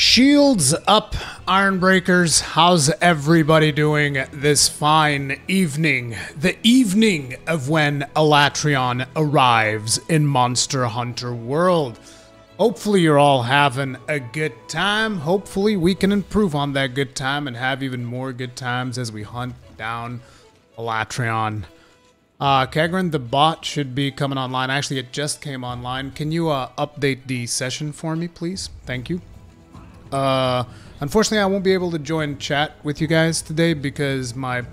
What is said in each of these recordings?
Shields up, Ironbreakers. How's everybody doing this fine evening? The evening of when Alatreon arrives in Monster Hunter World. Hopefully, you're all having a good time. Hopefully, we can improve on that good time and have even more good times as we hunt down Alatreon. Uh, Kagran, the bot should be coming online. Actually, it just came online. Can you uh, update the session for me, please? Thank you. Uh, unfortunately, I won't be able to join chat with you guys today because my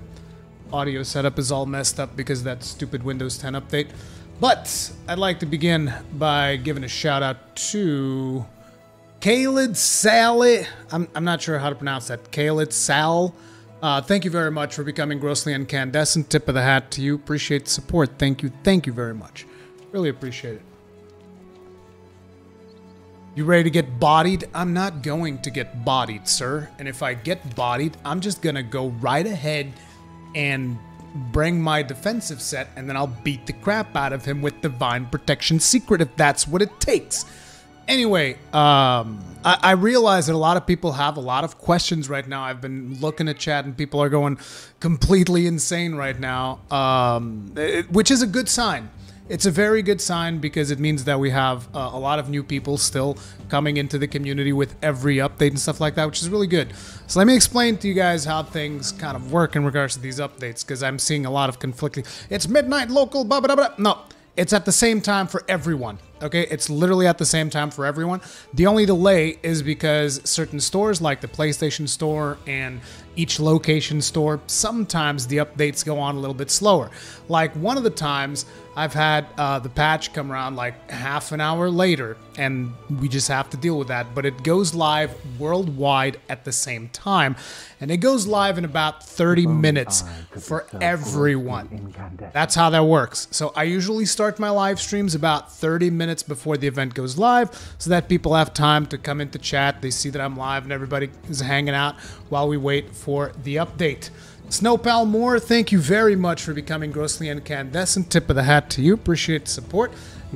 audio setup is all messed up because that stupid Windows 10 update. But I'd like to begin by giving a shout out to Khalid Sally. I'm, I'm not sure how to pronounce that. Khalid Sal. Uh, thank you very much for becoming grossly incandescent. Tip of the hat to you. Appreciate the support. Thank you. Thank you very much. Really appreciate it. You ready to get bodied? I'm not going to get bodied, sir. And if I get bodied, I'm just gonna go right ahead and bring my defensive set, and then I'll beat the crap out of him with Divine Protection Secret if that's what it takes. Anyway, um, I, I realize that a lot of people have a lot of questions right now. I've been looking at chat, and people are going completely insane right now, um, it- which is a good sign. It's a very good sign because it means that we have uh, a lot of new people still coming into the community with every update and stuff like that, which is really good. So let me explain to you guys how things kind of work in regards to these updates because I'm seeing a lot of conflicting. It's midnight local, blah blah blah. No, it's at the same time for everyone. Okay, it's literally at the same time for everyone. The only delay is because certain stores, like the PlayStation Store and each location store, sometimes the updates go on a little bit slower. Like one of the times, I've had uh, the patch come around like half an hour later, and we just have to deal with that. But it goes live worldwide at the same time, and it goes live in about 30 minutes for everyone. That's how that works. So I usually start my live streams about 30 minutes before the event goes live so that people have time to come into chat. They see that I'm live and everybody is hanging out while we wait for the update. Snowpal Moore, thank you very much for becoming grossly incandescent. Tip of the hat to you. Appreciate the support.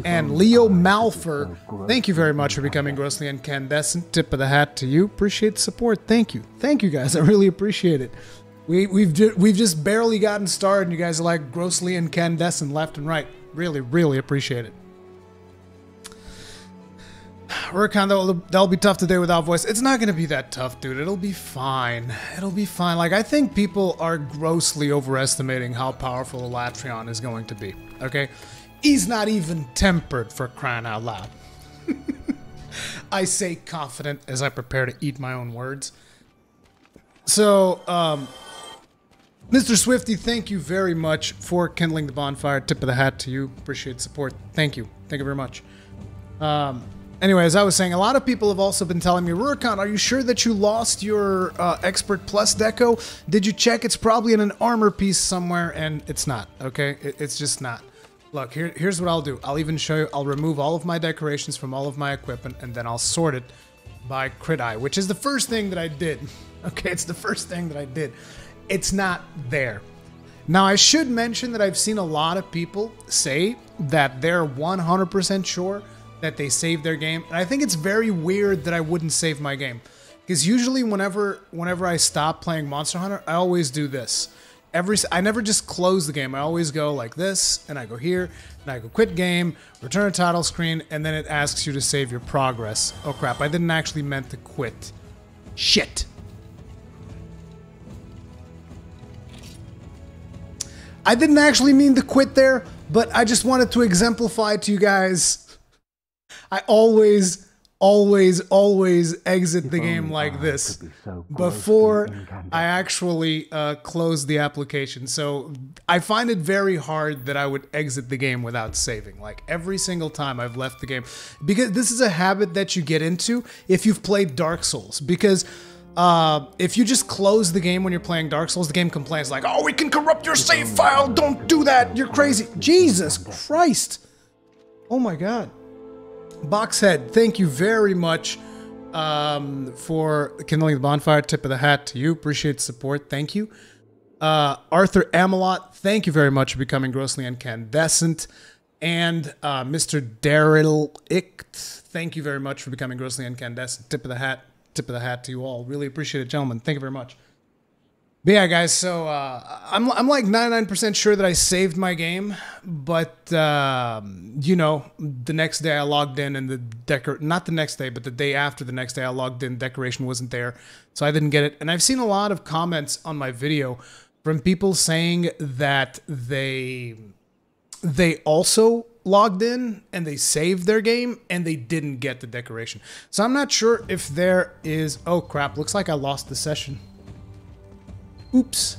And Leo Malfer, thank you very much for becoming grossly incandescent. Tip of the hat to you. Appreciate the support. Thank you. Thank you guys. I really appreciate it. We, we've ju- we've just barely gotten started, and you guys are like grossly incandescent left and right. Really, really appreciate it. Rurikhan, that'll, that'll be tough today without voice. It's not to be that tough, dude. It'll be fine. It'll be fine. Like, I think people are grossly overestimating how powerful Alatreon is going to be. Okay? He's not even tempered for crying out loud. I say confident as I prepare to eat my own words. So, um, Mr. Swifty, thank you very much for kindling the bonfire. Tip of the hat to you. Appreciate support. Thank you. Thank you very much. Um, anyway, as I was saying, a lot of people have also been telling me, Rurikhan, are you sure that you lost your uh, Expert Plus deco? Did you check? It's probably in an armor piece somewhere, and it's not, okay? It, it's just not. Look, here, here's what I'll do. I'll even show you, I'll remove all of my decorations from all of my equipment, and then I'll sort it by crit eye, which is the first thing that I did. Okay, it's the first thing that I did. It's not there. Now, I should mention that I've seen a lot of people say that they're 100% sure that they saved their game. And I think it's very weird that I wouldn't save my game. Because usually whenever whenever I stop playing Monster Hunter, I always do this. Every I never just close the game. I always go like this, and I go here, and I go quit game, return a title screen, and then it asks you to save your progress. Oh crap, I didn't actually meant to quit. Shit. I didn't actually mean to quit there, but I just wanted to exemplify to you guys. I always, always, always exit the game like this before I actually uh, close the application. So I find it very hard that I would exit the game without saving. Like every single time I've left the game, because this is a habit that you get into if you've played Dark Souls. Because uh, if you just close the game when you're playing Dark Souls, the game complains like, "Oh, we can corrupt your save file. Don't do that. You're crazy." Jesus Christ! Oh my God. Boxhead, thank you very much um, for kindling the bonfire. Tip of the hat to you. Appreciate support. Thank you. Uh, Arthur Amelot, thank you very much for becoming grossly incandescent. And uh, Mr. Daryl Icht, thank you very much for becoming grossly incandescent. Tip of the hat Tip of the hat to you all. Really appreciate it, gentlemen. Thank you very much. But yeah, guys, so uh, I'm, I'm like 99% sure that I saved my game, but, um, you know, the next day I logged in and the decor, not the next day, but the day after the next day I logged in, decoration wasn't there, so I didn't get it. And I've seen a lot of comments on my video from people saying that they, they also logged in and they saved their game and they didn't get the decoration. So I'm not sure if there is, oh crap, looks like I lost the session. Oops.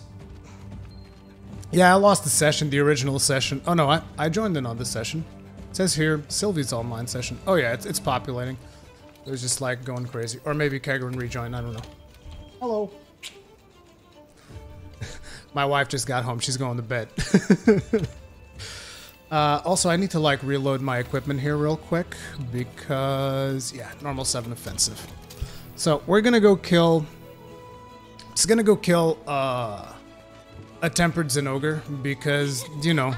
Yeah, I lost the session, the original session. Oh no, I, I joined in on this session. It says here, Sylvie's online session. Oh yeah, it's, it's populating. It was just like going crazy. Or maybe Kegrin rejoined, I don't know. Hello. My wife just got home, she's going to bed. uh, also, I need to like reload my equipment here real quick because, yeah, normal 7 offensive. So, we're gonna go kill He's gonna go kill uh, a tempered Zinogre because, you know,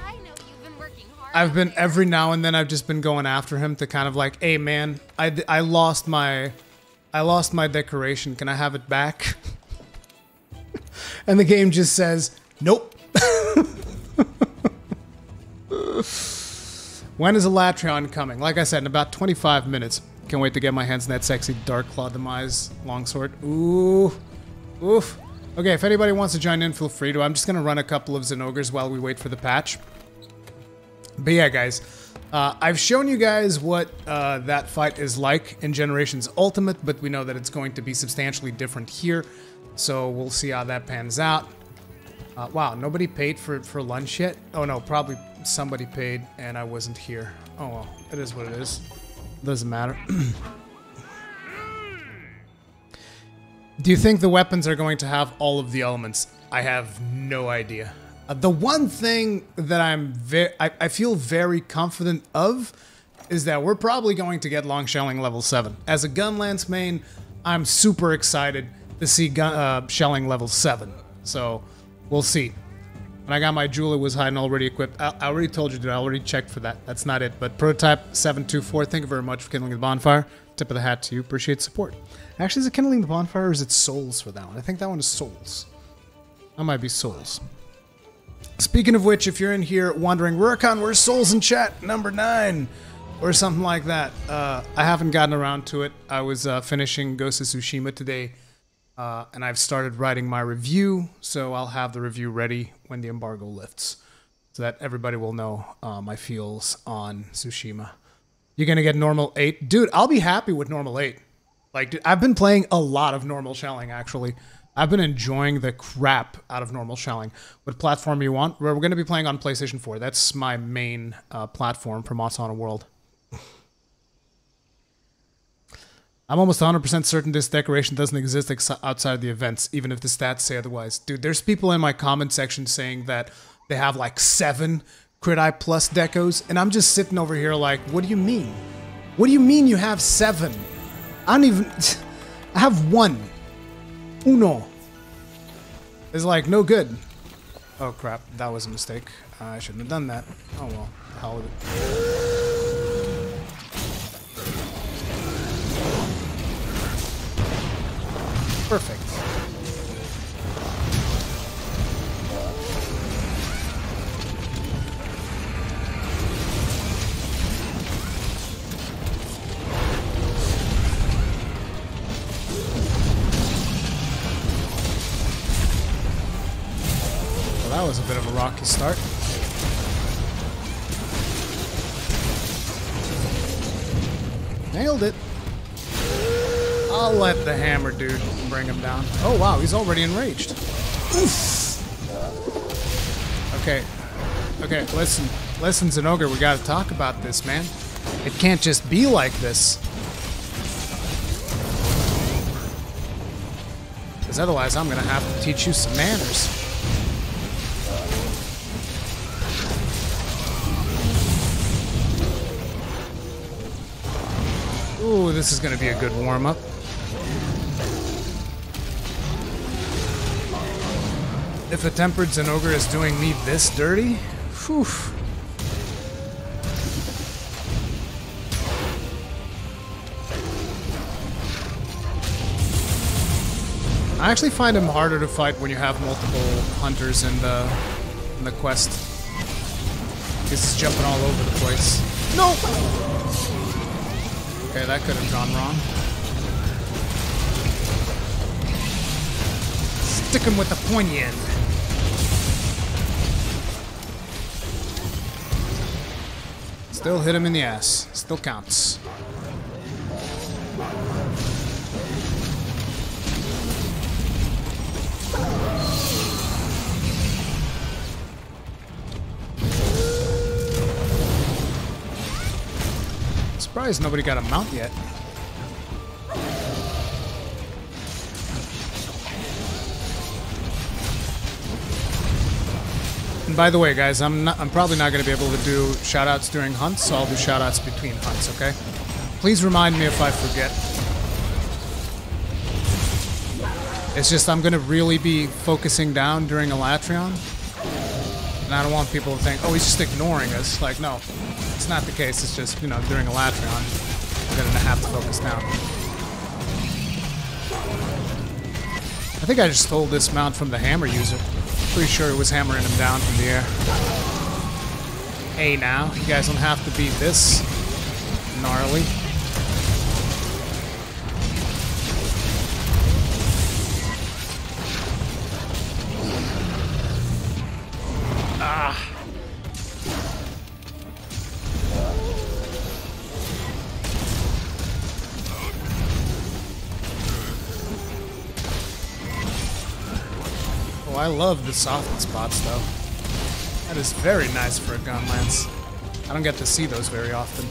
I've been every now and then I've just been going after him to kind of like, hey man, I, I lost my, I lost my decoration. Can I have it back? and the game just says, nope. when is Alatreon coming? Like I said, in about 25 minutes. Can't wait to get my hands on that sexy Dark Claw Demise longsword. Ooh. Oof. Okay, if anybody wants to join in, feel free to. I'm just going to run a couple of Zinogres while we wait for the patch. But yeah, guys. Uh, I've shown you guys what uh, that fight is like in Generations Ultimate, but we know that it's going to be substantially different here. So we'll see how that pans out. Uh, wow, nobody paid for, for lunch yet? Oh no, probably somebody paid and I wasn't here. Oh well, it is what it is. Doesn't matter. Do you think the weapons are going to have all of the elements? I have no idea. Uh, the one thing that I'm very, I, I, feel very confident of is that we're probably going to get long shelling level 7. As a gun lance main, I'm super excited to see gun, uh, shelling level 7. So, we'll see. When I got my jeweler was hiding already equipped. I, I, already told you, dude. I already checked for that. That's not it. But prototype 724, thank you very much for kindling the bonfire. Tip of the hat to you. Appreciate support. Actually, is it Kindling the Bonfire or is it Souls for that one? I think that one is Souls. That might be Souls. Speaking of which, if you're in here wondering, Rurikhan, where's Souls in chat? Number nine. Or something like that. Uh, I haven't gotten around to it. I was uh, finishing Ghost of Tsushima today. Uh, and I've started writing my review, so I'll have the review ready when the embargo lifts. So that everybody will know uh, my feels on Tsushima. You're gonna get normal 8? Dude, I'll be happy with normal 8. Like, dude, I've been playing a lot of normal shelling, actually. I've been enjoying the crap out of normal shelling. What platform you want? We're, going to be playing on PlayStation 4. That's my main uh, platform for Mods on a World. I'm almost 100% certain this decoration doesn't exist outside of the events, even if the stats say otherwise. Dude, there's people in my comment section saying that they have like seven Crit Eye Plus decos, and I'm just sitting over here like, what do you mean? What do you mean you have seven? I don't even. I have one. Uno. It's like no good. Oh crap, that was a mistake. I shouldn't have done that. Oh well, hell with it. Perfect. That was a bit of a rocky start. Nailed it. I'll let the hammer dude bring him down. Oh wow, he's already enraged. Oof. Okay. Okay, listen. Listen, Zinogre, we gotta talk about this, man. It can't just be like this. Because otherwise I'm gonna have to teach you some manners. Ooh, this is going to be a good warm-up. If a tempered Zinogre is doing me this dirty, whew. I actually find him harder to fight when you have multiple hunters in the in the quest. He's jumping all over the place. No! Okay, that could have gone wrong. Stick him with the end. Still hit him in the ass. Still counts. Surprised nobody got a mount yet. And by the way, guys, I'm not, I'm probably not going to be able to do shoutouts during hunts, so I'll do shoutouts between hunts, okay? Please remind me if I forget. It's just I'm going to really be focusing down during Alatreon. And I don't want people to think, oh, he's just ignoring us. Like, no, it's not the case. It's just, you know, during Alatreon, I'm going to have to focus down. I think I just stole this mount from the hammer user. Pretty sure it was hammering him down from the air. Hey now, you guys don't have to be this gnarly. I love the soft spots, though. That is very nice for a gun lance. I don't get to see those very often.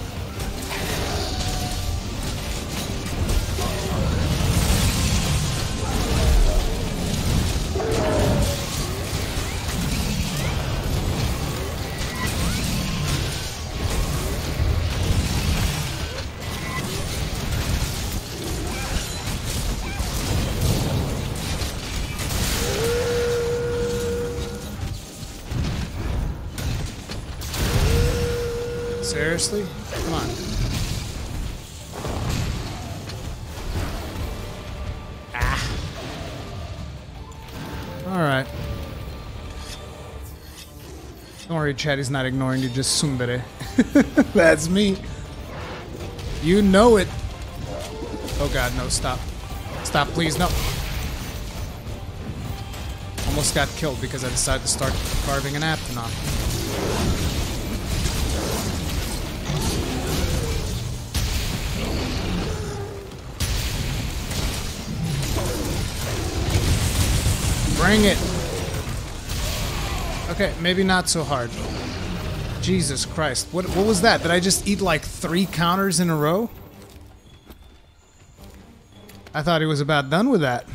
Chad, he's not ignoring you, just sumbere. That's me. You know it. Oh god, no, stop. Stop, please, no. Almost got killed because I decided to start carving an Aptonoth. Bring it. Okay, maybe not so hard. Jesus Christ. What, what was that? Did I just eat like three counters in a row? I thought he was about done with that.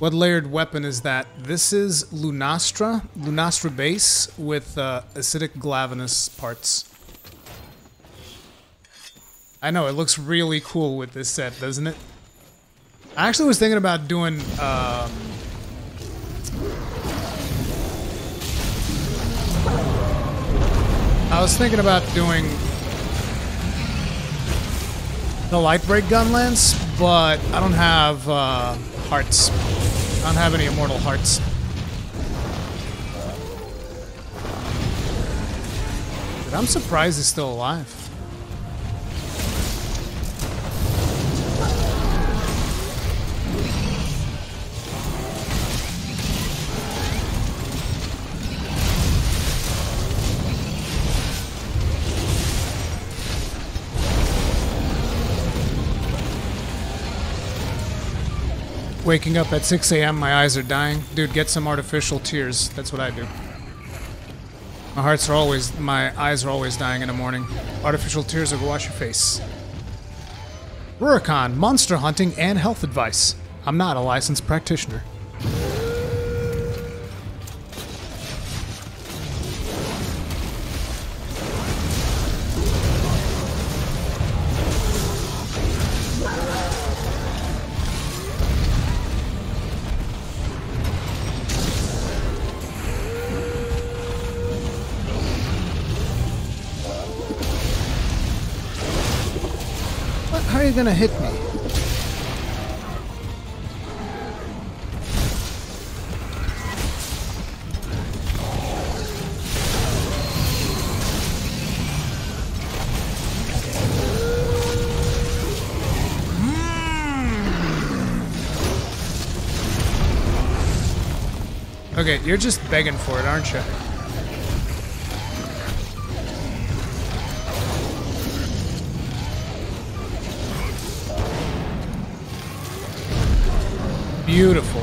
What layered weapon is that? This is Lunastra, Lunastra base with uh, acidic glavenus parts. I know, it looks really cool with this set, doesn't it? I actually was thinking about doing, um... I was thinking about doing the light break gun but I don't have uh, hearts. I don't have any immortal hearts. But I'm surprised he's still alive. Waking up at 6 a.m., my eyes are dying. Dude, get some artificial tears. That's what I do. My hearts are always, my eyes are always dying in the morning. Artificial tears will wash your face. Rurikhan, monster hunting and health advice. I'm not a licensed practitioner. You gonna hit me? Hmm. Okay, you're just begging for it, aren't you? Beautiful.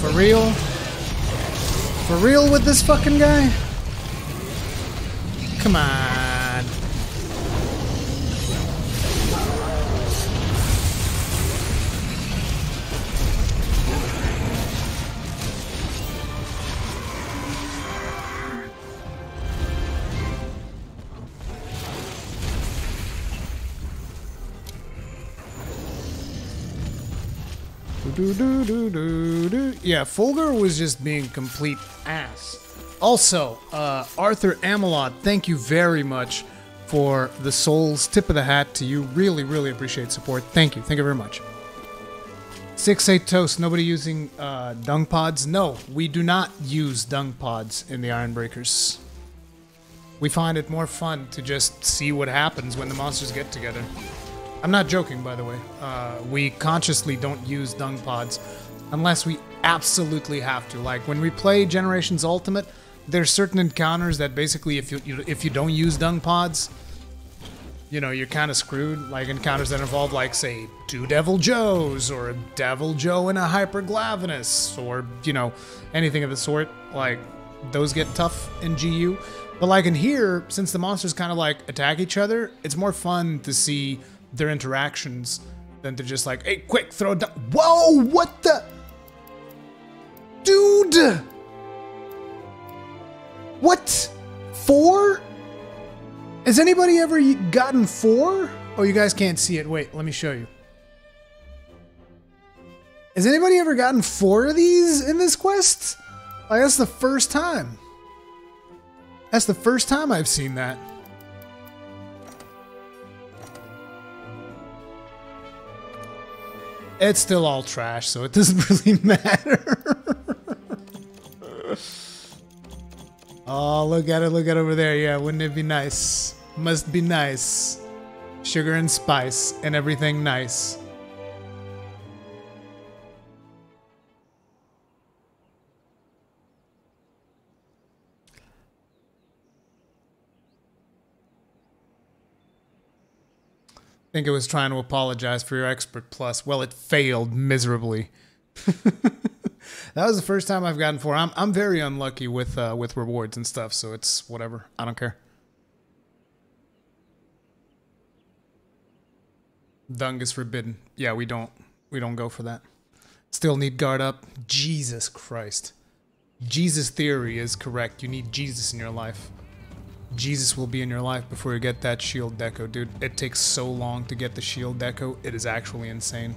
For real? For real with this fucking guy? Come on. Yeah, Fulgur was just being complete ass. Also, uh, Arthur Amelot, thank you very much for the soul's tip of the hat to you. Really, really appreciate support. Thank you. Thank you very much. Six eight toast. Nobody using uh, dung pods? No, we do not use dung pods in the Ironbreakers. We find it more fun to just see what happens when the monsters get together. I'm not joking, by the way. Uh, we consciously don't use dung pods unless we absolutely have to. Like when we play Generations Ultimate, there's certain encounters that basically, if you, you if you don't use dung pods, you know you're kind of screwed. Like encounters that involve, like say, two Deviljhos or a Deviljho and a Hyper Glavenus, or you know anything of the sort. Like those get tough in GU. But like in here, since the monsters kind of like attack each other, it's more fun to see their interactions than to just like, hey, quick, throw down. Whoa, what the? Dude! What? Four? Has anybody ever gotten four? Oh, you guys can't see it. Wait, let me show you. Has anybody ever gotten four of these in this quest? Like, that's the first time. That's the first time I've seen that. It's still all trash, so it doesn't really matter. oh, look at it, look at it over there. Yeah, wouldn't it be nice? Must be nice. Sugar and spice and everything nice. Think it was trying to apologize for your expert plus. Well, it failed miserably. that was the first time I've gotten four. I'm I'm very unlucky with uh, with rewards and stuff, so it's whatever. I don't care. Dung is forbidden. Yeah, we don't we don't go for that. Still need guard up. Jesus Christ. Jesus theory is correct. You need Jesus in your life. Jesus will be in your life before you get that shield deco, dude. It takes so long to get the shield deco, it is actually insane.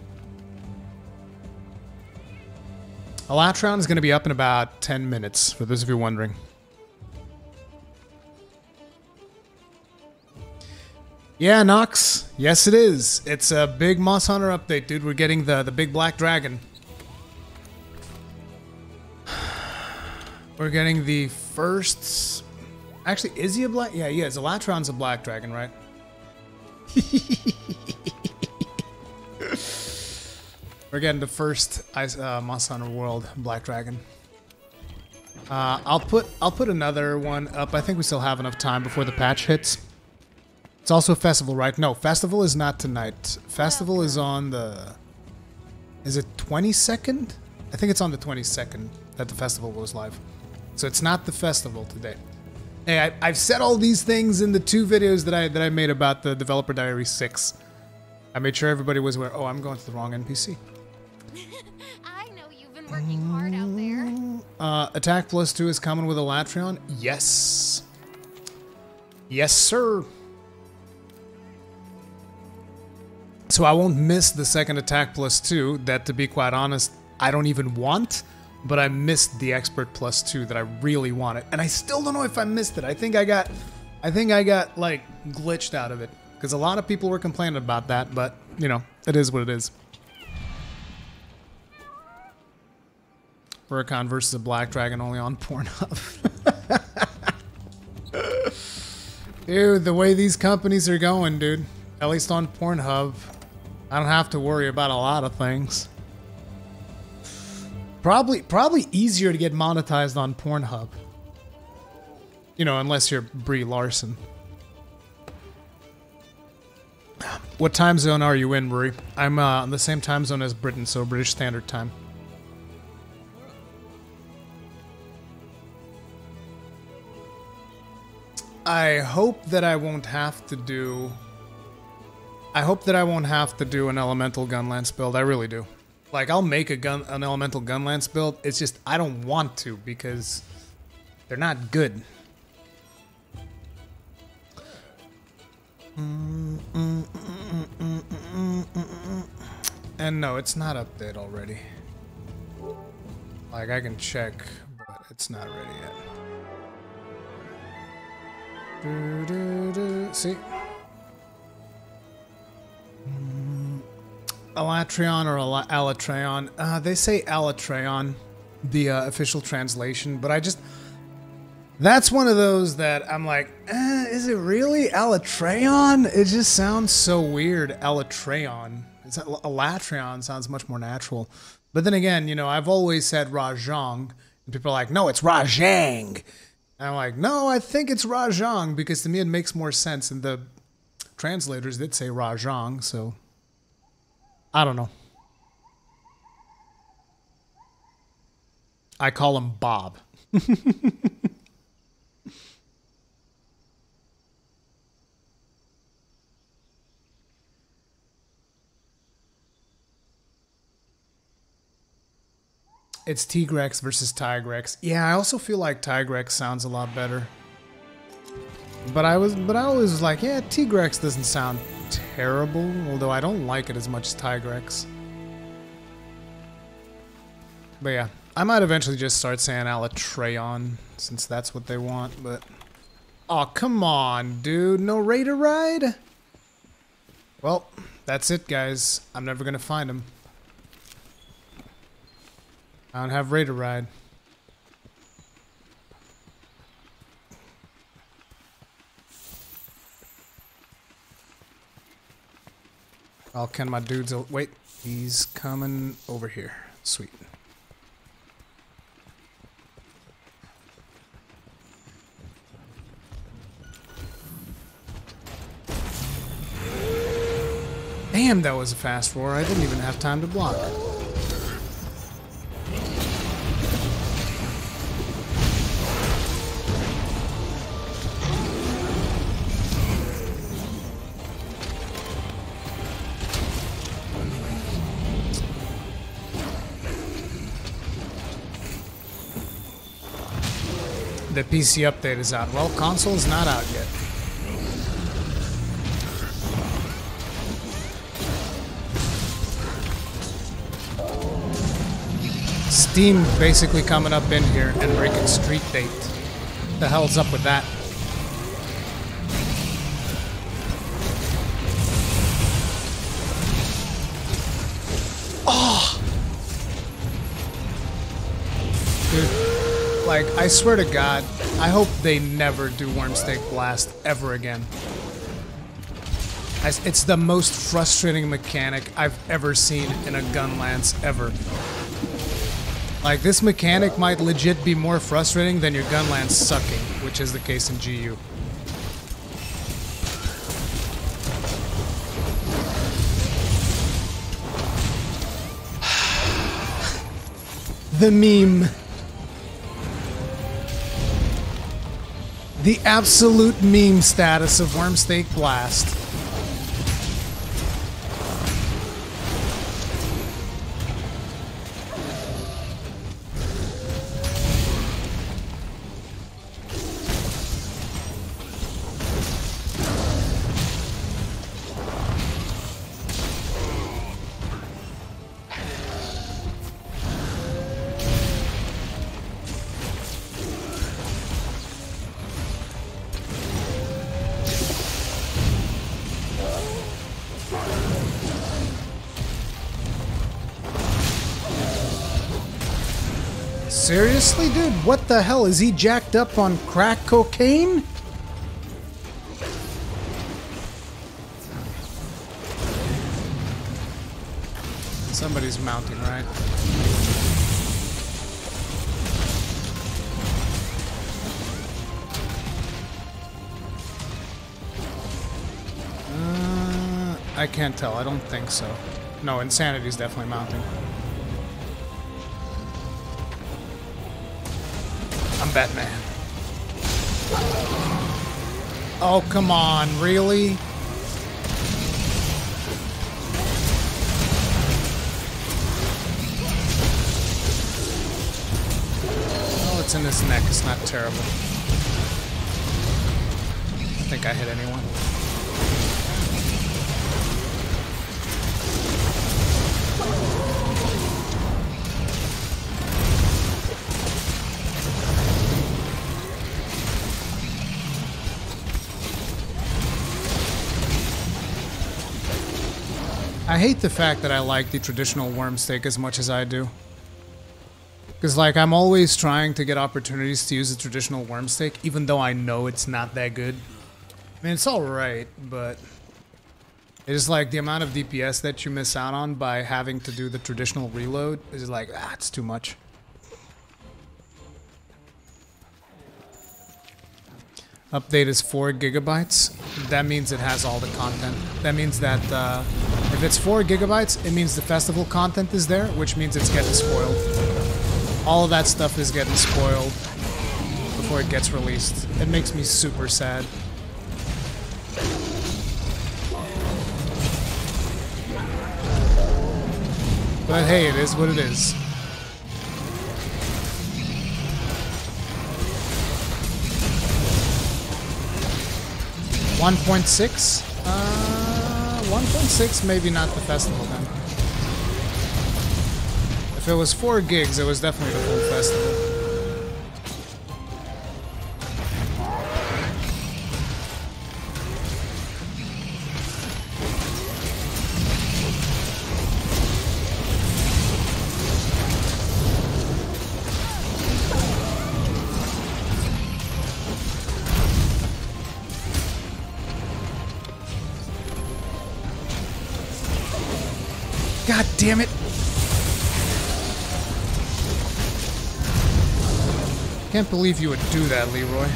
Alatreon is going to be up in about 10 minutes, for those of you wondering. Yeah, Nox. Yes, it is. It's a big Monster Hunter update, dude. We're getting the, the big black dragon. We're getting the first Actually, is he a black? Yeah, he is. Alatreon's a black dragon, right? We're getting the first ice, uh, Monster Hunter World Black Dragon. Uh, I'll put I'll put another one up. I think we still have enough time before the patch hits. It's also a festival, right? No, festival is not tonight. Festival is on the. Is it 22nd? I think it's on the 22nd that the festival goes live. So it's not the festival today. Hey, I, have said all these things in the two videos that I that I made about the Developer Diary 6. I made sure everybody was aware. Oh, I'm going to the wrong NPC. I know you've been working hard out there. Uh, attack plus two is coming with a Alatreon. Yes. Yes, sir. So I won't miss the second attack plus two. That, to be quite honest, I don't even want but I missed the expert plus two that I really wanted. And I still don't know if I missed it. I think I got I think I got like glitched out of it because a lot of people were complaining about that, but you know, it is what it is. Huracan versus a Black Dragon only on Pornhub. dude, the way these companies are going, dude, at least on Pornhub, I don't have to worry about a lot of things. Probably, probably easier to get monetized on Pornhub. You know, unless you're Brie Larson. What time zone are you in, Brie? I'm uh, on the same time zone as Britain, so British Standard Time. I hope that I won't have to do. I hope that I won't have to do an elemental gunlance build. I really do. Like I'll make a gun, an elemental gunlance build. It's just I don't want to because they're not good. And no, it's not update already. Like I can check, but it's not ready yet. Do, do, do. See? Mm, Alatreon or Ala- Alatreon. Uh, they say Alatreon, the uh, official translation, but I just. That's one of those that I'm like, eh, is it really Alatreon? It just sounds so weird. Alatreon. It's Alatreon sounds much more natural. But then again, you know, I've always said Rajang, and people are like, no, it's Rajang. And I'm like, no, I think it's Rajang because to me it makes more sense. And the translators did say Rajang, so I don't know. I call him Bob. It's Tigrex versus Tigrex. Yeah, I also feel like Tigrex sounds a lot better. But I was, but I always was like, yeah, Tigrex doesn't sound terrible, although I don't like it as much as Tigrex. But yeah, I might eventually just start saying Alatreon, since that's what they want, but... oh, come on, dude. No Raider Ride? Well, that's it, guys. I'm never gonna find him. I don't have Raider Ride. I'll can my dudes. Wait, he's coming over here. Sweet. Damn, that was a fast roar. I didn't even have time to block. The PC update is out. Well, console is not out yet. Steam basically coming up in here and breaking street date. The hell's up with that? Like, I swear to God, I hope they never do Wyrmstake Blast ever again. It's the most frustrating mechanic I've ever seen in a gun lance ever. Like, this mechanic might legit be more frustrating than your gun lance sucking, which is the case in GU. the meme. The absolute meme status of Wyrmstake Blast. What the hell? Is he jacked up on crack cocaine? Somebody's mounting, right? Uh, I can't tell. I don't think so. No, Insanity's definitely mounting. I'm Batman. Oh, come on. Really? Oh, it's in his neck. It's not terrible. I think I hit anyone. Hate the fact that I like the traditional Wyrmstake as much as I do. Because, like, I'm always trying to get opportunities to use the traditional Wyrmstake, even though I know it's not that good. I mean, it's alright, but... It is like the amount of DPS that you miss out on by having to do the traditional reload is like, ah, it's too much. Update is 4 gigabytes. That means it has all the content. That means that uh, if it's 4 gigabytes, it means the festival content is there, which means it's getting spoiled. All of that stuff is getting spoiled before it gets released. It makes me super sad. But hey, it is what it is. One point six? Uh, one point six, maybe not the festival then. If it was four gigs, it was definitely the full festival. I can't believe you would do that, Leroy.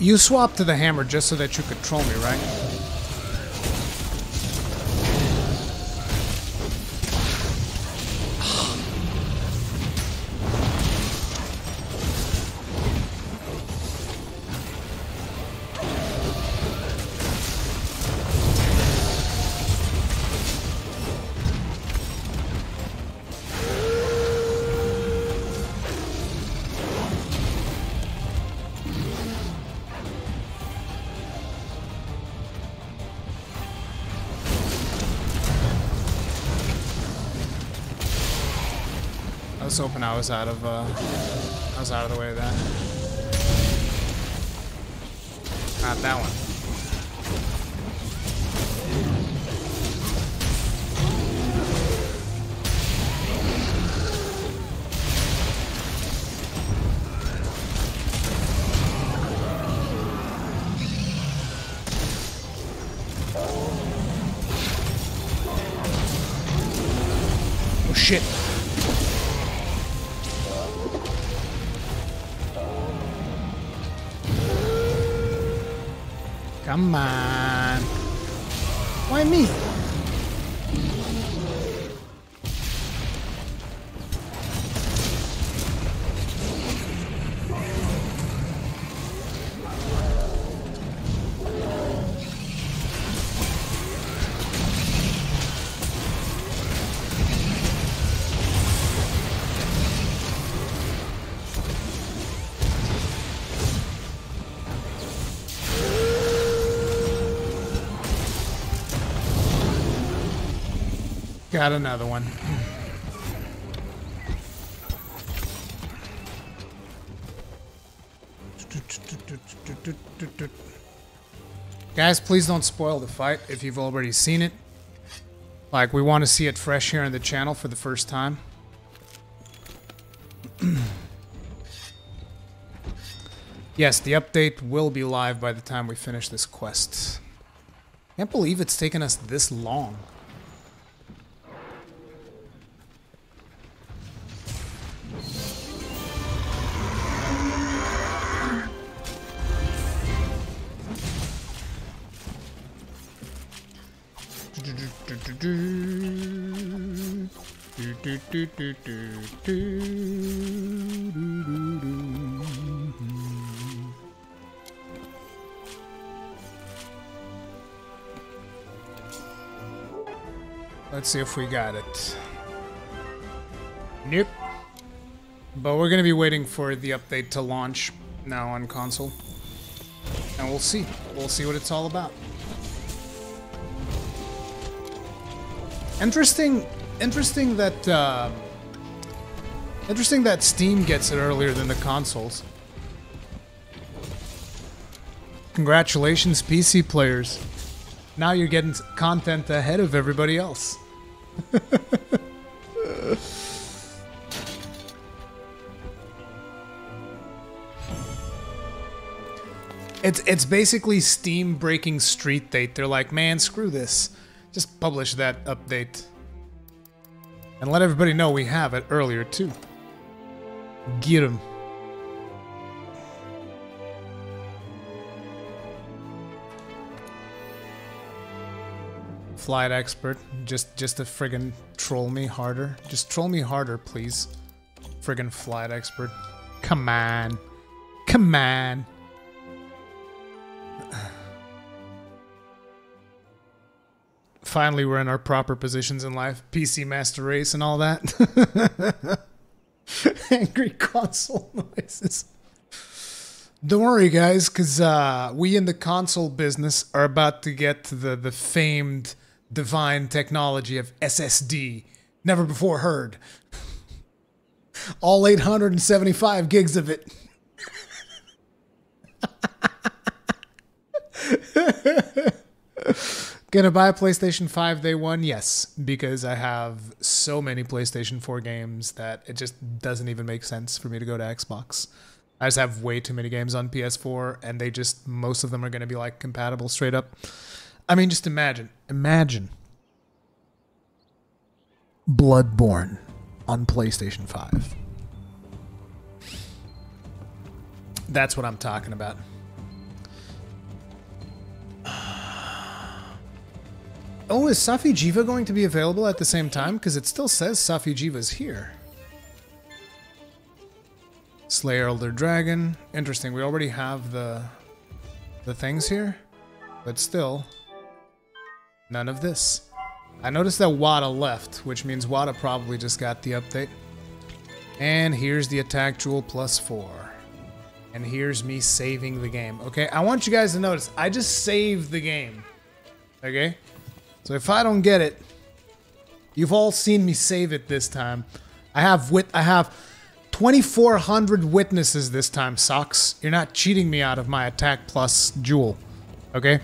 You swapped to the hammer just so that you could troll me, right? Was hoping I was out of uh, I was out of the way of that. Not that one. Got another one. Guys, please don't spoil the fight if you've already seen it. Like, we want to see it fresh here on the channel for the first time. yes, the update will be live by the time we finish this quest. Can't believe it's taken us this long. Let's see if we got it. Nope. But we're gonna be waiting for the update to launch now on console. And we'll see. We'll see what it's all about. Interesting, interesting that uh, interesting that Steam gets it earlier than the consoles. Congratulations, PC players! Now you're getting content ahead of everybody else. it's it's basically Steam breaking street date. They're like, man, screw this. Just publish that update. And let everybody know we have it earlier, too. Get 'em. Flight expert, just just to friggin' troll me harder. Just troll me harder, please. Friggin' flight expert. Come on. Come on. Finally we're in our proper positions in life. PC Master Race and all that. Angry console noises. Don't worry, guys, because uh, we in the console business are about to get to the, the famed divine technology of SSD. Never before heard. All 875 gigs of it. Gonna buy a PlayStation 5 day one? Yes, because I have so many PlayStation 4 games that it just doesn't even make sense for me to go to Xbox. I just have way too many games on PS4, and they just, most of them are gonna be like compatible straight up. I mean, just imagine, imagine Bloodborne on PlayStation 5. That's what I'm talking about. Oh, is Safi'jiiva going to be available at the same time? Because it still says Safi'jiiva's here. Slayer Elder Dragon. Interesting. We already have the the things here. But still, none of this. I noticed that Wada left, which means Wada probably just got the update. And here's the attack jewel plus four. And here's me saving the game. Okay, I want you guys to notice, I just saved the game. Okay? So if I don't get it, you've all seen me save it this time. I have wit I have 2400 witnesses this time, socks. You're not cheating me out of my attack plus jewel. Okay?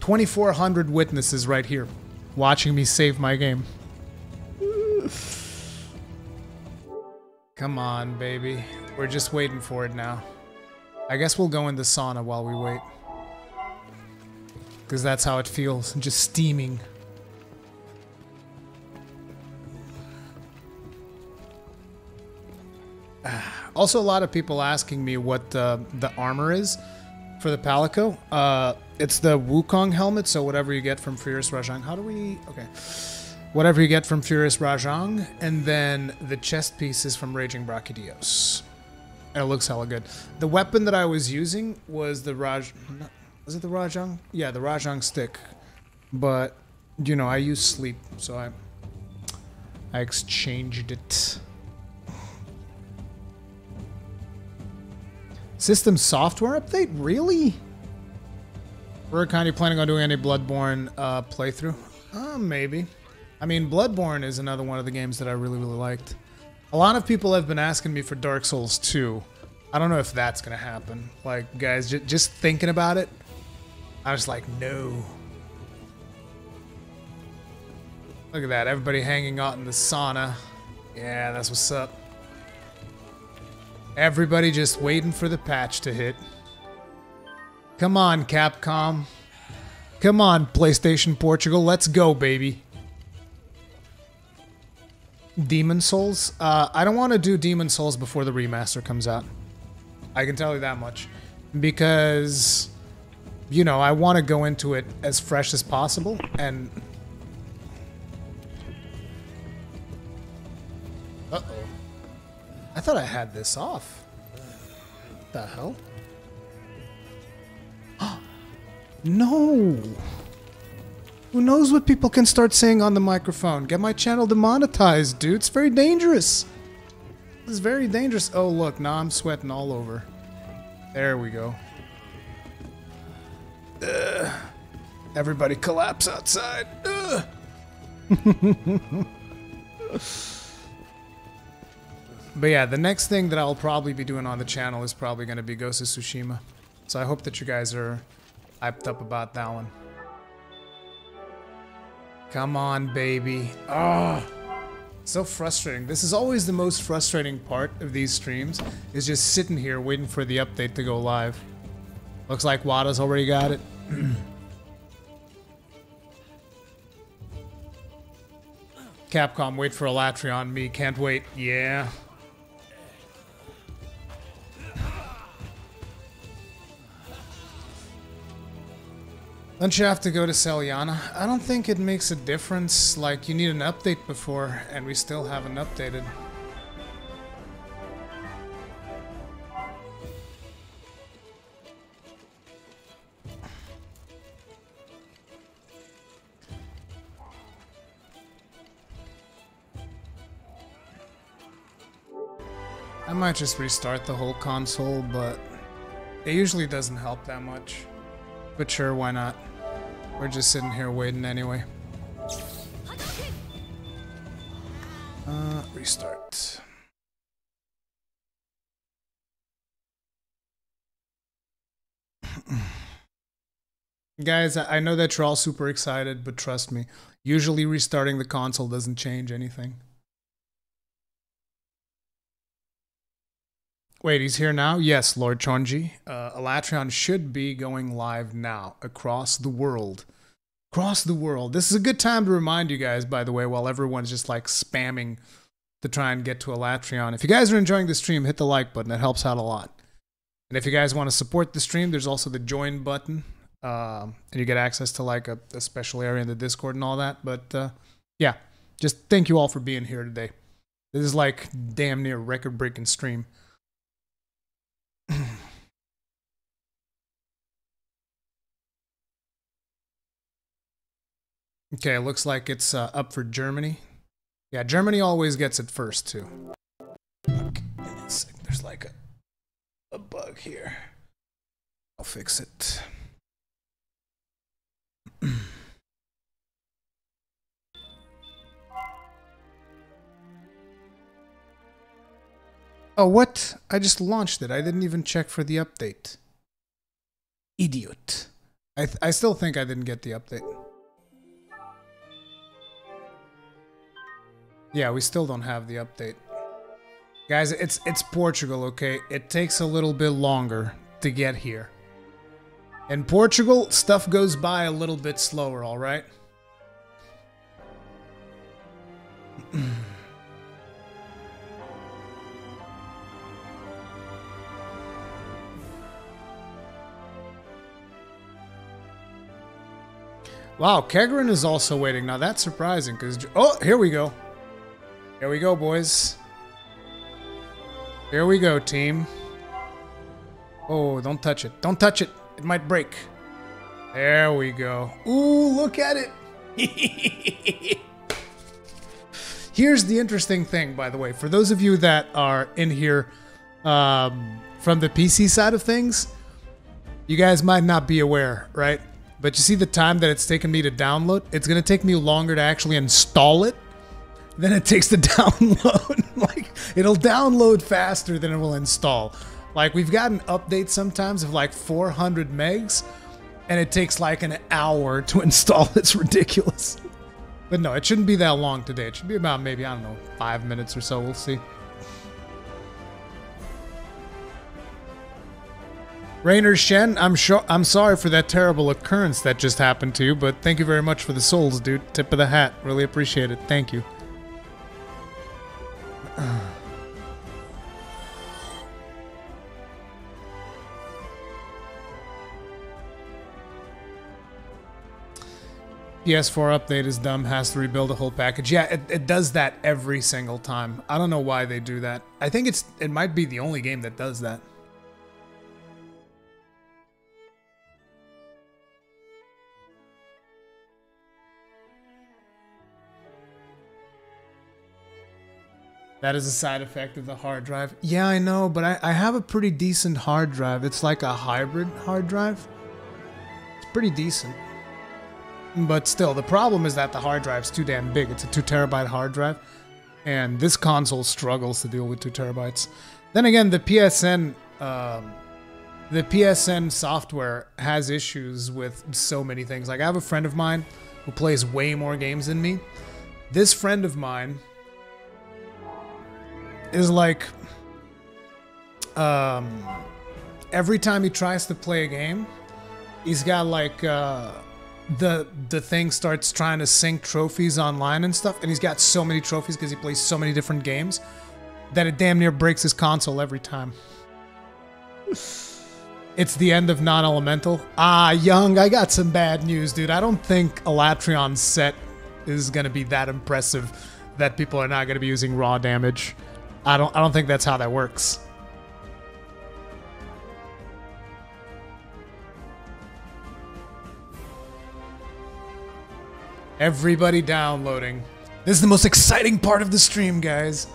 2400 witnesses right here watching me save my game. Come on, baby. We're just waiting for it now. I guess we'll go in the sauna while we wait. Because that's how it feels, just steaming. Also, a lot of people asking me what uh, the armor is for the Palico. Uh, it's the Wukong helmet, so whatever you get from Furious Rajang. How do we... Okay. Whatever you get from Furious Rajang, and then the chest piece is from Raging Brachydios. And it looks hella good. The weapon that I was using was the Raj... Was it the Rajang? Yeah, the Rajang stick. But, you know, I use sleep, so I... I exchanged it. System software update? Really? We're kind of planning on doing any Bloodborne uh, playthrough? Uh, maybe. I mean, Bloodborne is another one of the games that I really, really liked. A lot of people have been asking me for Dark Souls 2, I don't know if that's gonna happen. Like, guys, just thinking about it, I was like, no. Look at that, everybody hanging out in the sauna. Yeah, that's what's up. Everybody just waiting for the patch to hit. Come on, Capcom. Come on, PlayStation Portugal. Let's go, baby. Demon Souls? Uh, I don't want to do Demon Souls before the remaster comes out. I can tell you that much. Because, you know, I want to go into it as fresh as possible. And. Uh oh. I thought I had this off. What the hell? no! Who knows what people can start saying on the microphone? Get my channel demonetized, dude. It's very dangerous. This is very dangerous. Oh, look. Now I'm sweating all over. There we go. Ugh. Everybody collapse outside. But yeah, the next thing that I'll probably be doing on the channel is probably going to be Ghost of Tsushima. So I hope that you guys are hyped up about that one. Come on, baby. Oh, so frustrating. This is always the most frustrating part of these streams, is just sitting here waiting for the update to go live. Looks like Wada's already got it. Capcom, wait for Alatreon. Me, can't wait. Yeah. Don't you have to go to Seliana? I don't think it makes a difference. Like, you need an update before, and we still haven't updated. I might just restart the whole console, but it usually doesn't help that much. But sure, why not? We're just sitting here waiting anyway. Uh, restart. Guys, I know that you're all super excited, but trust me, usually restarting the console doesn't change anything. Wait, he's here now? Yes, Lord Chonji. Uh, Alatreon should be going live now across the world. Across the world. This is a good time to remind you guys, by the way, while everyone's just like spamming to try and get to Alatreon. If you guys are enjoying the stream, hit the like button. It helps out a lot. And if you guys want to support the stream, there's also the join button. Um, and you get access to like a, a, special area in the Discord and all that. But uh, yeah, just thank you all for being here today. This is like damn near record breaking stream. Okay, looks like it's uh, up for Germany. Yeah, Germany always gets it first, too. Okay, there's like a, a bug here. I'll fix it. Oh, what? I just launched it. I didn't even check for the update. Idiot. I, I still think I didn't get the update. Yeah, we still don't have the update. Guys, it's it's Portugal, okay? It takes a little bit longer to get here. In Portugal, stuff goes by a little bit slower, alright? Wow, Kegrin is also waiting. Now that's surprising because oh, here we go. Here we go, boys. Here we go, team. Oh, don't touch it. Don't touch it. It might break. There we go. Ooh, look at it. Here's the interesting thing, by the way. For those of you that are in here um, from the PC side of things, you guys might not be aware, right? But you see the time that it's taken me to download? It's going to take me longer to actually install it than it takes to download. like, it'll download faster than it will install. Like we've gotten updates sometimes of like 400 megs, and it takes like an hour to install. It's ridiculous. But no, it shouldn't be that long today. It should be about maybe I don't know five minutes or so. We'll see. Rainer Shen, I'm sure I'm sorry for that terrible occurrence that just happened to you, but thank you very much for the souls, dude. Tip of the hat. Really appreciate it. Thank you. PS4 update is dumb, has to rebuild a whole package. Yeah, it, it does that every single time. I don't know why they do that. I think it's it might be the only game that does that. That is a side effect of the hard drive. Yeah, I know, but I, I have a pretty decent hard drive. It's like a hybrid hard drive. It's pretty decent. But still, the problem is that the hard drive's too damn big. It's a 2 terabyte hard drive. And this console struggles to deal with 2 terabytes. Then again, the PSN um, the PSN software has issues with so many things. Like I have a friend of mine who plays way more games than me. This friend of mine is like um every time he tries to play a game, he's got like uh the the thing starts trying to sync trophies online and stuff, and he's got so many trophies because he plays so many different games that it damn near breaks his console every time. It's the end of non-elemental. Ah, Young, I got some bad news, dude. I don't think Alatreon's set is gonna be that impressive that people are not gonna be using raw damage. I don't I don't think that's how that works. Everybody downloading. This is the most exciting part of the stream, guys.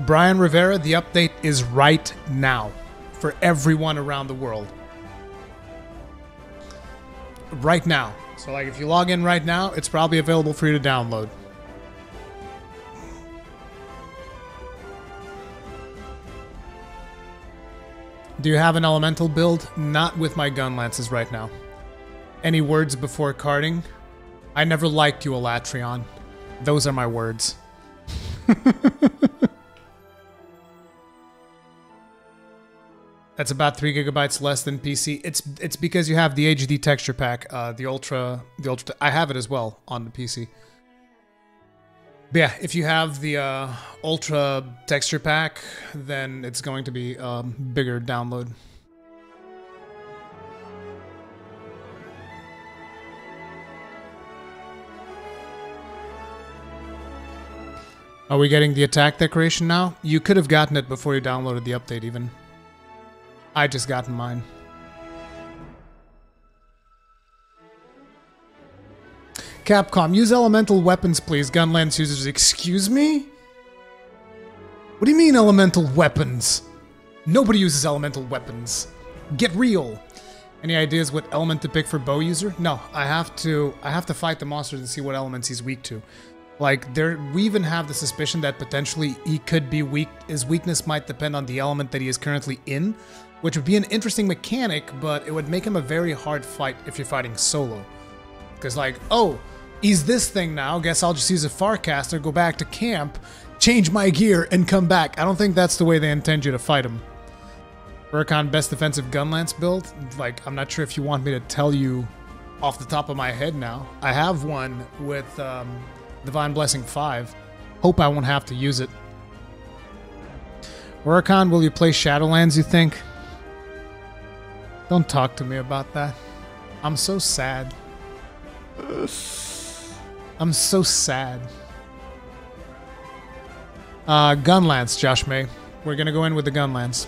Brian Rivera, the update is right now for everyone around the world. Right now. So, like, if you log in right now, it's probably available for you to download. Do you have an elemental build? Not with my gun lances right now. Any words before carting? I never liked you, Alatreon. Those are my words. That's about three gigabytes less than PC. It's it's because you have the HD texture pack, uh, the ultra, the ultra. I have it as well on the PC. But yeah, if you have the uh, ultra texture pack, then it's going to be a bigger download. Are we getting the attack decoration now? You could have gotten it before you downloaded the update, even. I just gotten mine. Capcom, use elemental weapons, please. Gunlance users, excuse me? What do you mean elemental weapons? Nobody uses elemental weapons. Get real. Any ideas what element to pick for bow user? No, I have to I have to fight the monster to see what elements he's weak to. Like there we even have the suspicion that potentially he could be weak his weakness might depend on the element that he is currently in, which would be an interesting mechanic, but it would make him a very hard fight if you're fighting solo. Because like, oh, he's this thing now, guess I'll just use a Farcaster, go back to camp, change my gear, and come back. I don't think that's the way they intend you to fight him. Rurikhan best defensive gun lance build? Like, I'm not sure if you want me to tell you off the top of my head now. I have one with um, Divine Blessing 5. Hope I won't have to use it. Rurikhan, will you play Shadowlands, you think? Don't talk to me about that. I'm so sad. I'm so sad. Uh, Gunlance, Josh May. We're gonna go in with the Gunlance.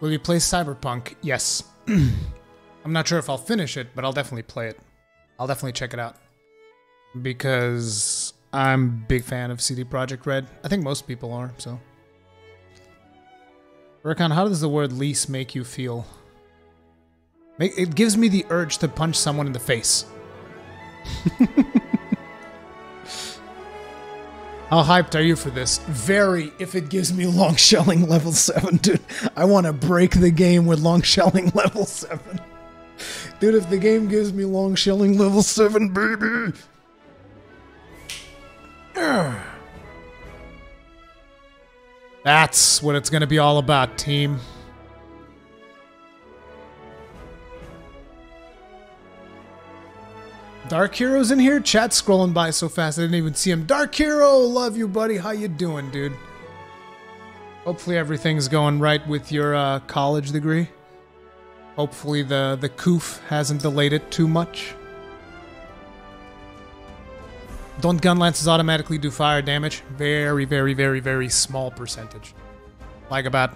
Will you play Cyberpunk? Yes. I'm not sure if I'll finish it, but I'll definitely play it. I'll definitely check it out. because I'm a big fan of CD Projekt Red. I think most people are, so. Rakan, how does the word lease make you feel? It gives me the urge to punch someone in the face. How hyped are you for this? Very, if it gives me long shelling level 7, dude. I want to break the game with long shelling level 7. Dude, if the game gives me long shelling level 7, baby. That's what it's going to be all about, team. Dark Hero's in here? Chat scrolling by so fast I didn't even see him. Dark Hero, love you, buddy. How you doing, dude? Hopefully everything's going right with your uh, college degree. Hopefully the, the coof hasn't delayed it too much. Don't gun lances automatically do fire damage? Very, very, very, very small percentage. Like about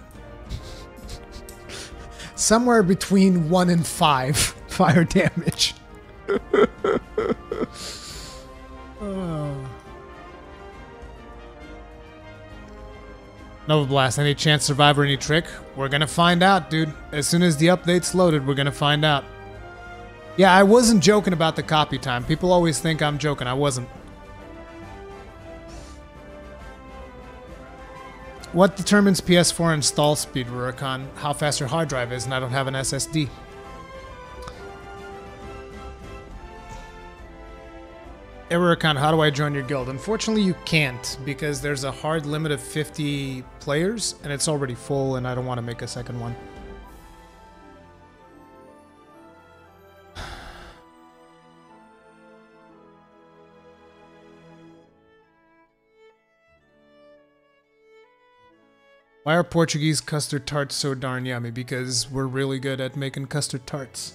somewhere between 1 and 5 fire damage. Nova Blast, any chance survivor any trick? We're gonna find out, dude. As soon as the update's loaded, we're gonna find out. Yeah, I wasn't joking about the copy time. People always think I'm joking. I wasn't. What determines PS4 install speed, Rurikhan? How fast your hard drive is, and I don't have an SSD. Rurikhan, how do I join your guild? Unfortunately, you can't because there's a hard limit of 50 players, and it's already full, and I don't want to make a second one. Why are Portuguese custard tarts so darn yummy? Because we're really good at making custard tarts.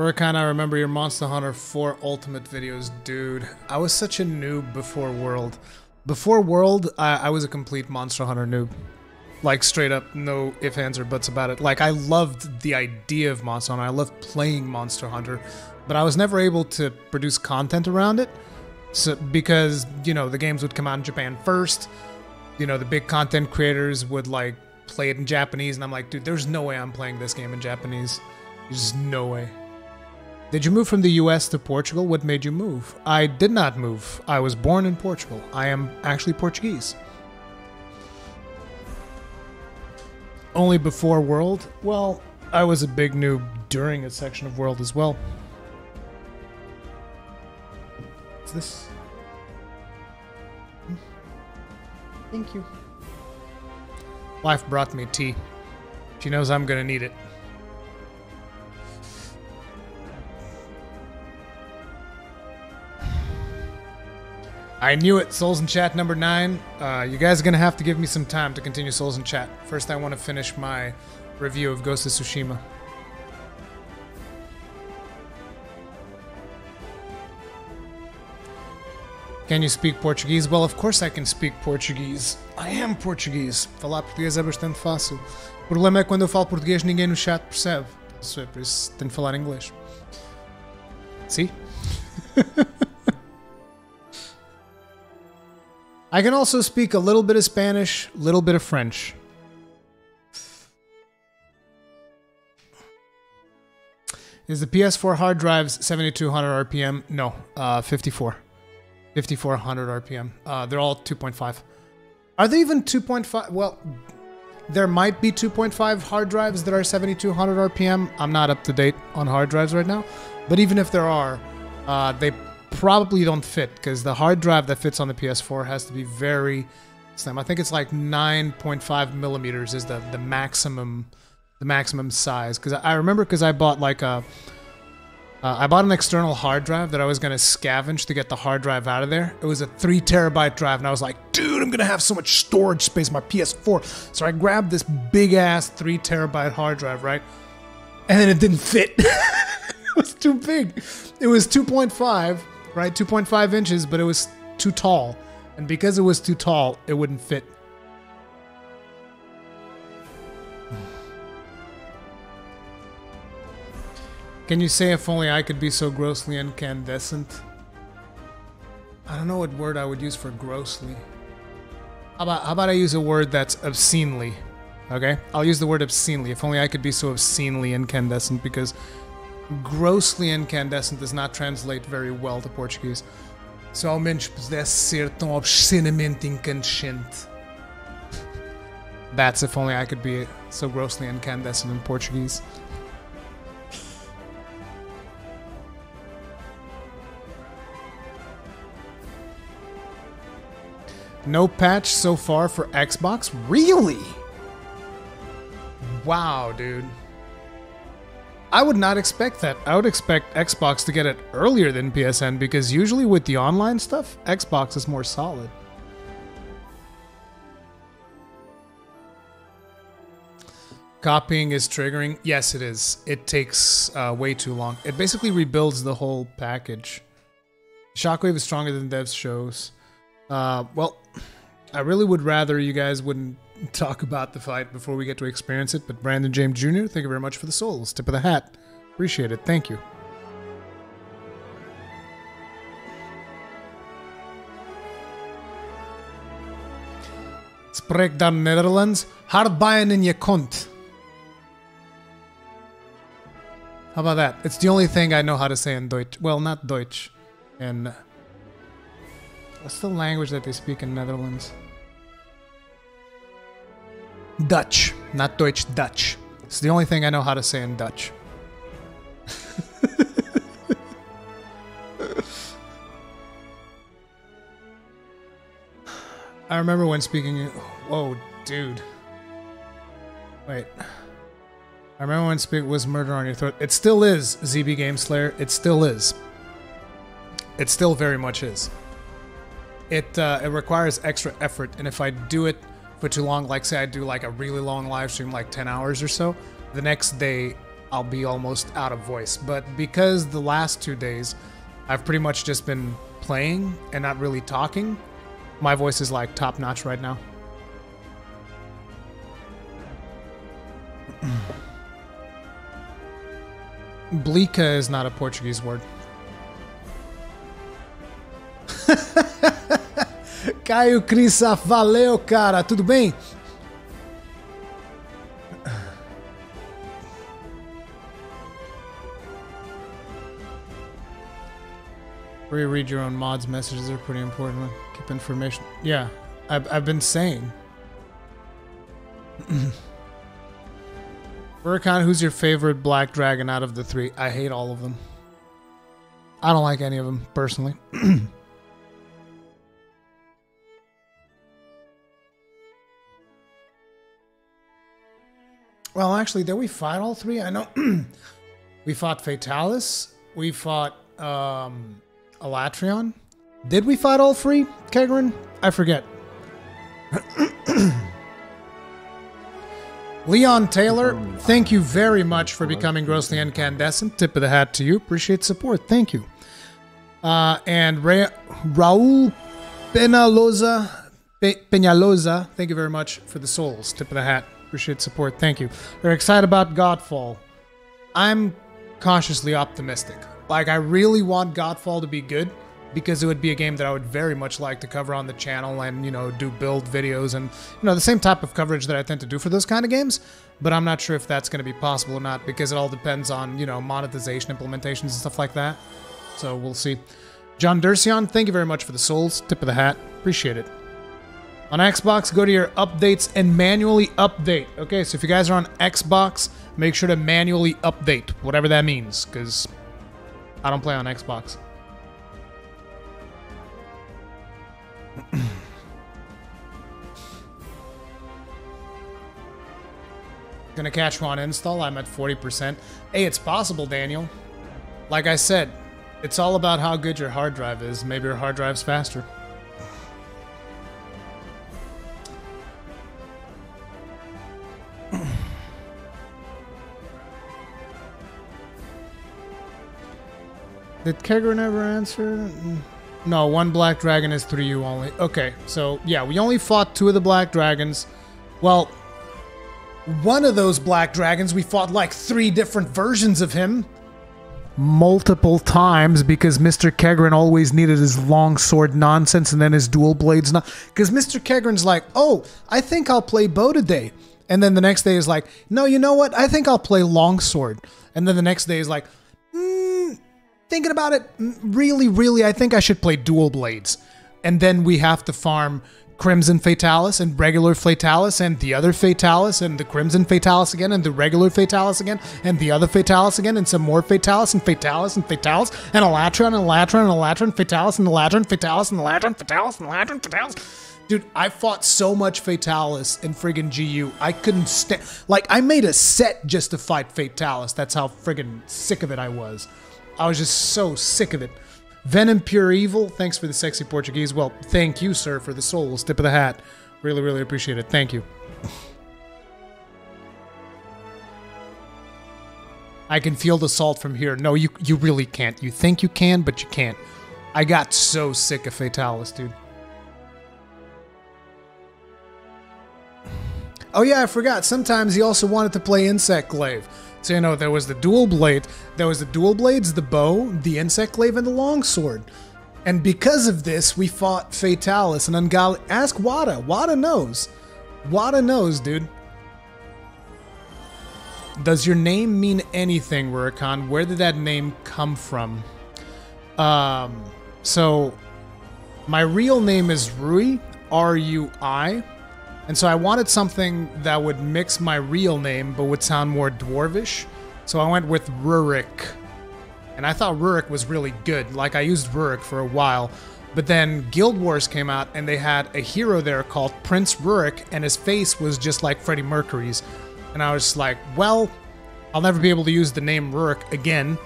Rurikhan, I remember your Monster Hunter 4 Ultimate videos, dude. I was such a noob before World. Before World, I, I was a complete Monster Hunter noob. Like straight up, no ifs, ands, or buts about it. Like I loved the idea of Monster Hunter. I loved playing Monster Hunter, but I was never able to produce content around it. So because you know the games would come out in Japan first, you know the big content creators would like play it in Japanese, and I'm like, dude, there's no way I'm playing this game in Japanese. There's no way. Did you move from the US to Portugal? What made you move? I did not move. I was born in Portugal. I am actually Portuguese. Only before World? Well, I was a big noob during a section of World as well. Is this? Hmm. Thank you. Life brought me tea. She knows I'm gonna need it. I knew it. Souls in Chat number nine. Uh, you guys are going to have to give me some time to continue Souls in Chat. First, I want to finish my review of Ghost of Tsushima. Can you speak Portuguese? Well, of course I can speak Portuguese. I am Portuguese. Falar português é bastante fácil. O problema é quando eu falo português ninguém no chat percebe. Isso é por isso tenho que falar inglês. See? I can also speak a little bit of Spanish, little bit of French. Is the PS4 hard drives 7200 RPM? No, uh, 54. 5400 RPM. Uh, they're all 2.5. Are they even 2.5? Well, there might be 2.5 hard drives that are 7200 RPM. I'm not up to date on hard drives right now. But even if there are, uh, they probably don't fit because the hard drive that fits on the PS4 has to be very slim. I think it's like 9.5 millimeters is the the maximum the maximum size. Because I remember because I bought like a uh, I bought an external hard drive that I was gonna scavenge to get the hard drive out of there. It was a three terabyte drive, and I was like, dude, I'm gonna have so much storage space my PS4. So I grabbed this big ass three terabyte hard drive, right? And then it didn't fit. it was too big. It was 2.5 right? 2.5 inches, but it was too tall. And because it was too tall, it wouldn't fit. Can you say if only I could be so grossly incandescent? I don't know what word I would use for grossly. How about how about I use a word that's obscenely? Okay? I'll use the word obscenely. If only I could be so obscenely incandescent because grossly incandescent does not translate very well to Portuguese. Se ao menos pudesse ser tão obscenamente incandescente. That's if only I could be so grossly incandescent in Portuguese. No patch so far for Xbox? Really? Wow, dude. I would not expect that. I would expect Xbox to get it earlier than PSN because usually with the online stuff, Xbox is more solid. Copying is triggering. Yes, it is. It takes uh, way too long. It basically rebuilds the whole package. Shockwave is stronger than Devs shows. Uh, well, I really would rather you guys wouldn't talk about the fight before we get to experience it, but Brandon James Jr., thank you very much for the souls. Tip of the hat. Appreciate it. Thank you. Spreek dan Netherlands. Hard buying in je kont. How about that? It's the only thing I know how to say in Deutsch. Well, not Deutsch. And what's the language that they speak in Netherlands? Dutch, not Deutsch, Dutch. It's the only thing I know how to say in Dutch. I remember when speaking. Whoa, dude. Wait. I remember when speak was murder on your throat. It still is, ZB Game Slayer. It still is. It still very much is. It uh, it requires extra effort, and if I do it for too long, like say I do like a really long live stream, like 10 hours or so, the next day I'll be almost out of voice. But because the last two days I've pretty much just been playing and not really talking, my voice is like top notch right now. Blica is not a Portuguese word. Caio Crissa, valeu, cara. Tudo bem? Reread your own mods messages are pretty important. Keep information. Yeah, I've, I've been saying. Furcon, who's your favorite black dragon out of the three? I hate all of them. I don't like any of them, personally. well, actually, did we fight all three? I know we fought Fatalis. We fought um, Alatreon. Did we fight all three, Kegrin? I forget. Leon Taylor, thank you very much for becoming grossly incandescent. Tip of the hat to you. Appreciate support. Thank you. Uh, and Ra- Raul Penaloza, Pe- Peñaloza, thank you very much for the souls. Tip of the hat. Appreciate support. Thank you. We're excited about Godfall. I'm cautiously optimistic. Like, I really want Godfall to be good because it would be a game that I would very much like to cover on the channel and, you know, do build videos and, you know, the same type of coverage that I tend to do for those kind of games. But I'm not sure if that's going to be possible or not because it all depends on, you know, monetization implementations and stuff like that. So we'll see. John Dursion, thank you very much for the souls. Tip of the hat. Appreciate it. On Xbox, go to your updates and manually update. Okay, so if you guys are on Xbox, make sure to manually update, whatever that means, because I don't play on Xbox. Gonna catch one install. I'm at 40%. Hey, it's possible, Daniel. Like I said, it's all about how good your hard drive is. Maybe your hard drive's faster. Did Kegger never answer? No, one black dragon is three you only. Okay, so yeah, we only fought two of the black dragons. Well, one of those black dragons, we fought like three different versions of him. Multiple times because Mr. Kegrin always needed his long sword nonsense and then his dual blades. Because Mr. Kegrin's like, oh, I think I'll play bow today. And then the next day is like, no, you know what? I think I'll play longsword. And then the next day is like, mm, thinking about it, really, really, I think I should play dual blades. And then we have to farm Crimson Fatalis and regular Fatalis and the other Fatalis and the Crimson Fatalis again and the regular Fatalis again and the other Fatalis again and some more Fatalis and Fatalis and Fatalis and Alatreon and Alatreon and Alatreon, Fatalis and Alatreon, Fatalis and Alatreon, Fatalis and Alatreon, Fatalis. Dude, I fought so much Fatalis in friggin' GU. I couldn't stand. Like, I made a set just to fight Fatalis. That's how friggin' sick of it I was. I was just so sick of it. Venom Pure Evil, thanks for the sexy Portuguese. Well, thank you, sir, for the souls. Tip of the hat. Really, really appreciate it. Thank you. I can feel the salt from here. No, you you really can't. You think you can, but you can't. I got so sick of Fatalis, dude. Oh yeah, I forgot. Sometimes he also wanted to play Insect Glaive. So you know, there was the dual blade, there was the dual blades, the bow, the insect glaive, and the longsword. And because of this, we fought Fatalis and Ungodly. Ask Wada. Wada knows. Wada knows, dude. Does your name mean anything, Rurikhan? Where did that name come from? Um, so my real name is Rui, R U I. And so I wanted something that would mix my real name but would sound more dwarvish. So I went with Rurik. And I thought Rurik was really good. Like I used Rurik for a while. But then Guild Wars came out and they had a hero there called Prince Rurik and his face was just like Freddie Mercury's. And I was like, well, I'll never be able to use the name Rurik again.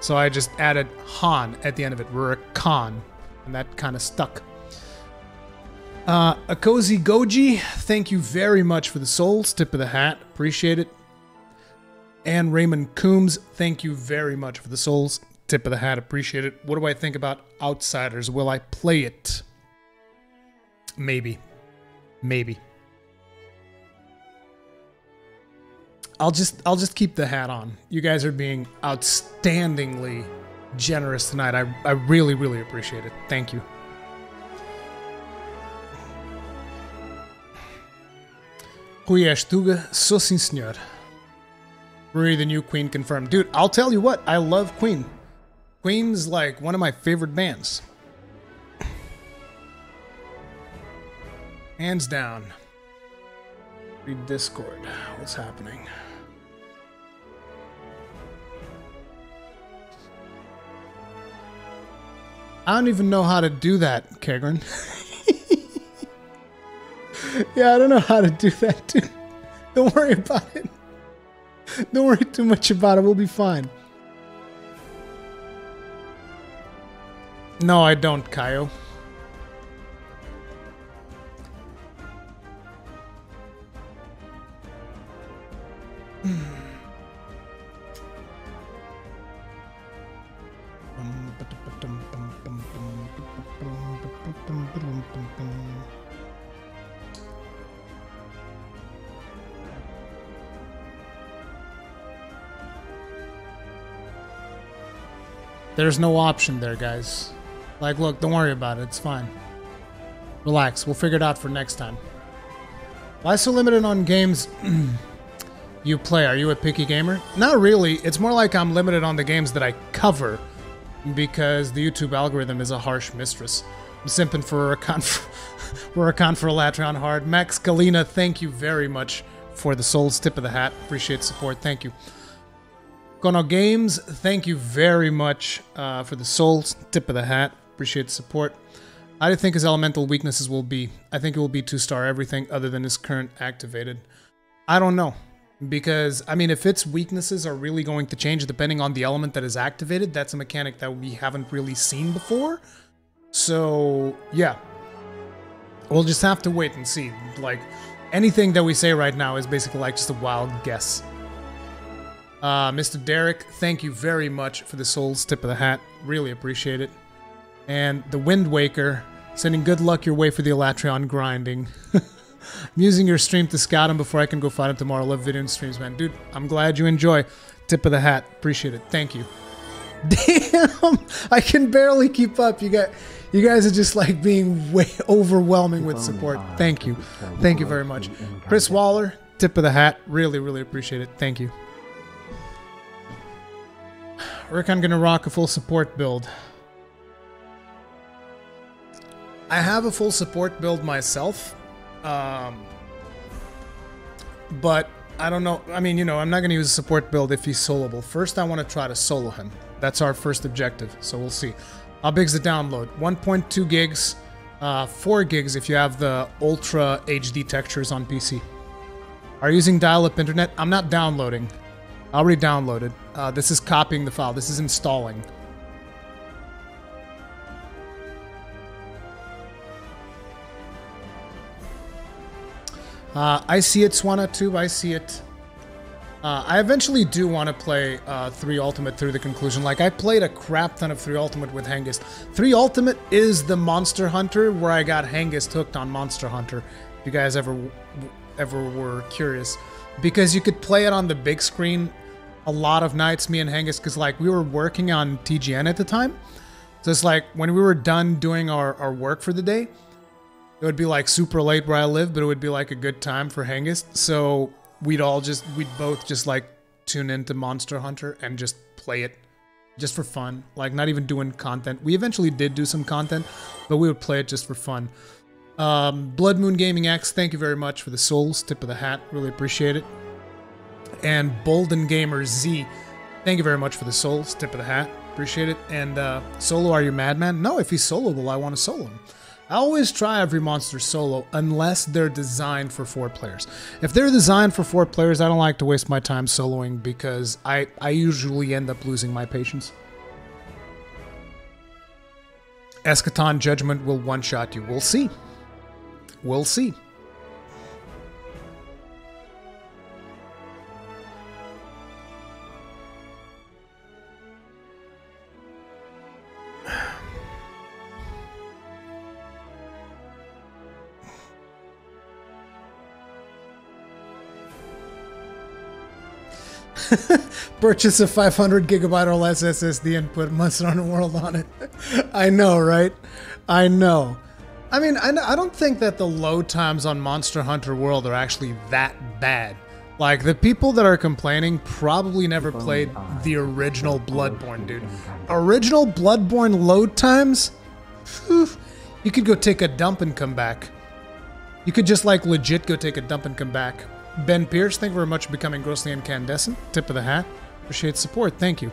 So I just added Han at the end of it, Rurik Khan. And that kind of stuck. Uh, Akozi Goji, thank you very much for the souls. Tip of the hat. Appreciate it. And Raymond Coombs, thank you very much for the souls. Tip of the hat. Appreciate it. What do I think about Outsiders? Will I play it? Maybe. Maybe. I'll just I'll just keep the hat on. You guys are being outstandingly generous tonight. I, I really, really appreciate it. Thank you. Rui Estuga, so sim senhor. Rui, the new Queen confirmed. Dude, I'll tell you what, I love Queen. Queen's like one of my favorite bands. Hands down. Read Discord. What's happening? I don't even know how to do that, Kegrin. yeah, I don't know how to do that, dude. Don't worry about it. Don't worry too much about it. We'll be fine. No, I don't, Kaio. There's no option there, guys. Like, look, don't worry about it. It's fine. Relax. We'll figure it out for next time. Why so limited on games you play? Are you a picky gamer? Not really. It's more like I'm limited on the games that I cover because the YouTube algorithm is a harsh mistress. I'm simping for Rurikhan for, Rurikhan for Alatreon Hard. Max Galina, thank you very much for the soul's tip of the hat. Appreciate support. Thank you. Kono Games, thank you very much uh, for the souls. Tip of the hat. Appreciate the support. I think his elemental weaknesses will be? I think it will be two star everything other than his current activated. I don't know. Because, I mean, if its weaknesses are really going to change depending on the element that is activated, that's a mechanic that we haven't really seen before. So, yeah. We'll just have to wait and see. Like, anything that we say right now is basically like just a wild guess. Uh, Mr. Derek, thank you very much for the Souls tip of the hat. Really appreciate it. And the Wind Waker, sending good luck your way for the Alatreon grinding. I'm using your stream to scout him before I can go fight him tomorrow. Love video and streams, man. Dude, I'm glad you enjoy. Tip of the hat. Appreciate it. Thank you. Damn, I can barely keep up. You got, you guys are just like being way overwhelming with support. Thank you. Thank you very much. Chris Waller, tip of the hat. Really, really appreciate it. Thank you. Rick, I'm gonna rock a full support build. I have a full support build myself. Um, but I don't know. I mean, you know, I'm not gonna use a support build if he's soloable. First, I want to try to solo him. That's our first objective. So we'll see. How big's the download? 1.2 gigs, uh, 4 gigs if you have the ultra HD textures on PC. Are you using dial-up internet? I'm not downloading. Already downloaded. Uh, this is copying the file. This is installing. Uh, I see it, Swanatube. I see it. Uh, I eventually do want to play uh, 3 Ultimate through the conclusion. Like, I played a crap ton of 3 Ultimate with Hengist. 3 Ultimate is the Monster Hunter where I got Hengist hooked on Monster Hunter. If you guys ever ever were curious. Because you could play it on the big screen a lot of nights, me and Hengist, because, like, we were working on TGN at the time. So it's like, when we were done doing our, our work for the day, it would be like super late where I live, but it would be like a good time for Hengist. So we'd all just, we'd both just like tune into Monster Hunter and just play it just for fun. Like not even doing content. We eventually did do some content, but we would play it just for fun. Um, Blood Moon Gaming X, thank you very much for the souls. Tip of the hat. Really appreciate it. And Bolden Gamer Z, thank you very much for the souls. Tip of the hat. Appreciate it. And uh, Solo, are you madman? No, if he's soloable, I want to solo him. I always try every monster solo unless they're designed for four players. If they're designed for four players, I don't like to waste my time soloing because I, I usually end up losing my patience. Eschaton Judgment will one shot you. We'll see. We'll see. Purchase a 500 gigabyte or less SSD and put Monster Hunter World on it. I know, right? I know. I mean, I, I don't think that the load times on Monster Hunter World are actually that bad. Like, the people that are complaining probably never played the original Bloodborne, dude. Original Bloodborne load times? Phew. You could go take a dump and come back. You could just, like, legit go take a dump and come back. Ben Pierce, thank you very much for becoming grossly incandescent. Tip of the hat. Appreciate support. Thank you.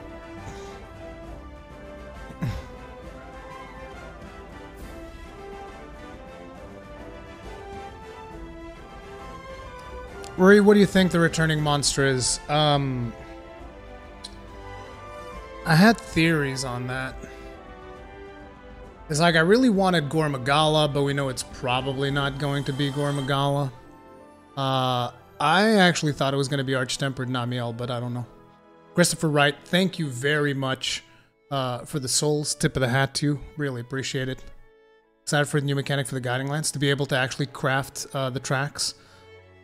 Rory, what do you think the returning monster is? Um, I had theories on that. It's like I really wanted Gore Magala, but we know it's probably not going to be Gore Magala. Uh, I actually thought it was going to be Arch-Tempered Namielle, but I don't know. Christopher Wright, thank you very much uh, for the souls. Tip of the hat to you. Really appreciate it. Excited for the new mechanic for the Guiding Lands to be able to actually craft uh, the tracks.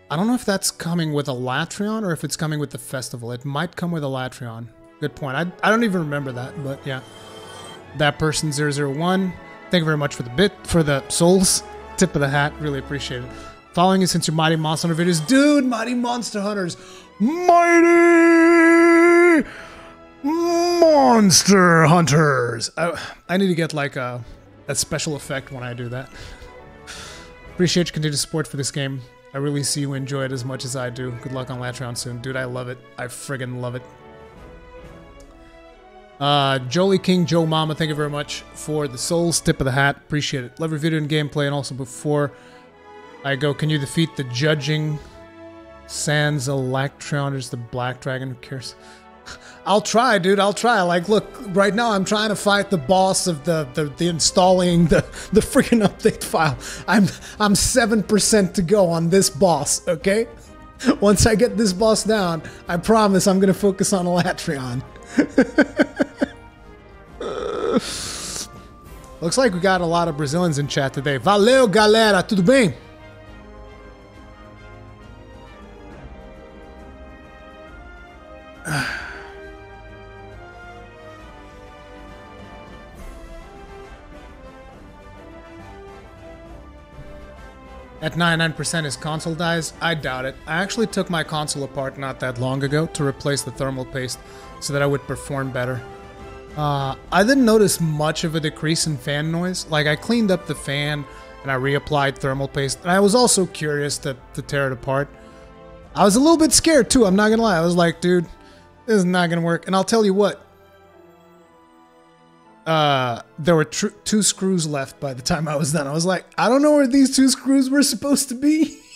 I don't know if that's coming with Alatreon or if it's coming with the festival. It might come with Alatreon. Good point. I, I don't even remember that, but yeah. That person 001. Thank you very much for the bit, for the souls. Tip of the hat. Really appreciate it. Following you since your Mighty Monster Hunter videos. Dude, Mighty Monster Hunters. Mighty Monster Hunters. I, I need to get like a, a special effect when I do that. Appreciate your continued support for this game. I really see you enjoy it as much as I do. Good luck on Latron soon. Dude, I love it. I friggin' love it. Uh, Jolie King, Joe Mama, thank you very much for the souls tip of the hat. Appreciate it. Love your video and gameplay. And also before I go, can you defeat the judging Sans Electron? Or the Black Dragon? Who cares? I'll try, dude. I'll try. Like, look, right now I'm trying to fight the boss of the the, the installing the the freaking update file. I'm I'm seven percent to go on this boss. Okay, Once I get this boss down, I promise I'm gonna focus on Alatreon. Looks like we got a lot of Brazilians in chat today. Valeu, galera. Tudo bem? At 99% his console dies? I doubt it. I actually took my console apart not that long ago to replace the thermal paste so that I would perform better. Uh, I didn't notice much of a decrease in fan noise. Like, I cleaned up the fan and I reapplied thermal paste. And I was also curious to, to tear it apart. I was a little bit scared too, I'm not gonna lie. I was like, dude, this is not gonna work. And I'll tell you what, uh, there were tr- two screws left by the time I was done. I was like, I don't know where these two screws were supposed to be.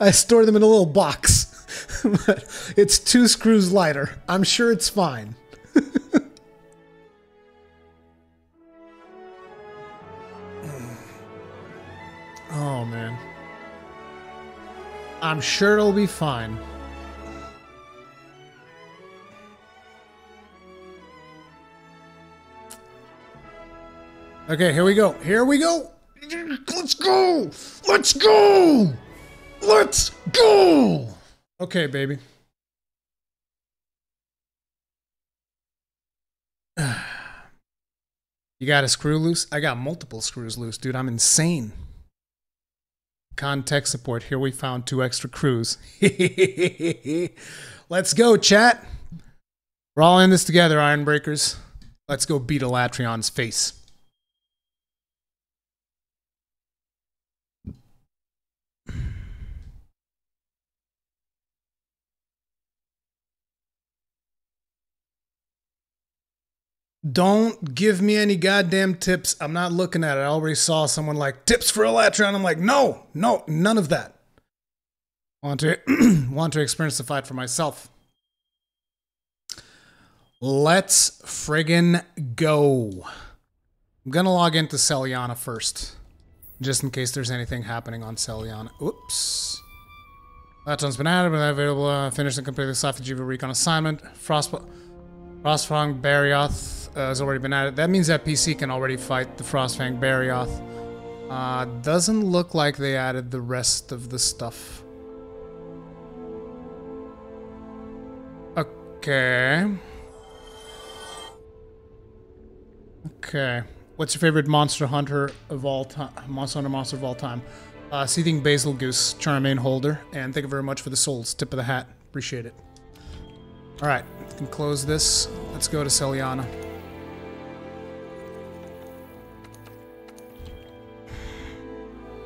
I stored them in a little box. but it's two screws lighter. I'm sure it's fine. oh man. I'm sure it'll be fine. Okay, here we go. Here we go. Let's go. Let's go. Let's go. Okay, baby. You got a screw loose? I got multiple screws loose, dude. I'm insane. Context support. Here we found two extra crews. Let's go, chat. We're all in this together, Iron Breakers. Let's go beat Alatreon's face. Don't give me any goddamn tips. I'm not looking at it. I already saw someone like tips for Alatreon. I'm like, no, no, none of that. Want to want to experience the fight for myself. Let's friggin' go. I'm gonna log into Seliana first. Just in case there's anything happening on Seliana. Oops. Alatreon's been added, but available. Uh, finished and completed the Safi'jiiva recon assignment. Frost, Frostfang Barioth uh, has already been added. That means that PC can already fight the Frostfang Barioth. Uh, doesn't look like they added the rest of the stuff. Okay. Okay. What's your favorite monster hunter of all time? Monster hunter monster of all time? Uh, Seething Bazelgeuse, Charmaine Holder, and thank you very much for the souls. Tip of the hat. Appreciate it. All right, can close this. Let's go to Seliana.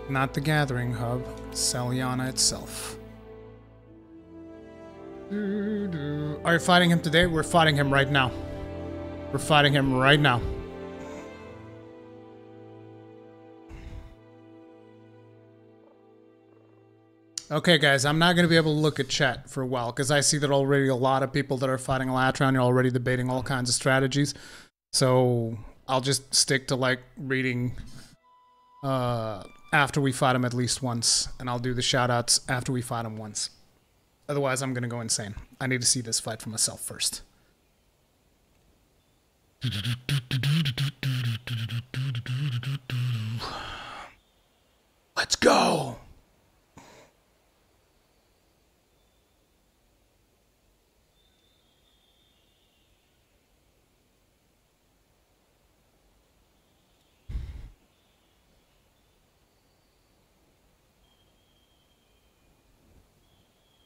Not the Gathering Hub, Seliana itself. Are you fighting him today? We're fighting him right now. We're fighting him right now. Okay, guys, I'm not going to be able to look at chat for a while because I see that already a lot of people that are fighting Latron are already debating all kinds of strategies. So I'll just stick to like reading uh, after we fight him at least once, and I'll do the shoutouts after we fight him once. Otherwise, I'm going to go insane. I need to see this fight for myself first. Let's go!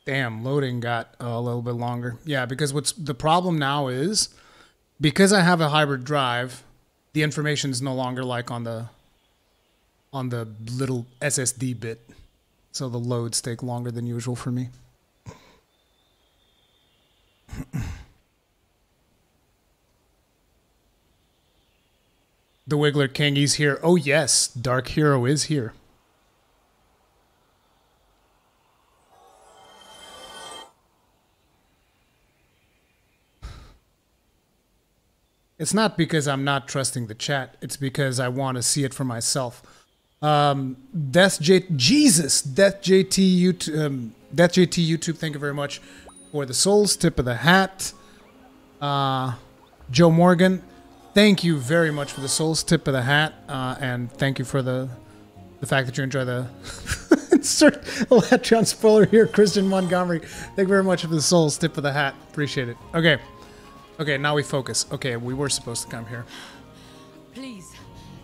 Damn, loading got uh, a little bit longer. Yeah, because what's the problem now is because I have a hybrid drive, the information is no longer like on the on the little SSD bit. So the loads take longer than usual for me. the Wiggler King, he's here. Oh yes, Dark Hero is here. It's not because I'm not trusting the chat. It's because I want to see it for myself. Um, Death J Jesus Death JT YouTube um, Death JT YouTube. Thank you very much for the souls tip of the hat. Uh, Joe Morgan, thank you very much for the souls tip of the hat, uh, and thank you for the the fact that you enjoy the insert Alatreon spoiler here. Christian Montgomery, thank you very much for the souls tip of the hat. Appreciate it. Okay, okay, now we focus. Okay, we were supposed to come here. Please,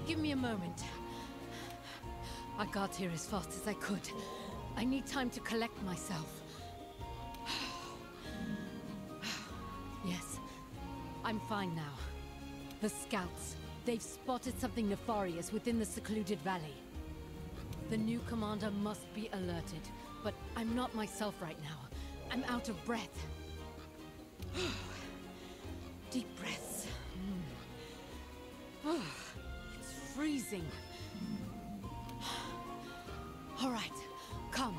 give me a moment. I got here as fast as I could. I need time to collect myself. yes, I'm fine now. The scouts, they've spotted something nefarious within the secluded valley. The new commander must be alerted, but I'm not myself right now. I'm out of breath. Deep breaths. Mm. it's freezing. All right, come.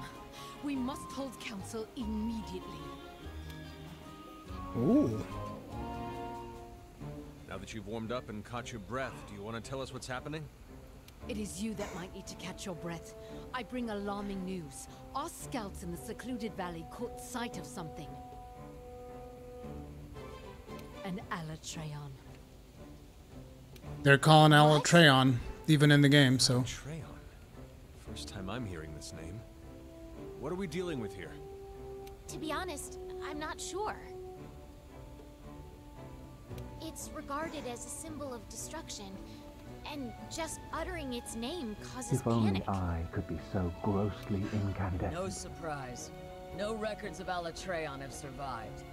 We must hold council immediately. Ooh. Now that you've warmed up and caught your breath, do you want to tell us what's happening? It is you that might need to catch your breath. I bring alarming news. Our scouts in the secluded valley caught sight of something. An Alatreon. They're calling Alatreon even in the game, so. Treon. First time I'm hearing this name. What are we dealing with here? To be honest, I'm not sure. It's regarded as a symbol of destruction, and just uttering its name causes If only panic. I could be so grossly incandescent. No surprise. No records of Alatreon have survived.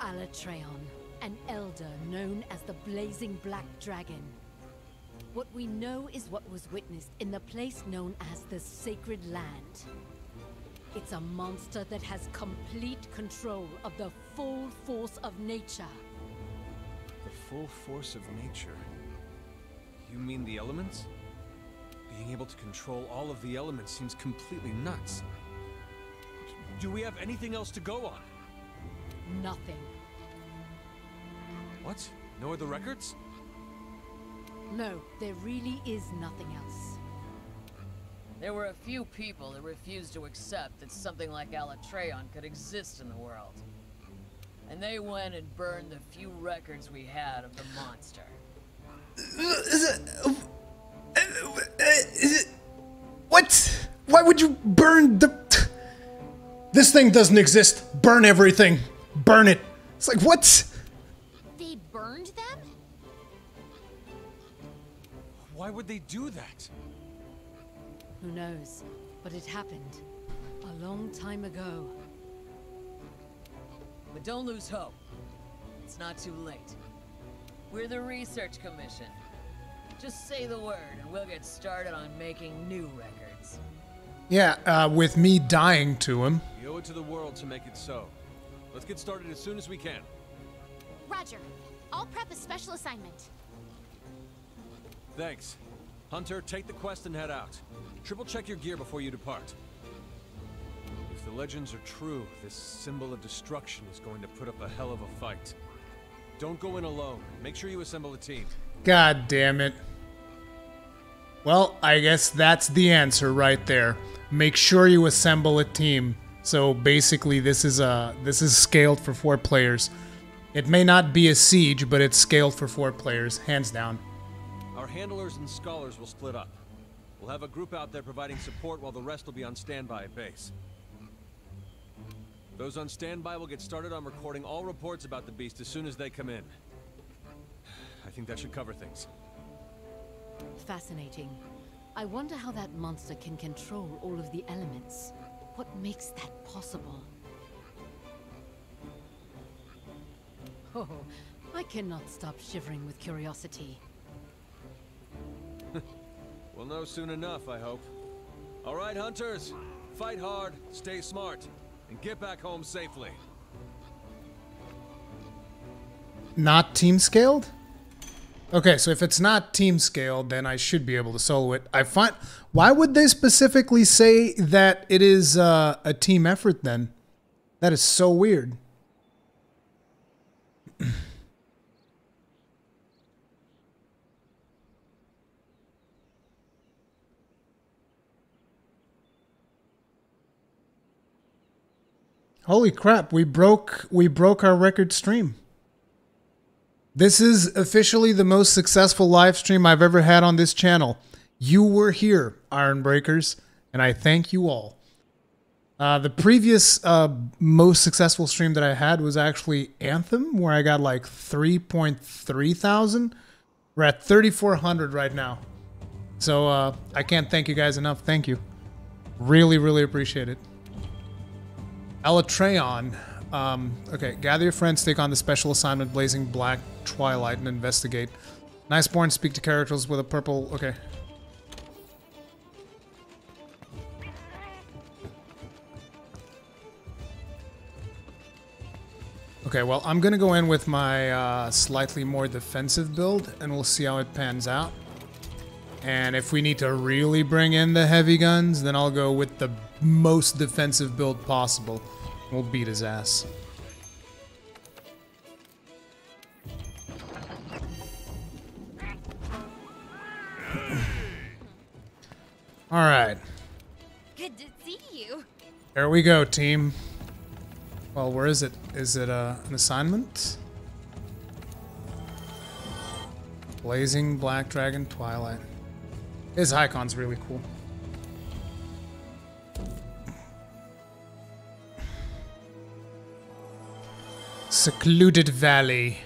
Alatreon, an elder known as the Blazing Black Dragon. What we know is what was witnessed in the place known as the Sacred Land. It's a monster that has complete control of the full force of nature. The full force of nature. You mean the elements? Being able to control all of the elements seems completely nuts. Do we have anything else to go on? Nothing. What? No other records? No, there really is nothing else. There were a few people that refused to accept that something like Alatreon could exist in the world. And they went and burned the few records we had of the monster. What? Why would you burn the. This thing doesn't exist. Burn everything. Burn it. It's like, what? Why would they do that? Who knows? But it happened. A long time ago. But don't lose hope. It's not too late. We're the Research Commission. Just say the word and we'll get started on making new records. Yeah, uh, with me dying to him. We owe it to the world to make it so. Let's get started as soon as we can. Roger. I'll prep a special assignment. Thanks. Hunter, take the quest and head out. Triple check your gear before you depart. If the legends are true, this symbol of destruction is going to put up a hell of a fight. Don't go in alone. Make sure you assemble a team. God damn it. Well, I guess that's the answer right there. Make sure you assemble a team. So basically, this is a this is scaled for four players. It may not be a siege, but it's scaled for four players, hands down. Handlers and scholars will split up. We'll have a group out there providing support while the rest will be on standby at base. Those on standby will get started on recording all reports about the beast as soon as they come in. I think that should cover things. Fascinating. I wonder how that monster can control all of the elements. What makes that possible? Oh, I cannot stop shivering with curiosity. We'll know soon enough, I hope. All right, hunters. Fight hard, stay smart, and get back home safely. Not team scaled? Okay, so if it's not team scaled, then I should be able to solo it. I find why would they specifically say that it is uh, a team effort then? That is so weird. Holy crap, we broke we broke our record stream. This is officially the most successful live stream I've ever had on this channel. You were here, Iron Breakers, and I thank you all. Uh, the previous uh, most successful stream that I had was actually Anthem, where I got like 3.3 thousand. We're at 3,400 right now. So uh, I can't thank you guys enough. Thank you. Really, really appreciate it. Alatreon. Um, okay, gather your friends, take on the special assignment Blazing Black Twilight, and investigate. Nice born, speak to characters with a purple. Okay. Okay, well, I'm gonna go in with my uh, slightly more defensive build, and we'll see how it pans out. And if we need to really bring in the heavy guns, then I'll go with the most defensive build possible. We'll beat his ass. All right, Good to see you. here we go, team. Well, where is it? Is it uh, an assignment? Blazing Black Dragon Twilight. His icon's really cool. Secluded Valley.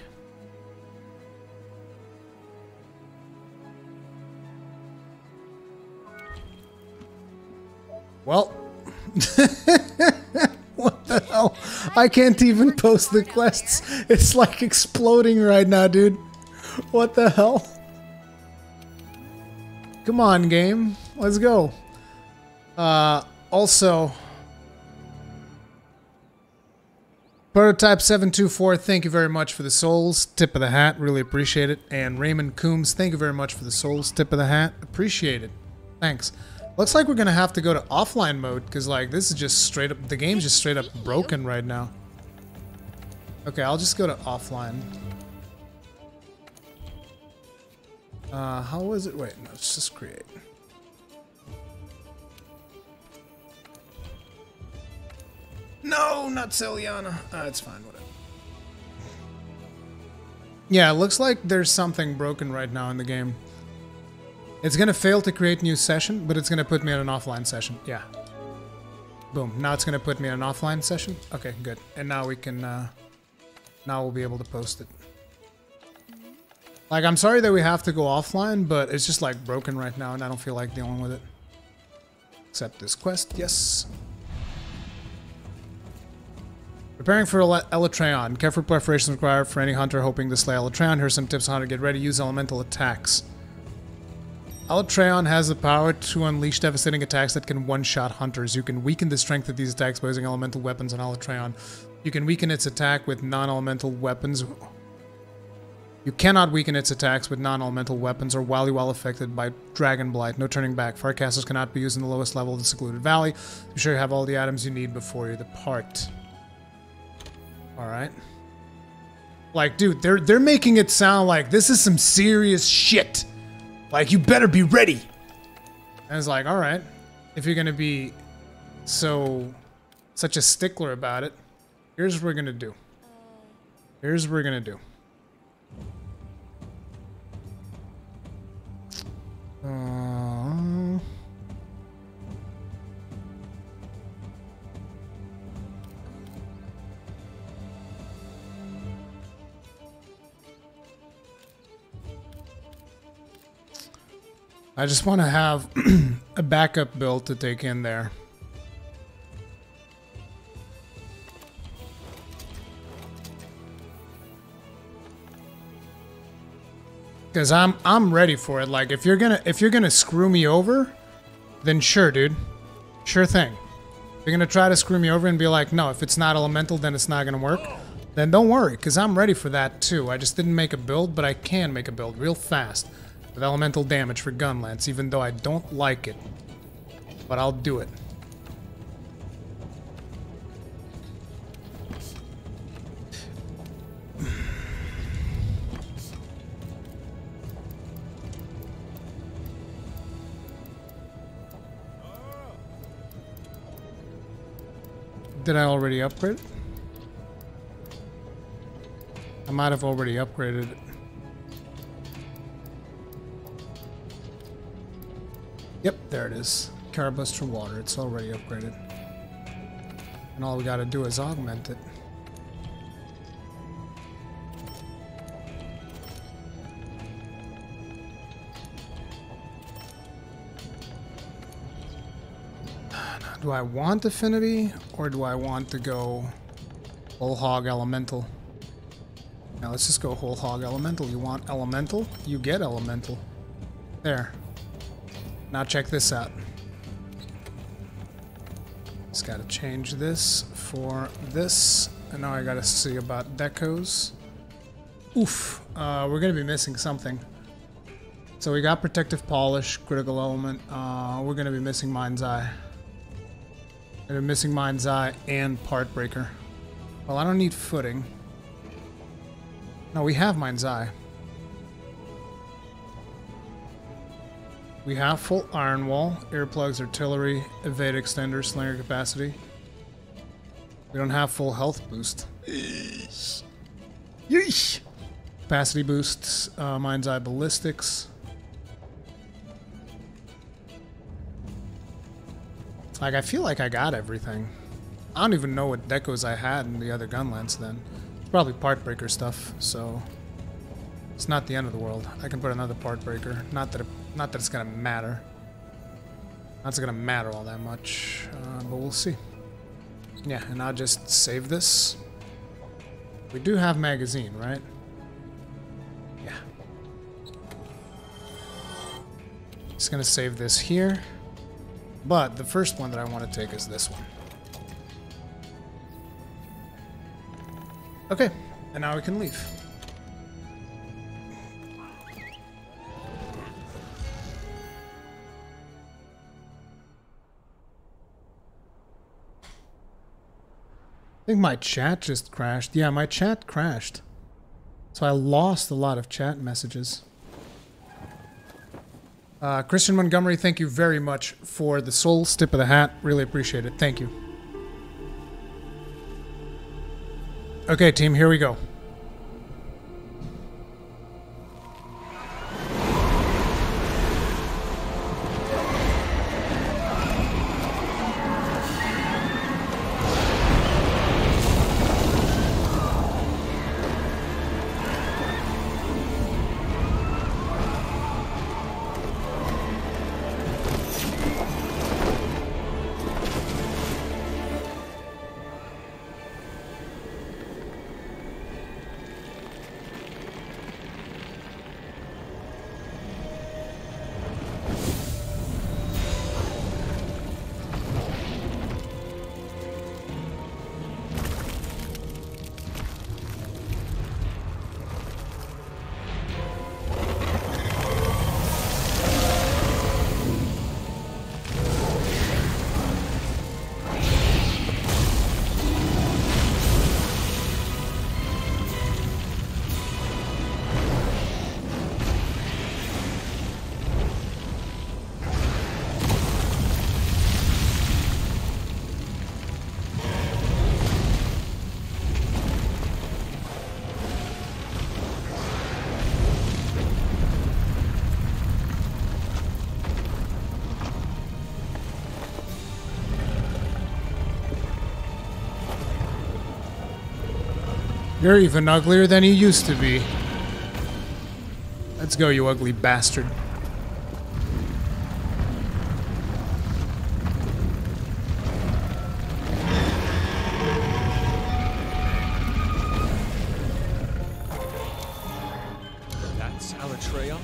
Well, what the hell? I can't even post the quests. It's like exploding right now, dude. What the hell? Come on, game. Let's go. Uh, also, Prototype 724, thank you very much for the souls. Tip of the hat, really appreciate it. And Raymond Coombs, thank you very much for the souls. Tip of the hat, appreciate it. Thanks. Looks like we're gonna have to go to offline mode because like this is just straight up the game's just straight up broken right now. Okay, I'll just go to offline. Uh, how was it? Wait, no, let's just create. No, not Seliana. Uh, it's fine, whatever. Yeah, it looks like there's something broken right now in the game. It's gonna fail to create new session, but it's gonna put me in an offline session. Yeah. Boom. Now it's gonna put me in an offline session. Okay, good. And now we can, uh, now we'll be able to post it. Like, I'm sorry that we have to go offline, but it's just like broken right now, and I don't feel like dealing with it. Accept this quest, yes. Preparing for Ele-. Careful preparations required for any hunter hoping to slay Alatreon. Here's some tips on how to get ready. Use elemental attacks. Alatreon has the power to unleash devastating attacks that can one-shot hunters. You can weaken the strength of these attacks by using elemental weapons on Alatreon. You can weaken its attack with non-elemental weapons. You cannot weaken its attacks with non-elemental weapons or while you while affected by Dragon Blight. No turning back. Farcasters cannot be used in the lowest level of the Secluded Valley. Be sure you have all the items you need before you depart. Alright. Like, dude, they're they're making it sound like this is some serious shit. Like, you better be ready. And it's like, alright. If you're gonna be so such a stickler about it, here's what we're gonna do. Here's what we're gonna do. Uh, I just want to have a backup build to take in there. Cause I'm I'm ready for it. Like if you're gonna if you're gonna screw me over, then sure, dude. Sure thing. If you're gonna try to screw me over and be like, no, if it's not elemental, then it's not gonna work. Then don't worry, cause I'm ready for that too. I just didn't make a build, but I can make a build real fast with elemental damage for Gunlance, even though I don't like it. But I'll do it. Did I already upgrade? I might have already upgraded it. Yep, there it is. Carabuster water. It's already upgraded. And all we gotta do is augment it. Do I want affinity or do I want to go whole hog elemental? Now let's just go whole hog elemental. You want elemental? You get elemental. There. Now check this out. Just gotta change this for this. And now I gotta see about decos. Oof. Uh, we're gonna be missing something. So we got protective polish, critical element. Uh, we're gonna be missing mind's eye. And a missing mind's eye and part breaker. Well, I don't need footing. No, we have mind's eye. We have full iron wall, earplugs, artillery, evade extender, slinger capacity. We don't have full health boost. Yeesh. Capacity boosts, uh, mind's eye ballistics. Like, I feel like I got everything. I don't even know what decos I had in the other gunlance then. It's probably part breaker stuff, so it's not the end of the world. I can put another part breaker. Not that it, not that it's gonna matter. Not gonna matter all that much, uh, but we'll see. Yeah, and I'll just save this. We do have magazine, right? Yeah. Just gonna save this here. But the first one that I want to take is this one. Okay, and now we can leave. Think my chat just crashed. Yeah, my chat crashed. So I lost a lot of chat messages. Uh, Christian Montgomery, thank you very much for the soul tip of the hat. Really appreciate it. Thank you. Okay, team, here we go. You're even uglier than you used to be. Let's go, you ugly bastard. That's Alatreon?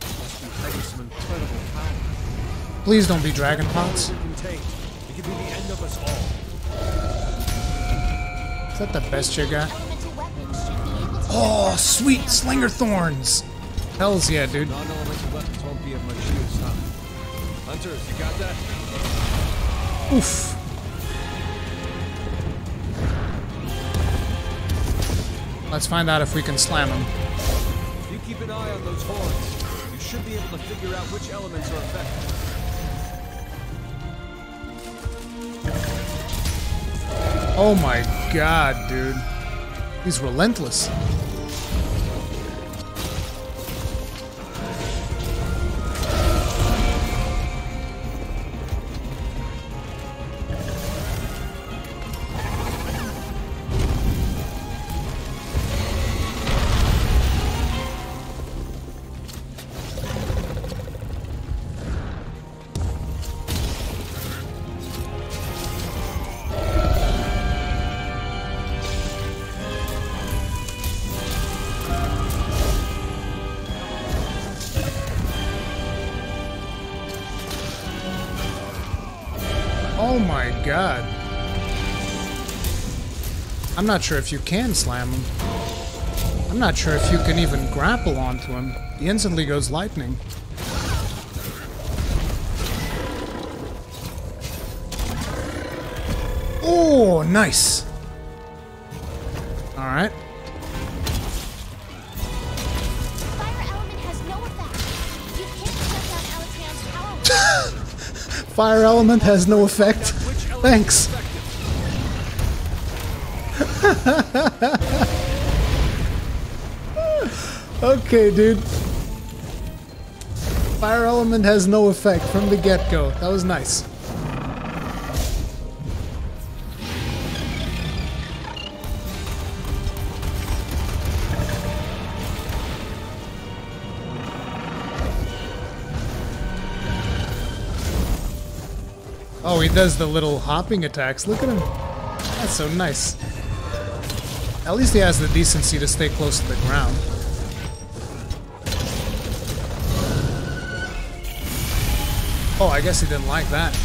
Must be some incredible power. Please don't be dragon pots. That the best you got? Elemental weapons should be able to Oh, sweet slinger thorns. Hells yeah, dude. Non-elemental weapons won't be of much use. Hunters, you got that? Oof. Let's find out if we can slam them. If you keep an eye on those horns, you should be able to figure out which elements are affected. Oh my god, dude. He's relentless. I'm not sure if you can slam him. I'm not sure if you can even grapple onto him. He instantly goes lightning. Oh, nice. Alright. Fire element has no effect. You okay, dude. Fire element has no effect from the get-go. That was nice. Oh, he does the little hopping attacks. Look at him. That's so nice. At least he has the decency to stay close to the ground. Oh, I guess he didn't like that.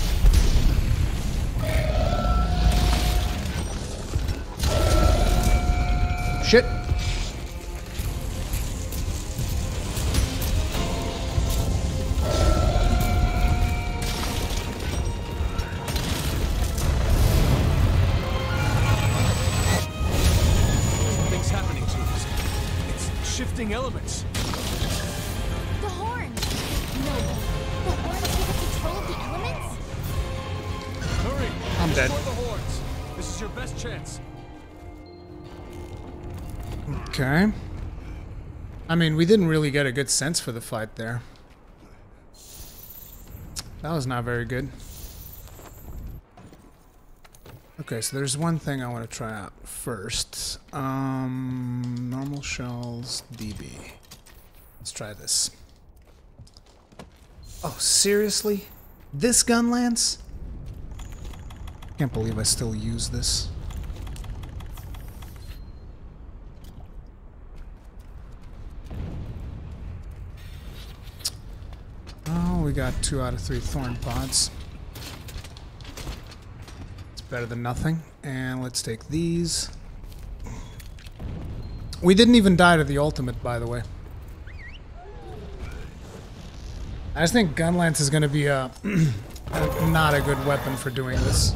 I mean, we didn't really get a good sense for the fight there. That was not very good. Okay, so there's one thing I want to try out first. Um, normal shells, DB. Let's try this. Oh, seriously? This gun lance? Can't believe I still use this. Oh, we got two out of three thorn pods. It's better than nothing. And let's take these. We didn't even die to the ultimate, by the way. I just think Gunlance is going to be a, not a good weapon for doing this.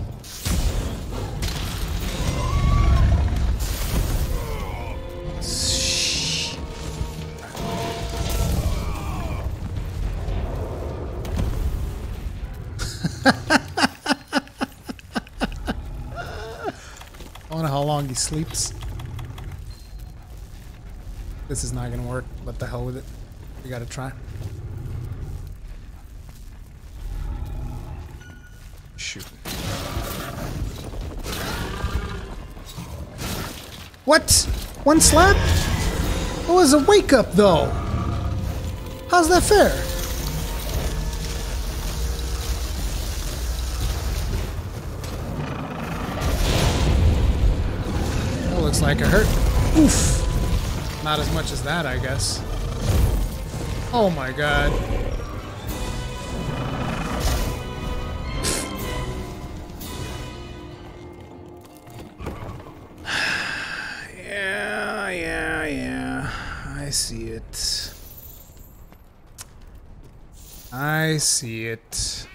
Long he sleeps. This is not gonna work. What the hell with it? We gotta try. Shoot. What? One slap? It was a wake up though. How's that fair? Looks like it hurt. Oof. Not as much as that, I guess. Oh my god. Yeah, yeah, yeah. I see it. I see it.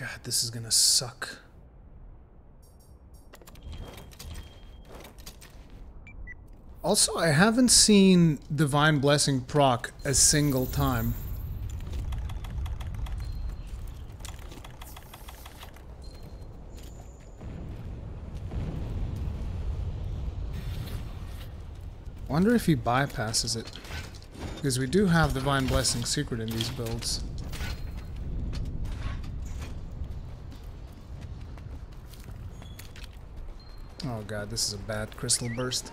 God, this is gonna suck. Also, I haven't seen Divine Blessing proc a single time. Wonder if he bypasses it. Because we do have Divine Blessing secret in these builds. Oh god, this is a bad crystal burst.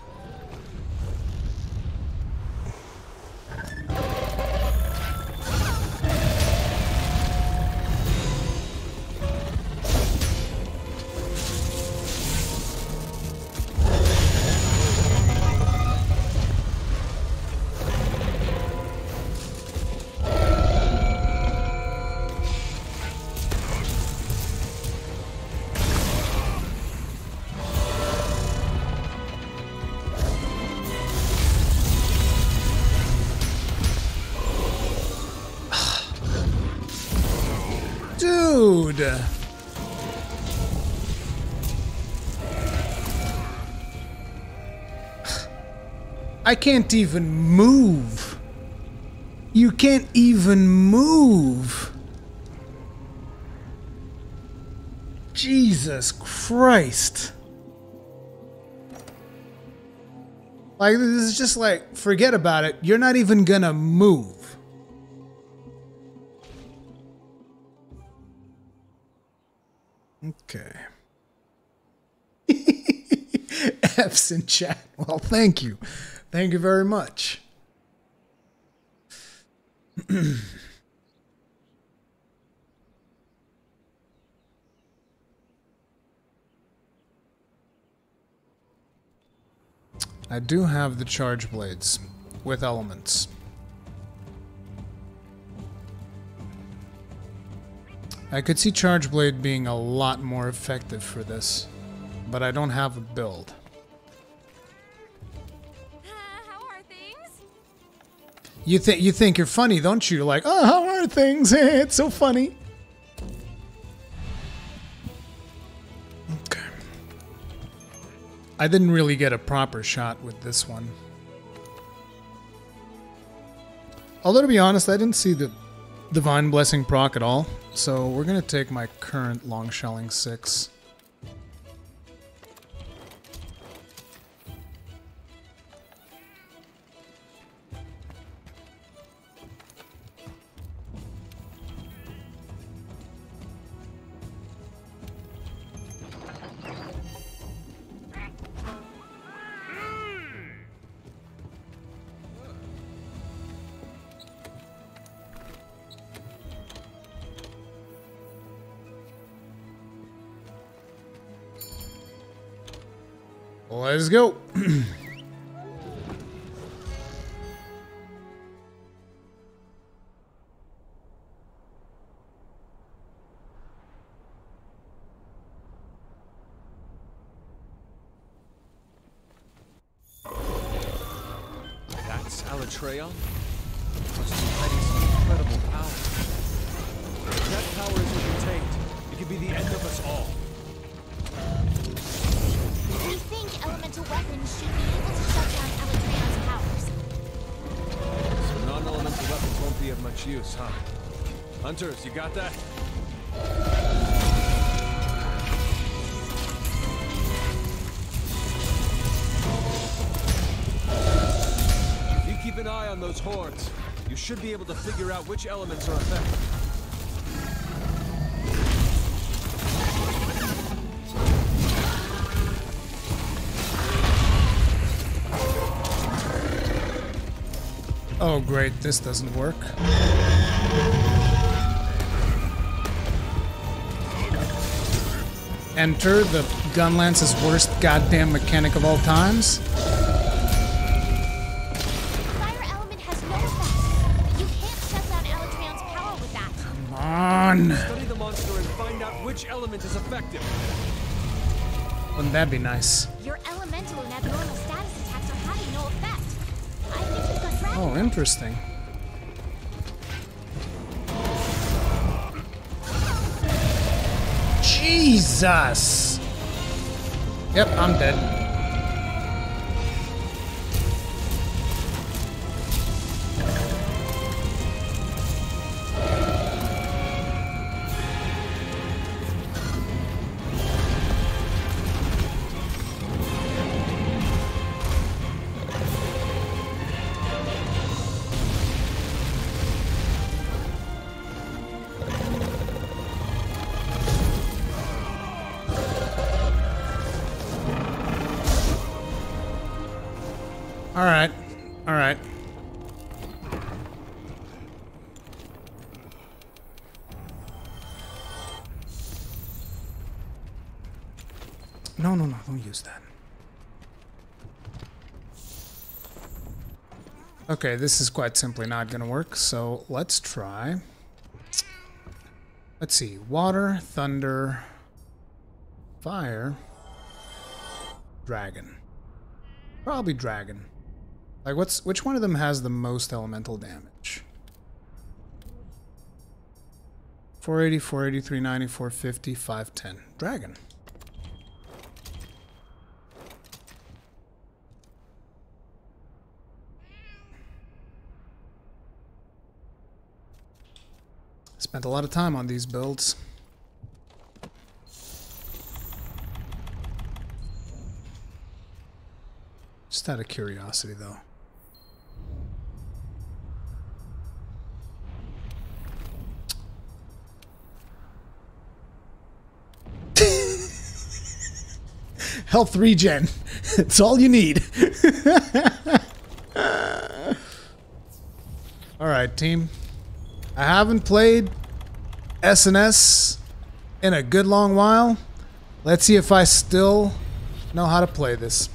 I can't even move. You can't even move. Jesus Christ. Like, this is just like, forget about it. You're not even gonna move. Okay. F's in chat. Well, thank you. Thank you very much. I do have the charge blades with elements. I could see Charge Blade being a lot more effective for this, but I don't have a build. You think you think you're funny, don't you? Like, oh, how are things? it's so funny. Okay. I didn't really get a proper shot with this one. Although to be honest, I didn't see the Divine Blessing proc at all, so we're gonna take my current long shelling six. Let's go. That's Alatreon? Hunters, you got that? You keep an eye on those hordes, you should be able to figure out which elements are affected. Oh great, this doesn't work. Enter the Gunlance's worst goddamn mechanic of all times. Fire element has no effect. You can't shut down Alatreon's power with that. Come on. Study the monster and find out which element is effective. Wouldn't that be nice? Your elemental and abnormal status attacks are having no effect. I think you've got. Oh, interesting. Jesus! Yep, I'm dead. Okay, this is quite simply not going to work, so let's try. Let's see. Water, thunder, fire, dragon. Probably dragon. Like, what's which one of them has the most elemental damage? 480, 480, 390, 450, 510. Dragon. Spent a lot of time on these builds. Just out of curiosity, though. Health regen. It's all you need. all right, team. I haven't played SNS in a good long while. Let's see if I still know how to play this.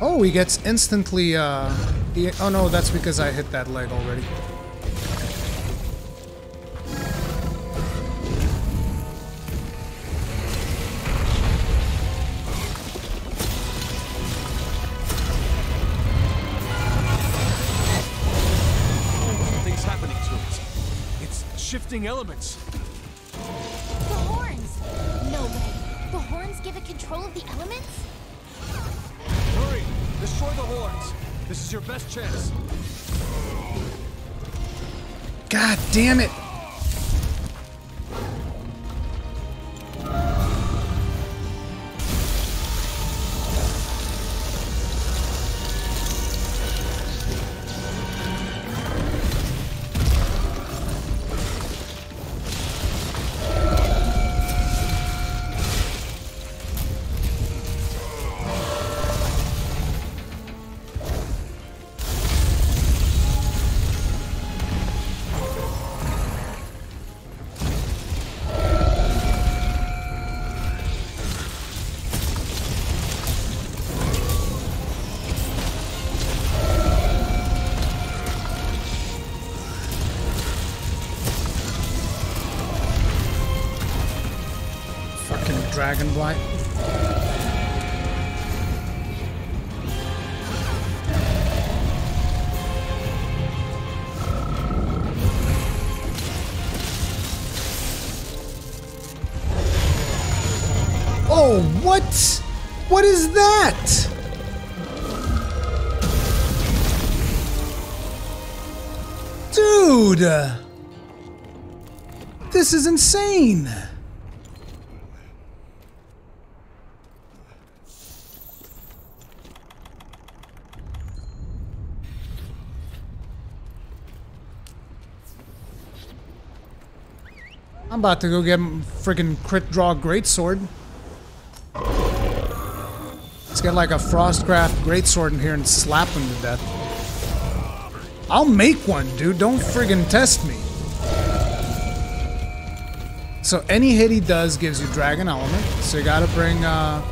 Oh, he gets instantly, uh... Oh no, that's because I hit that leg already. Shifting elements. The horns! No way. The horns give it control of the elements? Hurry! Destroy the horns. This is your best chance. God damn it! Fucking blight. Oh, what? What is that? Dude! This is insane! About to go get freaking crit draw greatsword. Let's get like a Frostcraft greatsword in here and slap him to death. I'll make one, dude. Don't friggin' test me. So any hit he does gives you dragon element. So you gotta bring uh,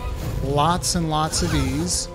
lots and lots of these.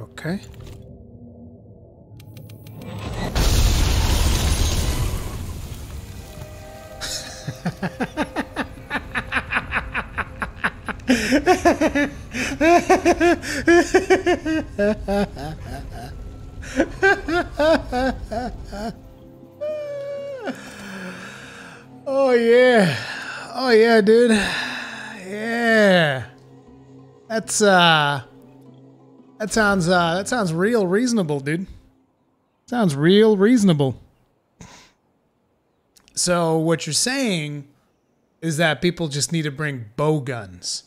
Okay. Oh yeah. Oh yeah, dude. Yeah. That's uh that sounds uh that sounds real reasonable, dude. Sounds real reasonable. So what you're saying is that people just need to bring bow guns.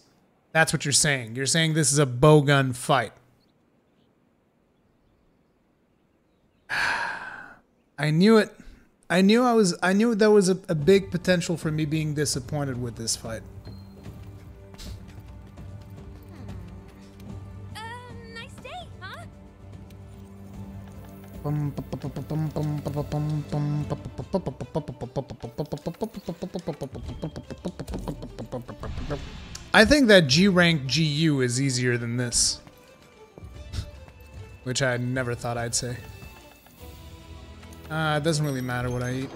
That's what you're saying. You're saying this is a bow gun fight. I knew it. I knew I was I knew there was a, a big potential for me being disappointed with this fight. I think that G rank GU is easier than this. Which I never thought I'd say. Uh, it doesn't really matter what I eat.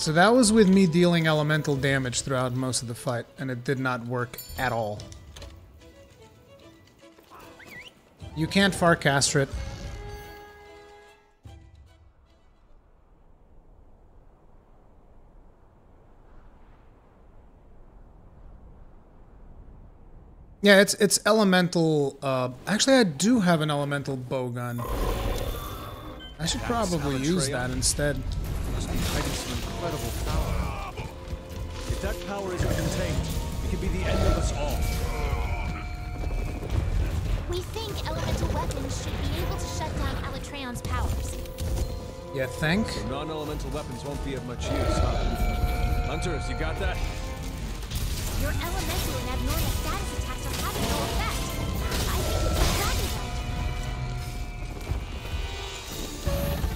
So that was with me dealing elemental damage throughout most of the fight, and it did not work at all. You can't far it. Yeah, it's it's elemental. Uh, actually, I do have an elemental bow gun. I should probably use that instead. Must be hiding some incredible power. If that power isn't contained, it could be the end of us all. We think elemental weapons should be able to shut down Alatreon's powers. Yeah, think. So non-elemental weapons won't be of much use, huh? Hunters, you got that? Your elemental and abnormal status attacks are having no effect. I think it's a dragon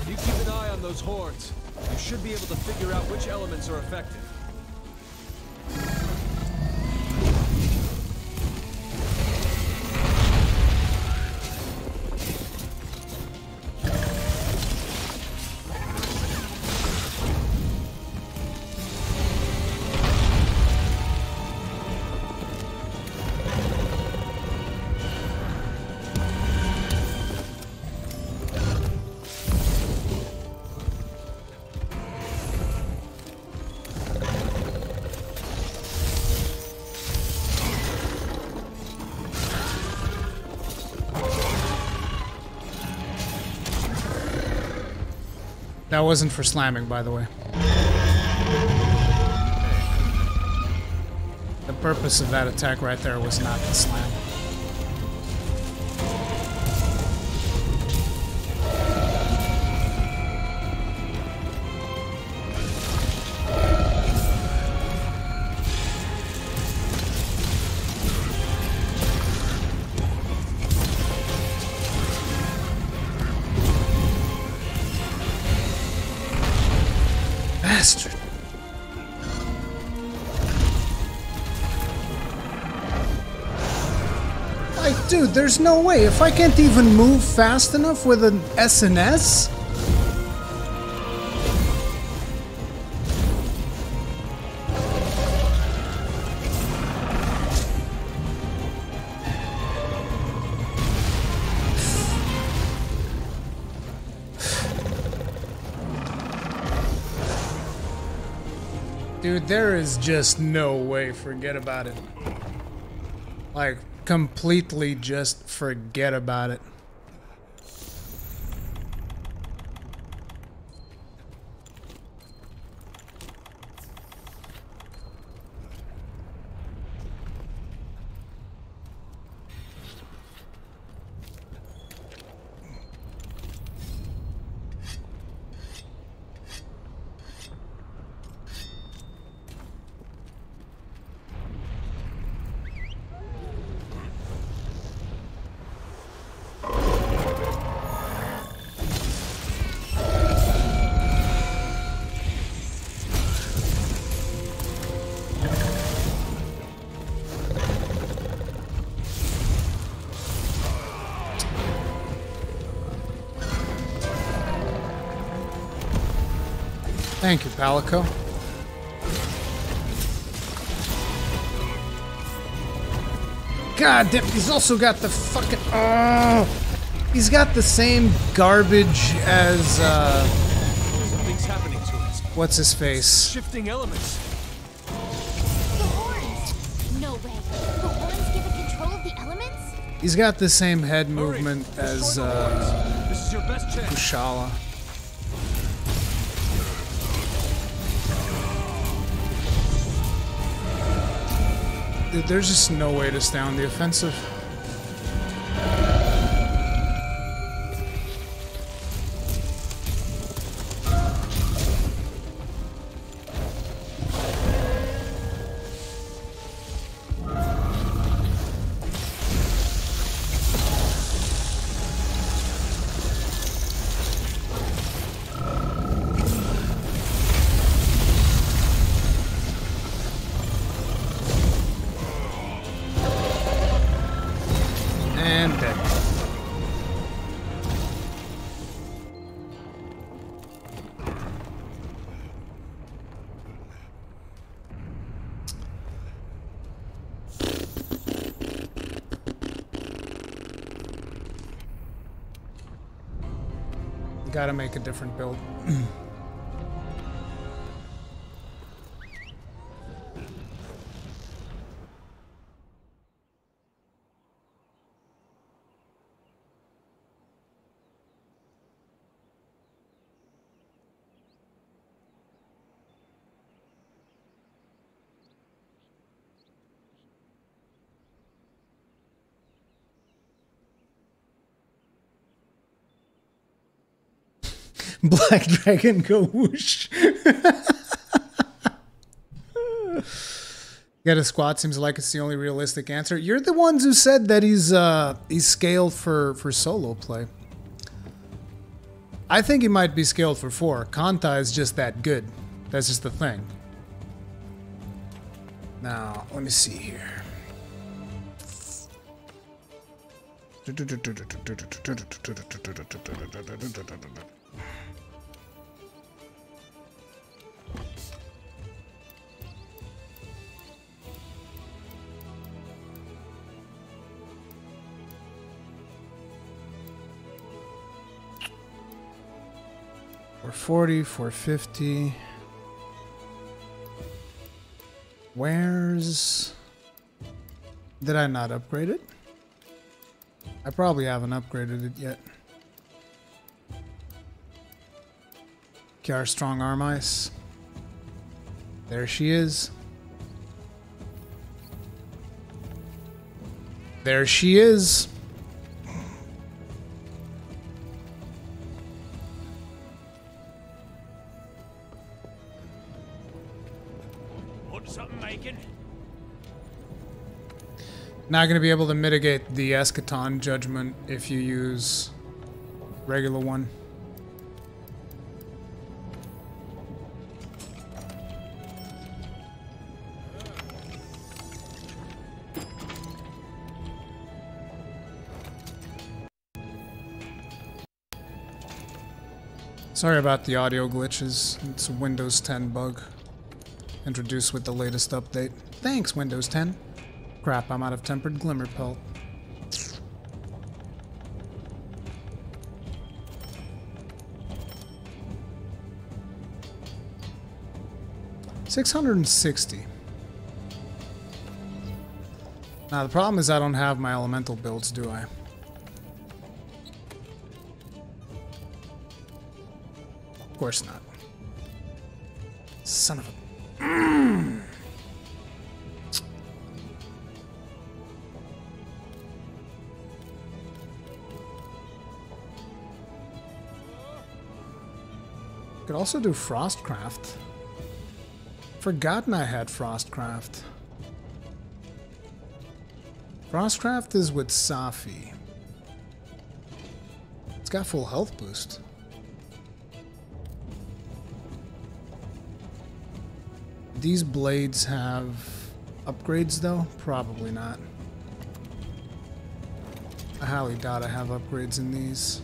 you keep an eye on those horns, you should be able to figure out which elements are effective. That wasn't for slamming, by the way. The purpose of that attack right there was not to slam. There's no way. If I can't even move fast enough with an SNS, Dude, there is just no way. Forget about it. Like, completely just forget about it. Palico. God damn, he's also got the fucking. Oh! He's got the same garbage as, uh. Something's happening to us. What's his face? Shifting elements. The horns! No way. The horns give it control of the elements? He's got the same head movement destroy as, uh. This is your best chance. Kushala. There's just no way to stay on the offensive. Gotta make a different build. Black Dragon go whoosh. Get a squat seems like it's the only realistic answer. You're the ones who said that he's uh he's scaled for for solo play. I think he might be scaled for four. Kanta is just that good. That's just the thing. Now, let me see here. Four forty, four fifty. Where's did I not upgrade it? I probably haven't upgraded it yet. Kjárr Strong Arm Ice. There she is. There she is. Not going to be able to mitigate the Escaton judgment if you use regular one. Sorry about the audio glitches. It's a Windows 10 bug. Introduced with the latest update. Thanks, Windows 10. Crap, I'm out of tempered glimmer pelt. Six hundred and sixty. Now the problem is I don't have my elemental builds, do I? Of course not. Son of a also do Frostcraft. Forgotten I had Frostcraft. Frostcraft is with Safi. It's got full health boost. These blades have upgrades though? Probably not. I highly doubt I have upgrades in these.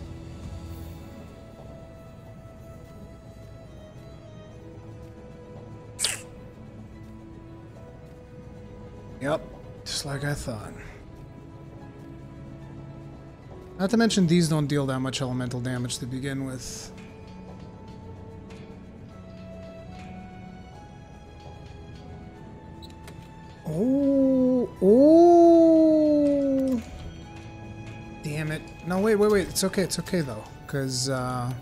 Like I thought. Not to mention these don't deal that much elemental damage to begin with. Oh, oh. Damn it. No, wait, wait, wait. It's okay. It's okay, though. Because, uh...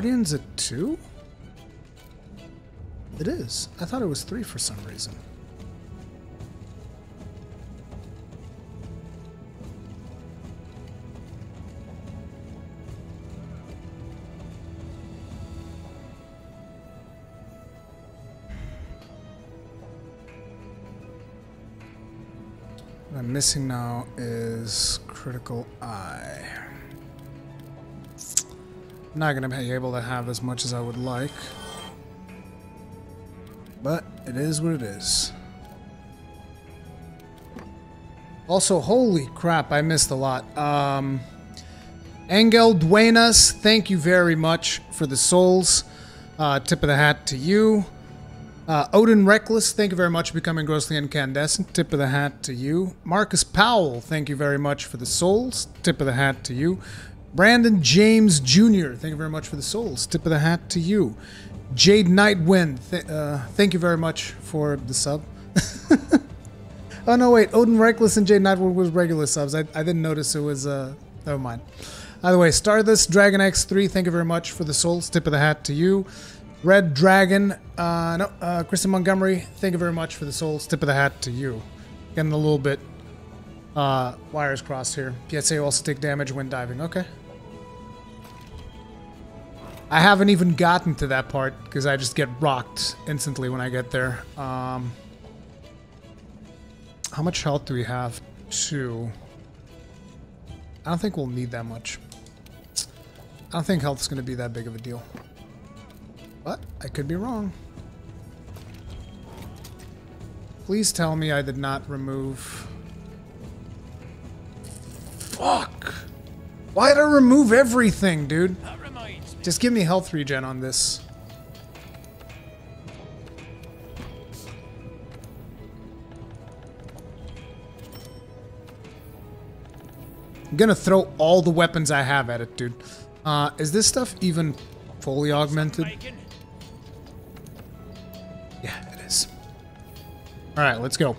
Guardian's at two? It is. I thought it was three for some reason. What I'm missing now is Critical Eye. Not going to be able to have as much as I would like. But it is what it is. Also, holy crap, I missed a lot. Um, Angel Duenas, thank you very much for the souls. Uh, tip of the hat to you. Uh, Odin Reckless, thank you very much for becoming grossly incandescent. Tip of the hat to you. Marcus Powell, thank you very much for the souls. Tip of the hat to you. Brandon James Jr., thank you very much for the souls. Tip of the hat to you. Jade Nightwind, th- uh, thank you very much for the sub. oh no, wait, Odin Reckless and Jade Nightwind was regular subs. I, I didn't notice it was. Uh, never mind. Either way, Stardust Dragon X3, thank you very much for the souls. Tip of the hat to you. Red Dragon, uh, no, uh, Kristen Montgomery, thank you very much for the souls. Tip of the hat to you. Getting a little bit uh, wires crossed here. PSA also take damage when diving. Okay. I haven't even gotten to that part because I just get rocked instantly when I get there. Um, how much health do we have? Two. I don't think we'll need that much. I don't think health is going to be that big of a deal. But I could be wrong. Please tell me I did not remove... Fuck! Why did I remove everything, dude? Just give me health regen on this. I'm gonna throw all the weapons I have at it, dude. Uh, is this stuff even fully augmented? Yeah, it is. Alright, let's go.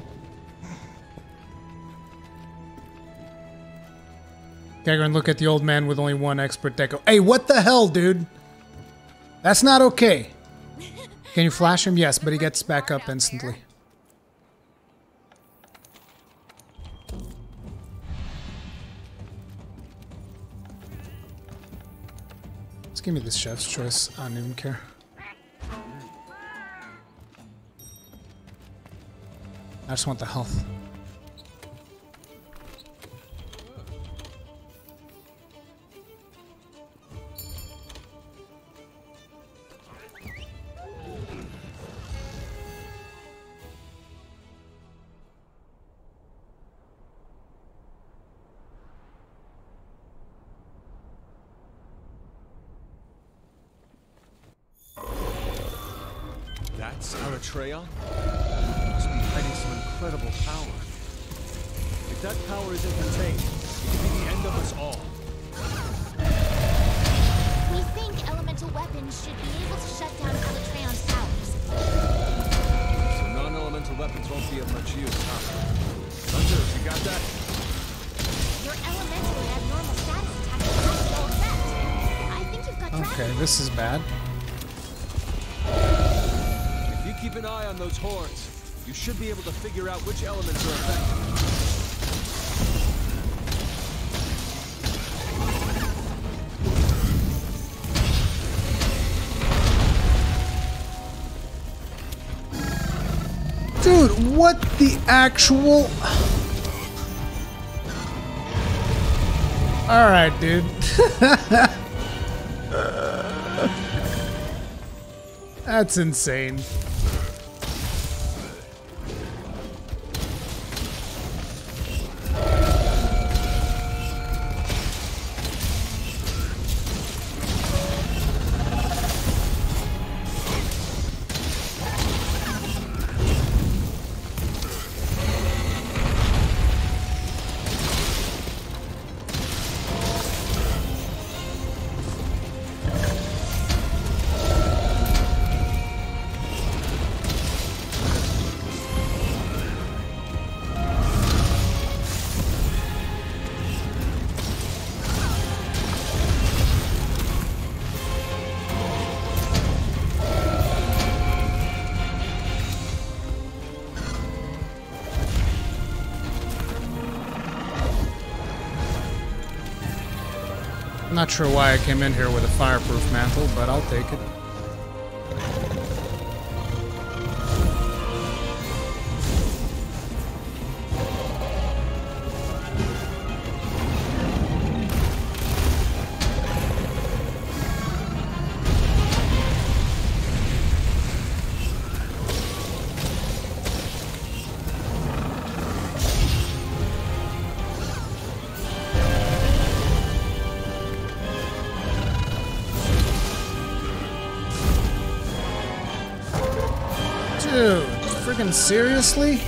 Okay, and look at the old man with only one expert deco. Hey, what the hell, dude? That's not okay. Can you flash him? Yes, but he gets back up instantly. Just give me this chef's choice. I don't even care. I just want the health. That's Alatreon? Must be hiding some incredible power. If that power isn't contained, it could be the end of us all. We think elemental weapons should be able to shut down Alatreon's powers. So non-elemental weapons won't be of much use, huh? Hunter, you got that? Your elemental and abnormal status attack has no effect. I think you've got Okay, this is bad keep an eye on those horns, you should be able to figure out which elements are affected. Dude, what the actual... Alright, dude. That's insane. Sure why I came in here with a fireproof mantle, but I'll take it. Seriously?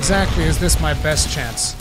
Exactly is this my best chance?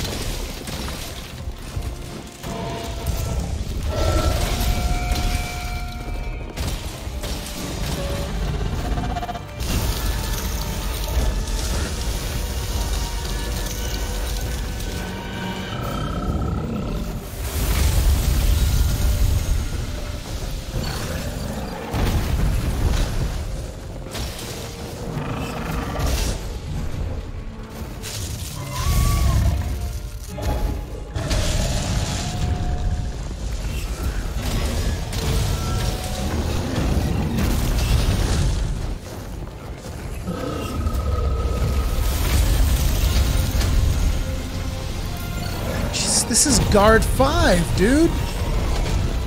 Guard 5, dude.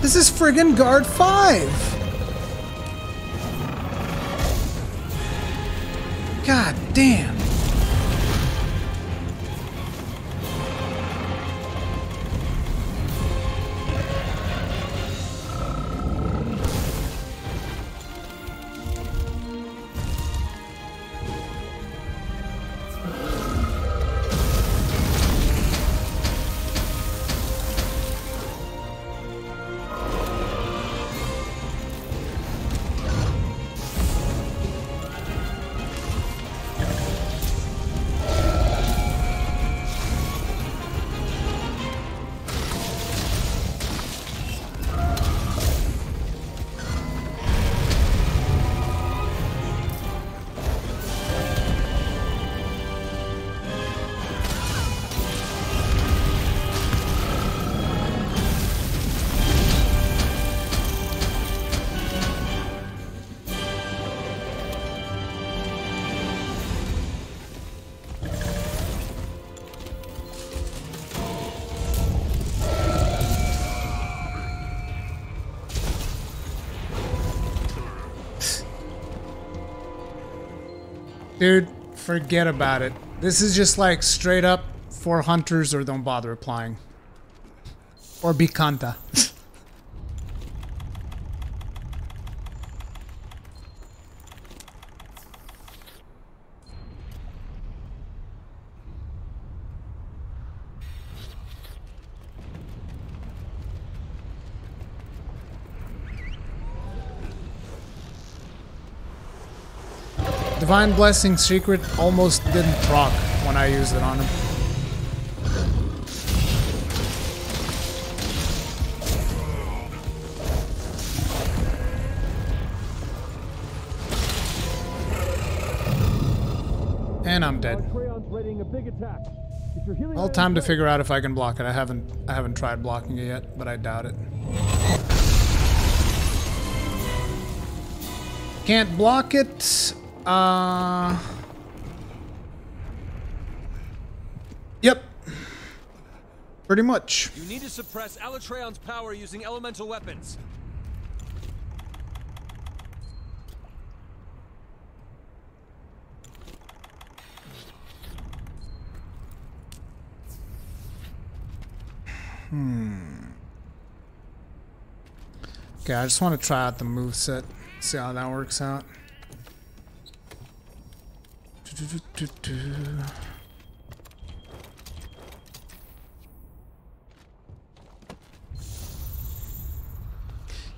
This is friggin' guard 5. God damn. Forget about it. This is just like straight up for hunters or don't bother applying. Or be kanta. Divine Blessing Secret almost didn't proc when I used it on him. And I'm dead. Alatreon's readying a big attack. If you're healing Well, time to figure out if I can block it. I haven't I haven't tried blocking it yet, but I doubt it. Can't block it. Uh Yep. Pretty much. You need to suppress Alatreon's power using elemental weapons. Hmm. Okay, I just want to try out the move set. See how that works out.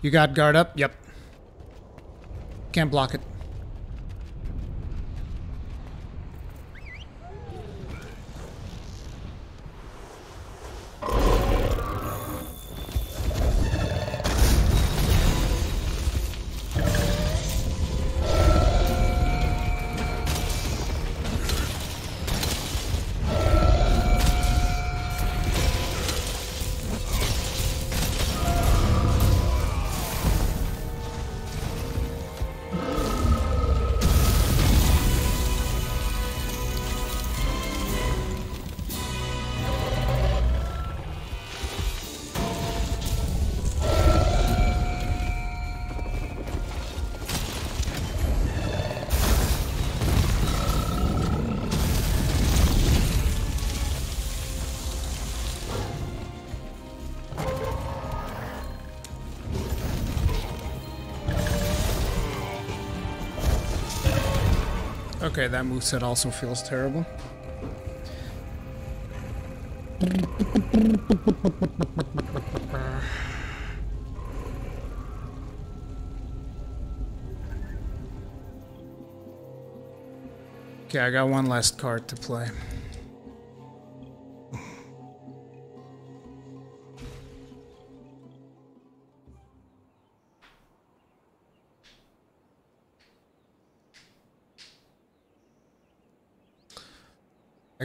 You got guard up? Yep. Can't block it. Okay, that moveset also feels terrible. Okay, I got one last card to play.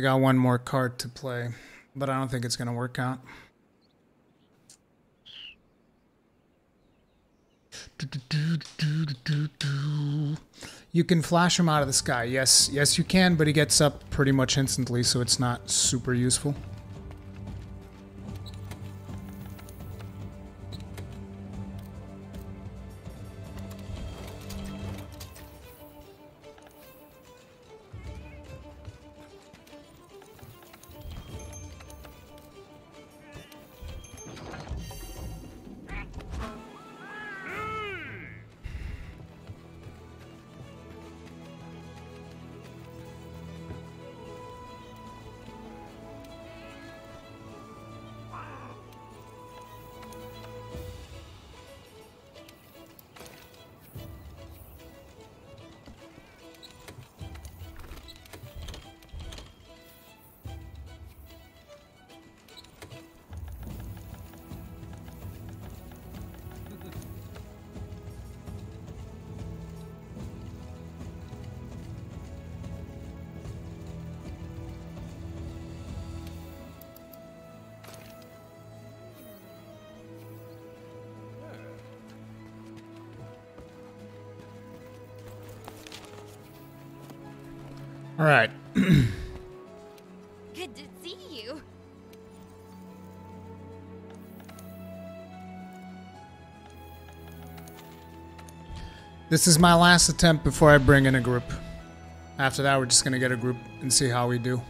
Got one more card to play, but I don't think it's going to work out. You can flash him out of the sky. Yes, yes you can, but he gets up pretty much instantly, so it's not super useful. This is my last attempt before I bring in a group. After that, we're just gonna get a group and see how we do.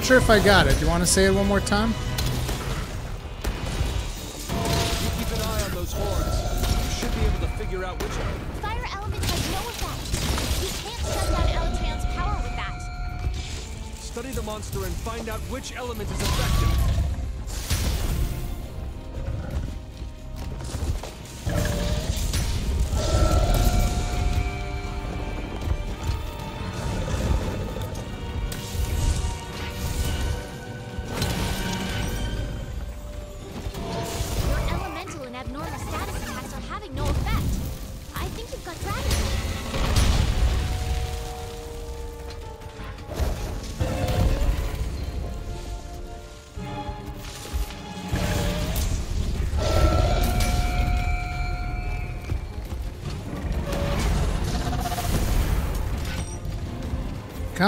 I'm not sure if I got it. Do you want to say it one more time? You keep an eye on those horns. You should be able to figure out which... Fire element has no effect. We can't shut down Alatreon's power with that. Study the monster and find out which element is effective.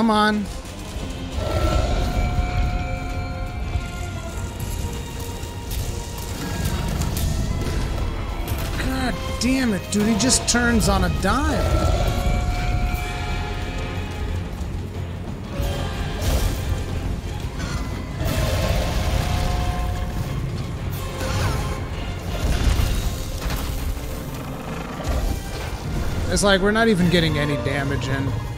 Come on. God damn it, dude. He just turns on a dime. It's like we're not even getting any damage in.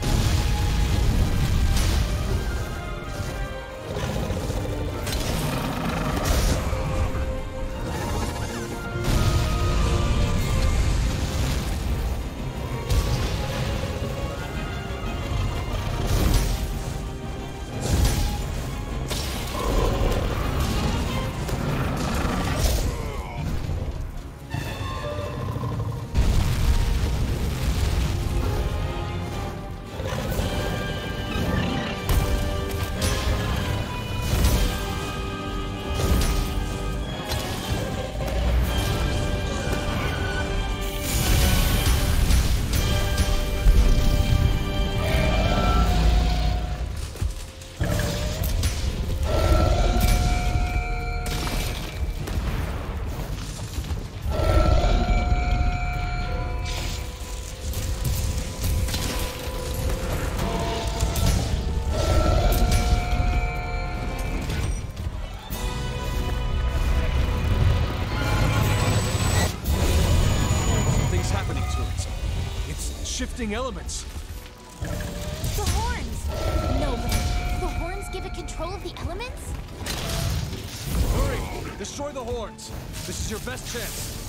It's elements. The horns! No way. The horns give it control of the elements? Hurry! Destroy the horns. This is your best chance.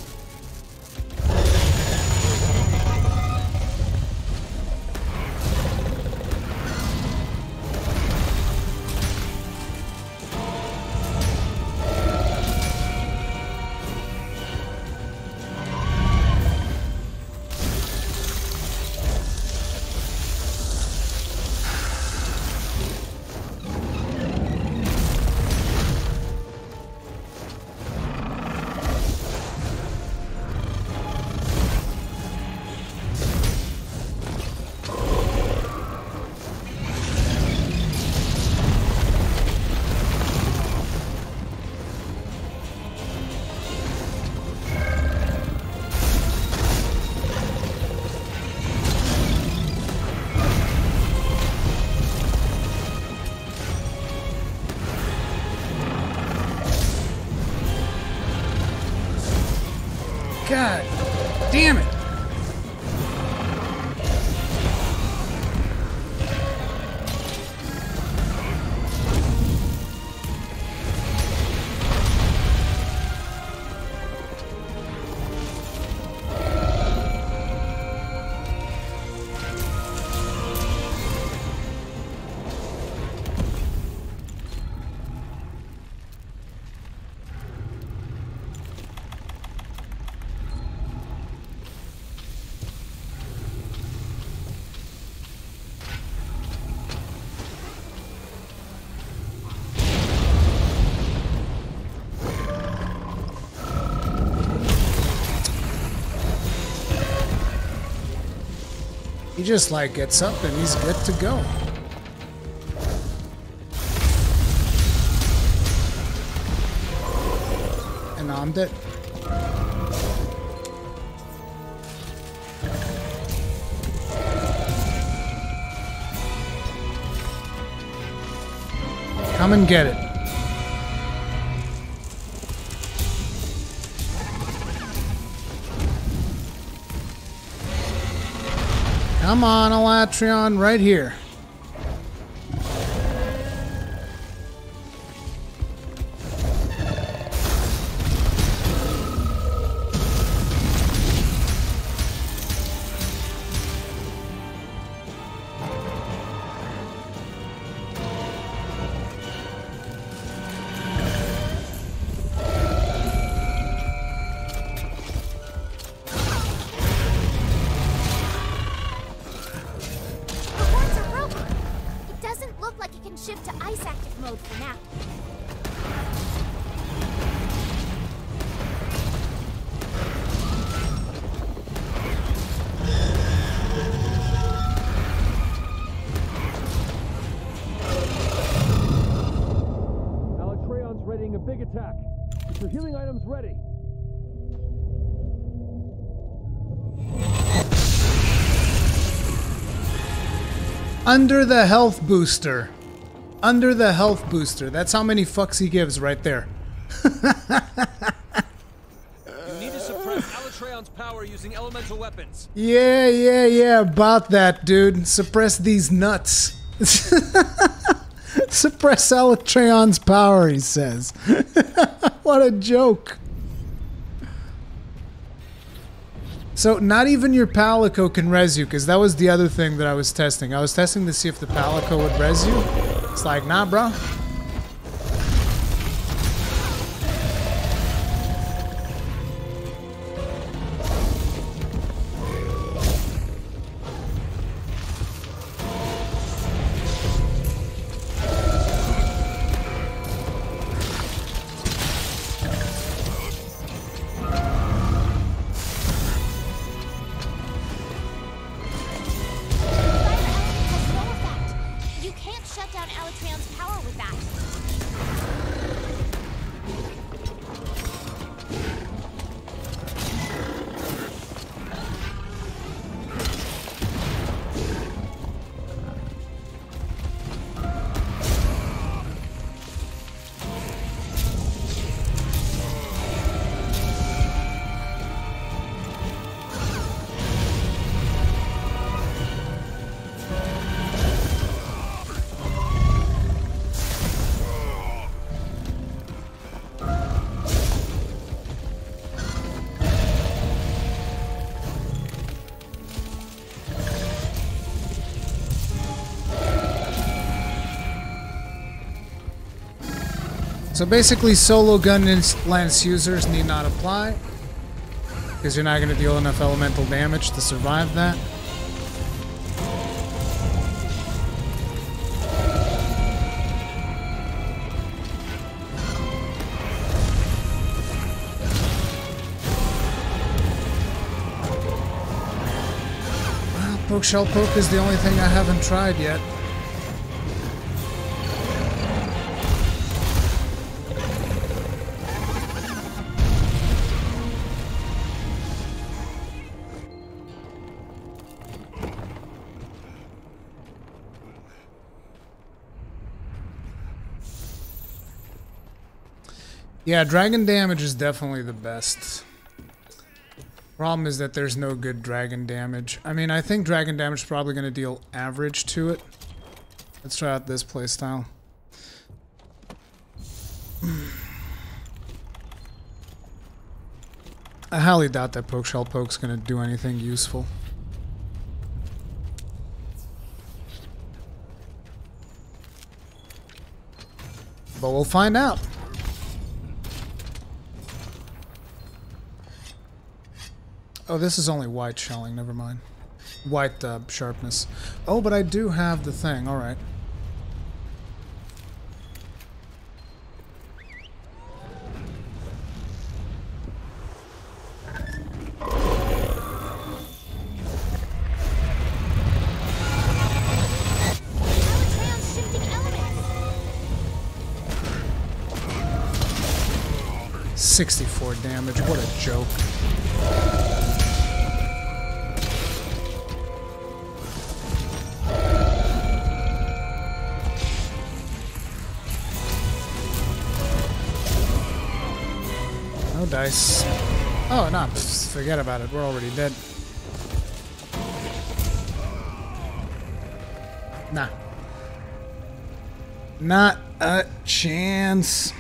Just like gets up and he's good to go. And I'm dead. Come and get it. Come on, Alatreon, right here. Under the health booster. Under the health booster. That's how many fucks he gives right there. You need to suppress Alatreon's power using elemental weapons. Yeah, yeah, yeah, about that, dude. Suppress these nuts. Suppress Alatreon's power, he says. what a joke. So, not even your Palico can res you, because that was the other thing that I was testing. I was testing to see if the Palico would res you. It's like, nah, bro. So basically, solo gun lance users need not apply. Because you're not going to deal enough elemental damage to survive that. Ah, poke Shell Poke is the only thing I haven't tried yet. Yeah, dragon damage is definitely the best. Problem is that there's no good dragon damage. I mean, I think dragon damage is probably going to deal average to it. Let's try out this playstyle. I highly doubt that Poke Shell Poke's going to do anything useful. But we'll find out. Oh, this is only white shelling, never mind. White uh, sharpness. Oh, but I do have the thing, alright. Sixty-four damage, what a joke. Dice. Oh, no, pff, forget about it. We're already dead. Nah. Not a chance.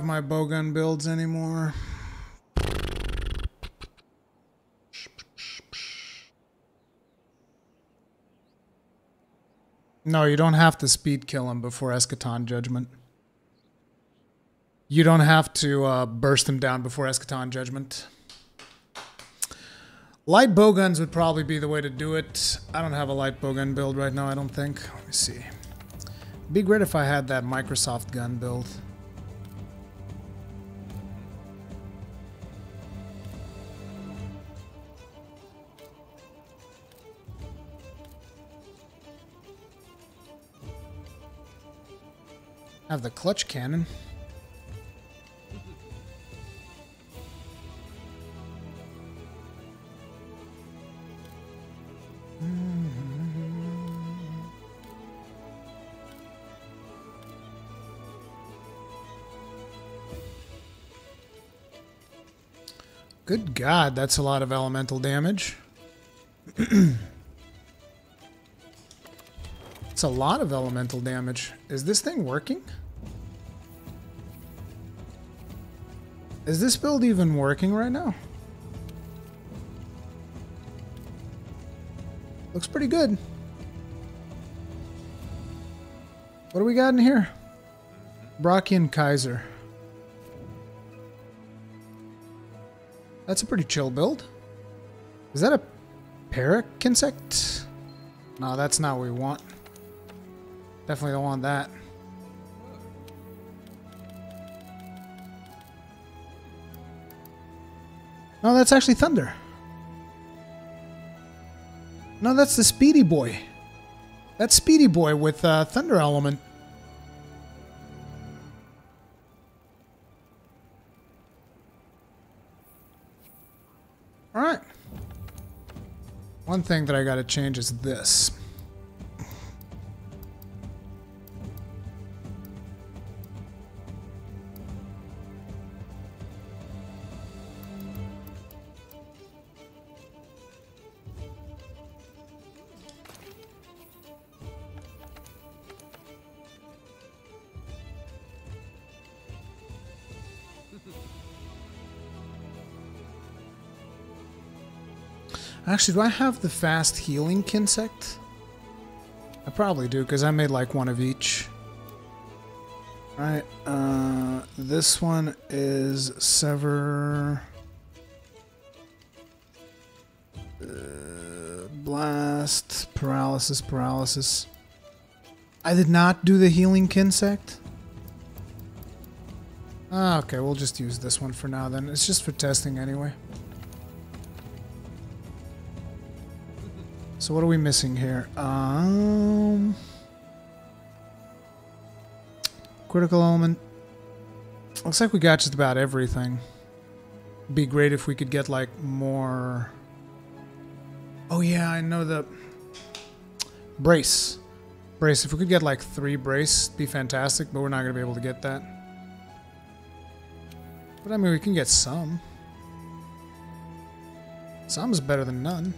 Have my bowgun builds anymore. No, you don't have to speed kill him before Escaton Judgment. You don't have to uh, burst him down before Escaton Judgment. Light bowguns would probably be the way to do it. I don't have a light bowgun build right now, I don't think. Let me see. Be great if I had that Microsoft gun build. Have the clutch cannon. Good God, that's a lot of elemental damage. It's a lot of elemental damage. Is this thing working? Is this build even working right now? Looks pretty good. What do we got in here? Brockian Kaiser. That's a pretty chill build. Is that a Parakinsect? No, that's not what we want. Definitely don't want that. No, that's actually Thunder. No, that's the Speedy Boy. That's Speedy Boy with uh, Thunder Element. Alright. One thing that I gotta change is this. Actually, do I have the fast healing Kinsect? I probably do, because I made like one of each. Alright, uh, this one is Sever... Uh, blast, Paralysis, Paralysis. I did not do the healing Kinsect? Ah, okay, we'll just use this one for now then. It's just for testing anyway. So what are we missing here? Um, critical element. Looks like we got just about everything. Be great if we could get like more. Oh yeah, I know the brace. Brace. If we could get like three brace, be fantastic. But we're not gonna be able to get that. But I mean, we can get some. Some is better than none.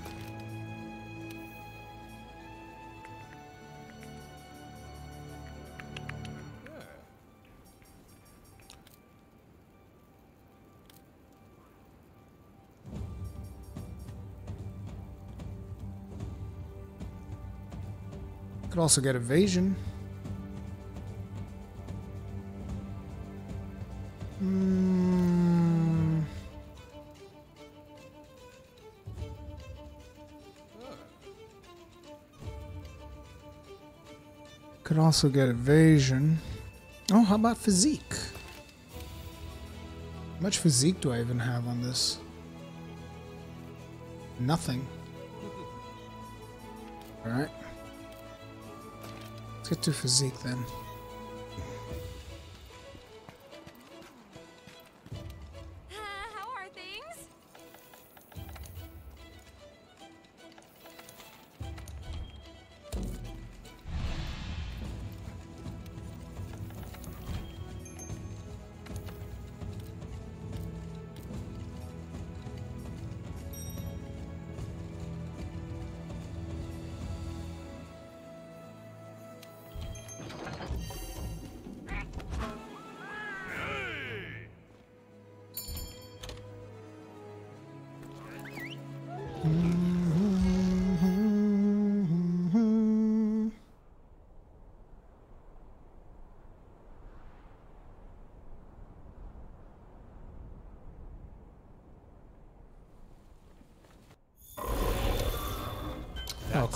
Could also get evasion. Mm. Could also get evasion. Oh, how about physique? How much physique do I even have on this? Nothing. Alright. Get to physique then.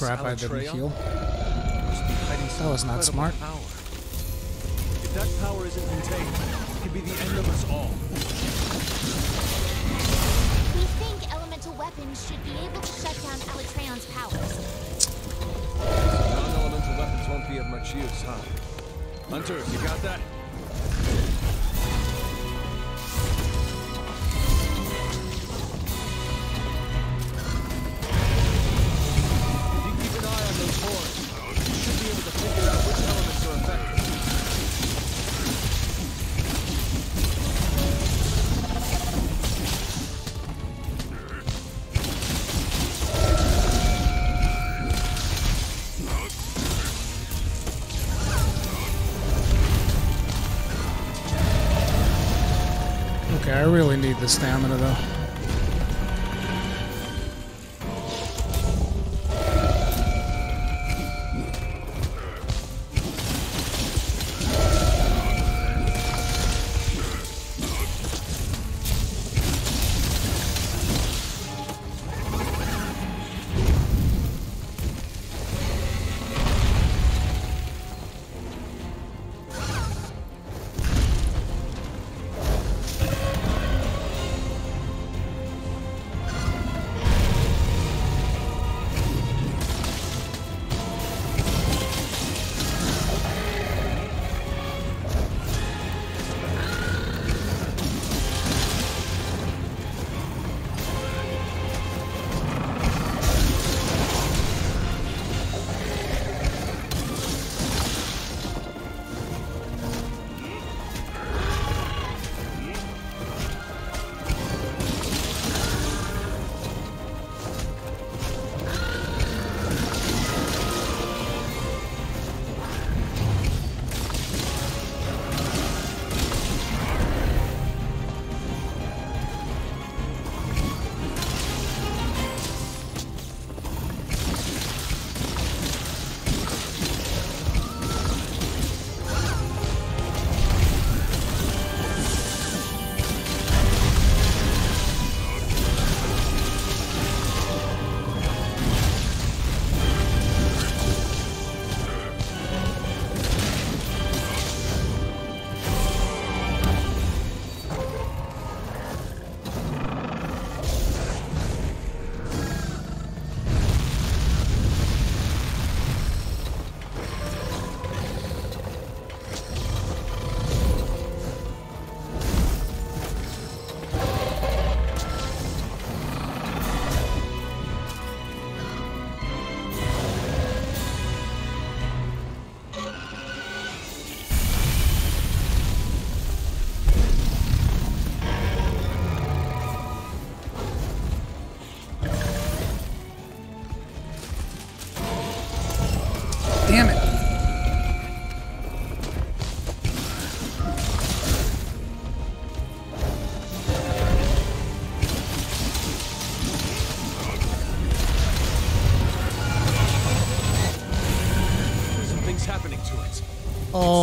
Crap, I didn't heal. Must be hiding some That was not smart. Power. If that power isn't contained, it could be the end of us all. We think elemental weapons should be able to shut down Alatreon's powers. Non-elemental weapons won't be of much use, huh? Hunter, you got that? The stamina though.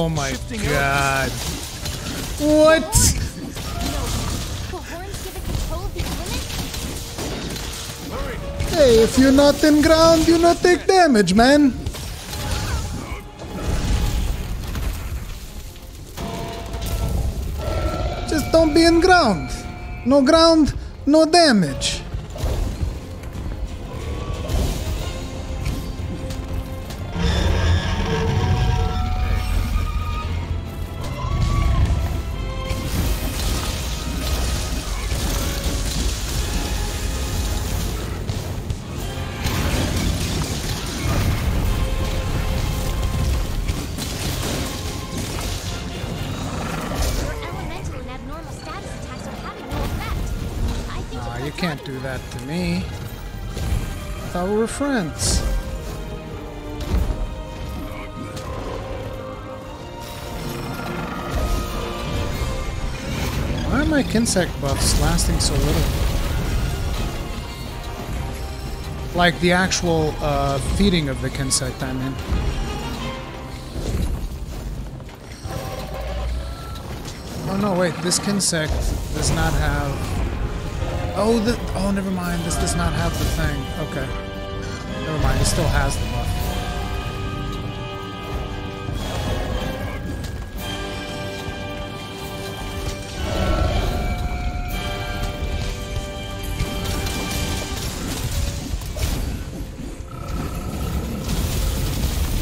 Oh my god. What? Hey, if you're not in ground, you not take damage, man. Just don't be in ground. No ground, no damage. Friends. Why are my Kinsect buffs lasting so little? Like the actual uh, feeding of the Kinsect, I mean. Oh no, wait, this Kinsect does not have... Oh, the... Oh, never mind, this does not have the thing. Okay. It still has the buff.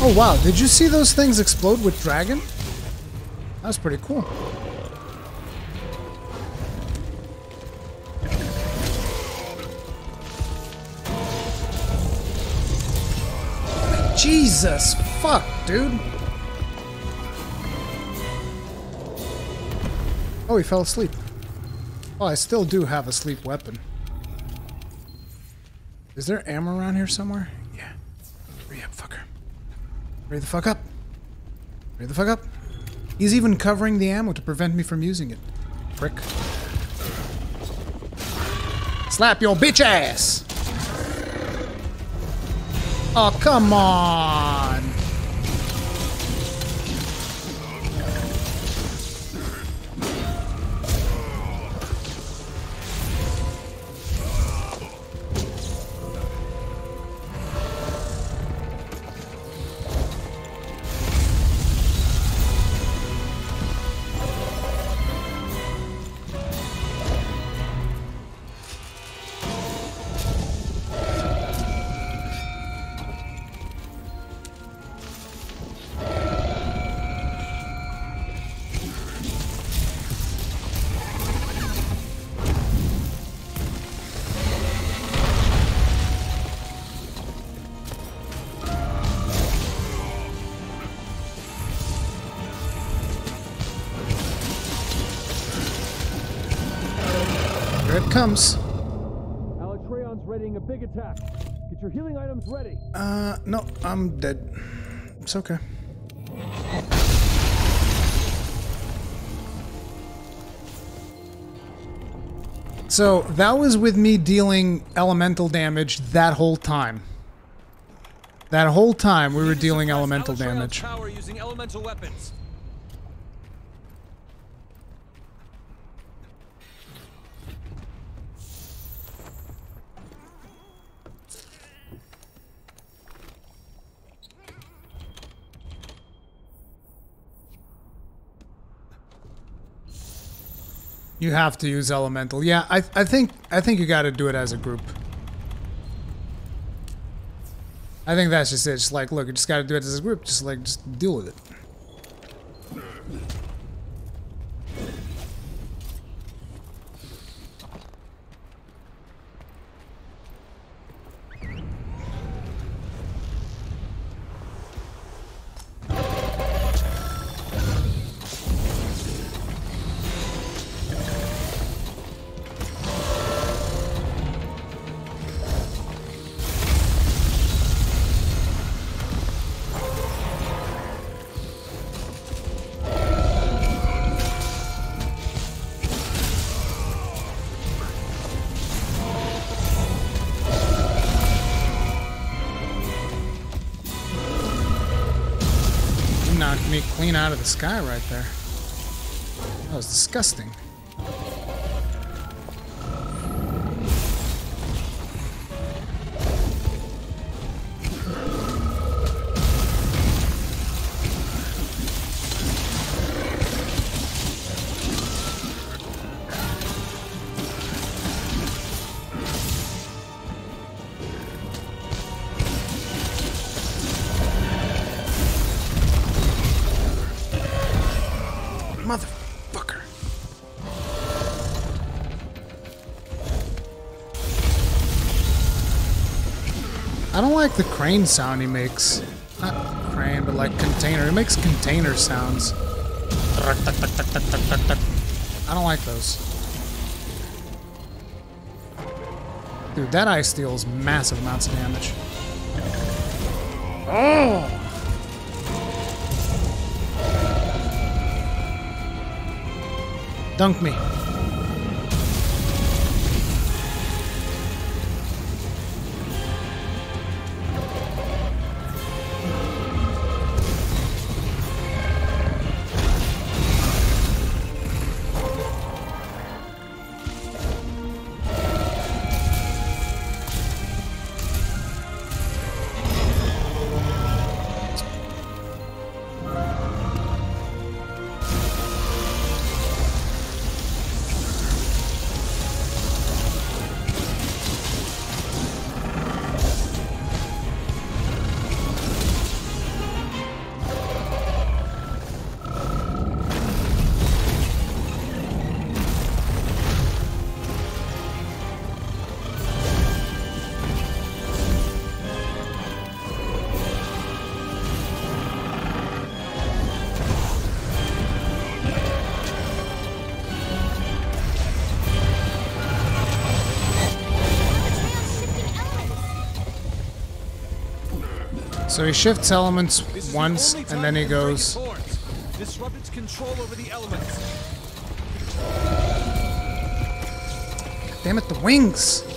Oh wow, did you see those things explode with dragon? That was pretty cool. Jesus fuck, dude. Oh, he fell asleep. Oh, I still do have a sleep weapon. Is there ammo around here somewhere? Yeah. Hurry up, fucker. Hurry the fuck up. Hurry the fuck up. He's even covering the ammo to prevent me from using it. Prick. Slap your bitch ass! Oh, come on! Your ready. Uh, no, I'm dead. It's okay. So that was with me dealing elemental damage that whole time. That whole time we were dealing Suppress elemental Alatreon's damage. You have to use elemental. Yeah, I I think I think you got to do it as a group. I think that's just it. Just like, look, you just got to do it as a group. Just like, just deal with it. Out of the sky right there. That was disgusting. Like the crane sound he makes. Not crane, but like container. It makes container sounds. I don't like those. Dude, that ice deals massive amounts of damage. Oh! Dunk me. So he shifts elements is the once, and then he it can break goes. Disrupt its control over the elements. Damn it, the wings!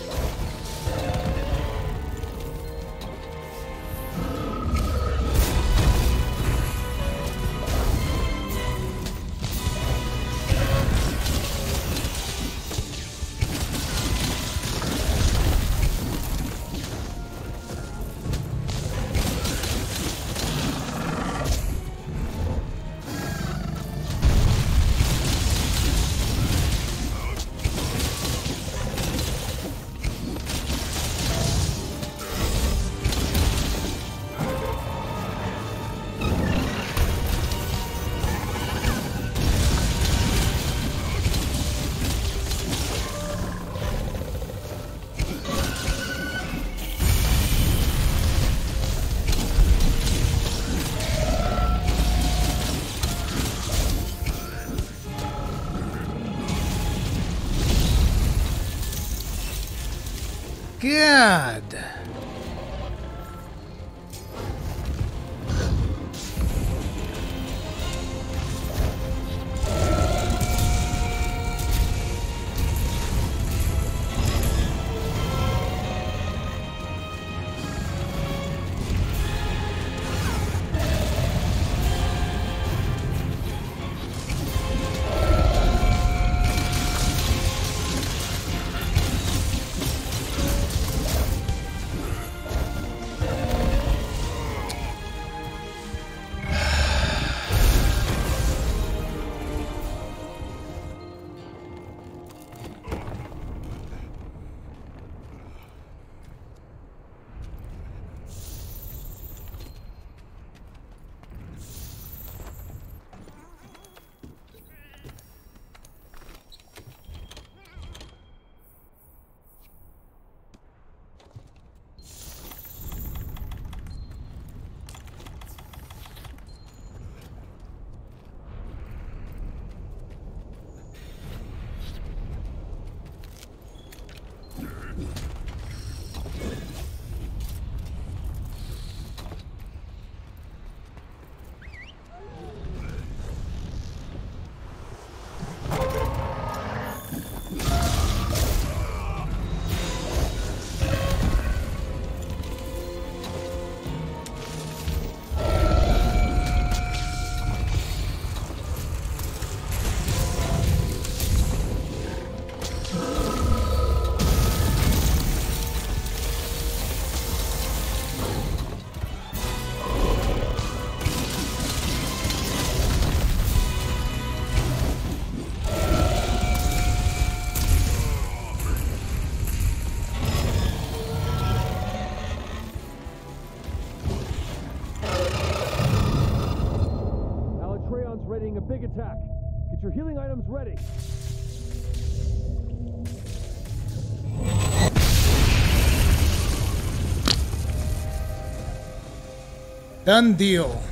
Done deal.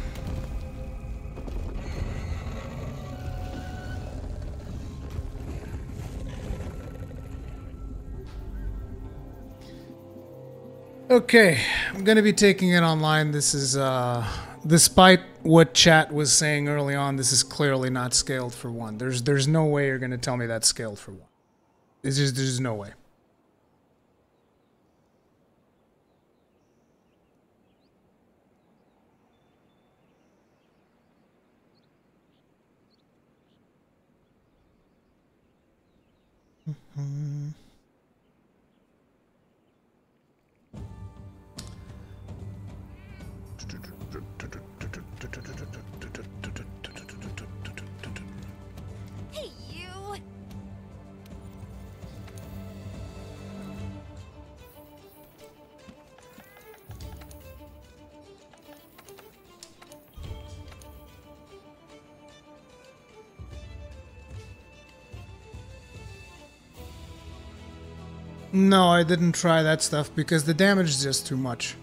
Okay, I'm gonna be taking it online. This is, uh, despite what chat was saying early on, this is clearly not scaled for one. There's, there's no way you're gonna tell me that's scaled for one. It's just, there's no way. No, I didn't try that stuff because the damage is just too much.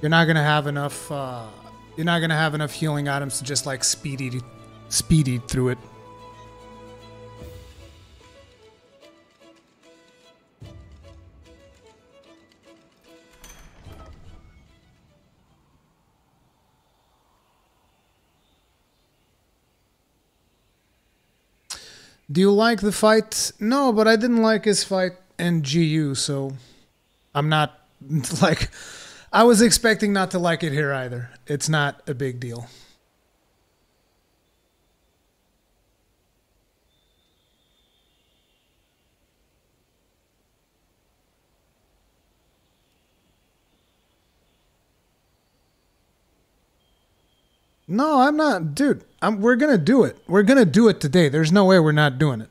You're not gonna have enough. Uh, you're not gonna have enough healing items to just like speedy, speedy through it. Do you like the fight? No, but I didn't like his fight in GU, so I'm not like I was expecting not to like it here either. It's not a big deal. No, I'm not, dude. I'm, we're gonna do it. We're gonna do it today. There's no way we're not doing it.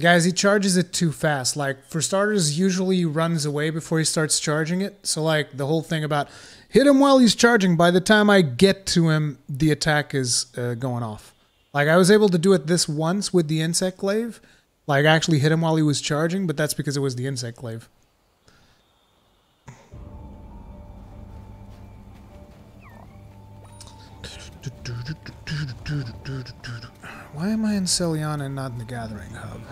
Guys, he charges it too fast. Like, for starters, usually he runs away before he starts charging it. So, like, the whole thing about hit him while he's charging, by the time I get to him, the attack is uh, going off. Like, I was able to do it this once with the insect glaive. Like, I actually hit him while he was charging, but that's because it was the insect glaive. Why am I in Seliana and not in the Gathering Hub?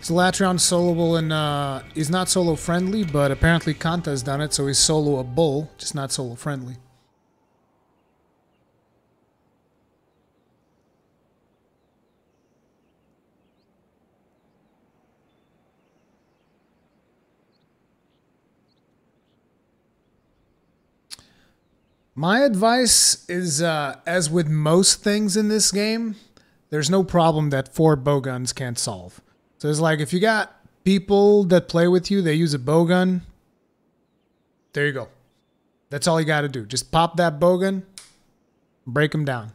So Latron soloable and uh, he's not solo friendly, but apparently Kanta's done it, so he's solo a bull, just not solo friendly. My advice is, uh, as with most things in this game, there's no problem that four bowguns can't solve. So it's like if you got people that play with you, they use a bowgun. There you go. That's all you got to do. Just pop that bowgun, break them down.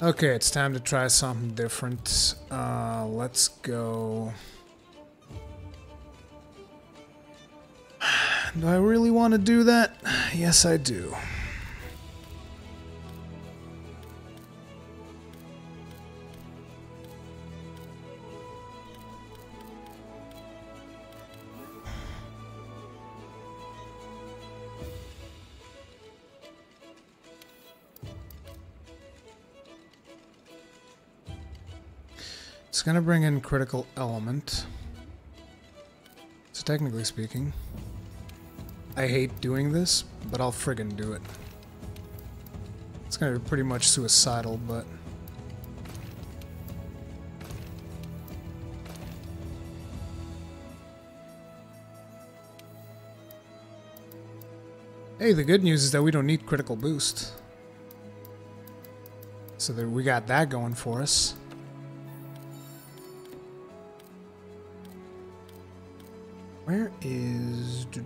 Okay, it's time to try something different. Uh, let's go. Do I really want to do that? Yes, I do. It's gonna bring in critical element. So technically speaking, I hate doing this, but I'll friggin' do it. It's gonna be pretty much suicidal, but... Hey, the good news is that we don't need critical boost. So we got that going for us. Where is... Okay,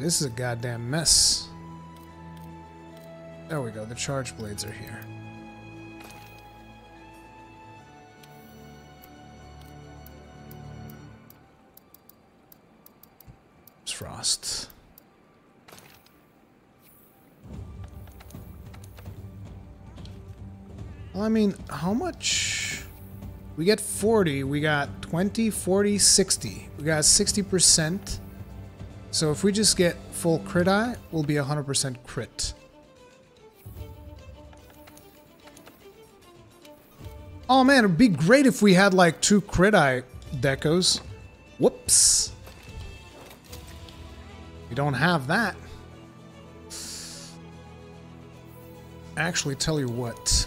this is a goddamn mess. There we go. The charge blades are here. It's frost. Well, I mean, how much? We get 40, we got 20, 40, 60. We got 60%. So if we just get full crit eye, we'll be 100% crit. Oh man, it'd be great if we had like two crit eye decos. Whoops. We don't have that. Actually, tell you what.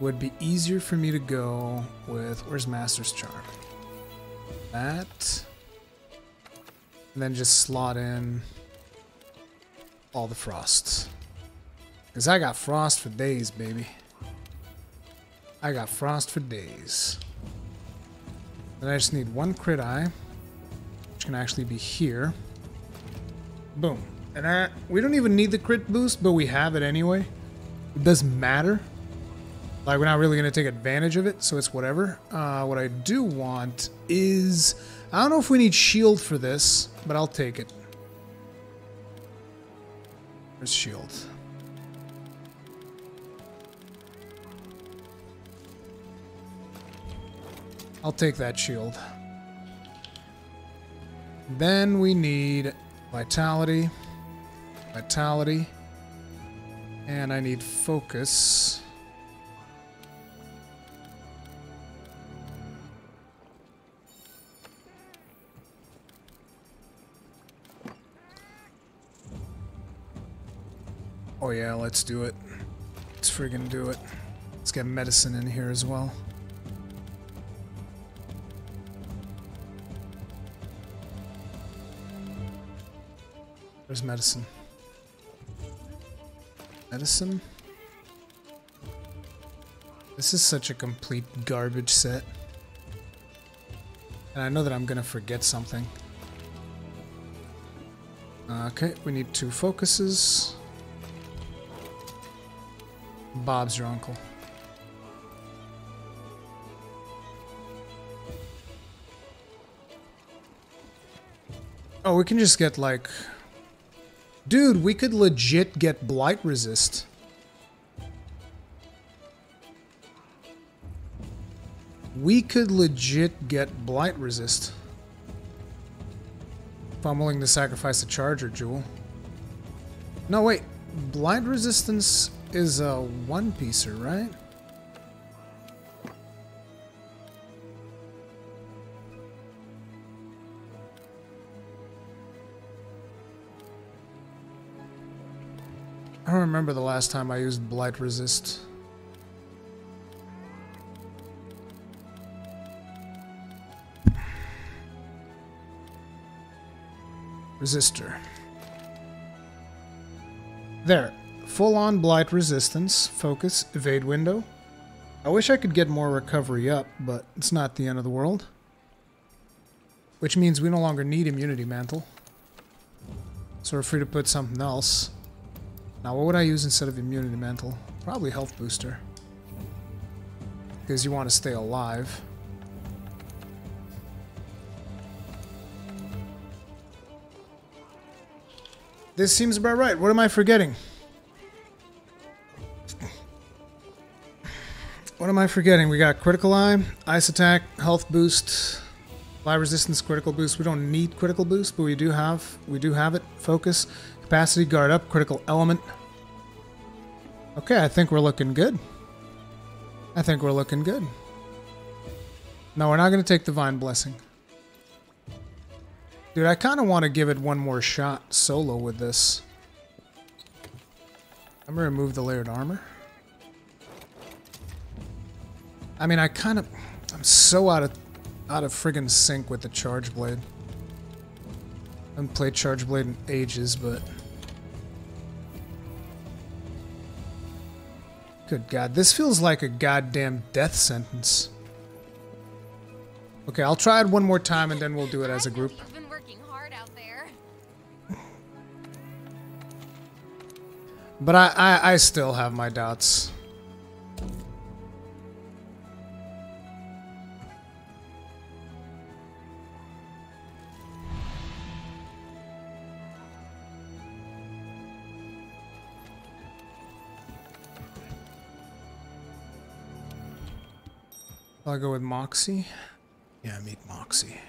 Would be easier for me to go with where's Master's Charm? That. And then just slot in all the frosts. Because I got frost for days, baby. I got frost for days. Then I just need one crit eye, which can actually be here. Boom. And I, we don't even need the crit boost, but we have it anyway. It doesn't matter. Like, we're not really going to take advantage of it, so it's whatever. Uh, what I do want is... I don't know if we need shield for this, but I'll take it. There's shield. I'll take that shield. Then we need vitality, vitality, and I need focus. Oh yeah, let's do it. Let's friggin' do it. Let's get medicine in here as well. There's medicine. Medicine? This is such a complete garbage set. And I know that I'm gonna forget something. Okay, we need two focuses. Bob's your uncle. Oh, we can just get like... Dude, we could legit get blight resist. We could legit get blight resist. If I'm willing to sacrifice a charger jewel. No, wait. Blight resistance is a one piecer, right? I don't remember the last time I used blight resist. Resistor. There. Full on blight resistance, focus, evade window. I wish I could get more recovery up, but it's not the end of the world. Which means we no longer need immunity mantle. So we're free to put something else. Now what would I use instead of immunity mantle? Probably health booster. Because you want to stay alive. This seems about right. What am I forgetting? What am I forgetting? We got critical eye, ice attack, health boost, blight resistance, critical boost. We don't need critical boost, but we do have we do have it. Focus, capacity, guard up, critical element. Okay, I think we're looking good. I think we're looking good. No, we're not going to take the Divine Blessing. Dude, I kind of want to give it one more shot solo with this. I'm going to remove the layered armor. I mean, I kind of... I'm so out of out of friggin' sync with the Charge Blade. I haven't played Charge Blade in ages, but... Good god, this feels like a goddamn death sentence. Okay, I'll try it one more time and then we'll do it as a group. You've been working hard out there. But I, I, I still have my doubts. I'll go with Moxie. Yeah, meet Moxie.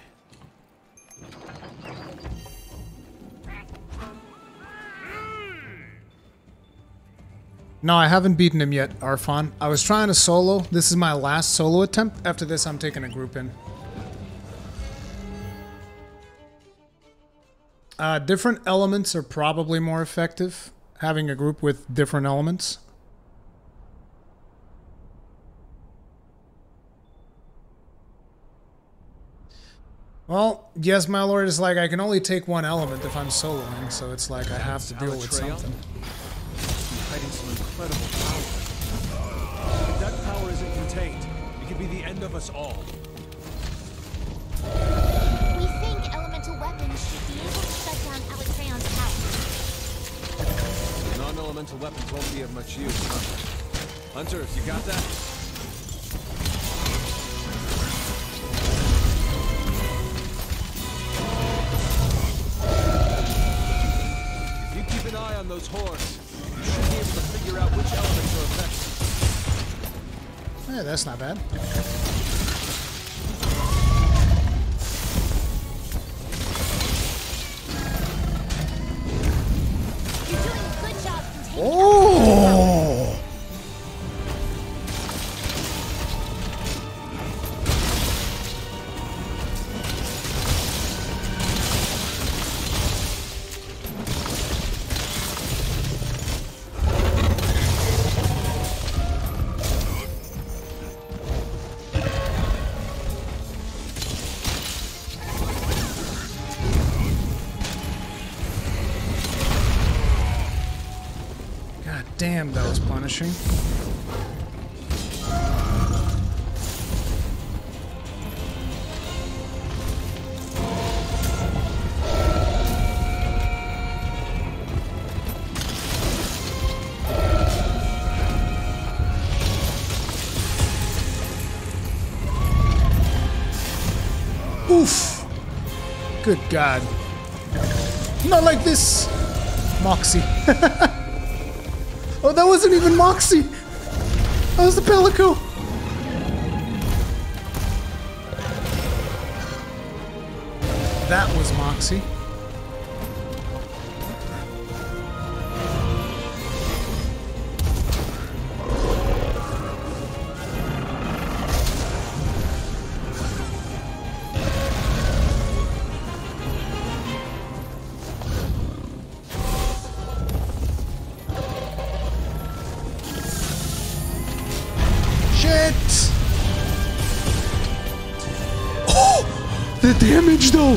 No, I haven't beaten him yet, Arfon. I was trying to solo. This is my last solo attempt. After this, I'm taking a group in. Uh, different elements are probably more effective. Having a group with different elements. Well, yes, my lord is like I can only take one element if I'm soloing, so it's like I have to deal with something. hiding some incredible power. If that power isn't contained, it could be the end of us all. We think elemental weapons should be able to shut down Alatreon's power. Non-elemental weapons won't be of much use, huh? Hunter, you got that? An eye on those horns, you should be able to figure out which elements are affected. Yeah, that's not bad. You're doing a good job containing Oh! Damn, that was punishing. Oof. Good God. Not like this. Moxie. Oh, that wasn't even Moxie. That was the Palico. Damage though!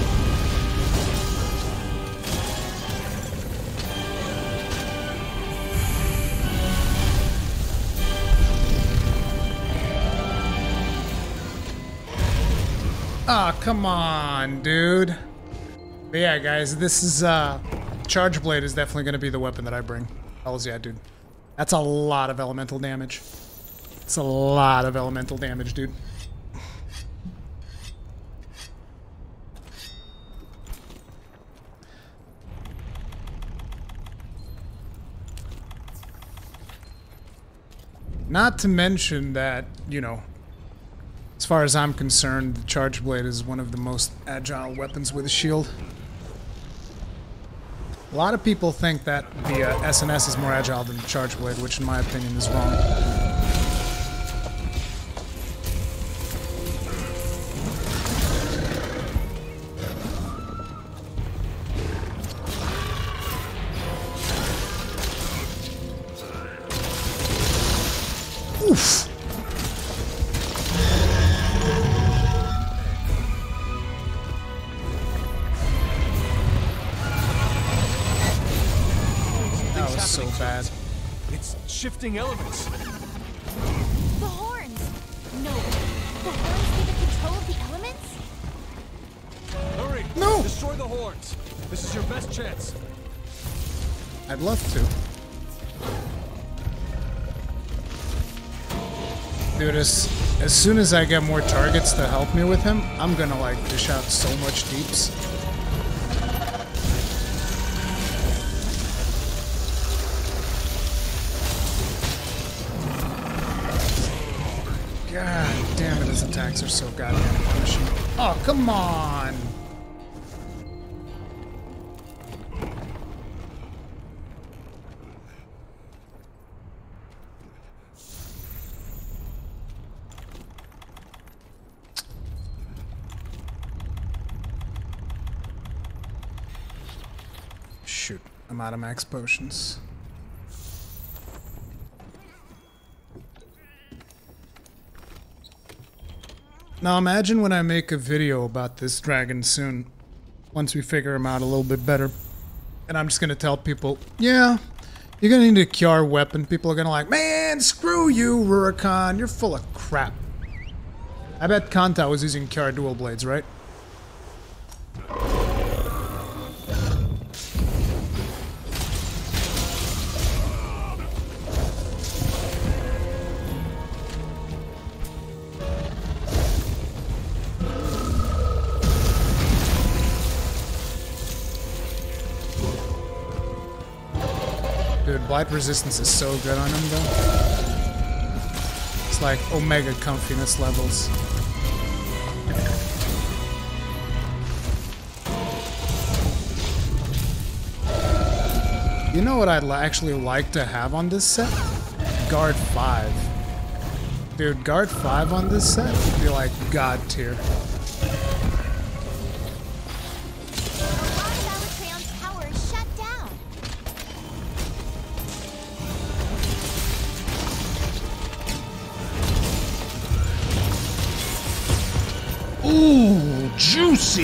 Ah, come on, dude. But yeah, guys, this is, uh, Charge Blade is definitely gonna be the weapon that I bring. Hells yeah, dude. That's a lot of elemental damage. It's a lot of elemental damage, dude. Not to mention that, you know, as far as I'm concerned, the Charge Blade is one of the most agile weapons with a shield. A lot of people think that the uh, SNS is more agile than the Charge Blade, which in my opinion is wrong. Soon as I get more targets to help me with him, I'm gonna like dish out so much deeps. God damn it, his attacks are so goddamn punishing. Oh, come on! I'm out of max potions. Now imagine when I make a video about this dragon soon, once we figure him out a little bit better. And I'm just gonna tell people, yeah, you're gonna need a Kjárr weapon. People are gonna like, man, screw you, Rurikhan, you're full of crap. I bet Kanta was using Kjárr dual blades, right? Dude, blight resistance is so good on him though. It's like omega comfiness levels. You know what I'd actually like to have on this set? Guard 5. Dude, Guard 5 on this set would be like god tier. Ah,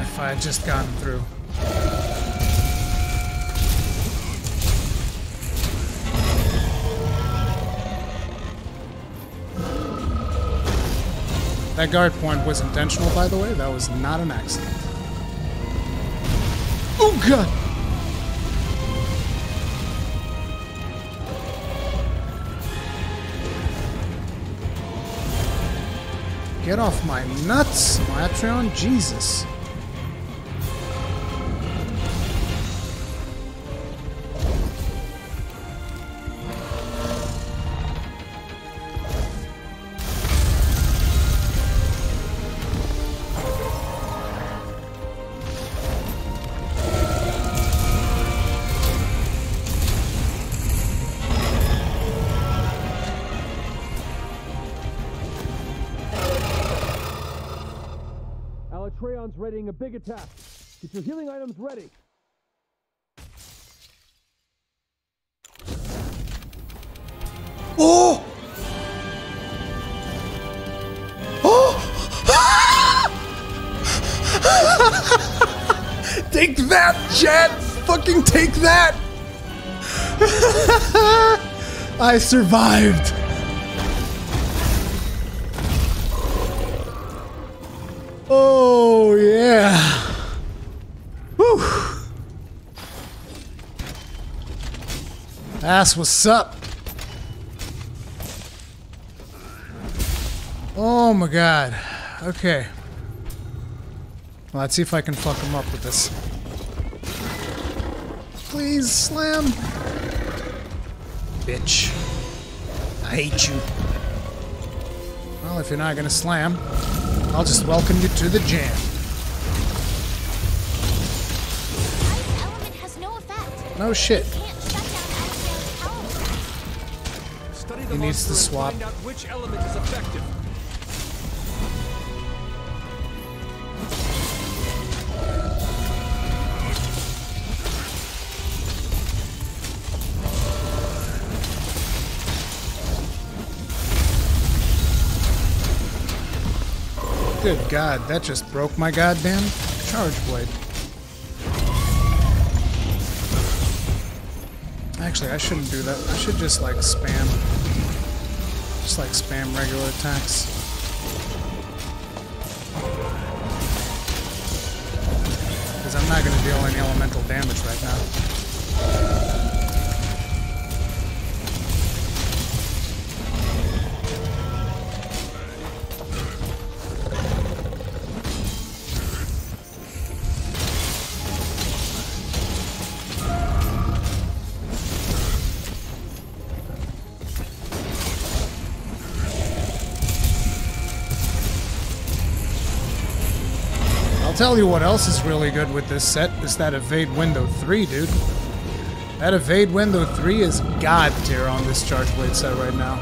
if I had just gotten through. That guard point was intentional, by the way. That was not an accident. Oh, God! Get off my nuts, Latreon. Jesus. Attack. Get your healing items ready. Oh! Oh! take that, Jet! Fucking take that! I survived. That's what's up. Oh my god. Okay. Well, let's see if I can fuck him up with this. Please, slam. Bitch. I hate you. Well, if you're not gonna slam, I'll just welcome you to the jam. Ice element has no effect. No shit. The He needs to swap. Find out which element is effective. Good god, that just broke my goddamn charge blade. Actually, I shouldn't do that. I should just like spam. Like spam regular attacks. Because I'm not going to deal any elemental damage right now. Tell you what else is really good with this set is that evade window 3, dude. That evade window 3 is god tier on this charge blade set right now.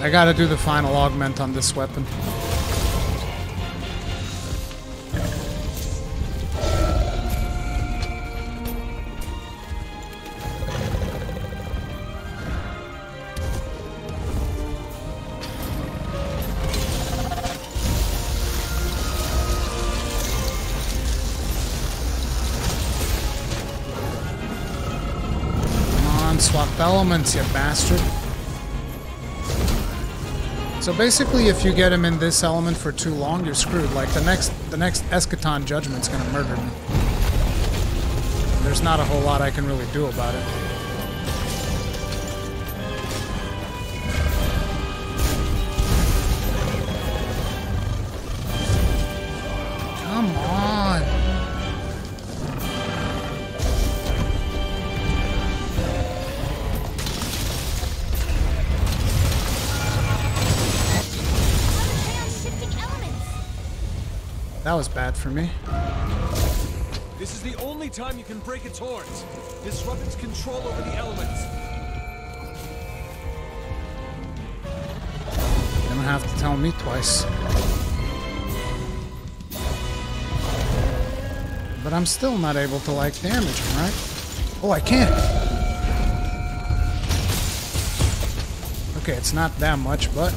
I gotta do the final augment on this weapon. Elements, you bastard. So basically, if you get him in this element for too long, you're screwed. Like the next, the next Escaton Judgment's gonna murder me. There's not a whole lot I can really do about it. That was bad for me. This is the only time you can break its horns. Disrupt its control over the elements. You don't have to tell me twice. But I'm still not able to like damage him, right? Oh, I can't! Okay, it's not that much, but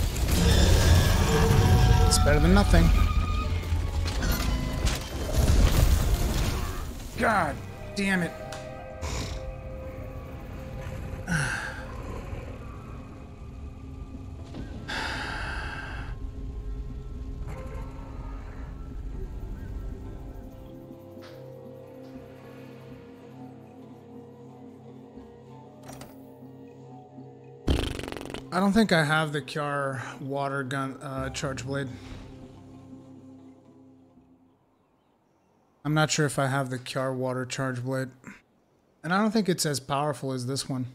it's better than nothing. God damn it. I don't think I have the Kjárr water gun uh, charge blade. I'm not sure if I have the Kjárr water charge blade. And I don't think it's as powerful as this one.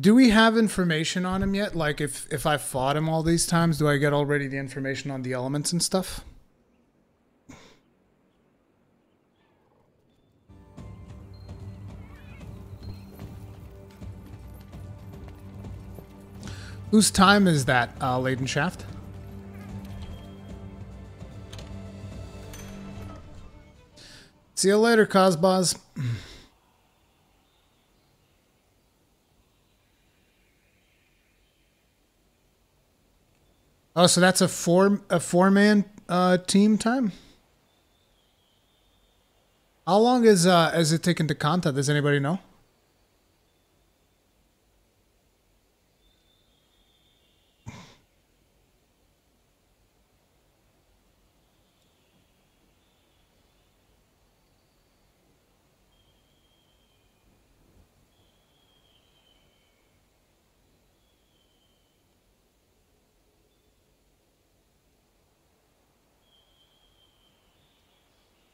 Do we have information on him yet? Like if if I fought him all these times, do I get already the information on the elements and stuff? Whose time is that, uh, Laden Shaft? See you later, Cosbos. Oh, so that's a four a four man uh, team time. How long is uh is it taken to contact? Does anybody know?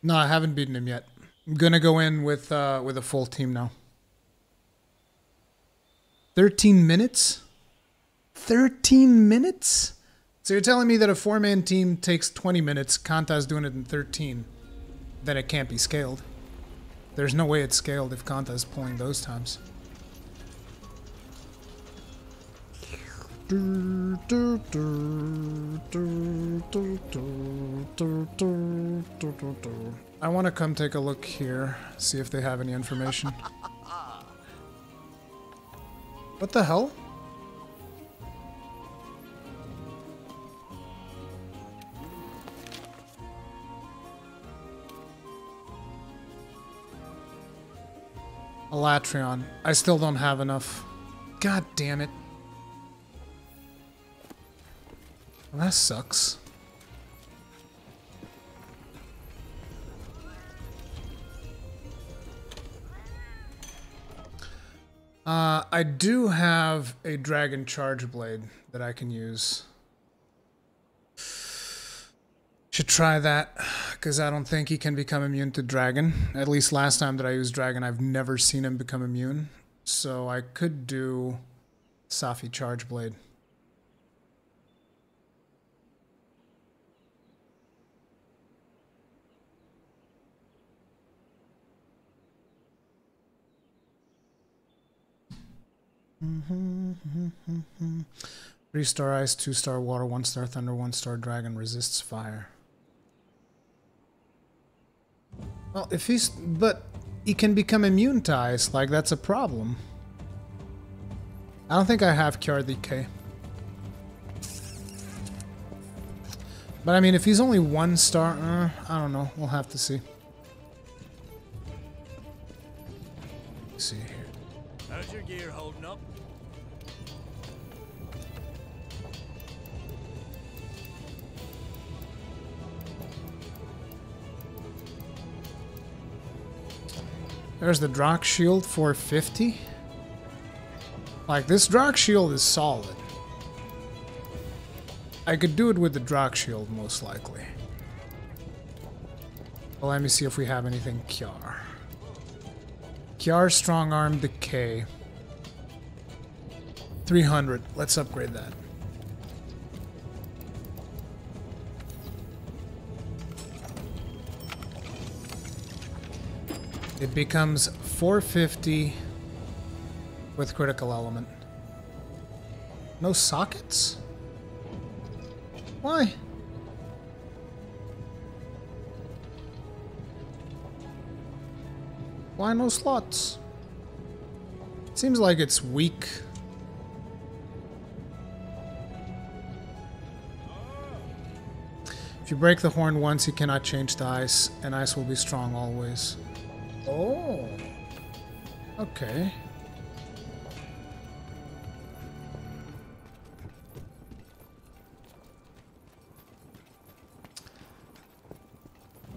No, I haven't beaten him yet. I'm gonna go in with uh, with a full team now. Thirteen minutes. Thirteen minutes. So you're telling me that a four-man team takes 20 minutes, Kanta's doing it in 13, then it can't be scaled. There's no way it's scaled if Kanta's pulling those times. I want to come take a look here, see if they have any information. what the hell? Alatreon. I still don't have enough. God damn it. Well, that sucks. Uh, I do have a dragon charge blade that I can use. Should try that, because I don't think he can become immune to dragon. At least last time that I used dragon, I've never seen him become immune. So I could do Safi charge blade. Mm-hmm, mm-hmm, mm-hmm, Three star ice, two star water, one star thunder, one star dragon resists fire. Well, if he's. But he can become immune to ice, like that's a problem. I don't think I have Cure the K. But I mean, if he's only one star, uh, I don't know. We'll have to see. Let's see here. How's your gear holding up? There's the Drock Shield 450. Like, this Drock Shield is solid. I could do it with the Drock Shield, most likely. Well, let me see if we have anything Kjárr. Kjárr Strong Arm Decay. 300. Let's upgrade that. It becomes 450 with critical element. No sockets? Why? Why no slots? Seems like it's weak. If you break the horn once, you cannot change to ice, and ice will be strong always. Oh. Okay.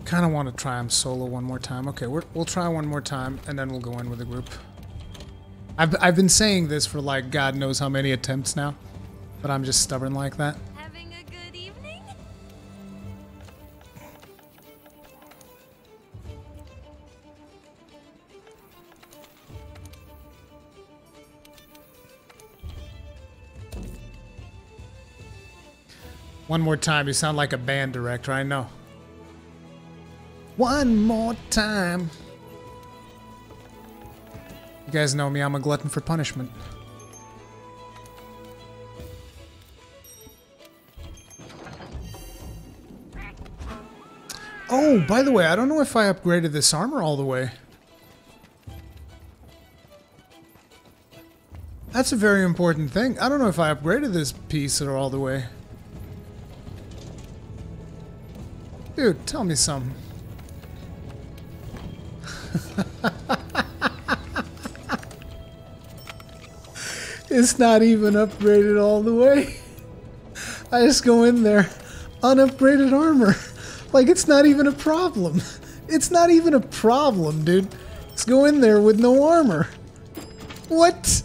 Kind of want to try him solo one more time. Okay, we're, we'll try one more time, and then we'll go in with the group. I've, I've been saying this for like God knows how many attempts now, but I'm just stubborn like that. One more time, you sound like a band director, I know. One more time. You guys know me, I'm a glutton for punishment. Oh, by the way, I don't know if I upgraded this armor all the way. That's a very important thing. I don't know if I upgraded this piece all the way. Dude, tell me something. it's not even upgraded all the way. I just go in there, unupgraded armor. Like it's not even a problem. It's not even a problem, dude. Let's go in there with no armor. What?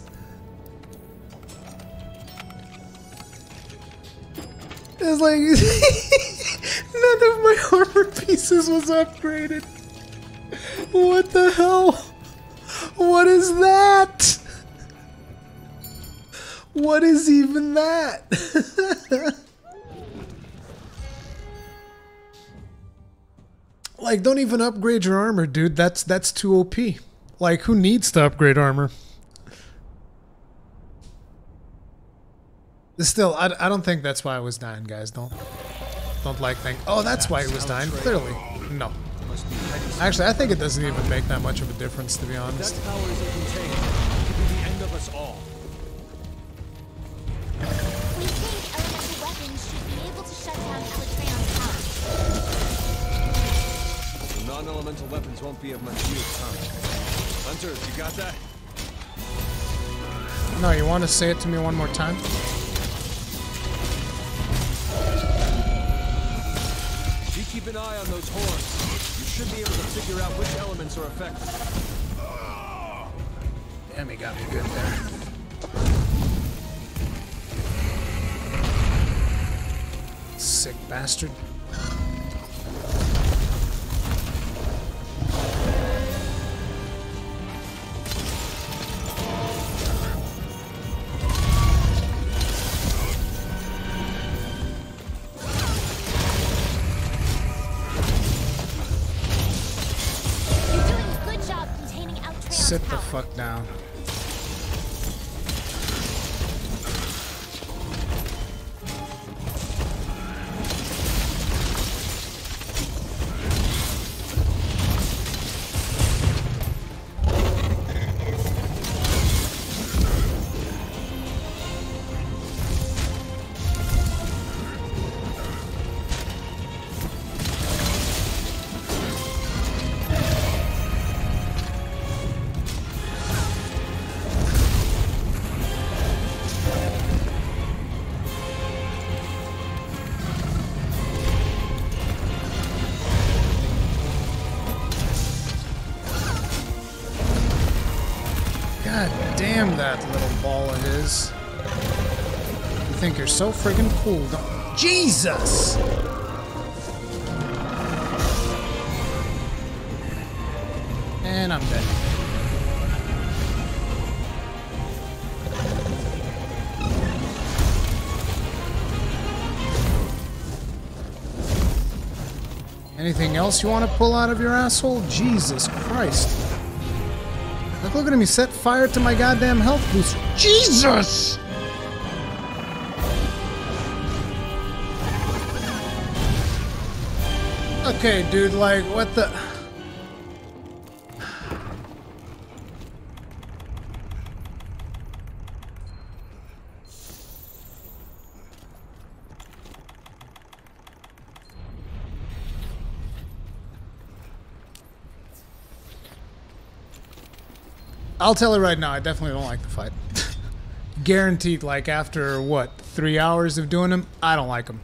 It's like none of my armor pieces was upgraded. What the hell? What is that? What is even that? like, don't even upgrade your armor, dude. That's that's too OP. Like, who needs to upgrade armor? Still, I, I don't think that's why I was dying, guys. Don't don't like think. Oh, that's why it was dying. Clearly, no. Actually, I think it doesn't even make that much of a difference, to be honest. That power is contained. It could be the end of us all. We think elemental weapons should be able to shut down Alatreon's power. The non-elemental weapons won't be of much use, huh? Hunters, you got that? No, you want to say it to me one more time? An eye on those horns, you should be able to figure out which elements are affected. Damn, he got me good there. Sick bastard. So friggin' cool, Jesus! And I'm dead. Anything else you want to pull out of your asshole? Jesus Christ. Like, look at him. He set fire to my goddamn health booster. Jesus! Okay, dude, like, what the... I'll tell you right now, I definitely don't like the fight. Guaranteed, like after what, three hours of doing them, I don't like them.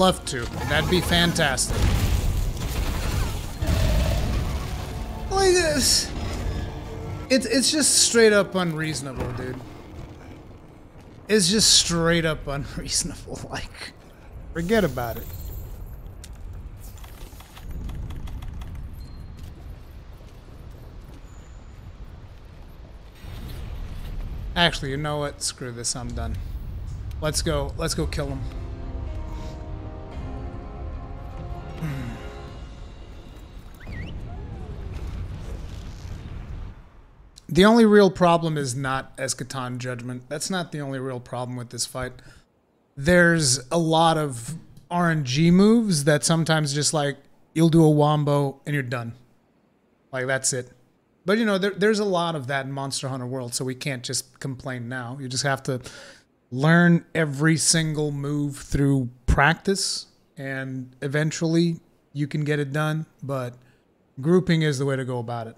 Love to. That'd be fantastic. Like this. It's it's just straight up unreasonable, dude. It's just straight up unreasonable. Like, forget about it. Actually, you know what? Screw this. I'm done. Let's go. Let's go kill him. The only real problem is not Escaton Judgment. That's not the only real problem with this fight. There's a lot of RNG moves that sometimes just like you'll do a wombo and you're done. Like that's it. But you know, there, there's a lot of that in Monster Hunter World, so we can't just complain now. You just have to learn every single move through practice, and eventually you can get it done. But grouping is the way to go about it.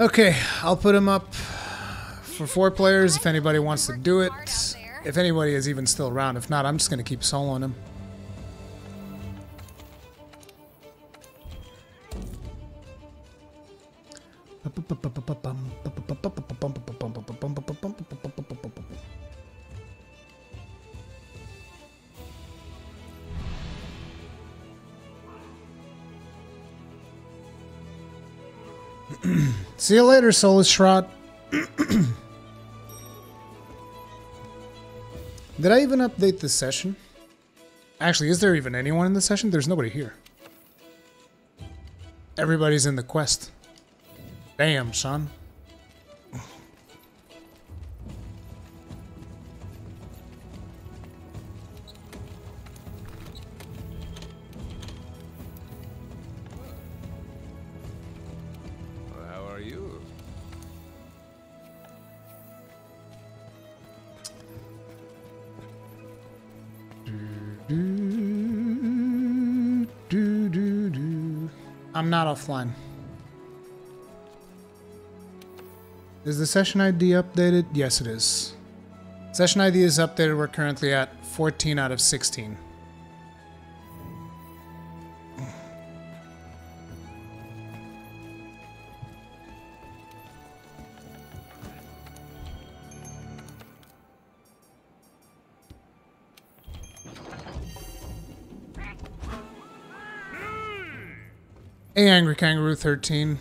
Okay, I'll put him up for four players if anybody wants to do it. If anybody is even still around. If not, I'm just going to keep soloing him. See you later, Solus Shroud. Did I even update the session? Actually, is there even anyone in the session? There's nobody here. Everybody's in the quest. Damn, son. I'm not offline. Is the session ID updated? Yes, it is. Session ID is updated. We're currently at 14 out of 16. Hey, Angry Kangaroo 13.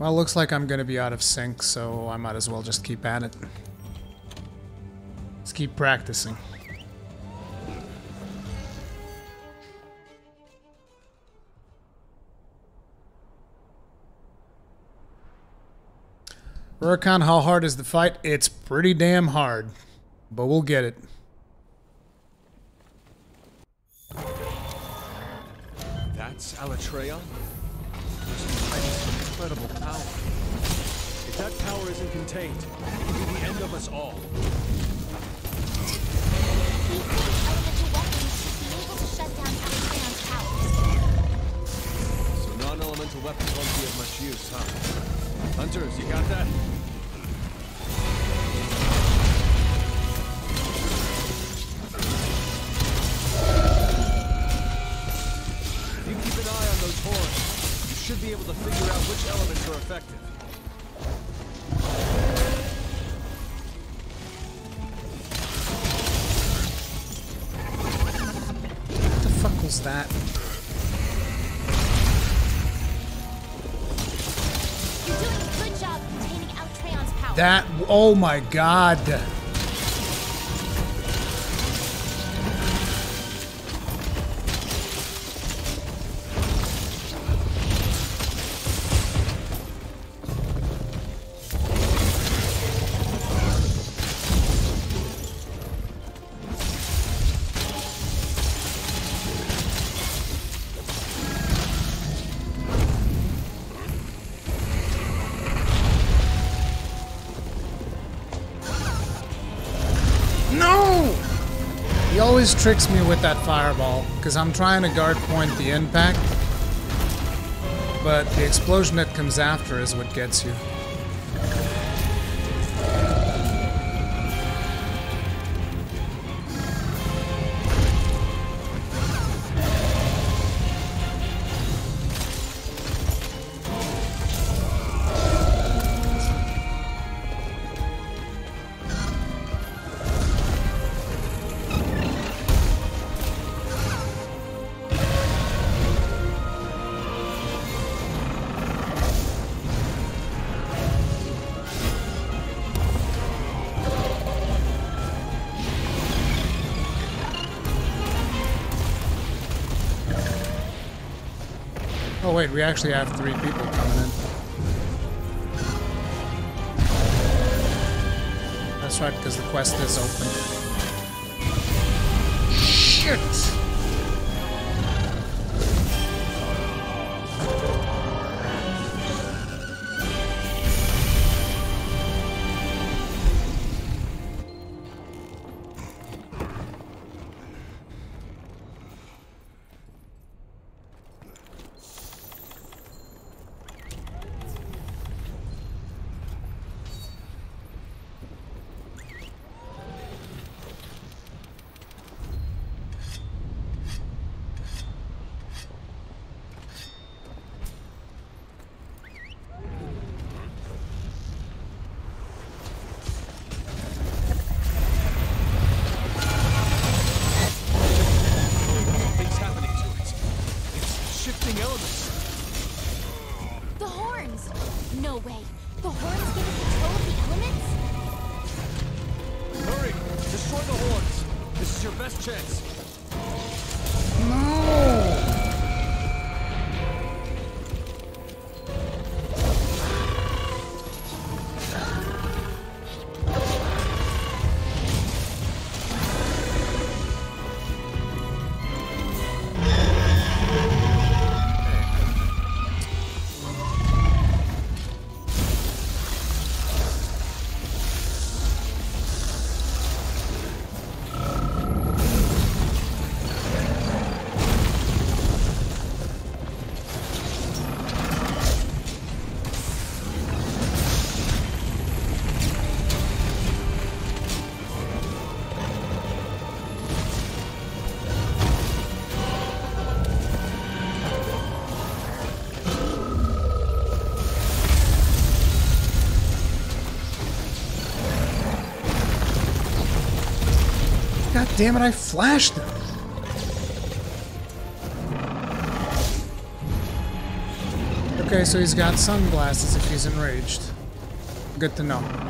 Well, looks like I'm gonna be out of sync, so I might as well just keep at it. Let's keep practicing. Rurikhan, how hard is the fight? It's pretty damn hard, but we'll get it. That's Alatreon? Some incredible power. If that power isn't contained, it could be the end of us all. Non-elemental weapons won't be of much use, huh? Hunters, you got that? If those horns, you should be able to figure out which elements are effective. What the fuck was that? You're doing a good job containing Alatreon's power. That, oh my god. Always tricks me with that fireball, because I'm trying to guard point the impact. But the explosion that comes after is what gets you. Actually have three people coming in. That's right, because the quest is open. Damn it, I flashed them. Okay, so he's got sunglasses if he's enraged. Good to know.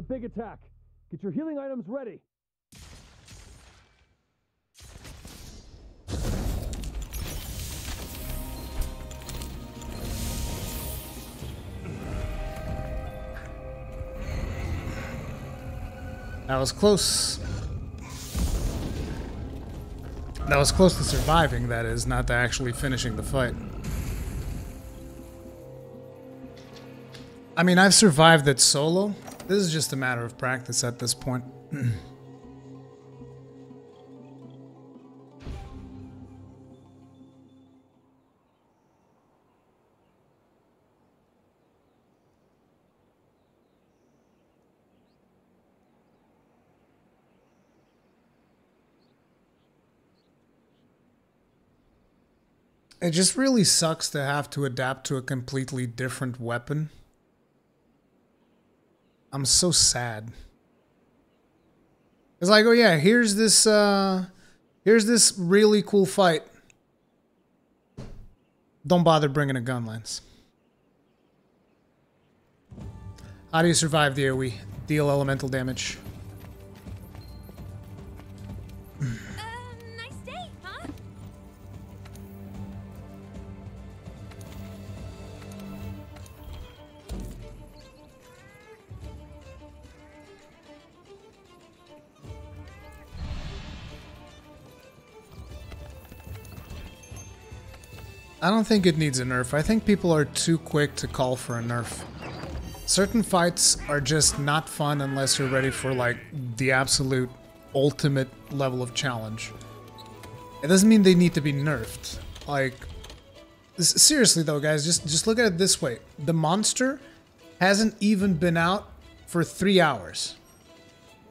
A big attack. Get your healing items ready. That was close. That was close to surviving, that is, not to actually finishing the fight. I mean, I've survived it solo. This is just a matter of practice at this point. It just really sucks to have to adapt to a completely different weapon. I'm so sad. It's like, oh yeah, here's this uh here's this really cool fight. Don't bother bringing a Gunlance. How do you survive the AoE? Deal elemental damage. I don't think it needs a nerf. I think people are too quick to call for a nerf. Certain fights are just not fun unless you're ready for like the absolute ultimate level of challenge. It doesn't mean they need to be nerfed. Like seriously though, guys, just just look at it this way: the monster hasn't even been out for three hours.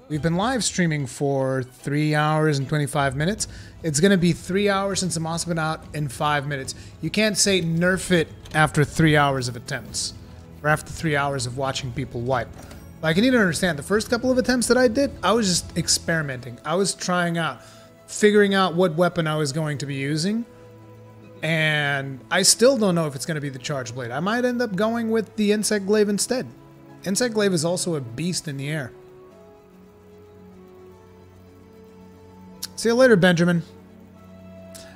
We've been live streaming for three hours and 25 minutes. It's going to be three hours since the monster's been out in five minutes. You can't say nerf it after three hours of attempts or after three hours of watching people wipe. Like, you need to understand the first couple of attempts that I did, I was just experimenting. I was trying out, figuring out what weapon I was going to be using. And I still don't know if it's going to be the Charge Blade. I might end up going with the Insect Glaive instead. Insect Glaive is also a beast in the air. See you later, Benjamin.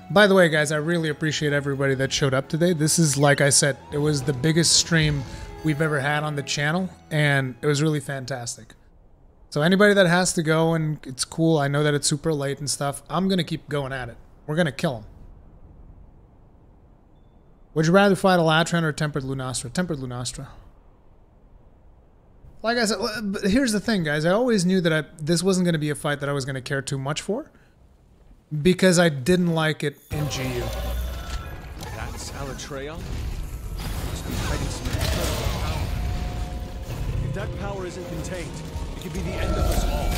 By the way, guys, I really appreciate everybody that showed up today. This is, like I said, it was the biggest stream we've ever had on the channel, and it was really fantastic. So anybody that has to go and it's cool, I know that it's super late and stuff. I'm gonna keep going at it. We're gonna kill him. Would you rather fight Alatreon or a Tempered Lunastra? Tempered Lunastra. Like I said, here's the thing, guys. I always knew that I, this wasn't going to be a fight that I was going to care too much for because I didn't like it in GU. That's Alatreon? Must be hiding some incredible power. If that power isn't contained, it could be the end of us all.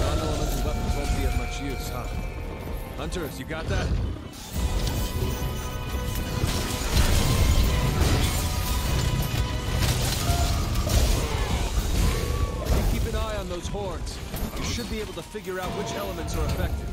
Non-elemental weapons won't be of much use, huh? Hunters, you got that? An eye on those horns, you should be able to figure out which elements are affected.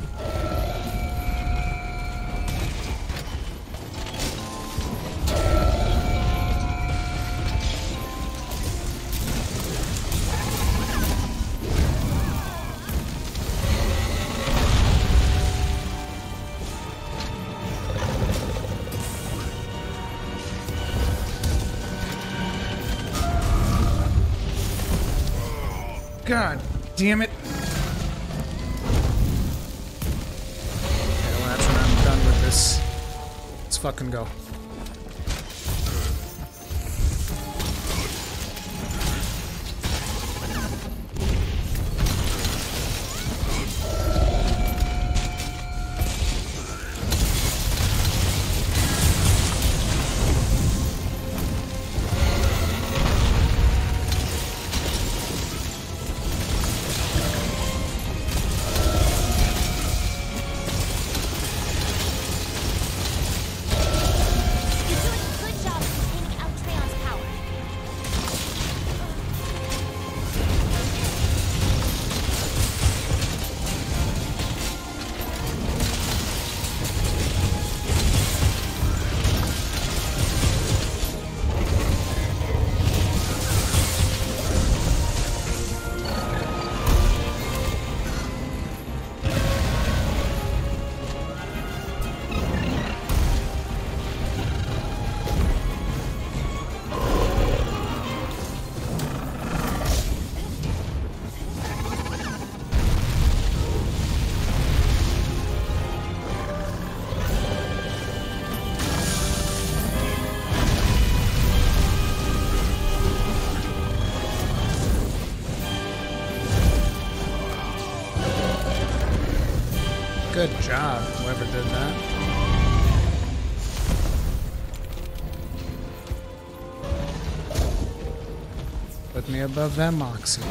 God damn it. Okay, well, that's when I'm done with this. Let's fucking go. Above that Moxie.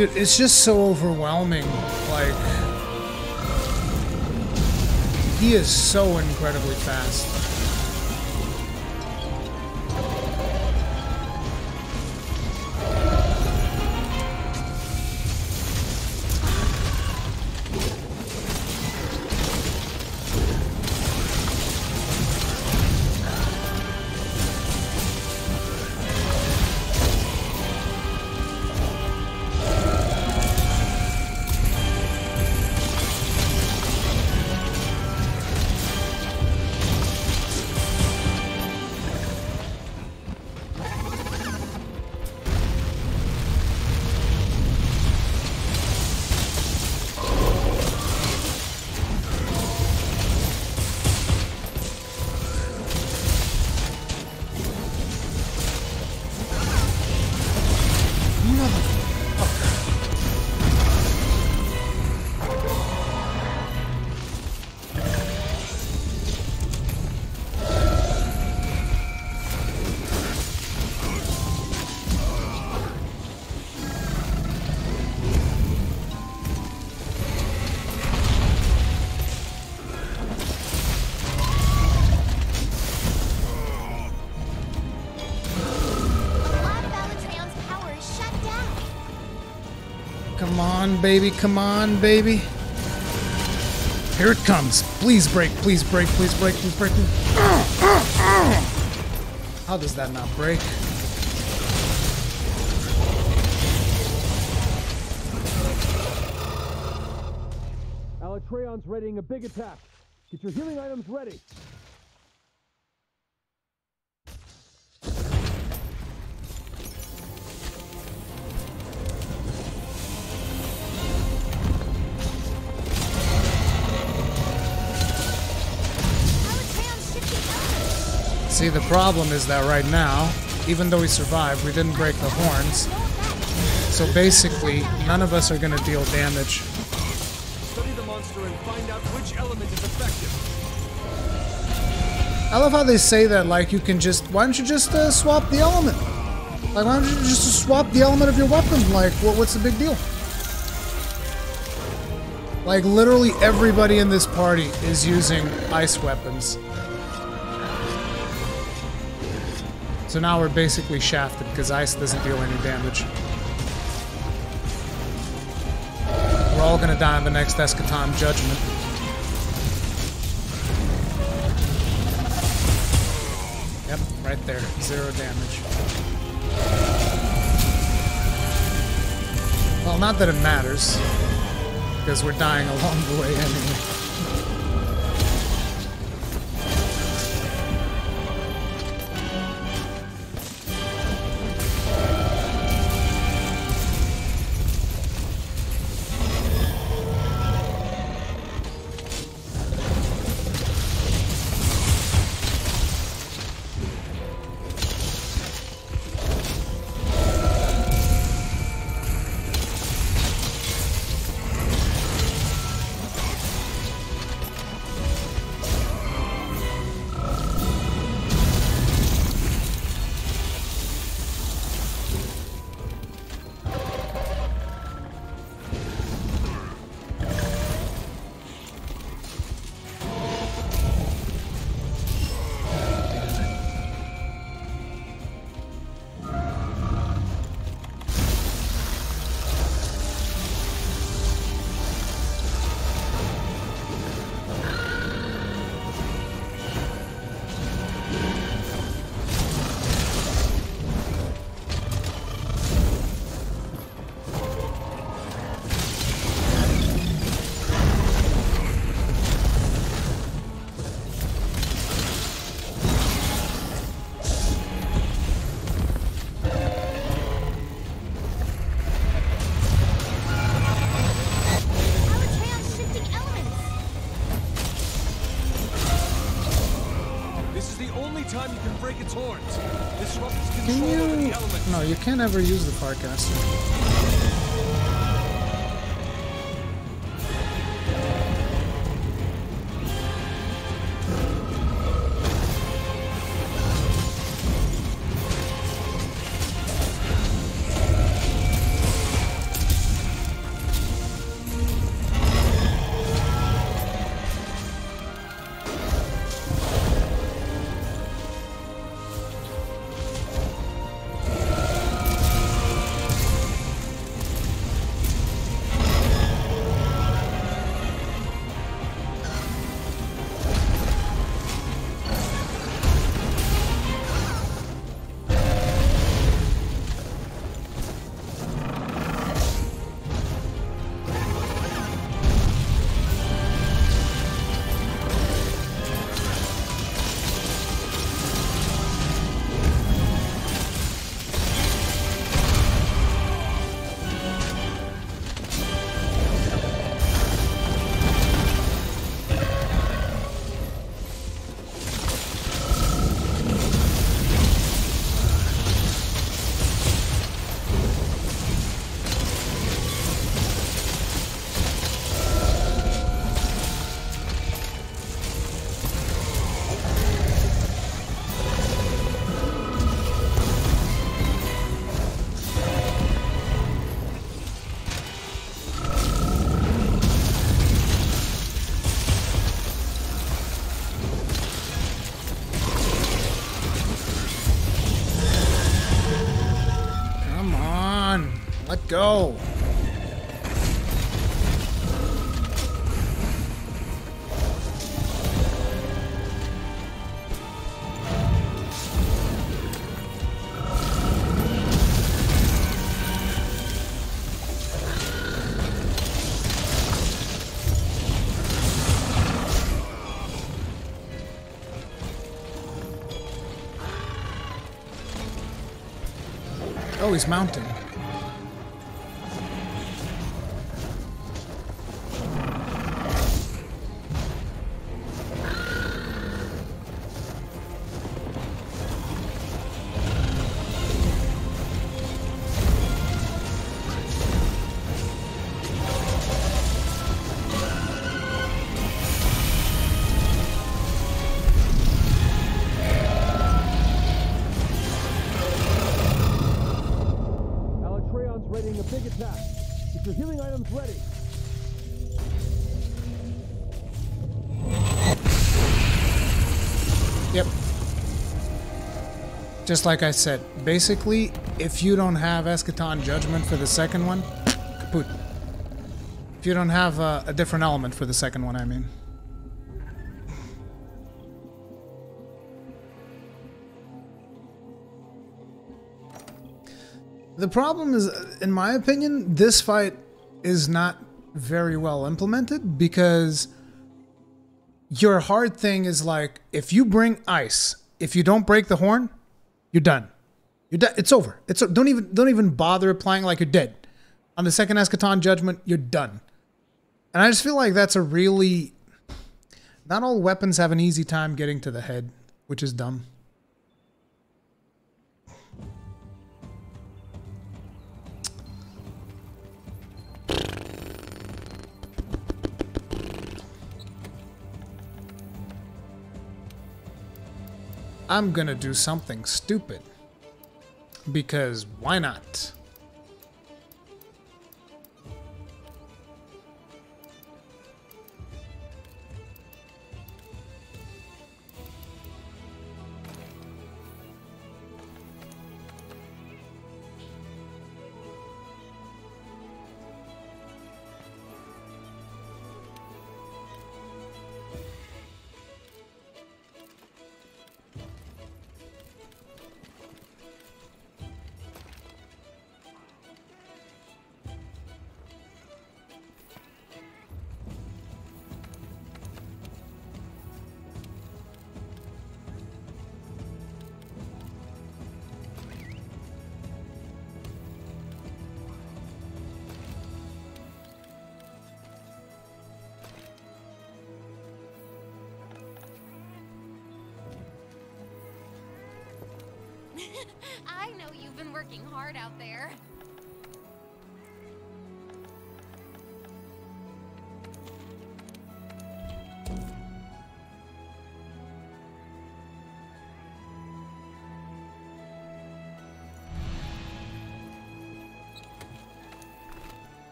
Dude, it's just so overwhelming. Like, he is so incredibly fast. Baby. Come on, baby. Here it comes. Please break. Please break. Please break. Please break. How does that not break? Alatreon's readying a big attack. Get your healing items ready. Problem is that right now, even though we survived, we didn't break the horns. So basically, none of us are gonna deal damage. Study the monster and find out which element is effective. I love how they say that, like, you can just. Why don't you just uh, swap the element? Like, why don't you just swap the element of your weapon? Like, what, what's the big deal? Like, literally everybody in this party is using ice weapons. So now we're basically shafted because ice doesn't deal any damage. We're all gonna die in the next Escaton Judgment. Yep, right there. Zero damage. Well, not that it matters, because we're dying along the way anyway. Can't ever use the Farcaster. Go. Oh, he's mounting. Just like I said, basically, if you don't have Escaton Judgment for the second one, kaput. If you don't have uh, a different element for the second one, I mean. The problem is, in my opinion, this fight is not very well implemented because your hard thing is like if you bring ice, if you don't break the horn, you're done. You're done. It's over. It's don't even don't even bother applying like you're dead. On the second Escaton judgment, you're done. And I just feel like that's a really not all weapons have an easy time getting to the head, which is dumb. I'm gonna do something stupid. Because why not?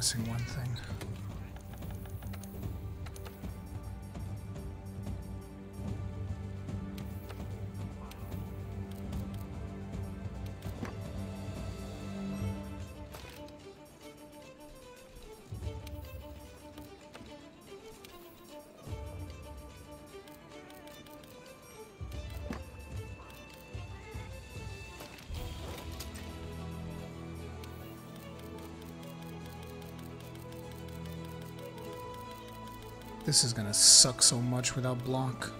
Missing one thing. This is gonna suck so much without block.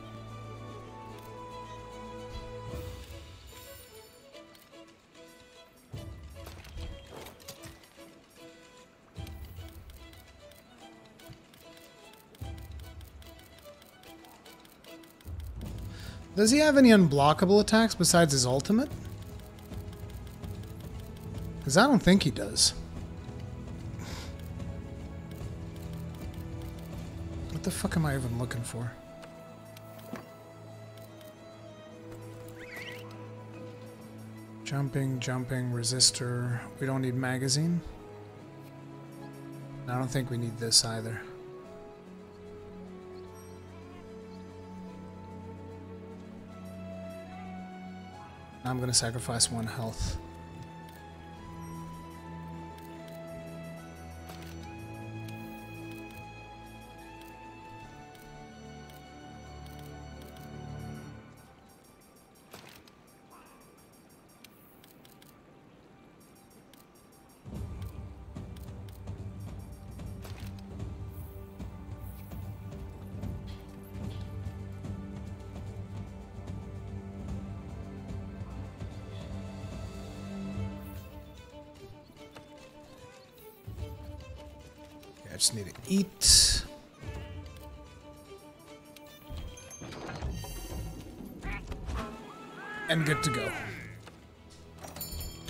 Does he have any unblockable attacks besides his ultimate? Because I don't think he does. The fuck am I even looking for? Jumping, jumping, resistor. We don't need magazine. I don't think we need this either. I'm gonna sacrifice one health.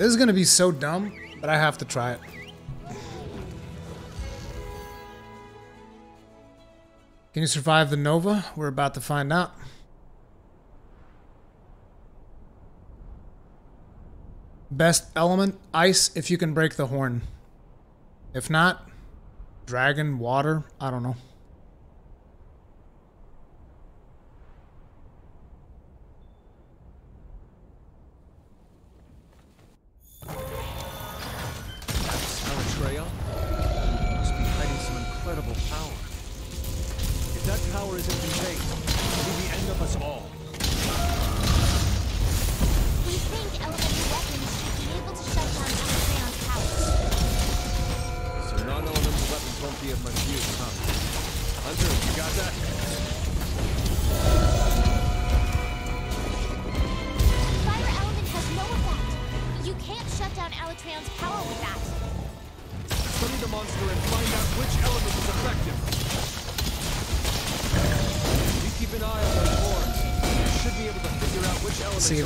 This is gonna be so dumb, but I have to try it. Can you survive the Nova? We're about to find out. Best element, ice if you can break the horn. If not, dragon, water, I don't know.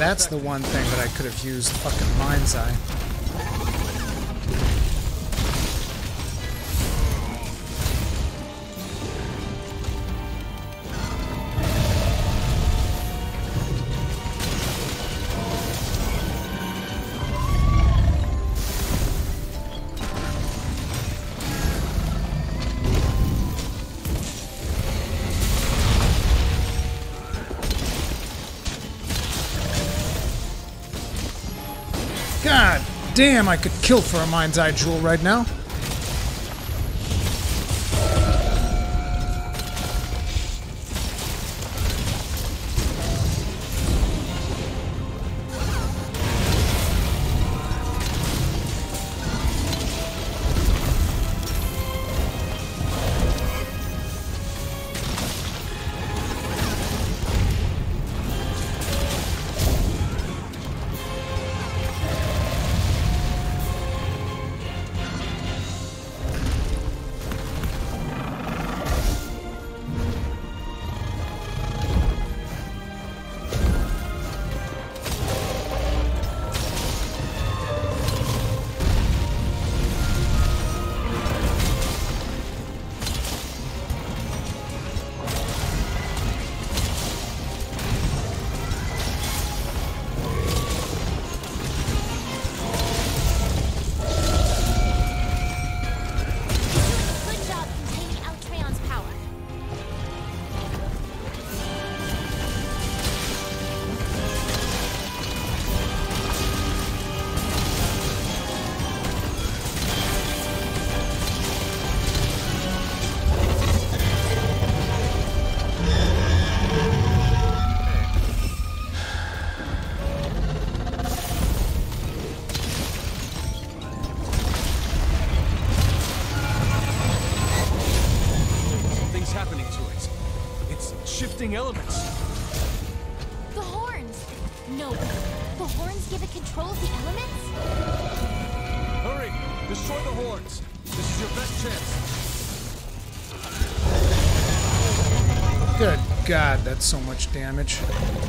That's the one thing that I could have used fucking Mind's Eye. Damn, I could kill for a Mind's Eye Jewel right now. Much damage.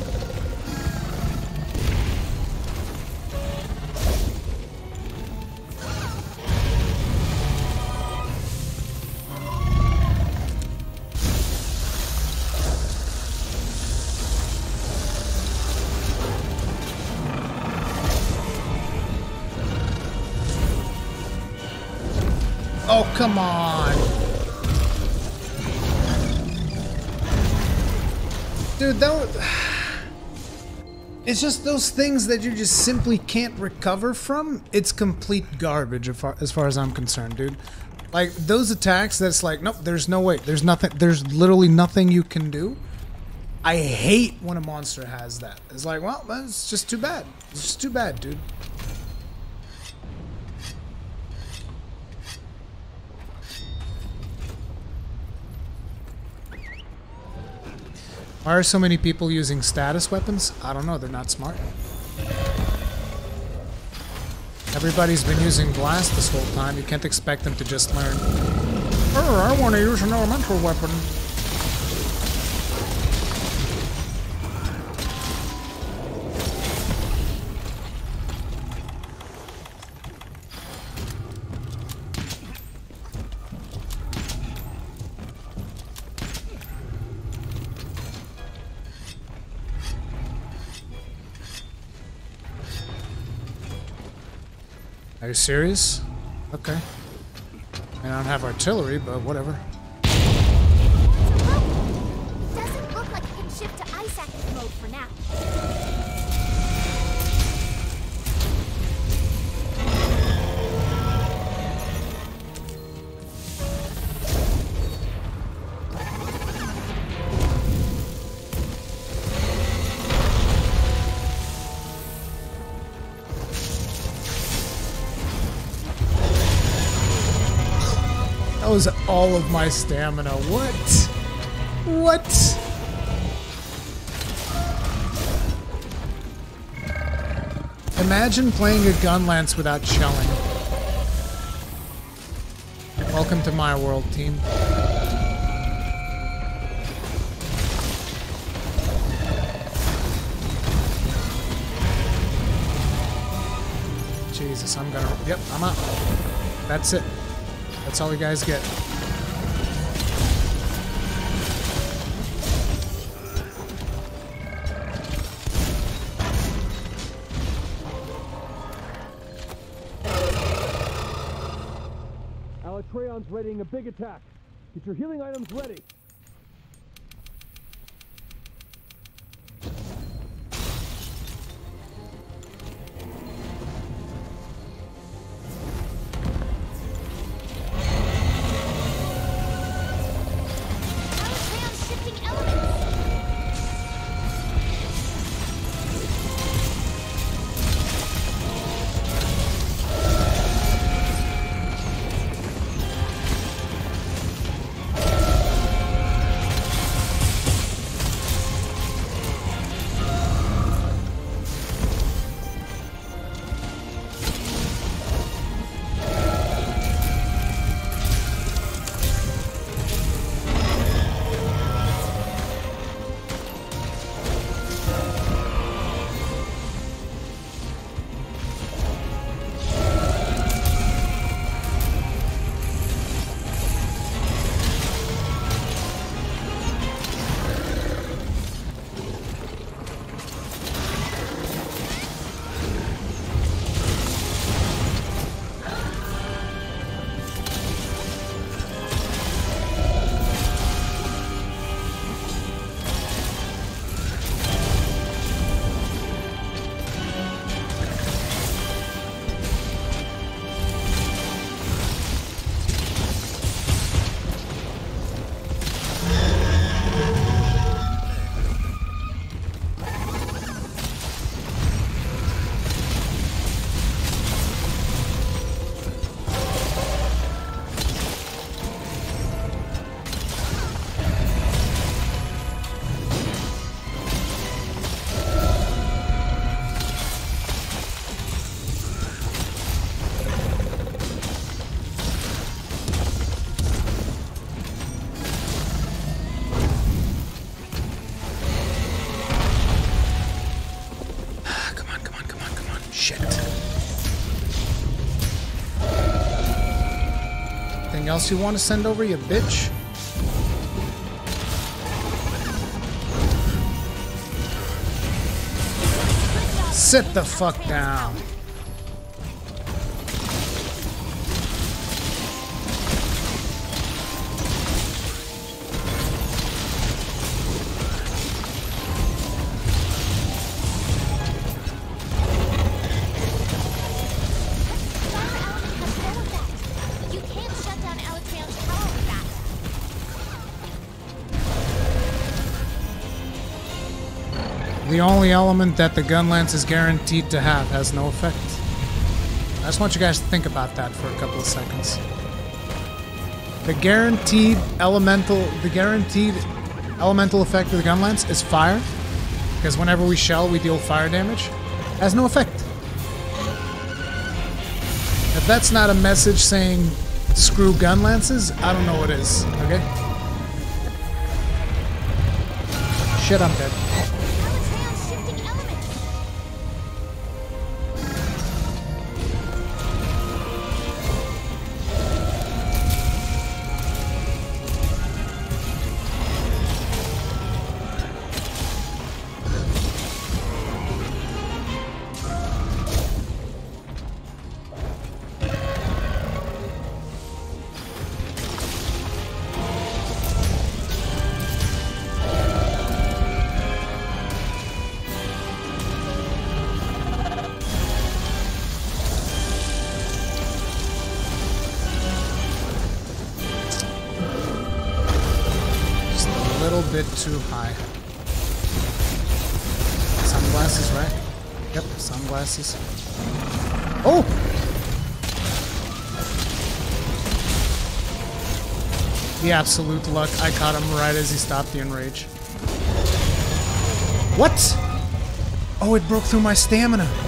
It's just those things that you just simply can't recover from. It's complete garbage as far as, far as I'm concerned, dude. Like, those attacks that's like, nope, there's no way. There's nothing, there's literally nothing you can do. I hate when a monster has that. It's like, well, that's just too bad. It's just too bad, dude. Why are so many people using status weapons? I don't know, they're not smart. Everybody's been using blast this whole time. You can't expect them to just learn. I want to use an elemental weapon. Serious? Okay. I don't have artillery, but whatever. Of my stamina. What? What? Imagine playing a Gunlance without shelling. Welcome to my world, team. Jesus, I'm gonna. Yep, I'm up. That's it. That's all you guys get. Attack. Get your healing items ready. Else you want to send over, you bitch? Sit the fuck down. The only element that the Gunlance is guaranteed to have has no effect. I just want you guys to think about that for a couple of seconds. The guaranteed elemental, the guaranteed elemental effect of the Gunlance is fire, because whenever we shell, we deal fire damage. Has no effect. If that's not a message saying screw Gunlances, I don't know what is. Okay. Shit, I'm dead. Absolute luck. I caught him right as he stopped the enrage. What? Oh, it broke through my stamina.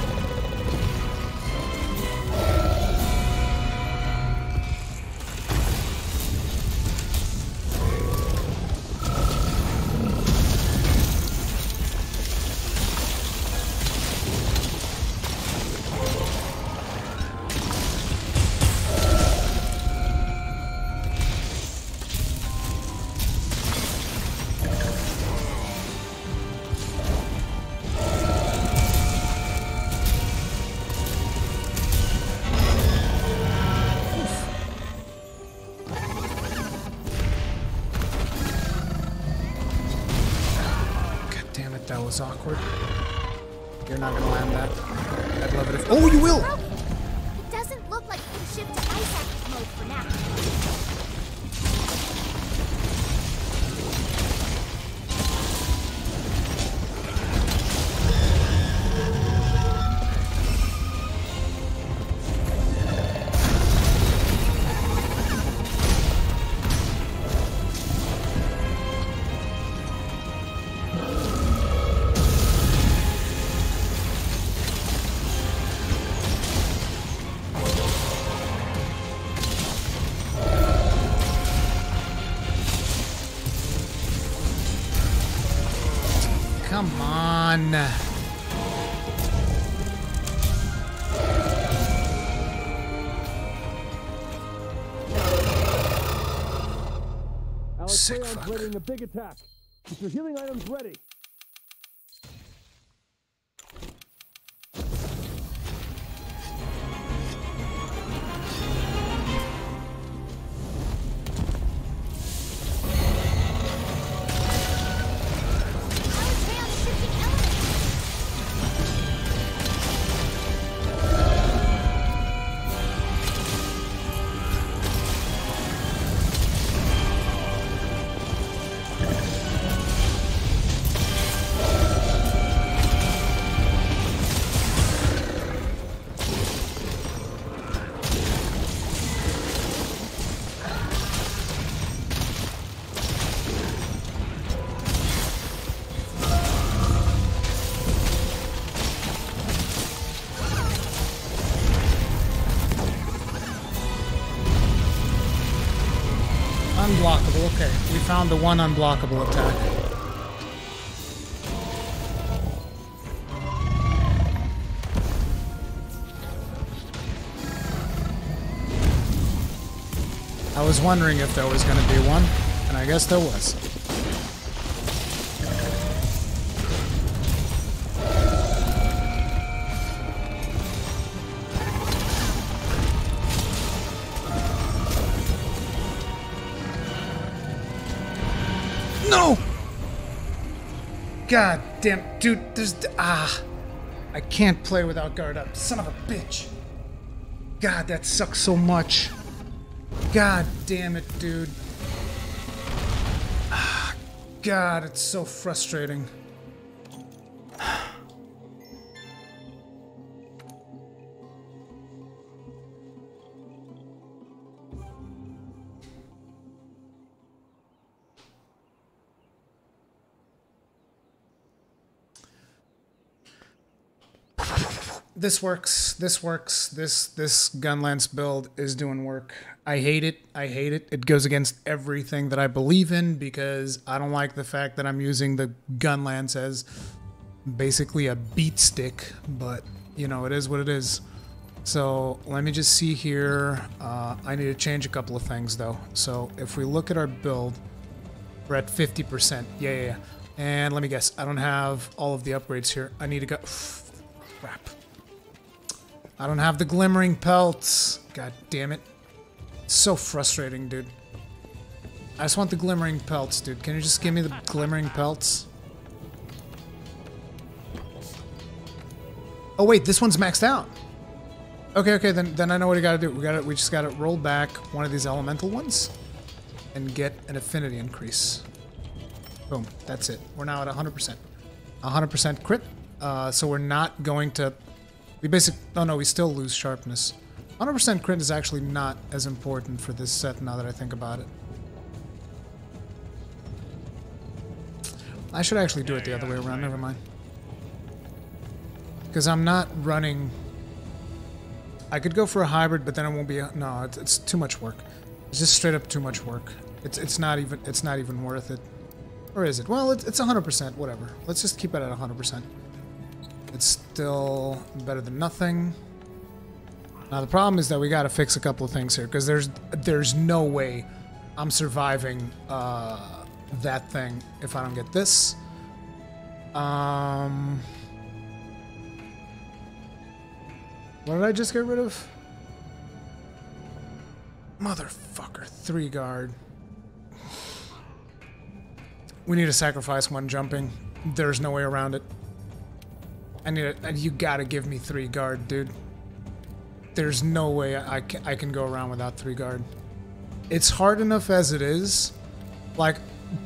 Fuck. in a big attack. Get your healing The one unblockable attack. I was wondering if there was going to be one, and I guess there was. God damn, dude, there's. Ah. I can't play without guard up. Son of a bitch. God, that sucks so much. God damn it, dude. Ah, God, it's so frustrating. This works. This works. This this Gunlance build is doing work. I hate it. I hate it. It goes against everything that I believe in because I don't like the fact that I'm using the Gunlance as basically a beat stick. But you know, it is what it is. So let me just see here. Uh, I need to change a couple of things though. So if we look at our build, we're at 50%. Yeah, yeah, yeah. And let me guess. I don't have all of the upgrades here. I need to go. Crap. I don't have the glimmering pelts. God damn it. So frustrating, dude. I just want the glimmering pelts, dude. Can you just give me the glimmering pelts? Oh wait, this one's maxed out. Okay, okay, then then I know what we gotta do. We gotta we just gotta roll back one of these elemental ones and get an affinity increase. Boom, that's it. We're now at 100%. 100% crit. Uh, so we're not going to we basic. Oh no, we still lose sharpness. 100% crit is actually not as important for this set now that I think about it. I should actually do it the other way around, never mind. Because I'm not running... I could go for a hybrid, but then it won't be... A, no, it's, it's too much work. It's just straight up too much work. It's it's not even it's not even worth it. Or is it? Well, it's, it's 100%, whatever. Let's just keep it at 100%. It's still better than nothing. Now the problem is that we gotta fix a couple of things here, because there's there's no way I'm surviving uh, that thing if I don't get this. Um, what did I just get rid of? Motherfucker, three guard. We need to sacrifice one jumping. There's no way around it. I need a, you gotta give me three guard, dude. There's no way I can, I can go around without three guard. It's hard enough as it is. Like,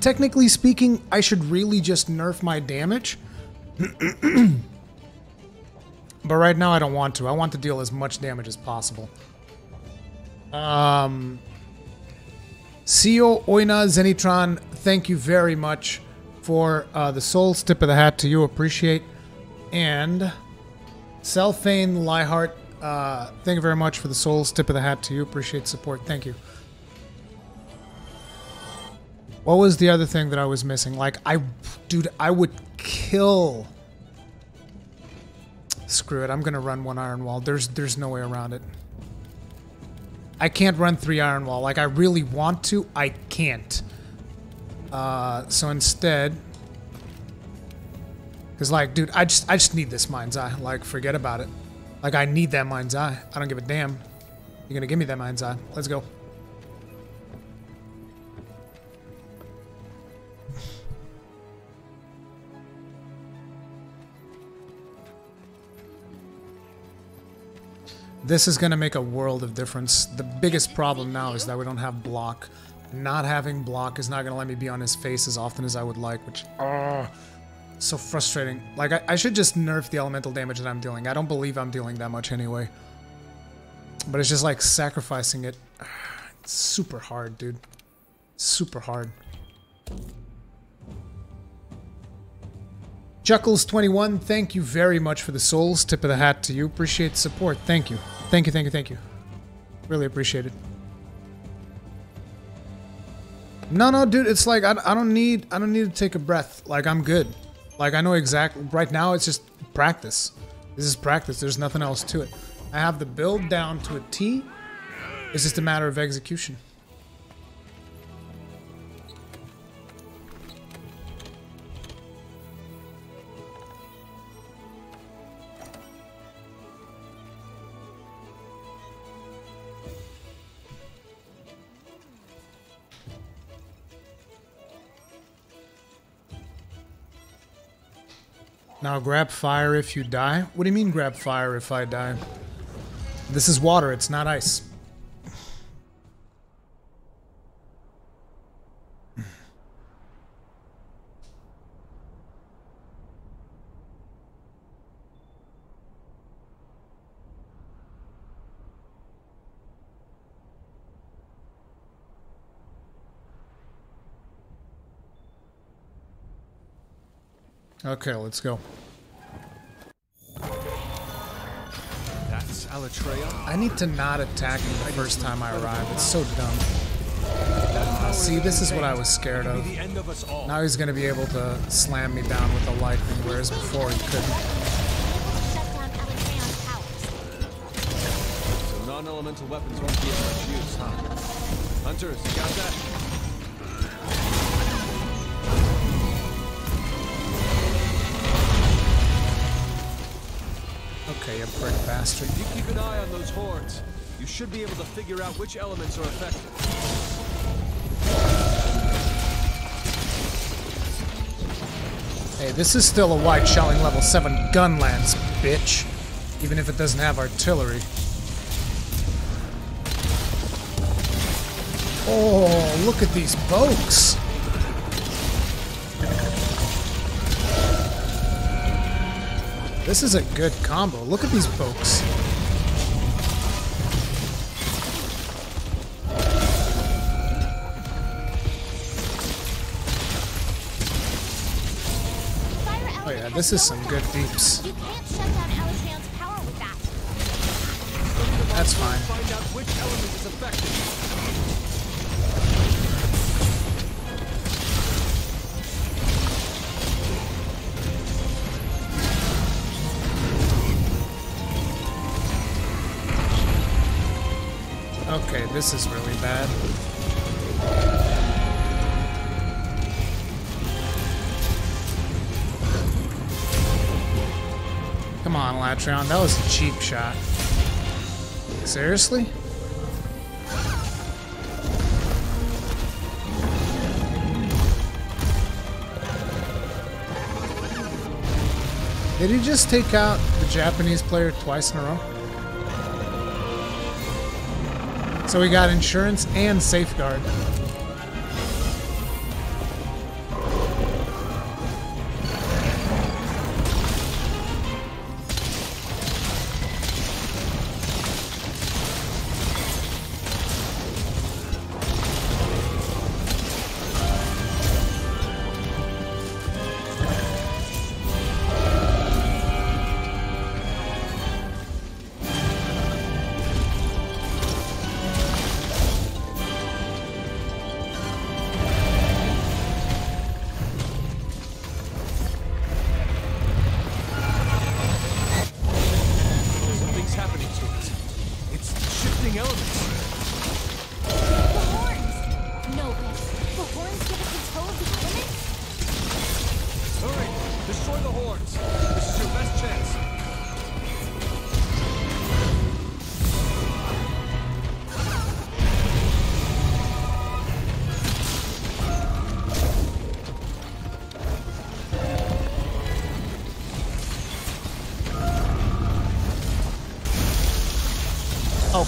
technically speaking, I should really just nerf my damage. but right now I don't want to. I want to deal as much damage as possible. Um, CEO Oina Zenitron, thank you very much for uh, the souls. Tip of the hat to you. Appreciate and Selfane Liehart, uh, thank you very much for the souls. Tip of the hat to you. Appreciate support. Thank you. What was the other thing that I was missing? Like, I, dude, I would kill. Screw it. I'm gonna run one iron wall. There's, there's no way around it. I can't run three iron wall. Like, I really want to. I can't. Uh, so instead, because, like, dude, I just, I just need this mind's eye. Like, forget about it. Like, I need that mind's eye. I don't give a damn. You're gonna give me that mind's eye. Let's go. This is going to make a world of difference. The biggest problem now is that we don't have block. Not having block is not going to let me be on his face as often as I would like, which... Uh, so frustrating. Like, I, I should just nerf the elemental damage that I'm dealing. I don't believe I'm dealing that much anyway. But it's just like sacrificing it. It's super hard, dude. Super hard. Chuckles21, thank you very much for the souls. Tip of the hat to you. Appreciate support. Thank you. Thank you, thank you, thank you. Really appreciate it. No, no, dude, it's like I, I don't need I don't need to take a breath. Like I'm good. Like, I know exactly... Right now, it's just practice. This is practice. There's nothing else to it. I have the build down to a T. It's just a matter of execution. Now grab fire if you die. What do you mean grab fire if I die? This is water, it's not ice. Okay, let's go. That's Alatreon? I need to not attack him the first time I arrive. It's so dumb. Uh, see, this is what I was scared of. The end of us all. Now he's gonna be able to slam me down with a lightning, whereas before he couldn't. Shut down Alatreon's powers. So non-elemental weapons won't be of much use, huh? Hunters, got that? Okay, you prick bastard. You keep an eye on those horns, you should be able to figure out which elements are affected. Hey, this is still a wide shelling level 7 Gunlance, bitch. Even if it doesn't have artillery. Oh, look at these boats. This is a good combo. Look at these folks. Fire Oh yeah, this is some good effect. deeps. You can't this is really bad. Come on, Latreon, that was a cheap shot. Seriously? Did he just take out the Japanese player twice in a row? So we got insurance and safeguard.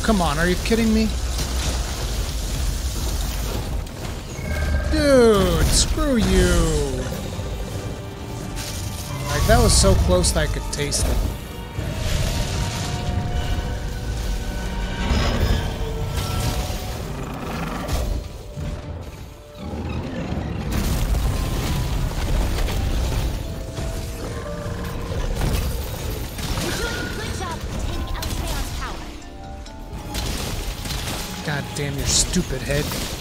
Come on, are you kidding me? Dude, screw you. Like, that was so close that I could taste it. Stupid head.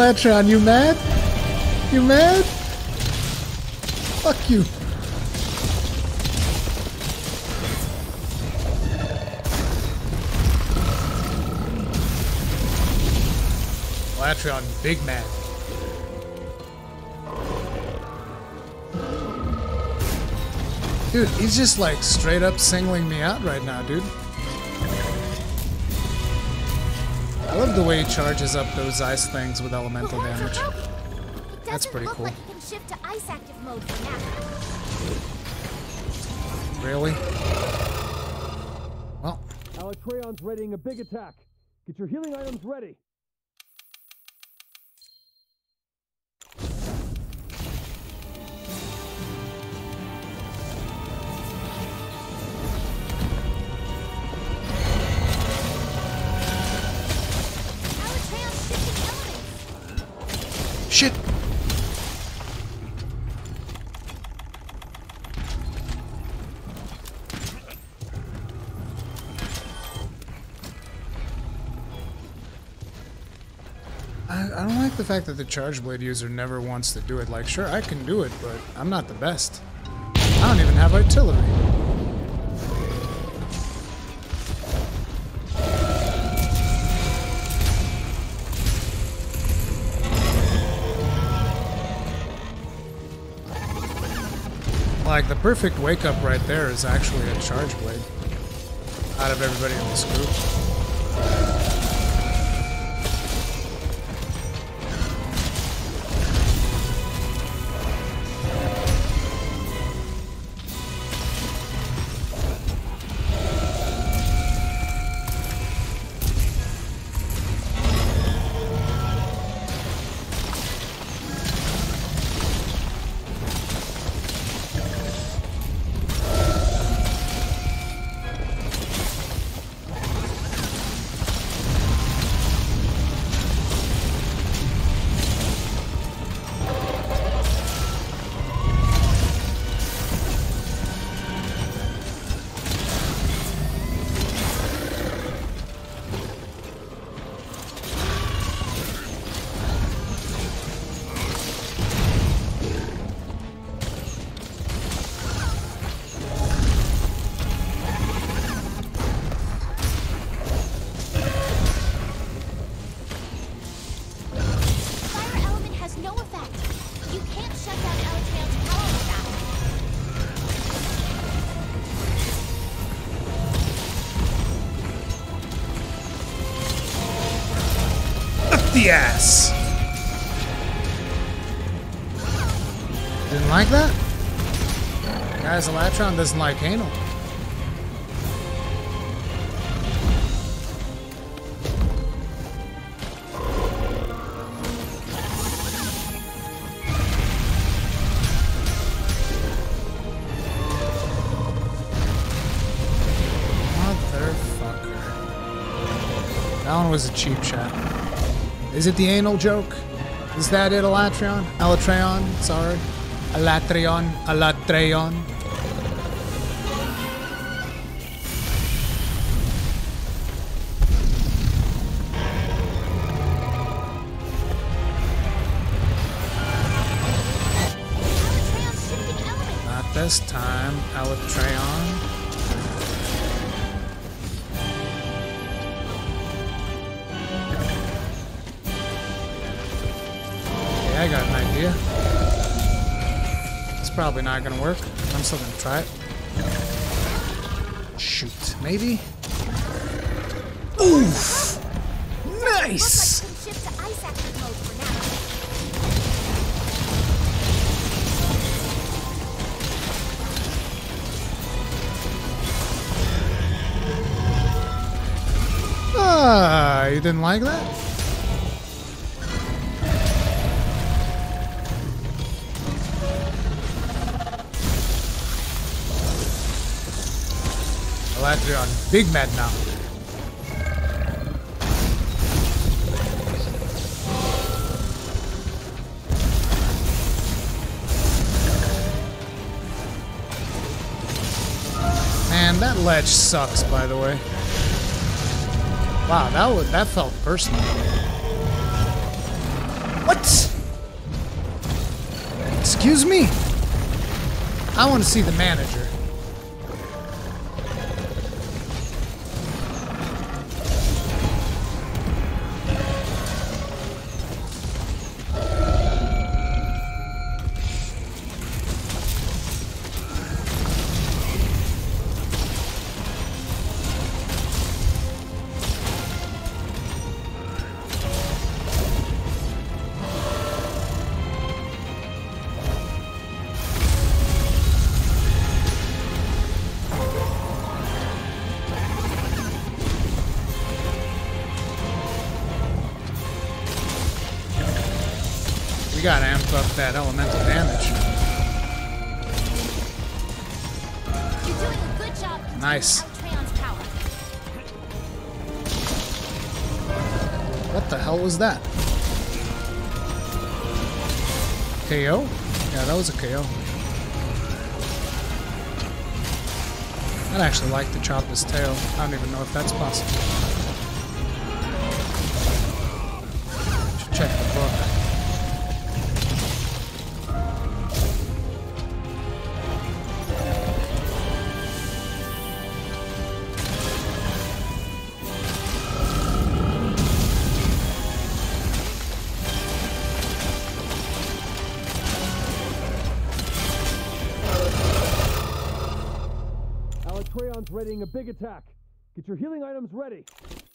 Alatreon, you mad? You mad? Fuck you. Latreon, big man. Dude, he's just like straight up singling me out right now, dude. Love the way he charges up those ice things with elemental Well, damage. It That's pretty cool. like can shift to ice active mode for now. Really? Well, Alatreon's readying a big attack. Get your healing items ready. The fact that the Charge Blade user never wants to do it. Like, sure, I can do it, but I'm not the best. I don't even have artillery. Like, the perfect wake up right there is actually a Charge Blade. Out of everybody in this group. Alatreon doesn't like anal. Motherfucker. That one was a cheap shot. Is it the anal joke? Is that it, Alatreon? Alatreon? Sorry. Alatreon? Alatreon? Probably not gonna work. I'm still gonna try it. Shoot, maybe? Big mad now. Man, that ledge sucks, by the way. Wow, that was, that felt personal. What? Excuse me? I want to see the manager. Actually like to chop his tail. I don't even know if that's possible. Items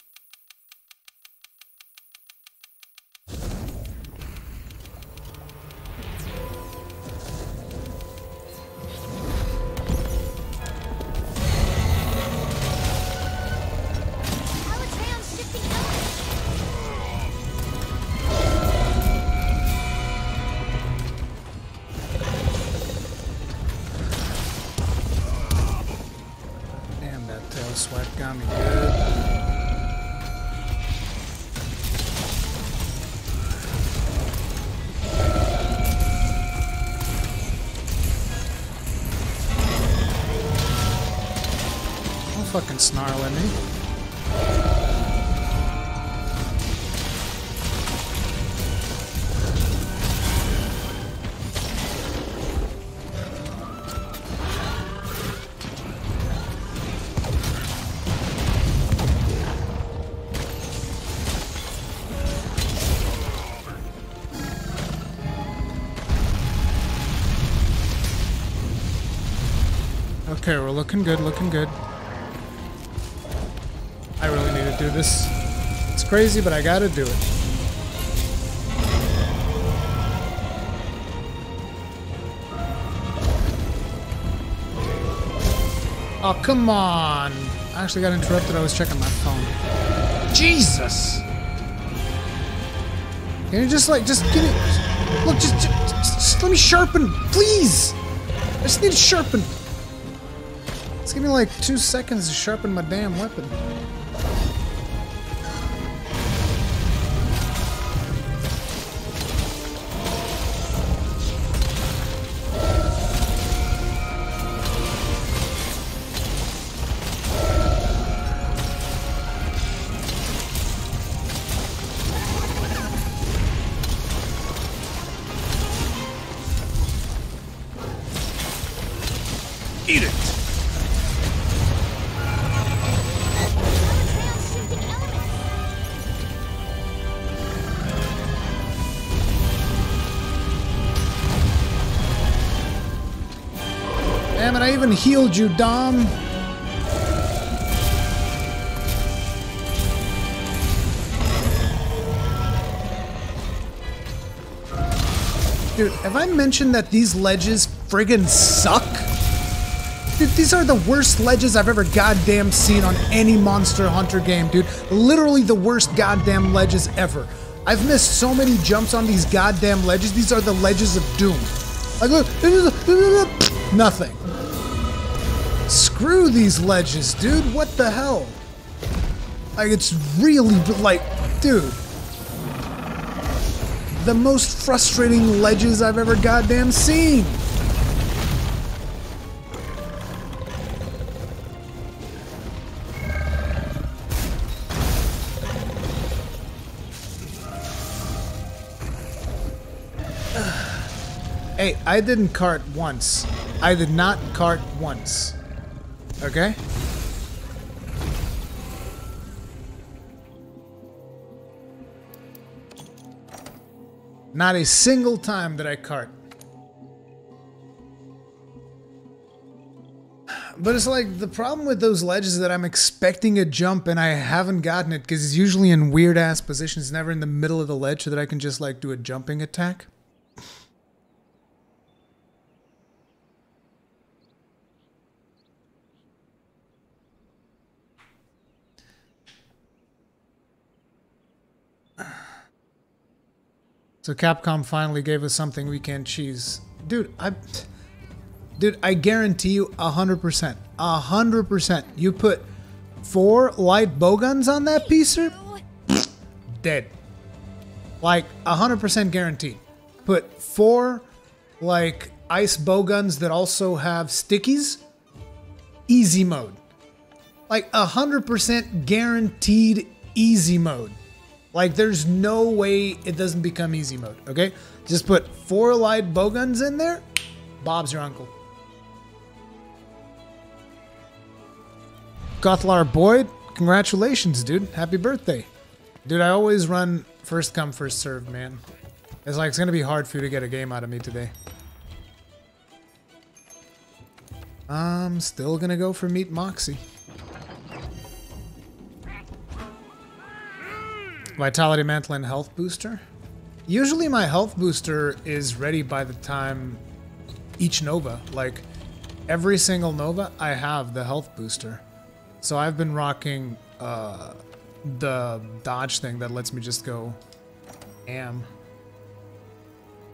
Okay, we're looking good, looking good. I really need to do this. It's crazy, but I gotta do it. Oh, come on. I actually got interrupted. I was checking my phone. Jesus! Can you just, like, just give me... Look, just, just, just let me sharpen, please! I just need to sharpen. Give me like two seconds to sharpen my damn weapon. Healed you, Dom. Dude, have I mentioned that these ledges friggin' suck? Dude, these are the worst ledges I've ever goddamn seen on any Monster Hunter game, dude. Literally the worst goddamn ledges ever. I've missed so many jumps on these goddamn ledges. These are the ledges of doom. Like, nothing. Screw these ledges, dude. What the hell? Like, it's really, like, dude. The most frustrating ledges I've ever goddamn seen. Hey, I didn't cart once. I did not cart once. Okay? Not a single time did I cart. But it's like the problem with those ledges that I'm expecting a jump and I haven't gotten it because it's usually in weird ass positions, never in the middle of the ledge so that I can just like do a jumping attack. So Capcom finally gave us something we can't cheese. Dude, I Dude, I guarantee you 100%. 100%. You put four light bowguns on that piecer? Dead. Like 100% guaranteed. Put four like ice bowguns that also have stickies? Easy mode. Like 100% guaranteed easy mode. Like, there's no way it doesn't become easy mode, okay? Just put four light bowguns in there. Bob's your uncle. Gothlar Boyd, congratulations, dude. Happy birthday. Dude, I always run first come, first serve, man. It's like, it's gonna be hard for you to get a game out of me today. I'm still gonna go for Meet Moxie. Vitality Mantle and Health Booster. Usually my health booster is ready by the time each Nova. Like, every single Nova, I have the health booster. So I've been rocking uh, the dodge thing that lets me just go am.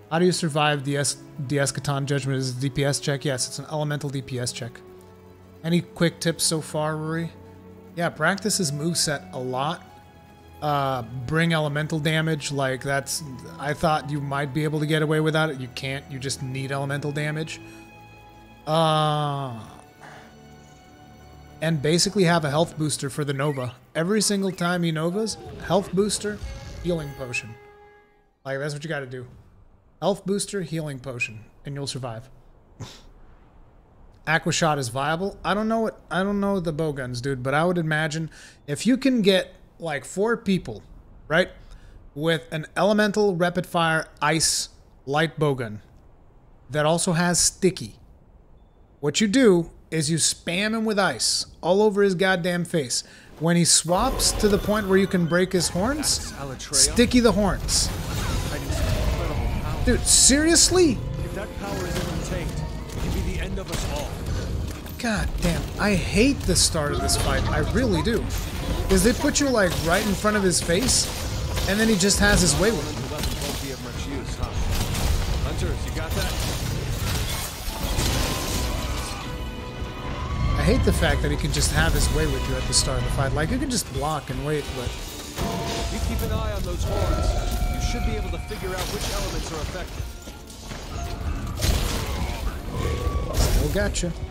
How do you survive the, es the Escaton Judgment? Is it a DPS check? Yes, it's an elemental DPS check. Any quick tips so far, Rory? Yeah, practice his moveset a lot uh, bring elemental damage. Like that's, I thought you might be able to get away without it. You can't. You just need elemental damage. Uh, and basically have a health booster for the Nova. Every single time he Novas, health booster, healing potion. Like that's what you got to do. Health booster, healing potion, and you'll survive. Aqua shot is viable. I don't know what I don't know the bowguns, dude, but I would imagine if you can get like four people, right? With an elemental rapid fire ice light bowgun that also has sticky. What you do is you spam him with ice all over his goddamn face. When he swaps to the point where you can break his horns, sticky the horns. Dude, seriously? If that power isn't contained, it could be the end of us all. God damn, I hate the start of this fight. I really do. Because they put you like right in front of his face, and then he just has his way with it. Won't be of much use, huh? Hunters, you got that? I hate the fact that he can just have his way with you at the start of the fight. Like, you can just block and wait, but You keep an eye on those horns. You should be able to figure out which elements are effective. still gotcha.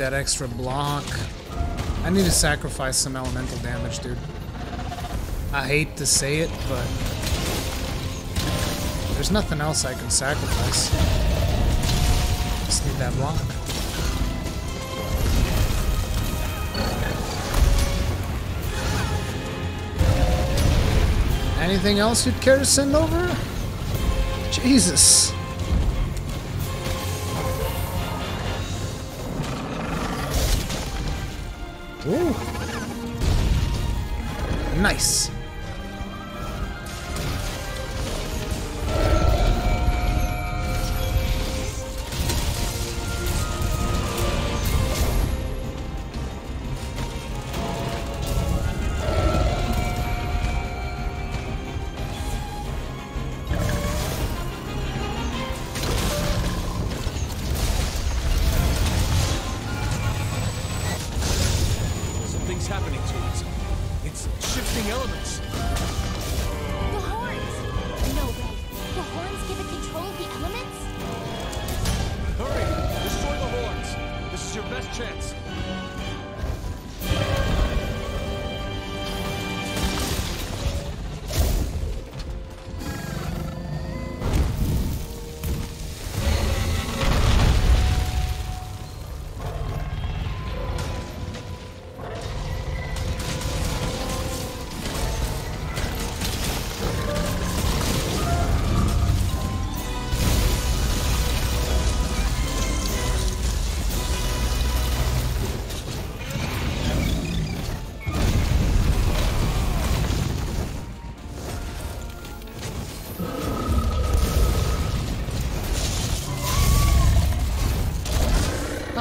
That extra block. I need to sacrifice some elemental damage, dude. I hate to say it, but there's nothing else I can sacrifice. Just need that block. Anything else you'd care to send over? Jesus. Nice.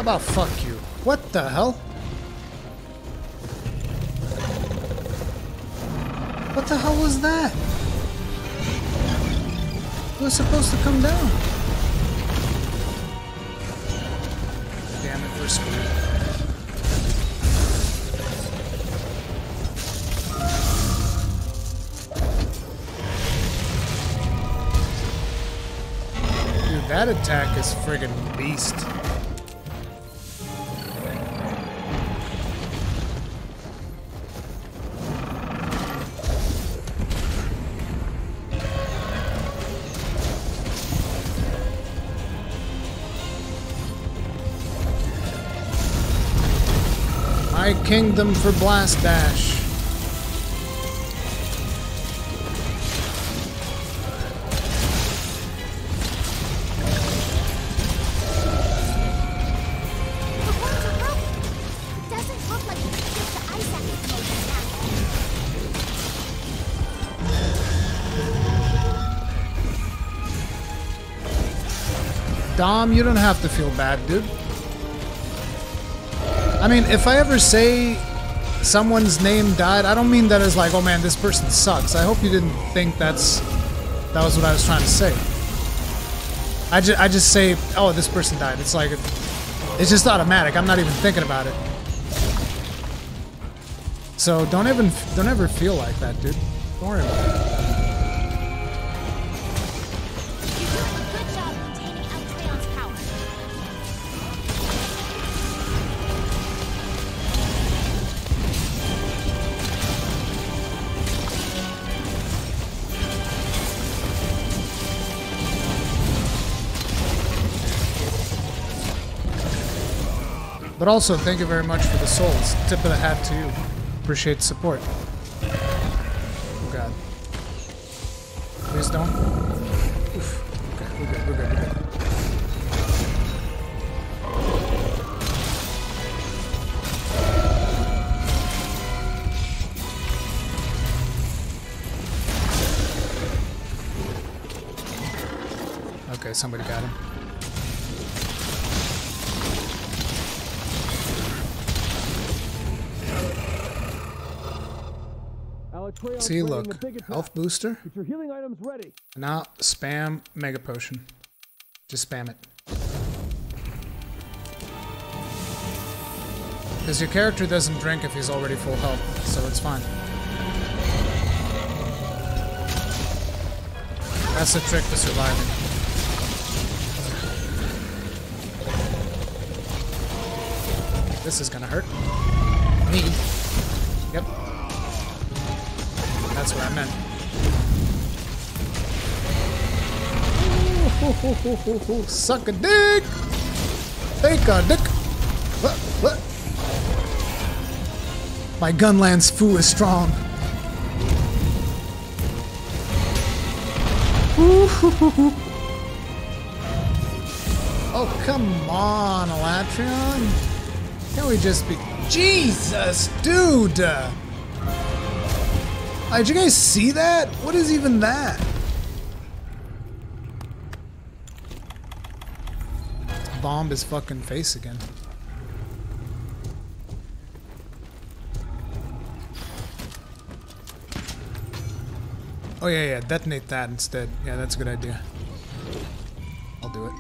About fuck you? What the hell? What the hell was that? It was supposed to come down. Damn it, we're screwed. That attack is friggin' beast. Ice for Blast now. Dom, you don't have to feel bad, dude. I mean, if I ever say someone's name died, I don't mean that as like, oh man, this person sucks. I hope you didn't think that's that was what I was trying to say. I just I just say, oh, this person died. It's like it's just automatic. I'm not even thinking about it. So don't even don't ever feel like that, dude. Also, thank you very much for the souls. Tip of the hat to you. Appreciate support. Oh god. Please don't. Oof. Okay, we're good, we're good, we're good. Okay, somebody got him. See, look, health booster. Get your healing items ready. Now spam mega potion. Just spam it. Because your character doesn't drink if he's already full health, so it's fine. That's the trick to surviving. This is gonna hurt. Me. That's what I meant. Suck a dick! Take a dick! What? What? My Gunlance foo is strong. oh, come on, Alatreon. Can't we just be... Jesus, dude! Uh, did you guys see that? What is even that? Bomb his fucking face again. Oh yeah, yeah, detonate that instead. Yeah, that's a good idea. I'll do it.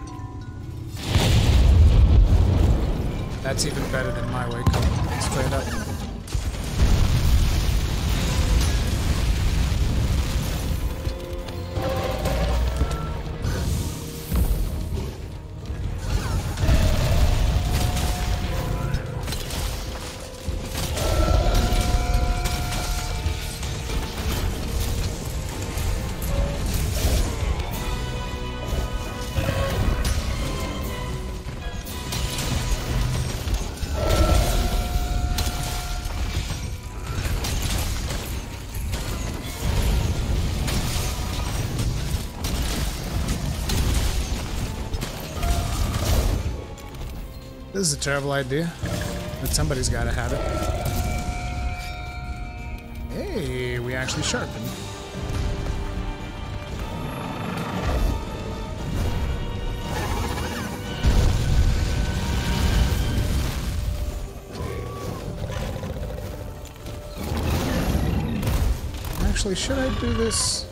That's even better than my wake up. Straight up. Is a terrible idea, but somebody's got to have it. Hey, we actually sharpened. Actually, should I do this?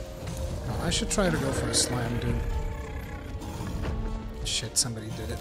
I should try to go for a slam, dude. Shit, somebody did it.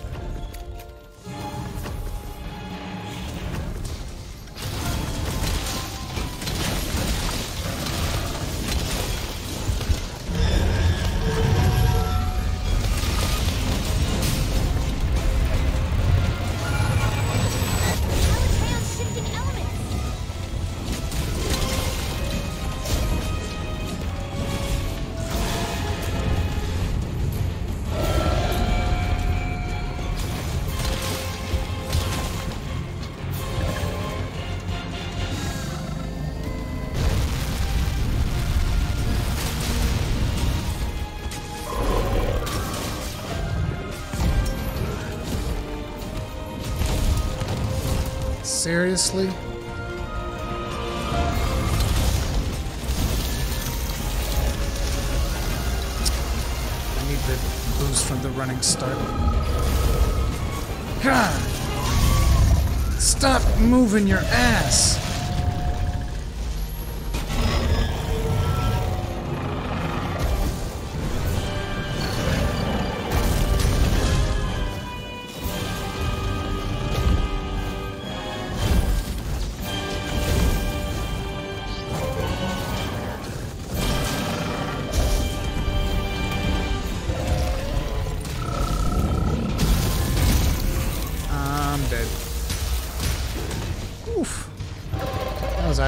Your ass!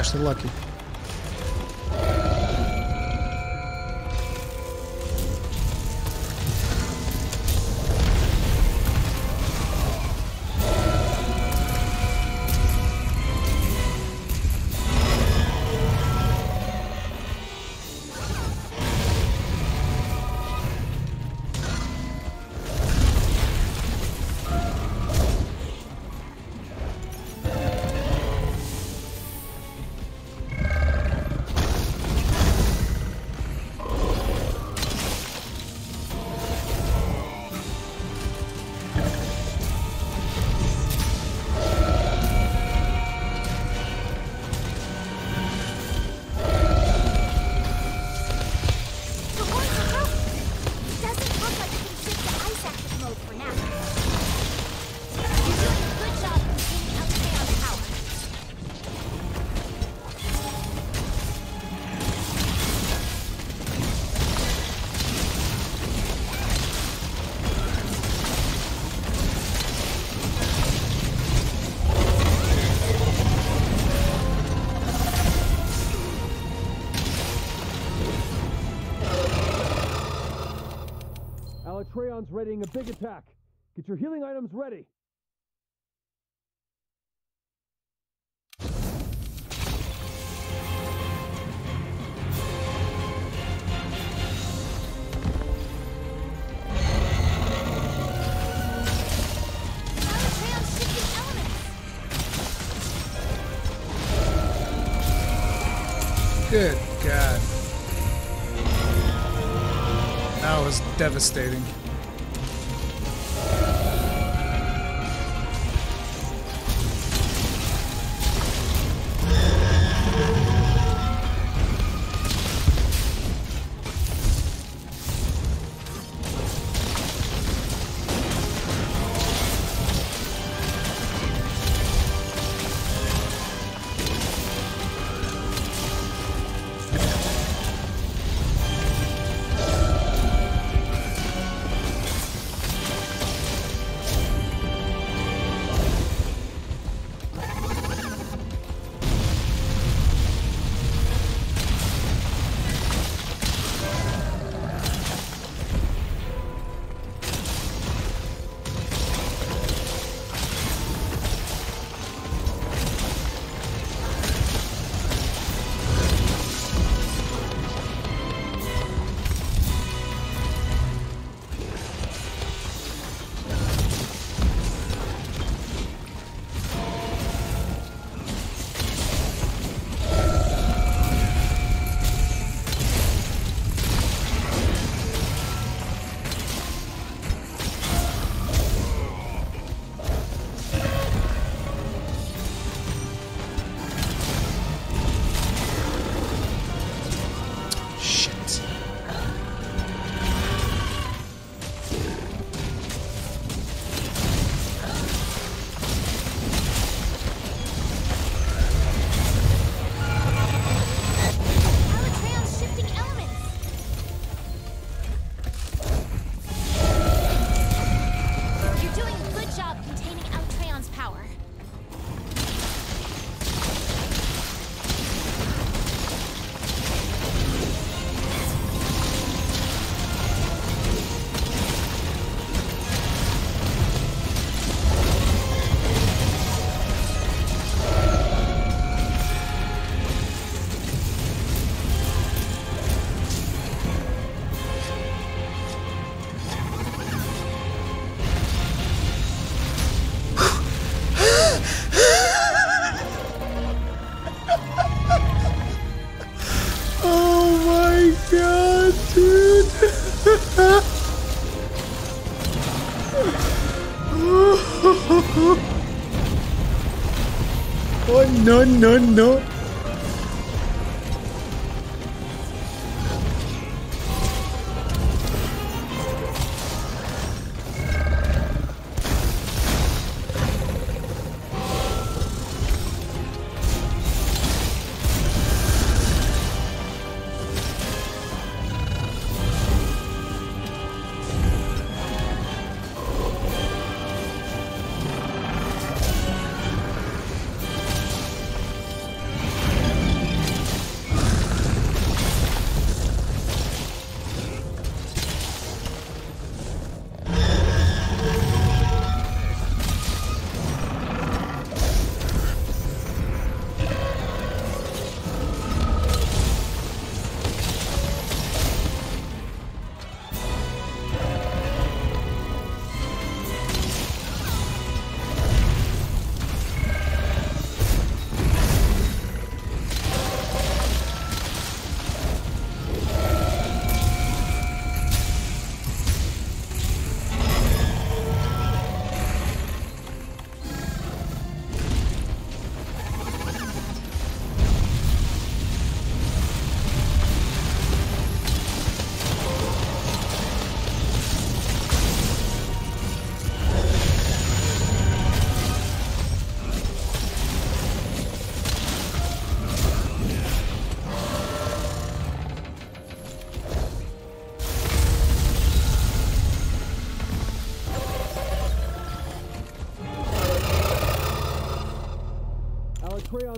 Actually lucky. Readying a big attack. Get your healing items ready. Good God. That was devastating. No, no, no.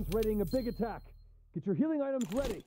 Readying a big attack. Get your healing items ready.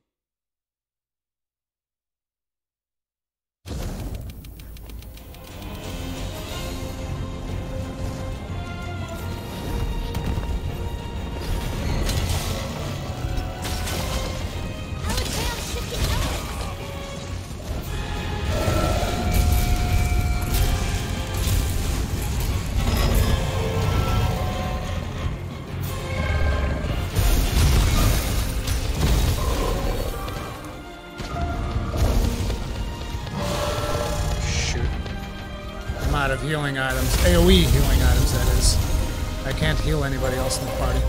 Healing items. AoE healing items, that is. I can't heal anybody else in the party.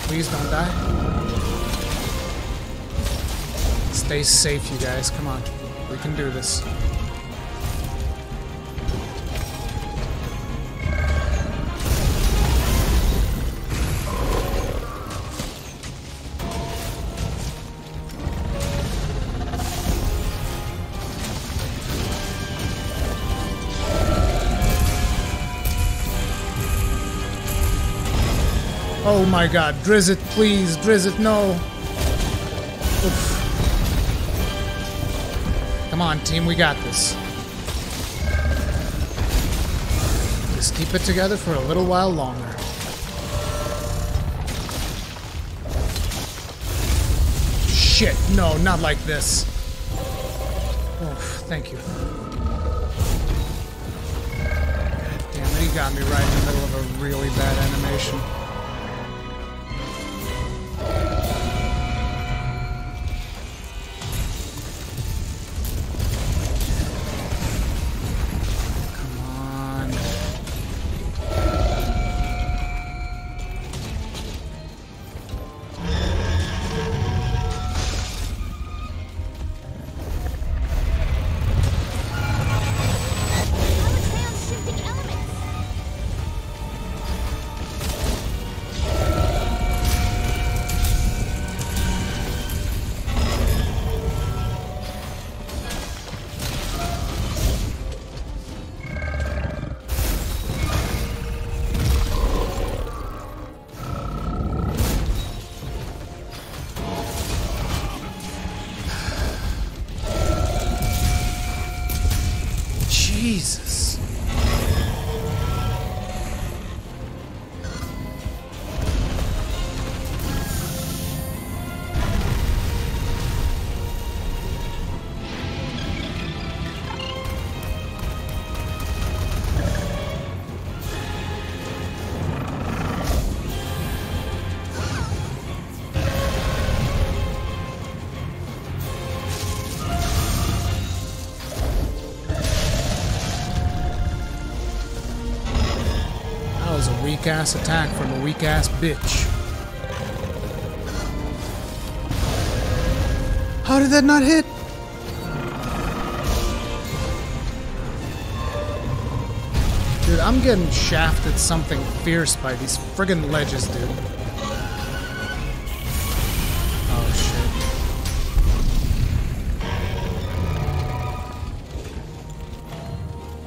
Please don't die. Stay safe, you guys. Come on. We can do this. My god, Drizzt, please, Drizzt, no. Oof. Come on, team, we got this. Just keep it together for a little while longer. Shit, no, not like this. Oh, thank you. Damn it, he got me right in the middle of a really bad animation. Ass attack from a weak ass bitch. How did that not hit? Dude, I'm getting shafted something fierce by these friggin' ledges, dude. Oh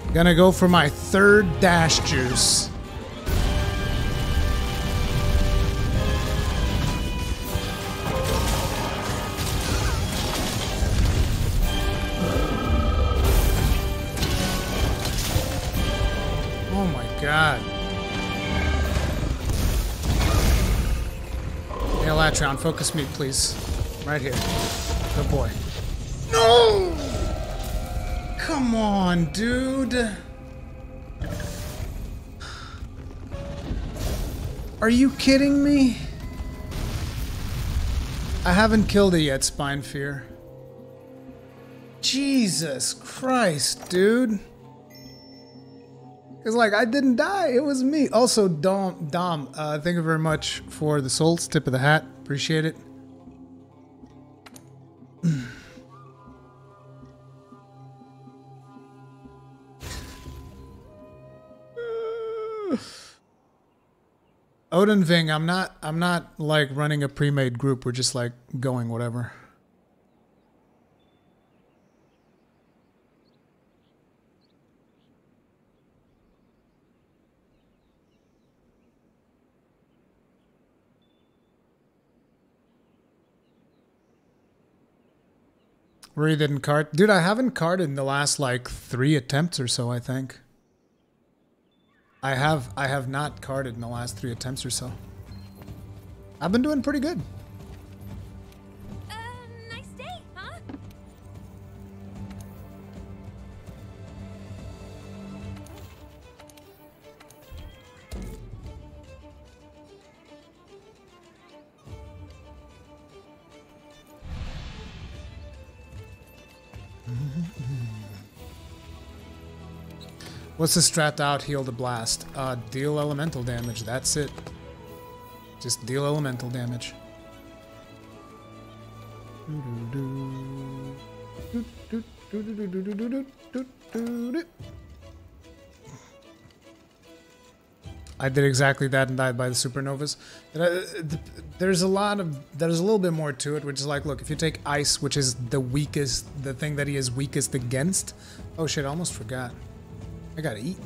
shit. Gonna go for my third dash juice. Latron, focus me, please. Right here. Good boy. No! Come on, dude. Are you kidding me? I haven't killed it yet, Spine Fear. Jesus Christ, dude. It's like I didn't die. It was me. Also, Dom, Dom, uh, thank you very much for the souls. Tip of the hat. Appreciate it. Odin Ving, I'm not. I'm not like running a pre-made group. We're just like going whatever. Really didn't cart, dude. I haven't carted in the last like three attempts or so. I think. I have. I have not carted in the last three attempts or so. I've been doing pretty good. What's the strat out heal the blast? Uh, deal elemental damage. That's it. Just deal elemental damage. I did exactly that and died by the supernovas. There's a lot of there's a little bit more to it, which is like, look, if you take ice, which is the weakest, the thing that he is weakest against. Oh shit! I almost forgot. I gotta eat.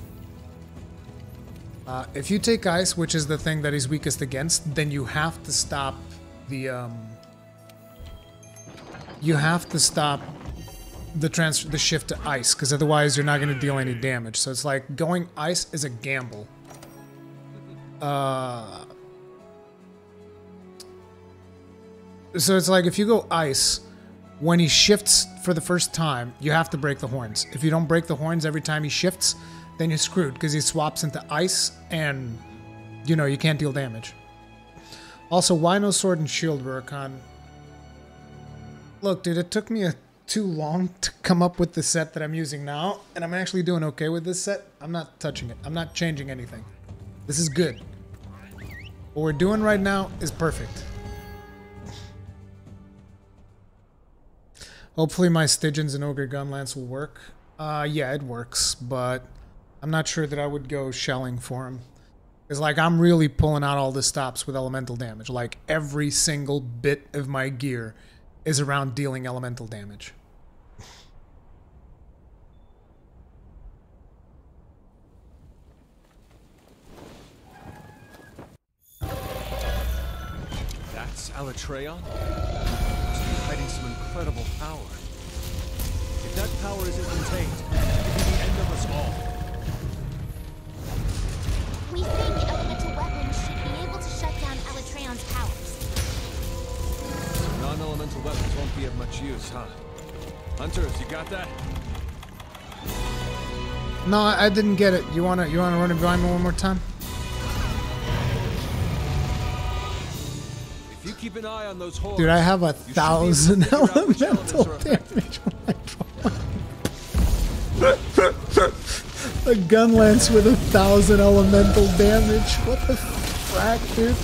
Uh, if you take ice, which is the thing that he's weakest against, then you have to stop the um. You have to stop the transfer, the shift to ice, because otherwise you're not going to deal any damage. So it's like going ice is a gamble. Uh, so it's like if you go ice, when he shifts for the first time, you have to break the horns. If you don't break the horns every time he shifts, then you're screwed because he swaps into ice and you know you can't deal damage. Also, why no sword and shield, Rurikhan? Look, dude, it took me a, too long to come up with the set that I'm using now, and I'm actually doing okay with this set. I'm not touching it. I'm not changing anything. This is good. What we're doing right now is perfect. Hopefully my Stygian Zinogre Gunlance will work. Uh, yeah, it works, but I'm not sure that I would go shelling for him. It's like I'm really pulling out all the stops with elemental damage. Like every single bit of my gear is around dealing elemental damage. That's Alatreon? Must be hiding some incredible power. If that power isn't contained, it could be the end of us all. We think elemental weapons should be able to shut down Alatreon's powers. Non-elemental weapons won't be of much use, huh? Hunters, you got that? No, I didn't get it. You wanna you wanna run it by me one more time? Keep an eye on those hordes. Dude, I have a thousand elemental damage when I draw. a gun lance with a thousand elemental damage. What the frack, dude?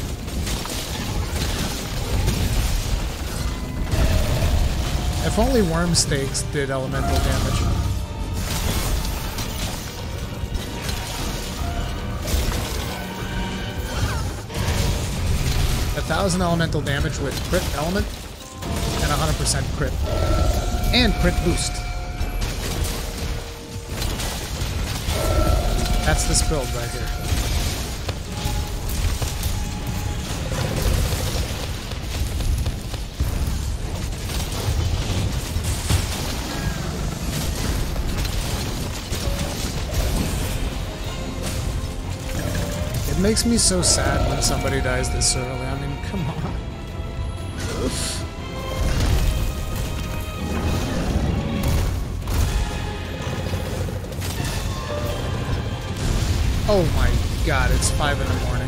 If only Wyrmstakes did elemental damage. Thousand elemental damage with crit element and 100% crit. And crit boost. That's this build right here. It makes me so sad when somebody dies this early. I mean, come on. Oh my god, it's 5 in the morning.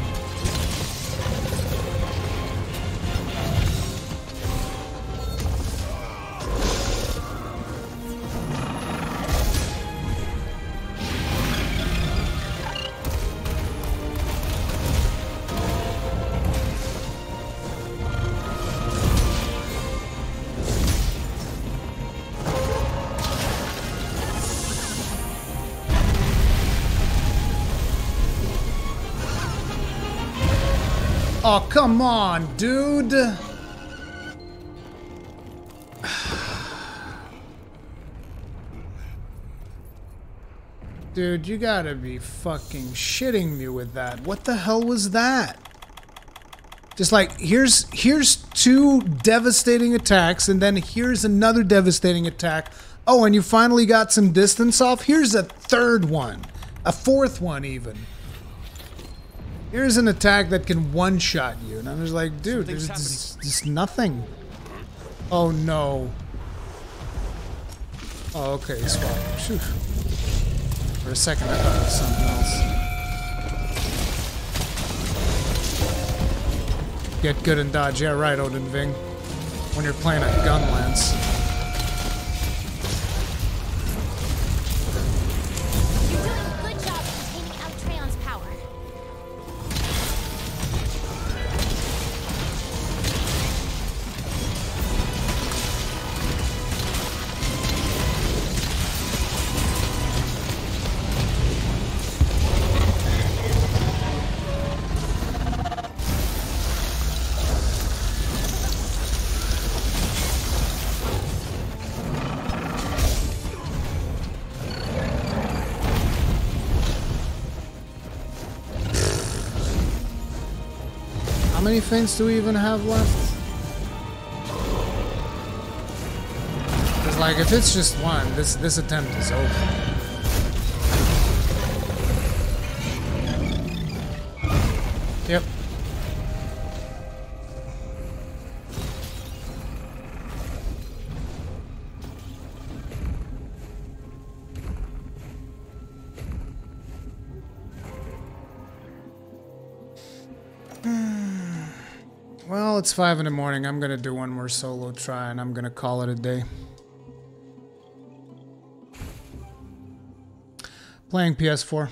Oh, come on, dude. Dude, you gotta be fucking shitting me with that. What the hell was that? Just like, here's here's two devastating attacks, and then here's another devastating attack. Oh, and you finally got some distance off? Here's a third one. A fourth one, even. Here's an attack that can one-shot you. And I'm just like, dude, there's just, just, nothing. Oh, no. Oh, okay, swap. Phew. For a second, I thought it was something else. Get good and dodge. Yeah, right, Odin Ving. When you're playing a gun lance. How do we even have left? Because, like, if it's just one, this, this attempt is over. It's five in the morning. I'm gonna do one more solo try and I'm gonna call it a day. Playing PS4.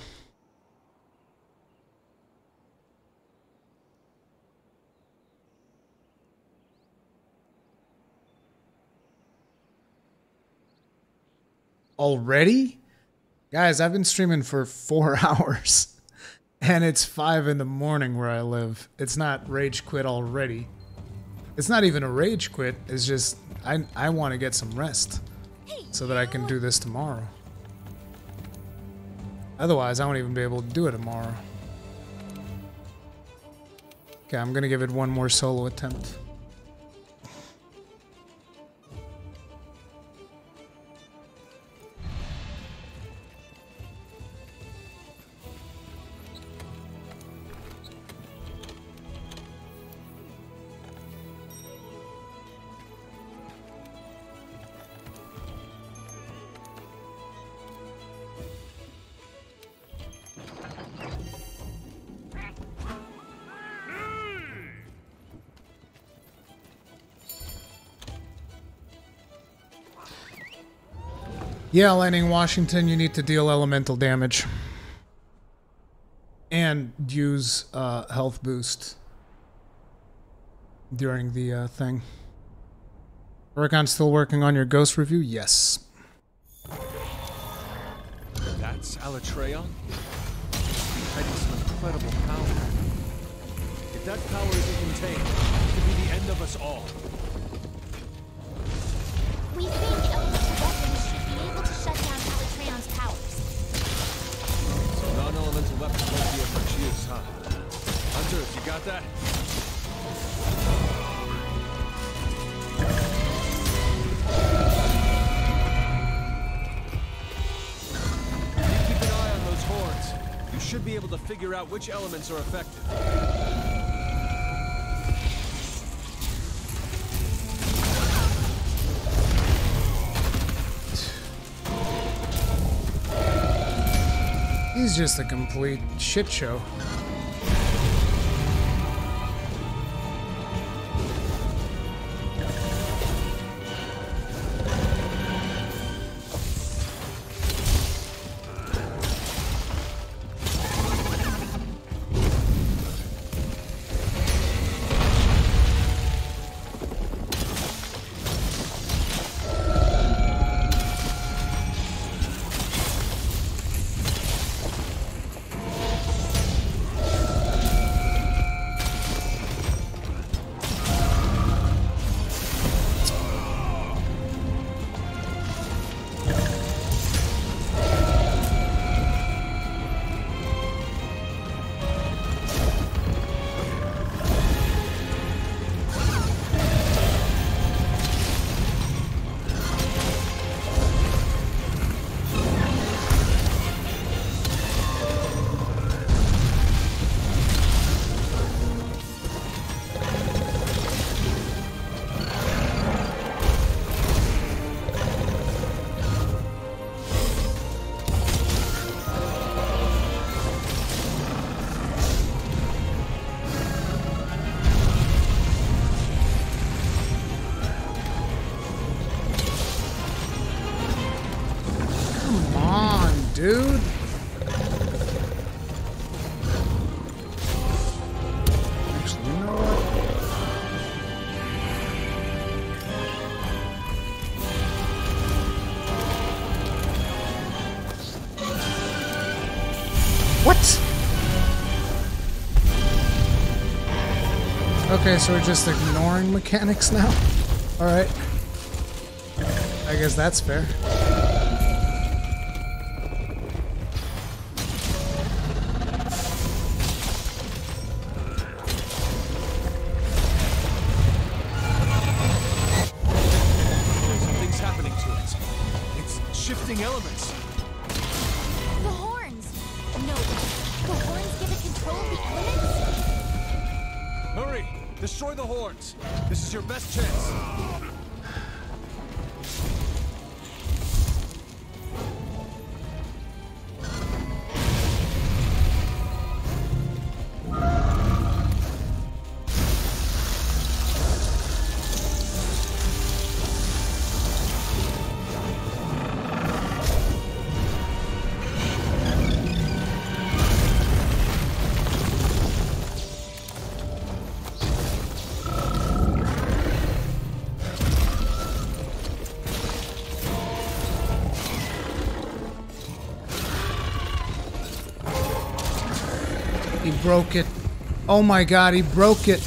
Already? Guys, I've been streaming for four hours. And it's five in the morning where I live. It's not rage quit already. It's not even a rage quit. It's just I I want to get some rest so that I can do this tomorrow. Otherwise, I won't even be able to do it tomorrow. Okay, I'm gonna give it one more solo attempt. Yeah, Lightning Washington, you need to deal elemental damage. And use uh, health boost during the uh, thing. Oregon still working on your ghost review? Yes. That's Alatreon? Hiding some incredible power. If that power isn't contained, it could be the end of us all. We think shut down Alatreon's powers. So non-elemental weapons won't be a much use, huh? Hunter, you got that? Keep an eye on those horns. You should be able to figure out which elements are affected. He's just a complete shit show. So we're just ignoring mechanics now? Alright. I guess that's fair. Broke it. Oh my god, he broke it.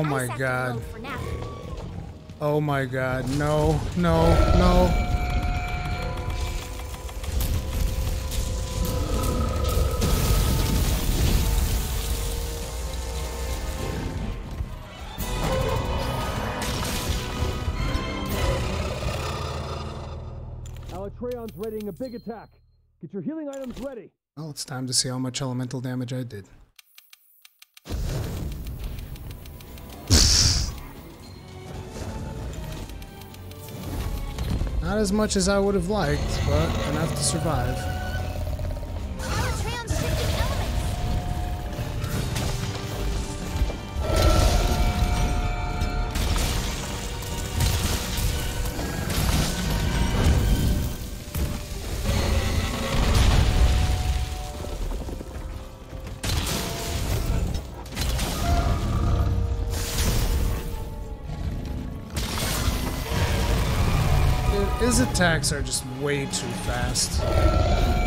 Oh my God. low for now. Oh my god. No, no, no. Alatreon's readying a big attack. Get your healing items ready. Well, it's time to see how much elemental damage I did. Not as much as I would have liked, but enough to survive. Attacks are just way too fast.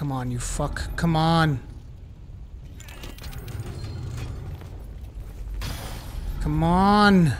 Come on, you fuck. Come on. Come on.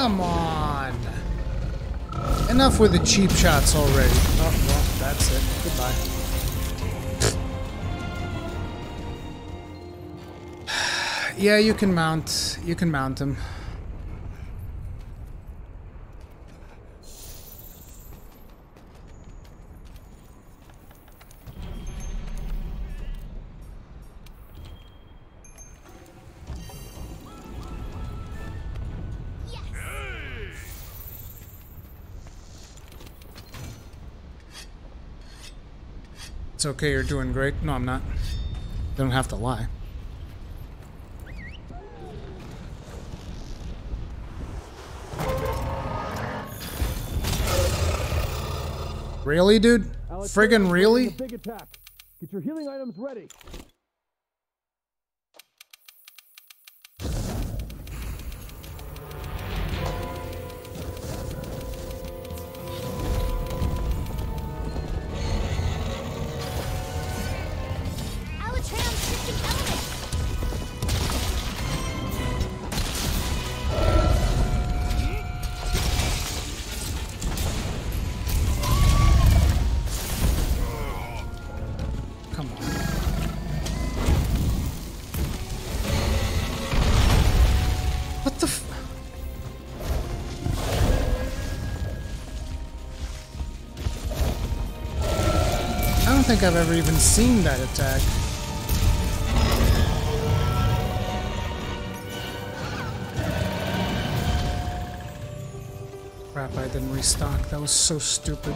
Come on. Enough with the cheap shots already. Oh, well, that's it. Goodbye. yeah, you can mount. You can mount him. It's okay, you're doing great. No, I'm not. Don't have to lie. Really, dude? Friggin' really? Big attack. Get your healing items ready. Think I've ever even seen that attack. Crap, I didn't restock. That was so stupid.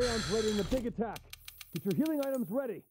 Alatreon's ready in the big attack. Get your healing items ready.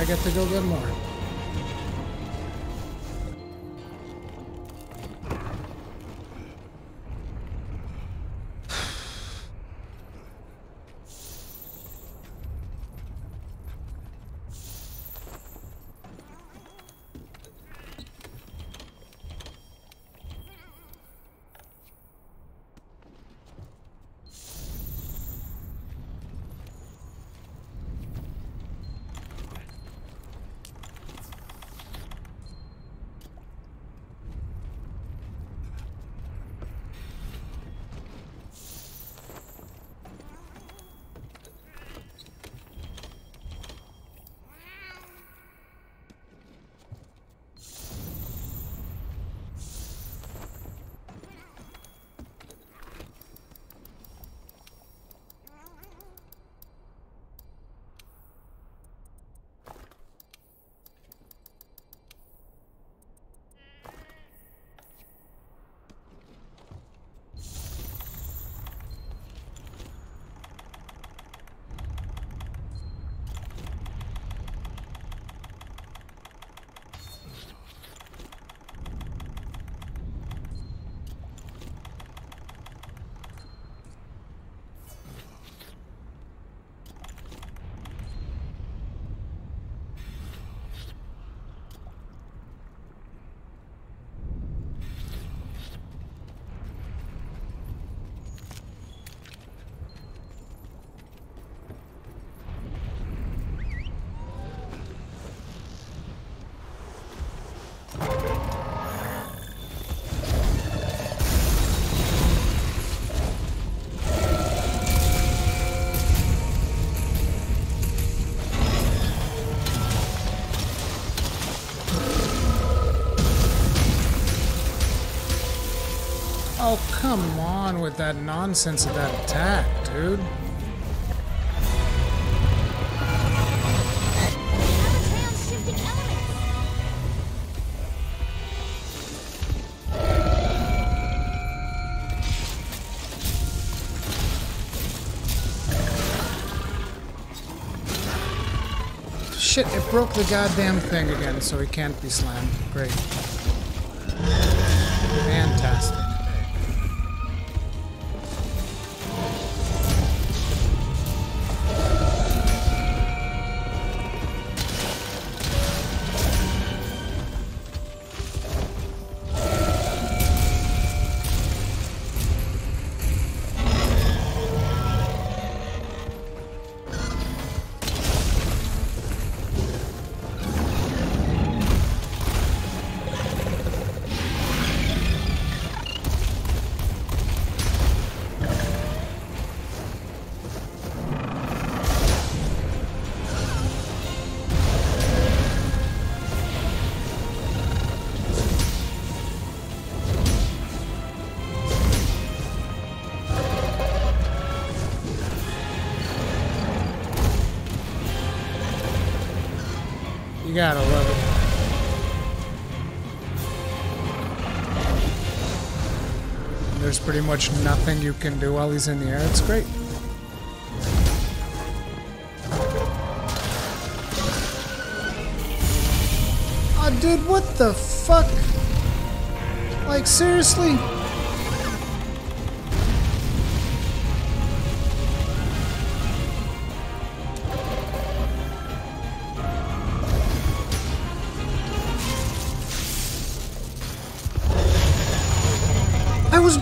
I get to go get more. Come on with that nonsense of that attack, dude. Shit, it broke the goddamn thing again, so he can't be slammed. Great. Gotta love it. There's pretty much nothing you can do while he's in the air. It's great. Oh, dude, what the fuck? Like, seriously?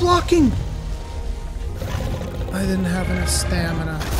Blocking! I didn't have enough stamina.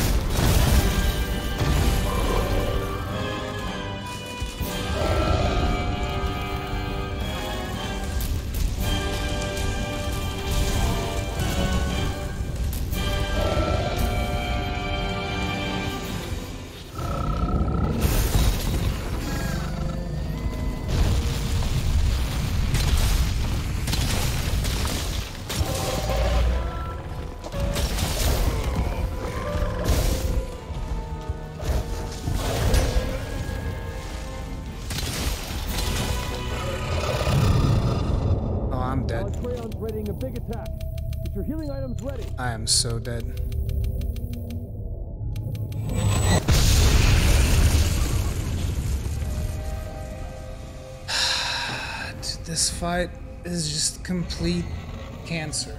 So dead. Dude, this fight is just complete cancer.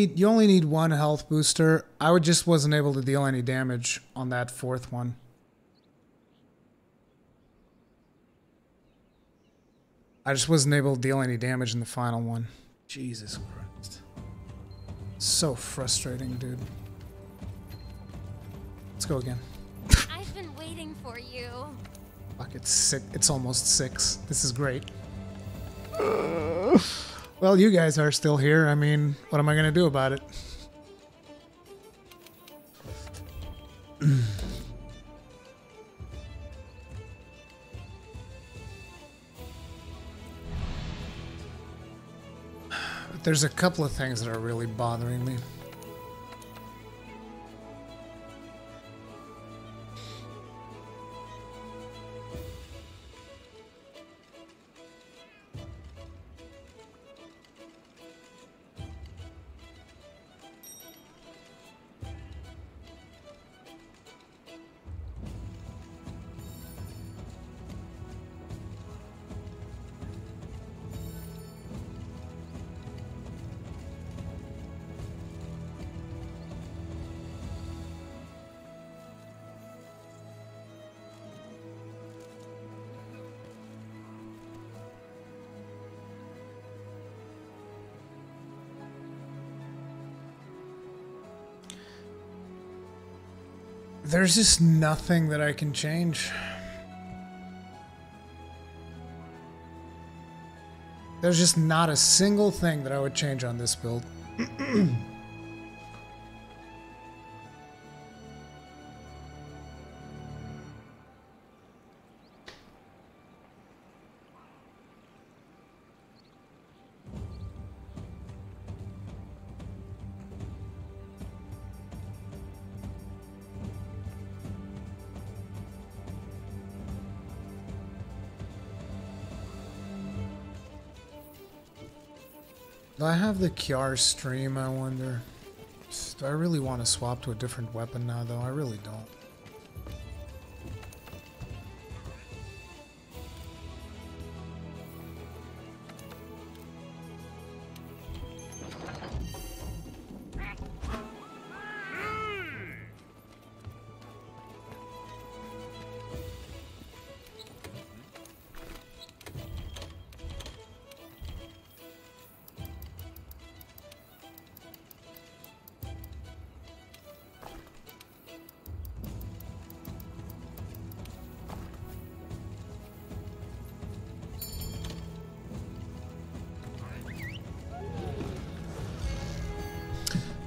Need you only need one health booster. I would just wasn't able to deal any damage on that fourth one. I just wasn't able to deal any damage in the final one. Jesus Christ. So frustrating, dude. Let's go again. I've been waiting for you. Fuck, it's six. It's almost six. This is great. Well, you guys are still here. I mean, what am I gonna do about it? There's a couple of things that are really bothering me. There's just nothing that I can change. There's just not a single thing that I would change on this build. have the Kjárr stream, I wonder? Do I really want to swap to a different weapon now, though? I really don't.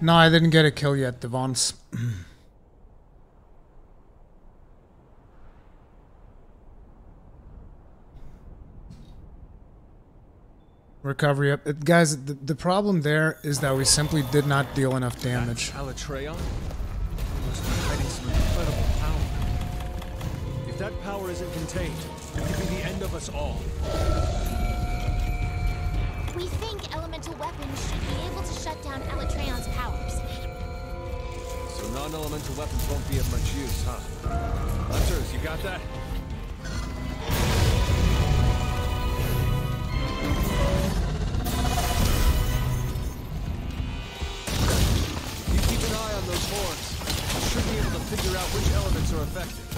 No, I didn't get a kill yet, Devons. Recovery up. It, guys, the, the problem there is that we simply did not deal enough damage. Alatreon? Must be hiding some incredible power. If that power isn't contained, it could be the end of us all. We think elemental weapons should be able to shut down Alatreon's powers. So non-elemental weapons won't be of much use, huh? Hunters, you got that? You keep an eye on those horns. You should be able to figure out which elements are affected.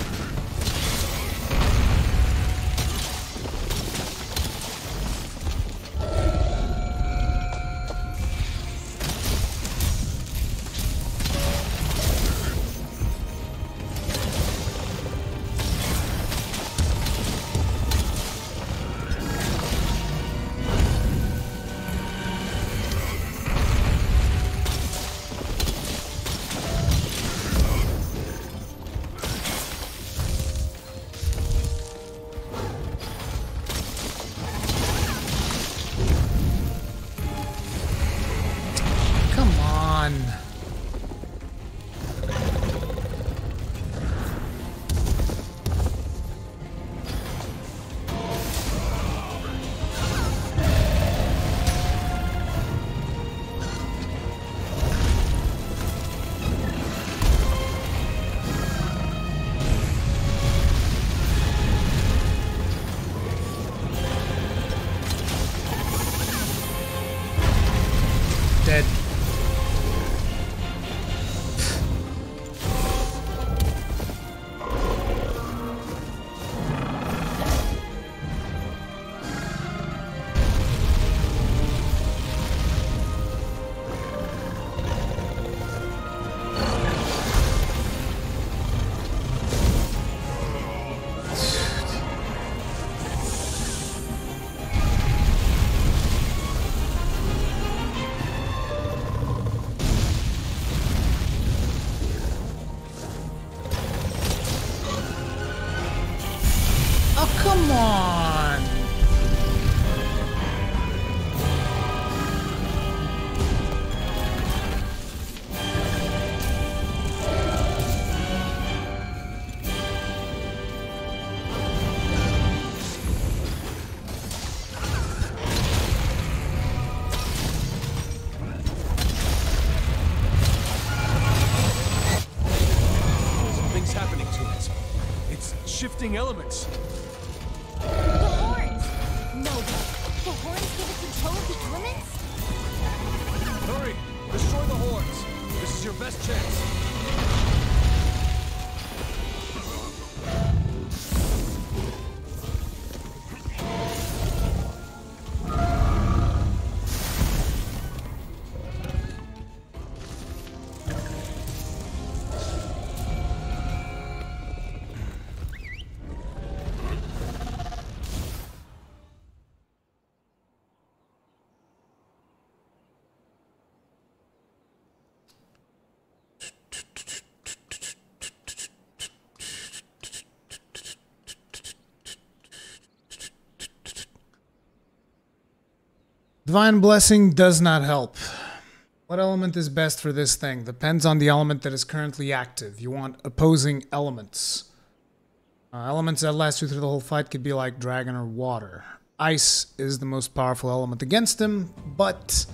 Divine Blessing does not help. What element is best for this thing? Depends on the element that is currently active. You want opposing elements. Uh, elements that last you through the whole fight could be like dragon or water. Ice is the most powerful element against him, but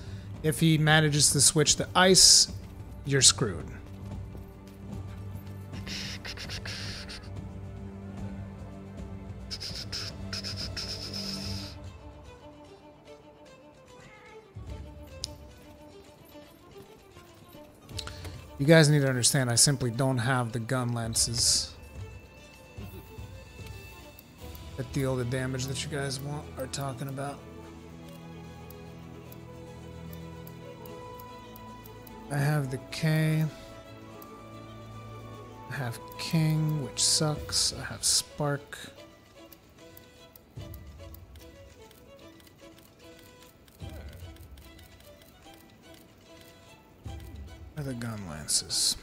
if he manages to switch to ice, you're screwed. You guys need to understand, I simply don't have the Gunlances that deal the damage that you guys want are talking about. I have the K. I have King, which sucks. I have Spark. Are the gun lances?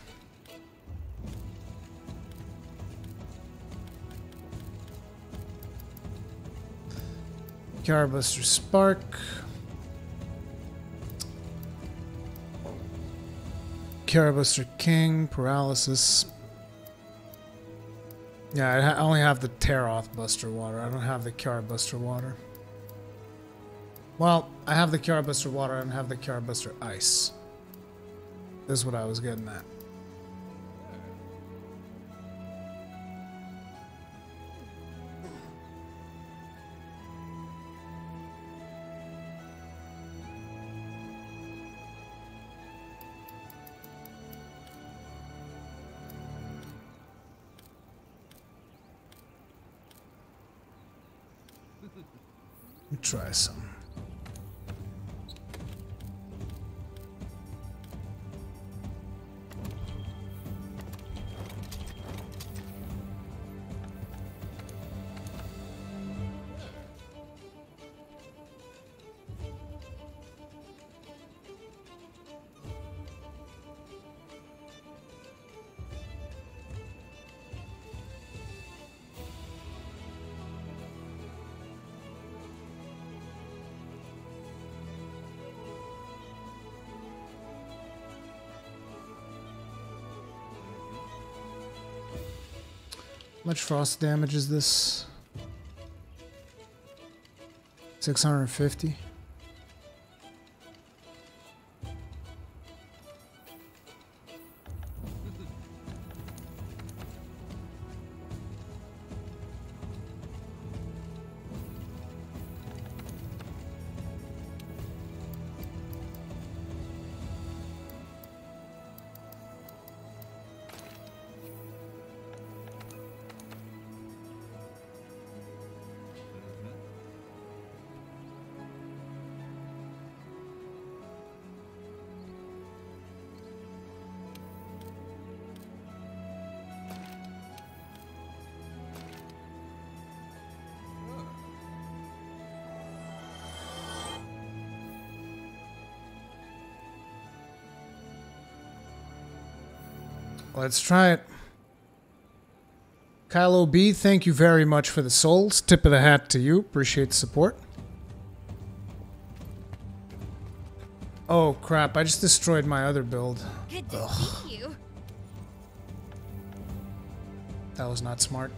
Kjárrbuster Spark. Kjárrbuster King, Paralysis. Yeah, I, only have the Taroth Buster Water. I don't have the Kjárrbuster Water. Well, I have the Kjárrbuster Water. Don't have the Kjárrbuster Ice. This is what I was getting at. Try some. Much frost damage is this? 650? Let's try it. Kylo B, thank you very much for the souls. Tip of the hat to you. Appreciate the support. Oh crap, I just destroyed my other build. Good to see you. That was not smart.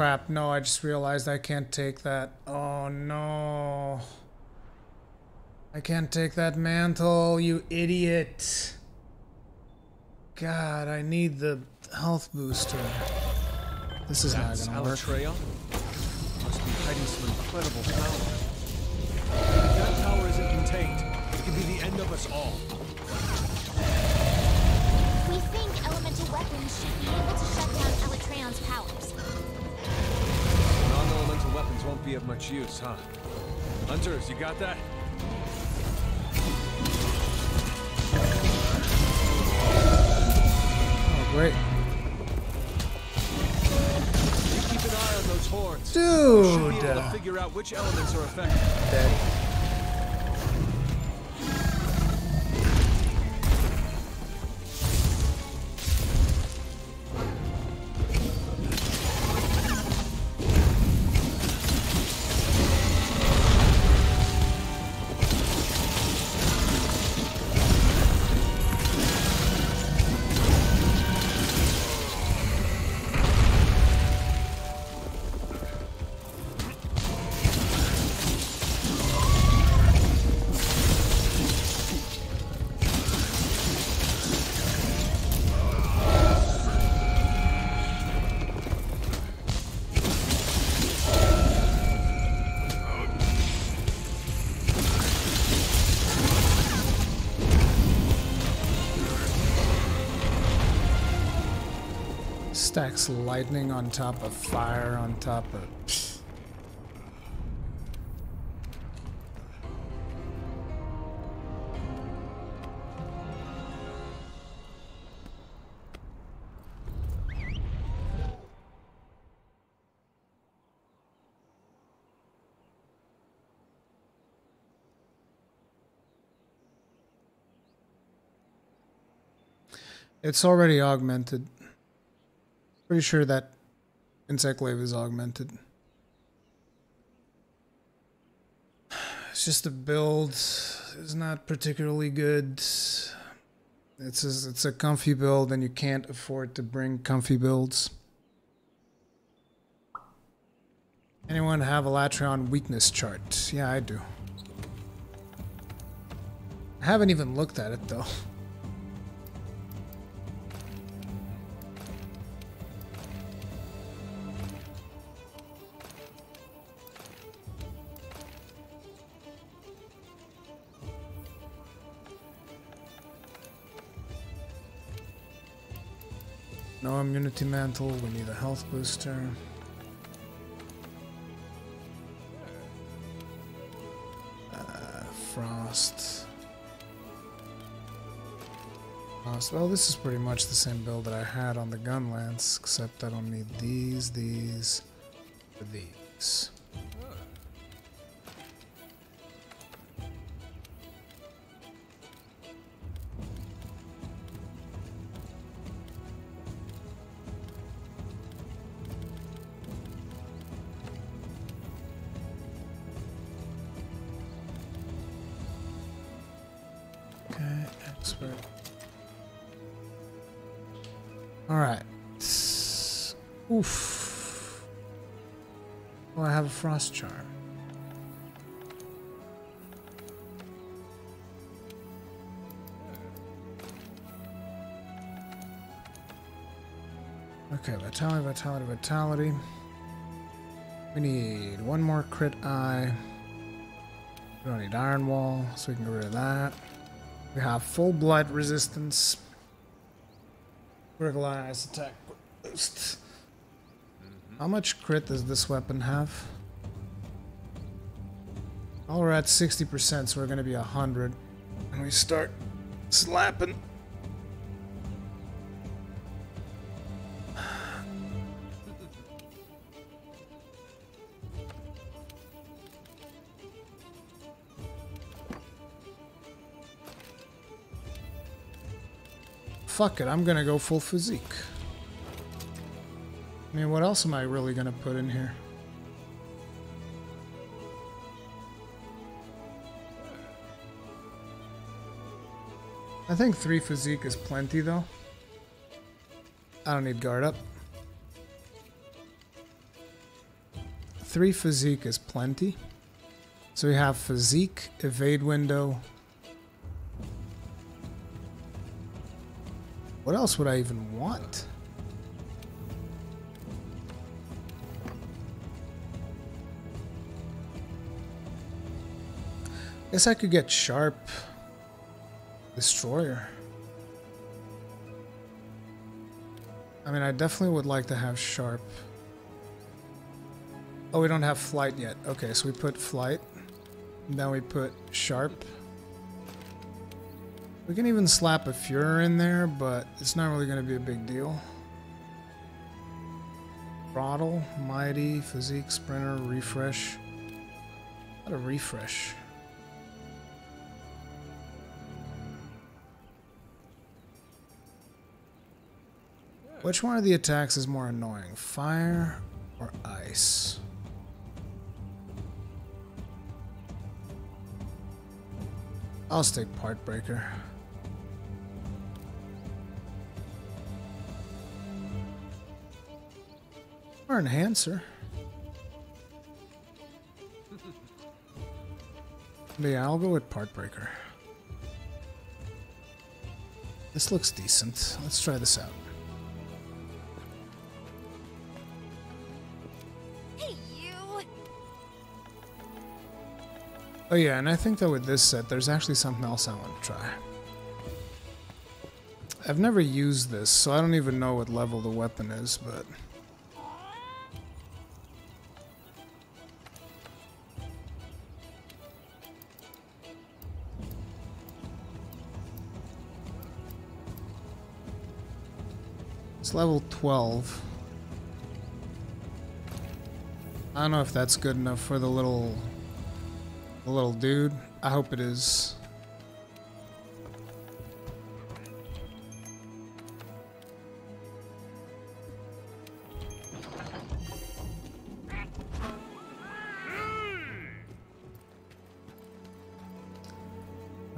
Crap, no, I just realized I can't take that. Oh no. I can't take that mantle, you idiot. God, I need the health booster. This is not That's gonna work. Alatreon? Must be hiding some incredible power. If that power isn't contained, it could be the end of us all. We think elemental weapons should be able to shut down Alatreon's powers. Non-elemental weapons won't be of much use, huh? Hunters, you got that? Oh, great. You keep an eye on those horns. You should be Dude! able to figure out which elements are affected. Dead. Stacks lightning on top of fire on top of. It's already augmented. Pretty sure that Insect Glaive is augmented. It's just a build. It's not particularly good. It's a, it's a comfy build, and you can't afford to bring comfy builds. Anyone have Alatreon weakness chart? Yeah, I do. I haven't even looked at it though. No immunity mantle, we need a health booster. Uh, frost. Well, this is pretty much the same build that I had on the Gunlance, except I don't need these, these, these. Frost charm. Okay, vitality, vitality, vitality. We need one more crit eye. We don't need iron wall, so we can get rid of that. We have full blood resistance. Critical eyes attack. How much crit does this weapon have? Oh, we're at 60%, so we're gonna be 100. And we start slapping. Fuck it, I'm gonna go full physique. I mean, what else am I really gonna put in here? I think three physique is plenty though. I don't need guard up. Three physique is plenty. So we have physique, evade window. What else would I even want? Guess I could get sharp. Destroyer. I mean, I definitely would like to have Sharp. Oh, we don't have Flight yet. Okay, so we put Flight. Then we put Sharp. We can even slap a Fuhrer in there, but it's not really going to be a big deal. Throttle, Mighty, Physique, Sprinter, Refresh. What a refresh. Which one of the attacks is more annoying? Fire or ice? I'll stick Part Breaker. Or Enhancer. yeah, I'll go with Part Breaker. This looks decent. Let's try this out. Oh yeah, and I think that with this set, there's actually something else I want to try. I've never used this, so I don't even know what level the weapon is, but... It's level 12. I don't know if that's good enough for the little the little dude. I hope it is.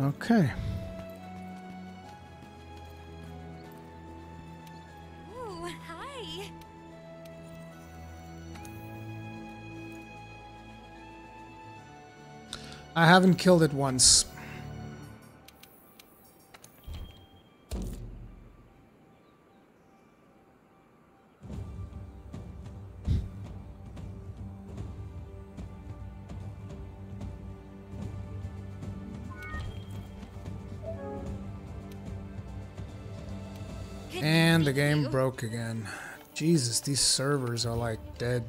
Okay. Haven't killed it once. And the game broke again. Jesus, these servers are like dead.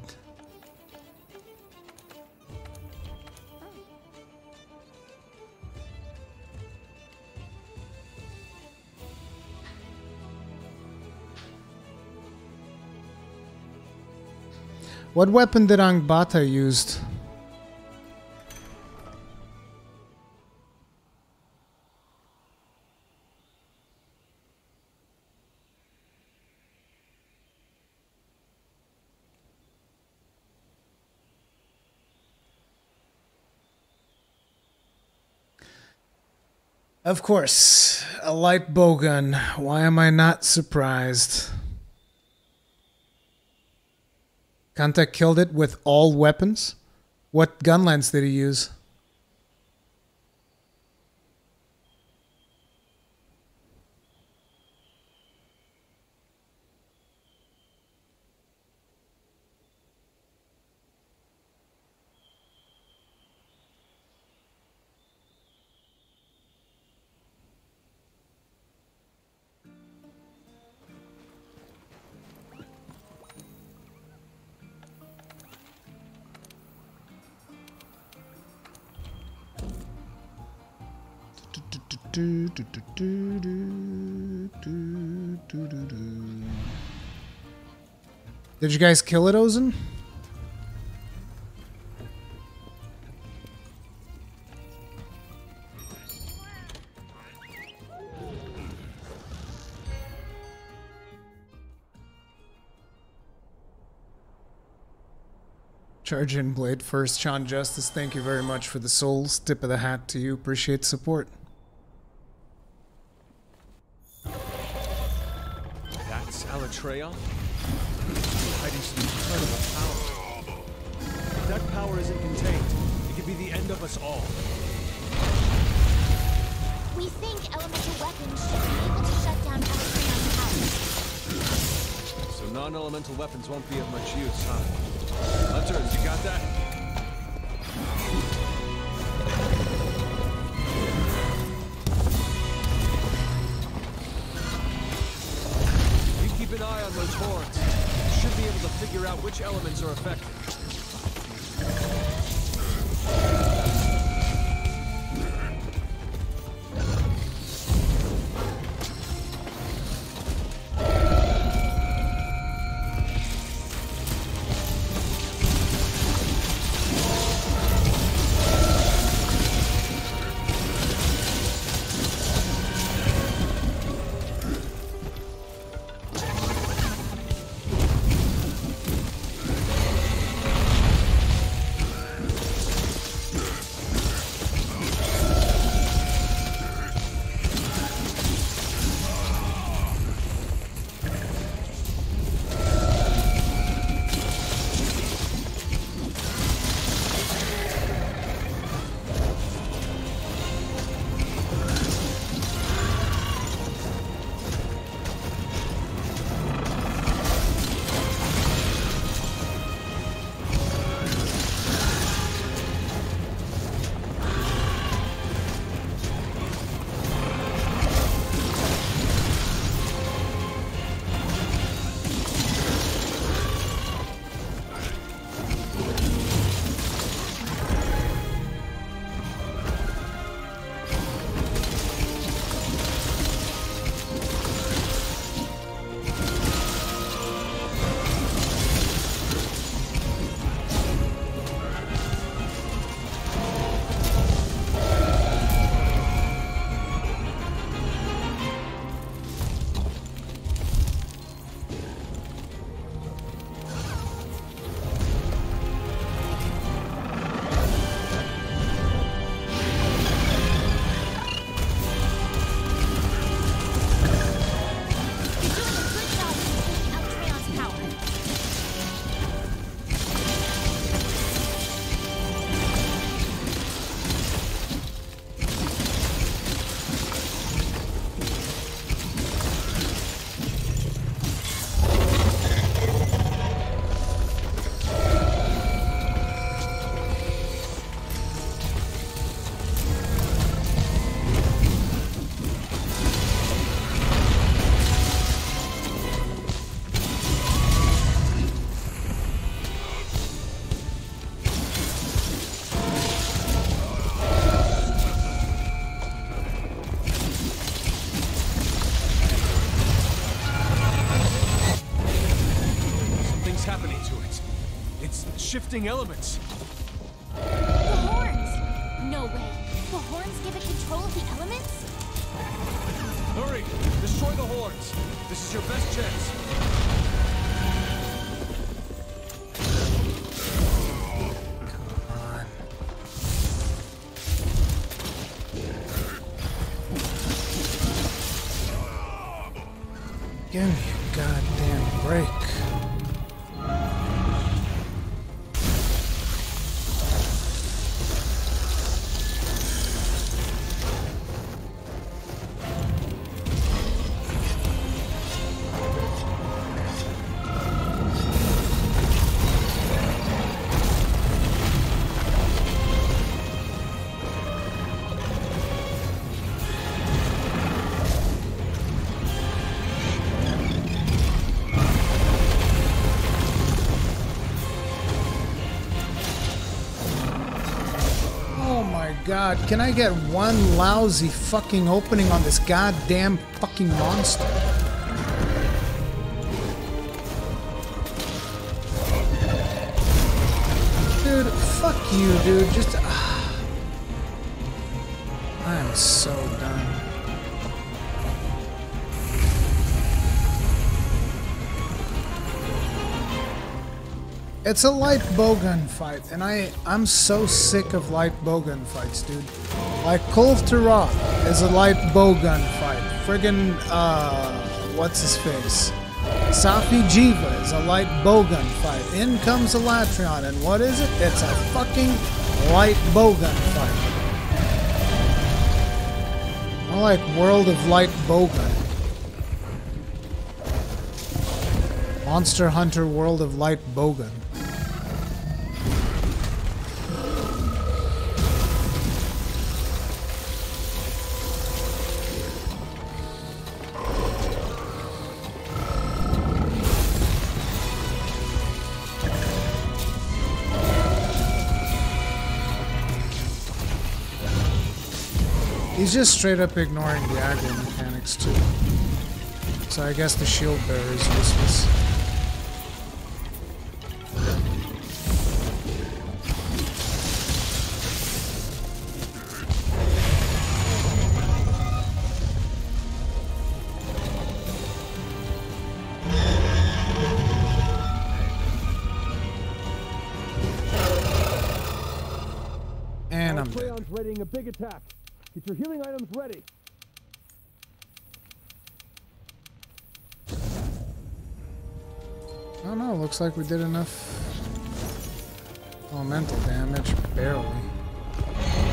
What weapon did Angbata used? Of course, a light bowgun. Why am I not surprised? Kanta killed it with all weapons? What Gunlance did he use? Did you guys kill it, Ozen? Charge in Blade first. Sean Justice, thank you very much for the souls. Tip of the hat to you. Appreciate support. It's god, can I get one lousy fucking opening on this goddamn fucking monster? Dude, fuck you, dude. Just. It's a light bowgun fight, and I I'm so sick of light bowgun fights, dude. Like Kulv Taroth is a light bowgun fight. Friggin' uh, what's his face? Safi'jiiva is a light bowgun fight. In comes Alatreon, and what is it? It's a fucking light bowgun fight. I like World of Light Bowgun. Monster Hunter World of Light Bowgun. He's just straight up ignoring the aggro mechanics too. So I guess the shield bearer is useless. Looks like we did enough elemental damage, barely.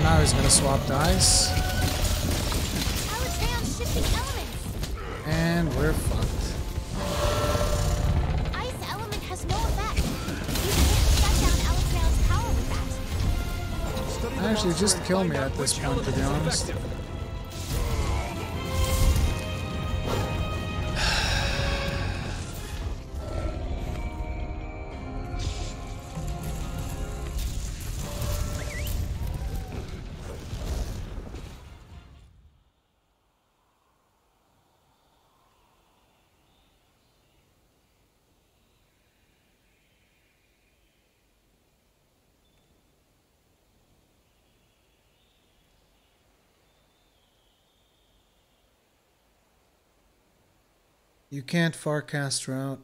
Now he's gonna swap dice, and we're fucked. Actually, just kill me at this point, to be honest. You can't forecast route.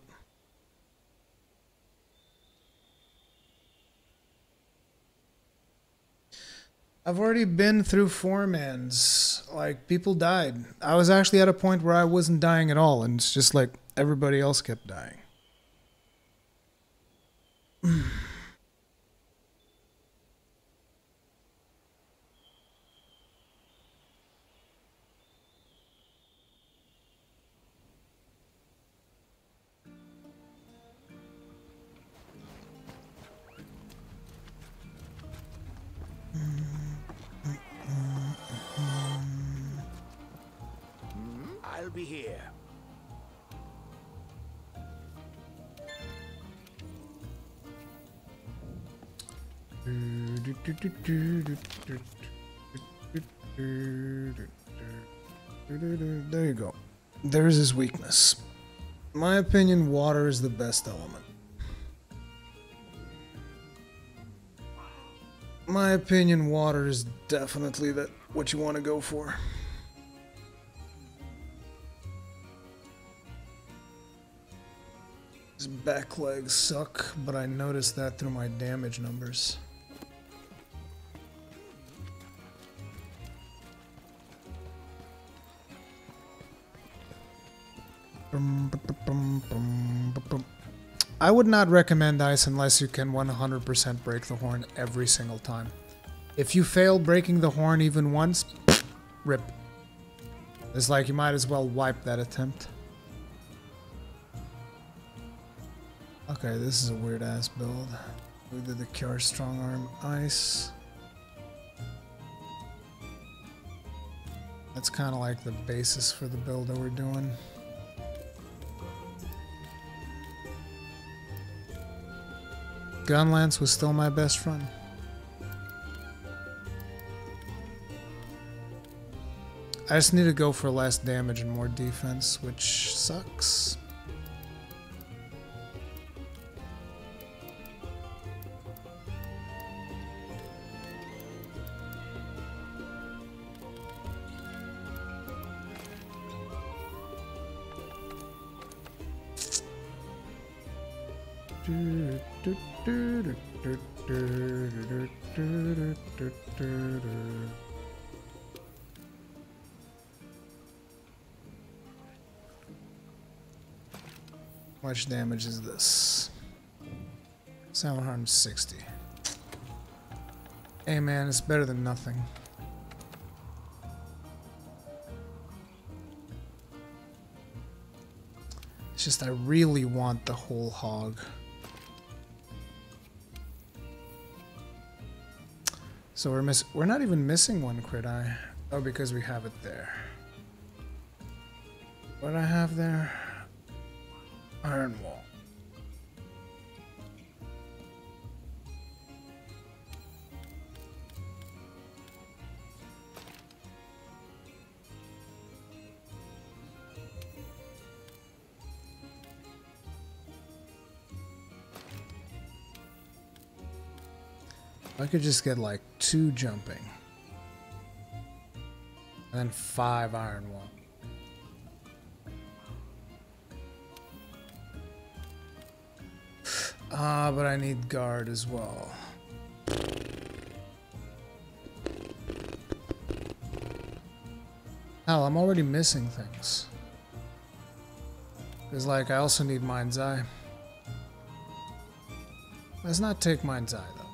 I've already been through four mans. Like people died. I was actually at a point where I wasn't dying at all, and it's just like everybody else kept dying. be here. There you go. There's his weakness. In my opinion, water is the best element. My opinion, water is definitely that what you want to go for. Back legs suck, but I noticed that through my damage numbers. I would not recommend ice unless you can 100% break the horn every single time. If you fail breaking the horn even once, rip. It's like you might as well wipe that attempt. Okay, this is a weird ass build. We did the Kjárr Strong Arm Ice. That's kind of like the basis for the build that we're doing. Gunlance was still my best run. I just need to go for less damage and more defense, which sucks. How much damage is this? 760. Hey man, it's better than nothing. It's just I really want the whole hog. So we're miss we're not even missing one crit eye. Oh, because we have it there. What I have there? Iron wall. I could just get like two jumping. And then five iron one. Ah, but I need guard as well. Hell, I'm already missing things. Because, like, I also need Mind's Eye. Let's not take Mind's Eye, though.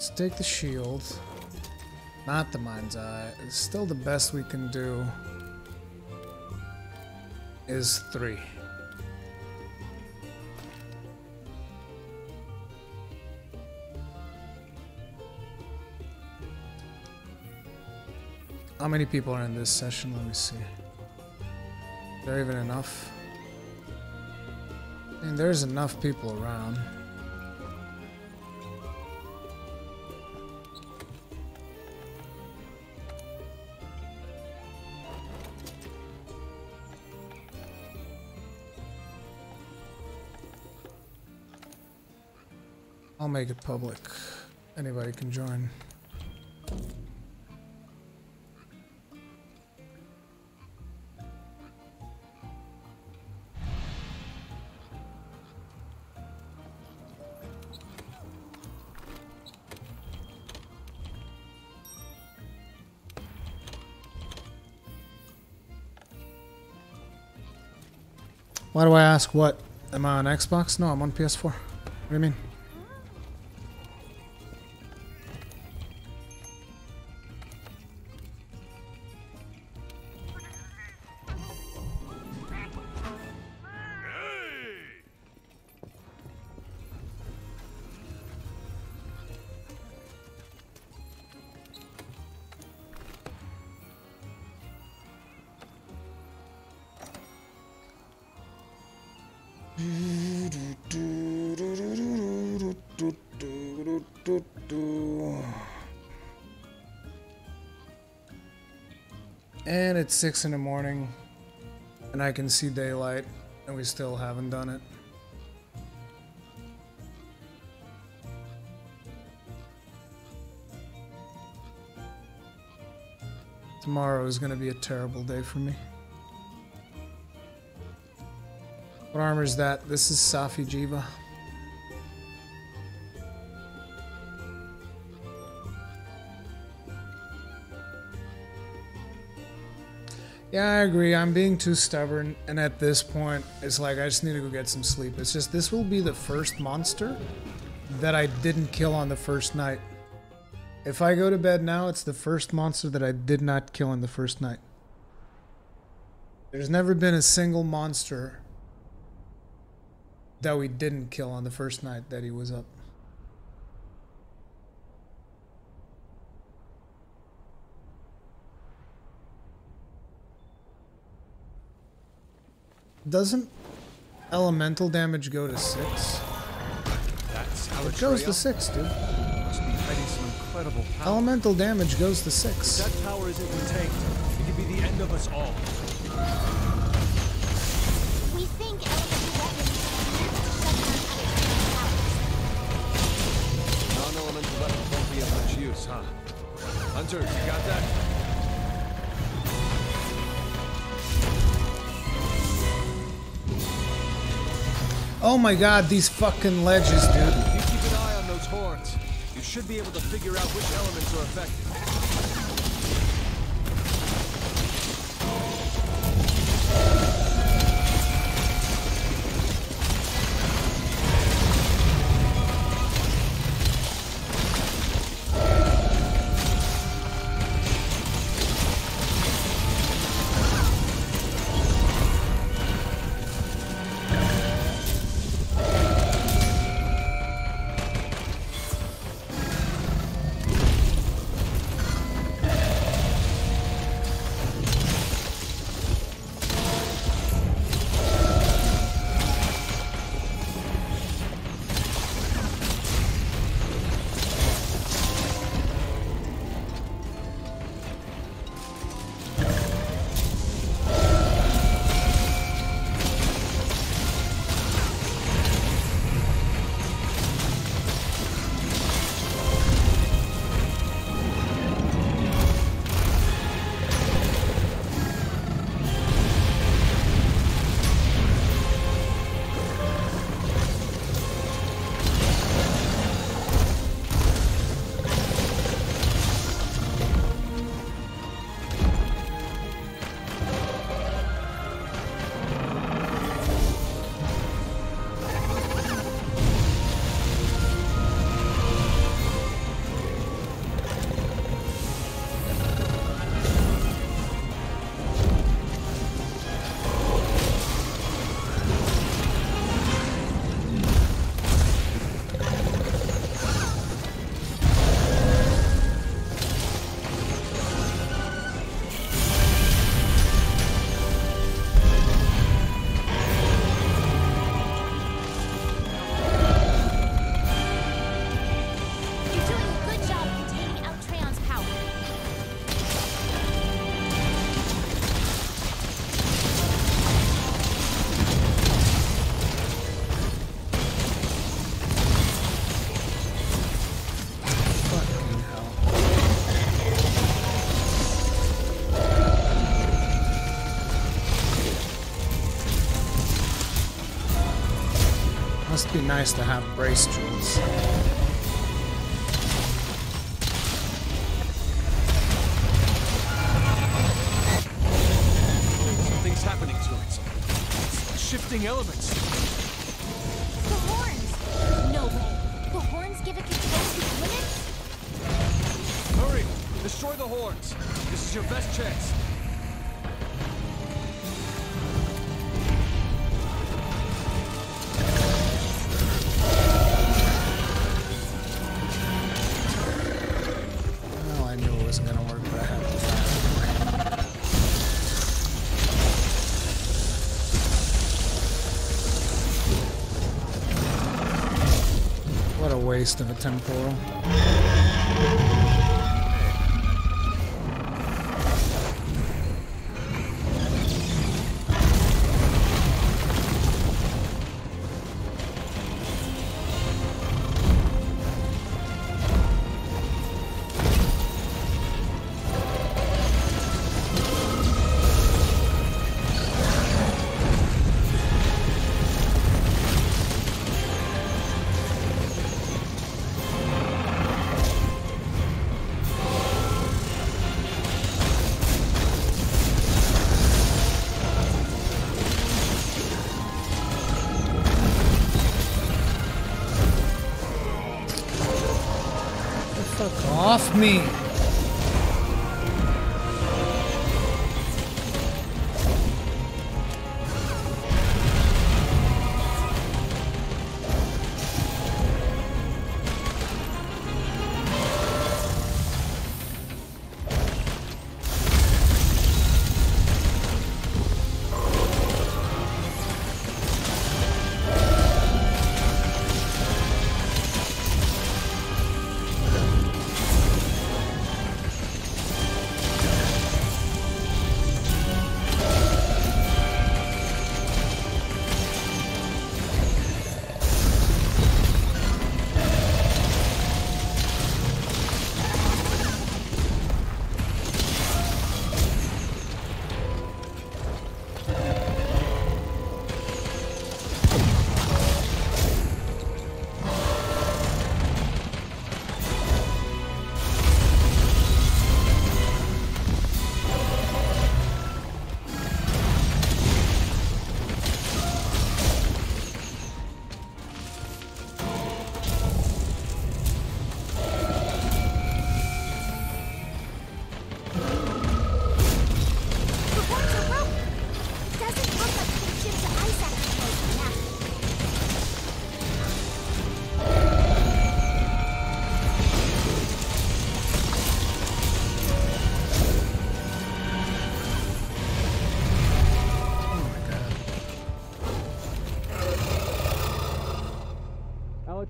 Let's take the shield. Not the Mind's Eye. It's still the best we can do. Is three. How many people are in this session? Let me see. Is there even enough? I mean, there's enough people around. Make it public. Anybody can join. Why do I ask what? Am I on Xbox? No, I'm on PS4. What do you mean? And it's 6 in the morning, and I can see daylight, and we still haven't done it. Tomorrow is going to be a terrible day for me. What armor is that? This is Safi'jiiva. Yeah, I agree. I'm being too stubborn, and at this point, it's like I just need to go get some sleep. It's just this will be the first monster that I didn't kill on the first night. If I go to bed now, it's the first monster that I did not kill on the first night. There's never been a single monster that we didn't kill on the first night that he was up. Doesn't elemental damage go to six? That's how It goes to six, dude. Must be hiding some incredible power. Elemental damage goes to six. If that power isn't contained, it could be the end of us all. We think elemental weapons are used to shut down Alatreon's powers. Non-elemental weapons won't be of much use, huh? Hunter, you got that? Oh my god, these fucking ledges, dude. You keep an eye on those horns, you should be able to figure out which elements are affected. be nice to have brace jewels. based a temporal. off me!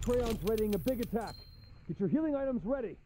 Treyon's readying a big attack. Get your healing items ready.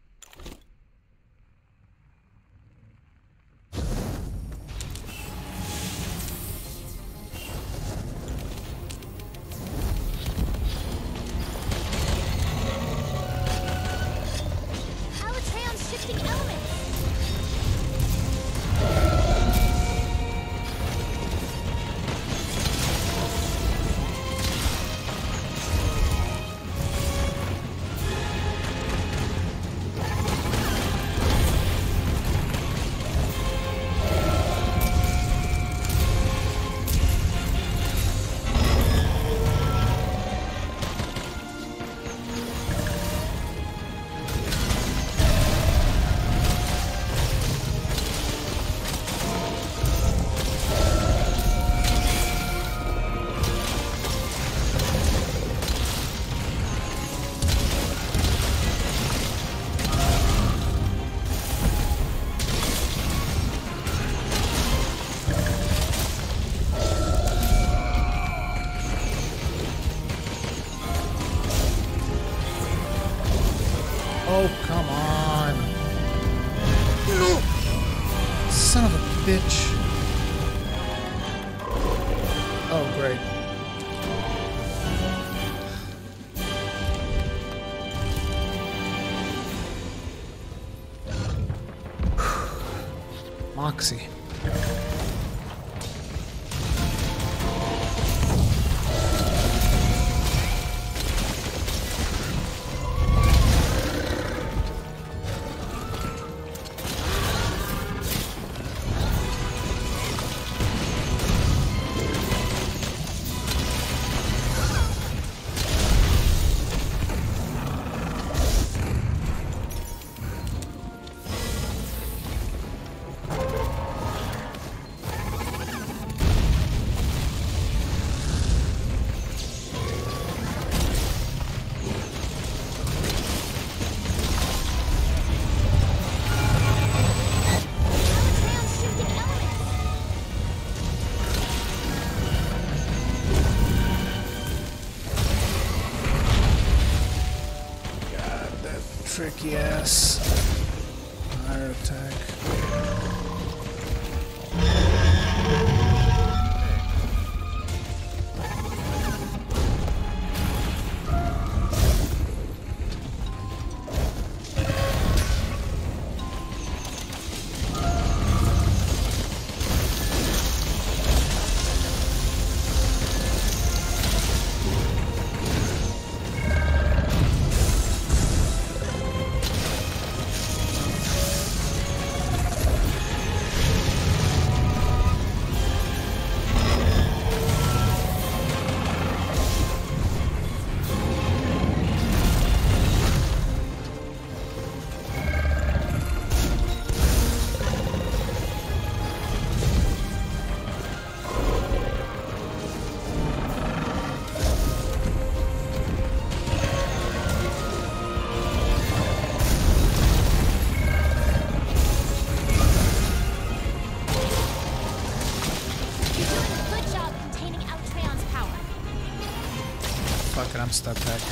Fuck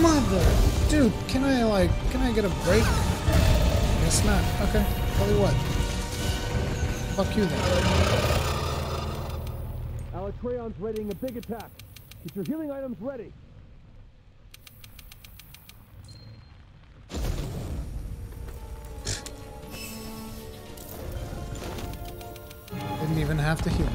Mother, dude, can I like, can I get a break? Guess not. Okay, tell you what. Fuck you then. Alatreon's readying a big attack. Get your healing items ready. Didn't even have to heal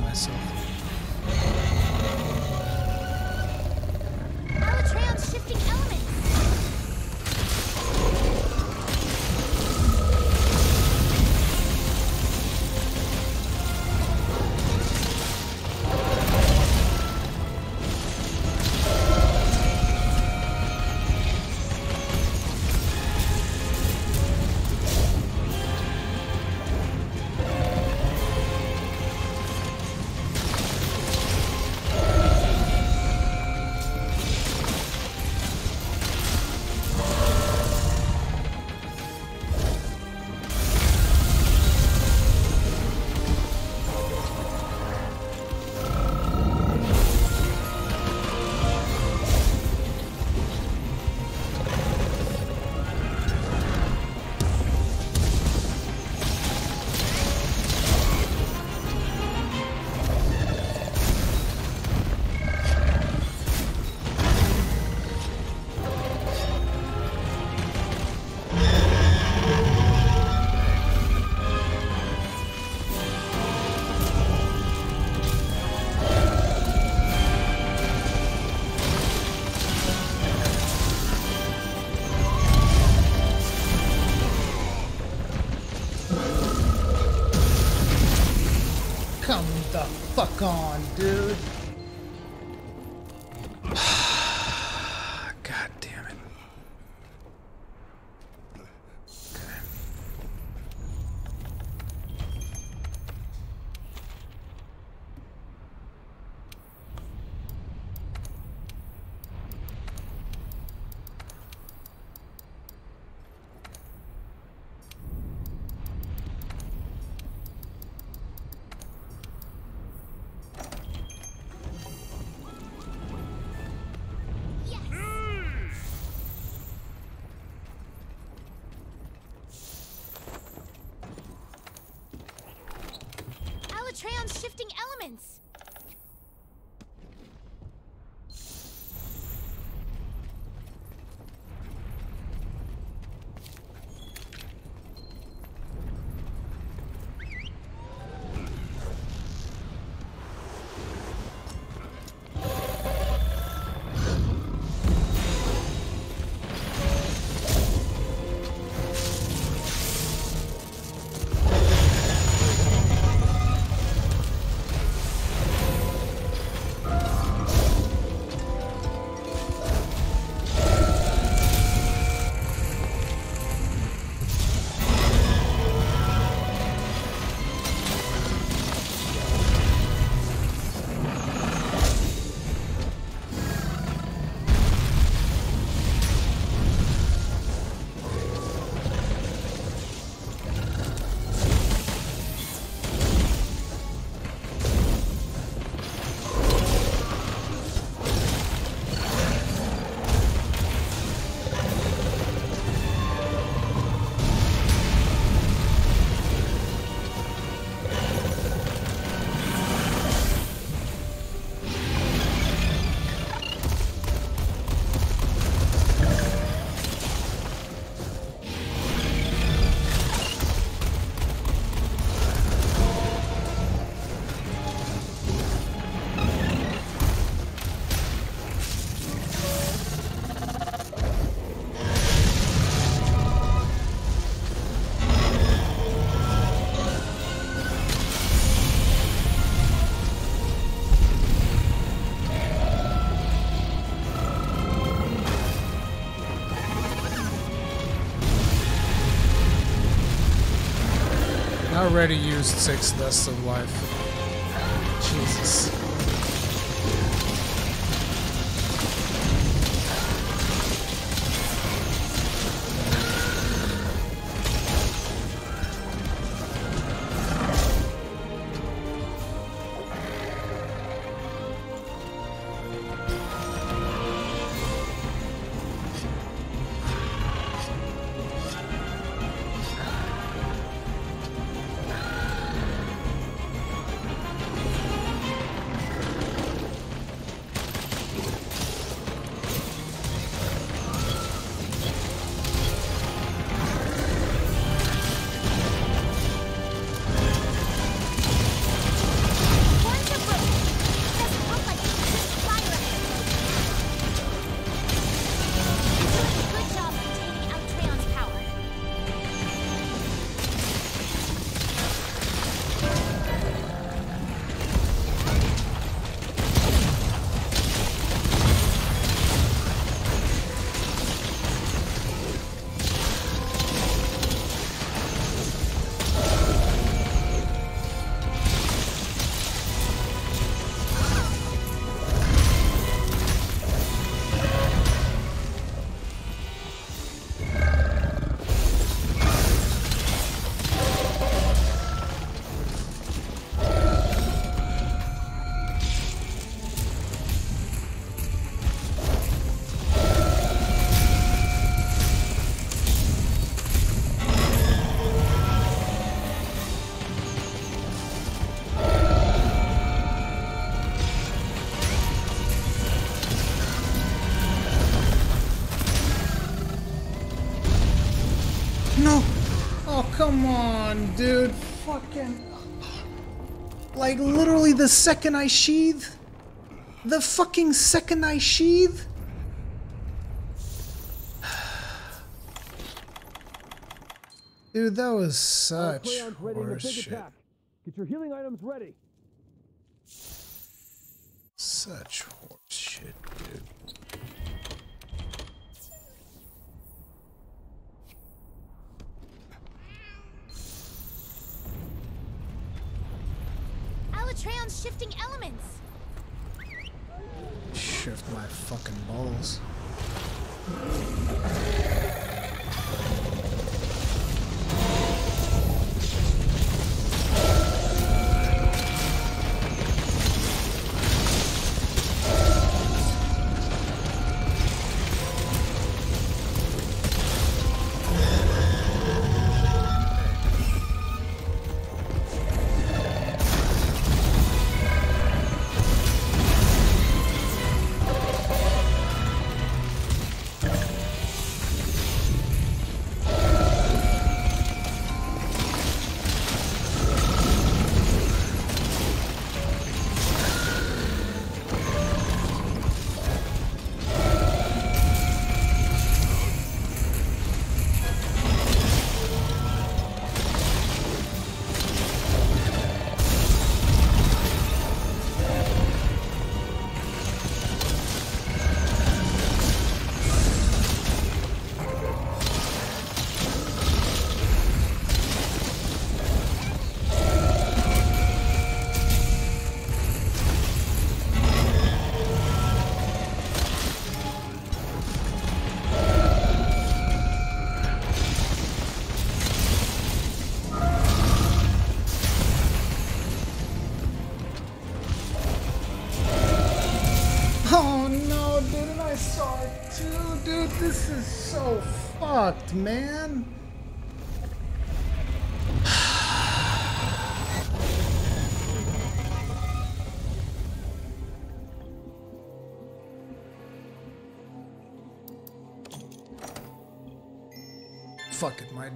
already used six Dusts of Life. Come on, dude. Fucking. Like, literally, the second I sheathe? The fucking second I sheathe? Dude, that was such horseshit. Get your healing items ready.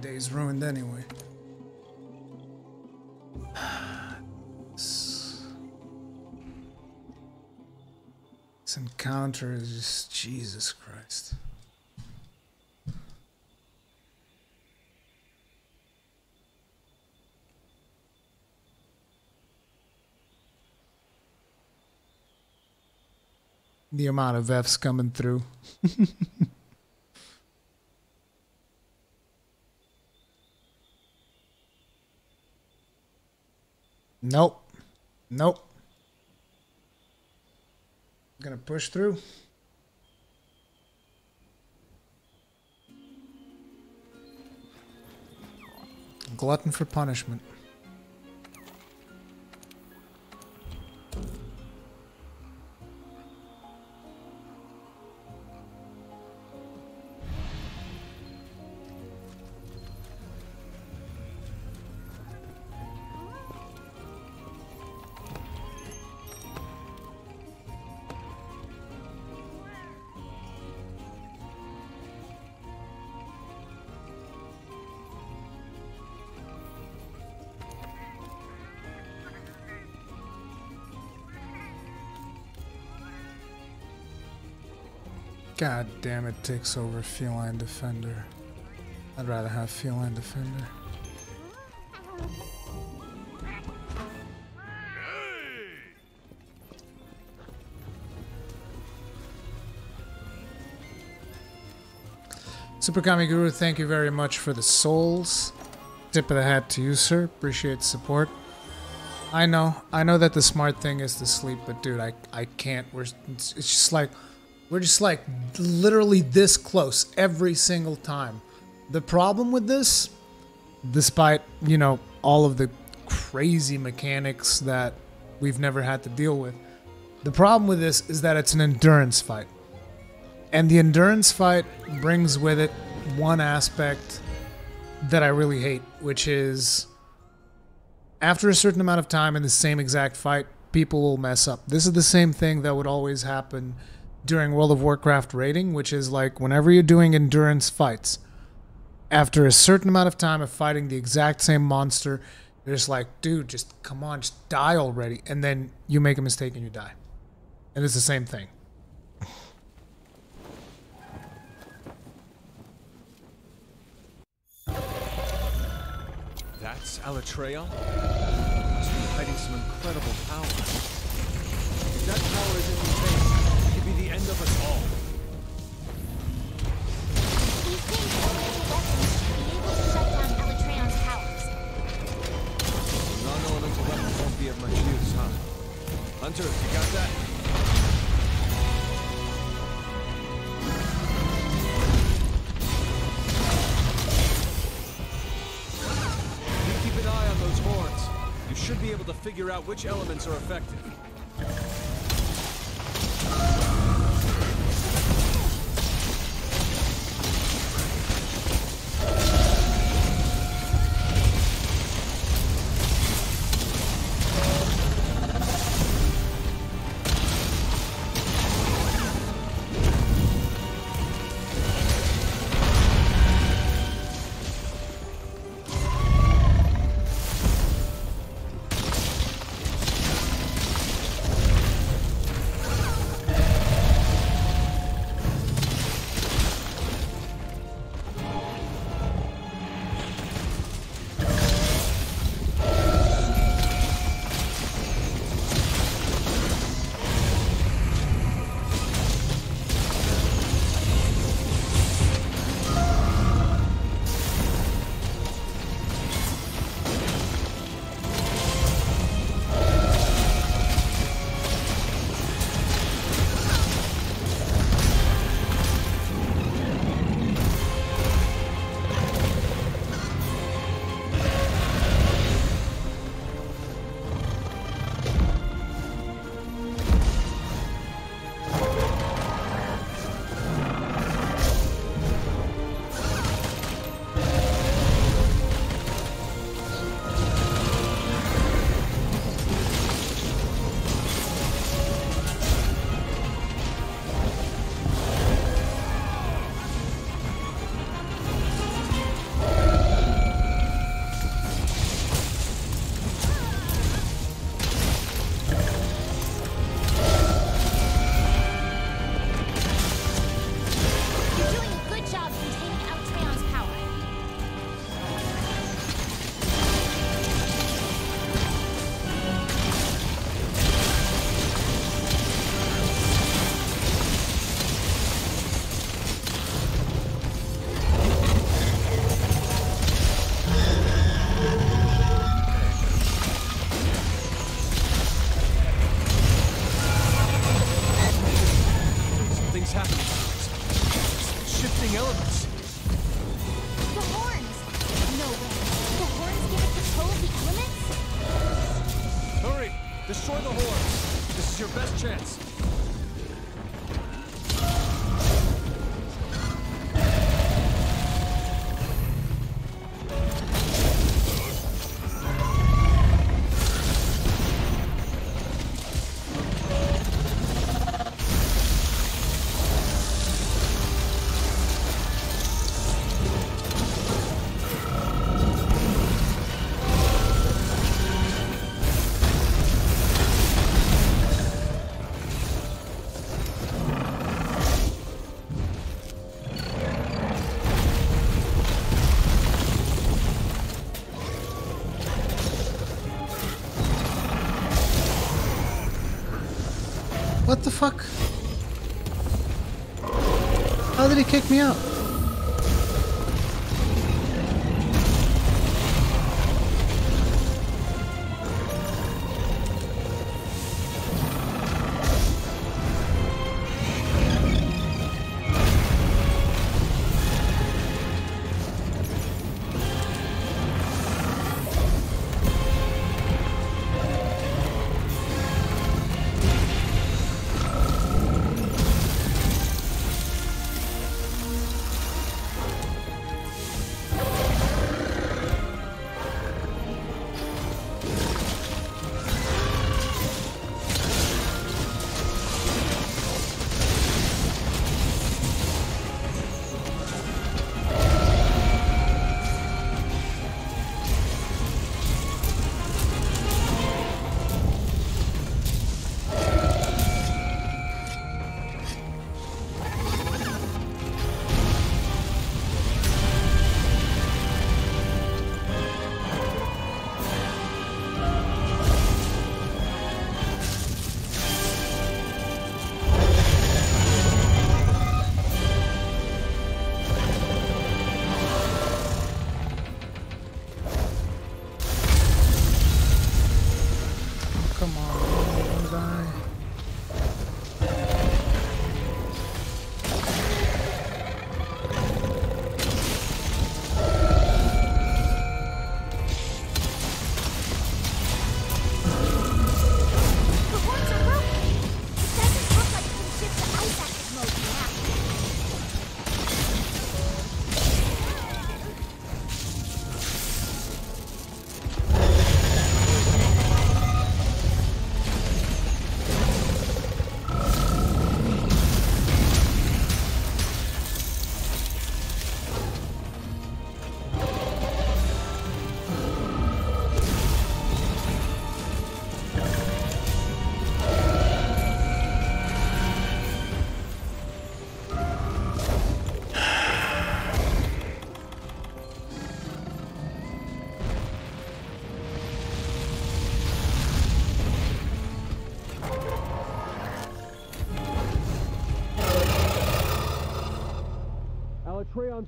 Day's ruined anyway. This encounter is just Jesus Christ. The amount of F's coming through. Nope. Nope. Gonna push through. Glutton for punishment. God damn it takes over Feline Defender. I'd rather have Feline Defender. Super Kami Guru, thank you very much for the souls. Tip of the hat to you, sir. Appreciate the support. I know, I know that the smart thing is to sleep, but dude, I I can't. We're it's just like we're just like literally this close every single time. The problem with this, despite you know all of the crazy mechanics that we've never had to deal with, the problem with this is that it's an endurance fight, and the endurance fight brings with it one aspect that I really hate, which is after a certain amount of time in the same exact fight, people will mess up. This is the same thing that would always happen during World of Warcraft raiding, which is like whenever you're doing endurance fights, after a certain amount of time of fighting the exact same monster, you're just like, dude, just come on, just die already. And then you make a mistake and you die. And it's the same thing. That's Alatreon? Must be hiding some incredible power. If that power is in the base, of us all. These things will weapons to to shut down Alatreon's powers. Non-elemental weapons won't be of much use, huh? Hunter, you got that? You keep an eye on those horns. You should be able to figure out which elements are effective. Destroy the horde. This is your best chance. me out.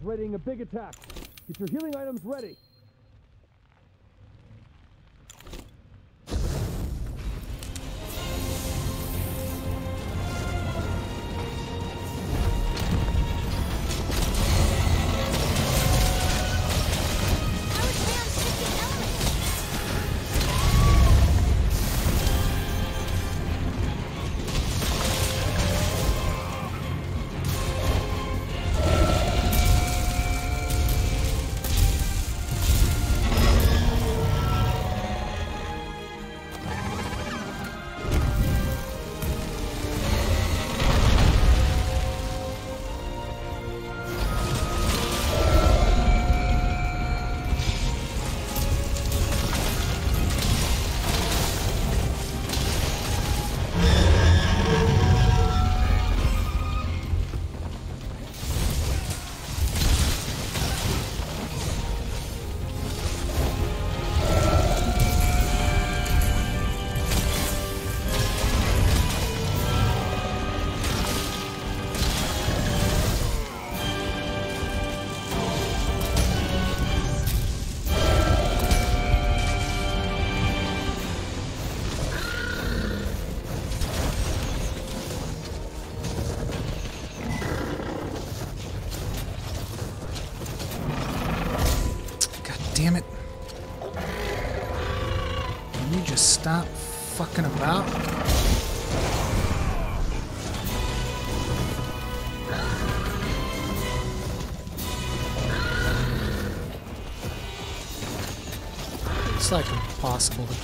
Readying a big attack. Get your healing items ready.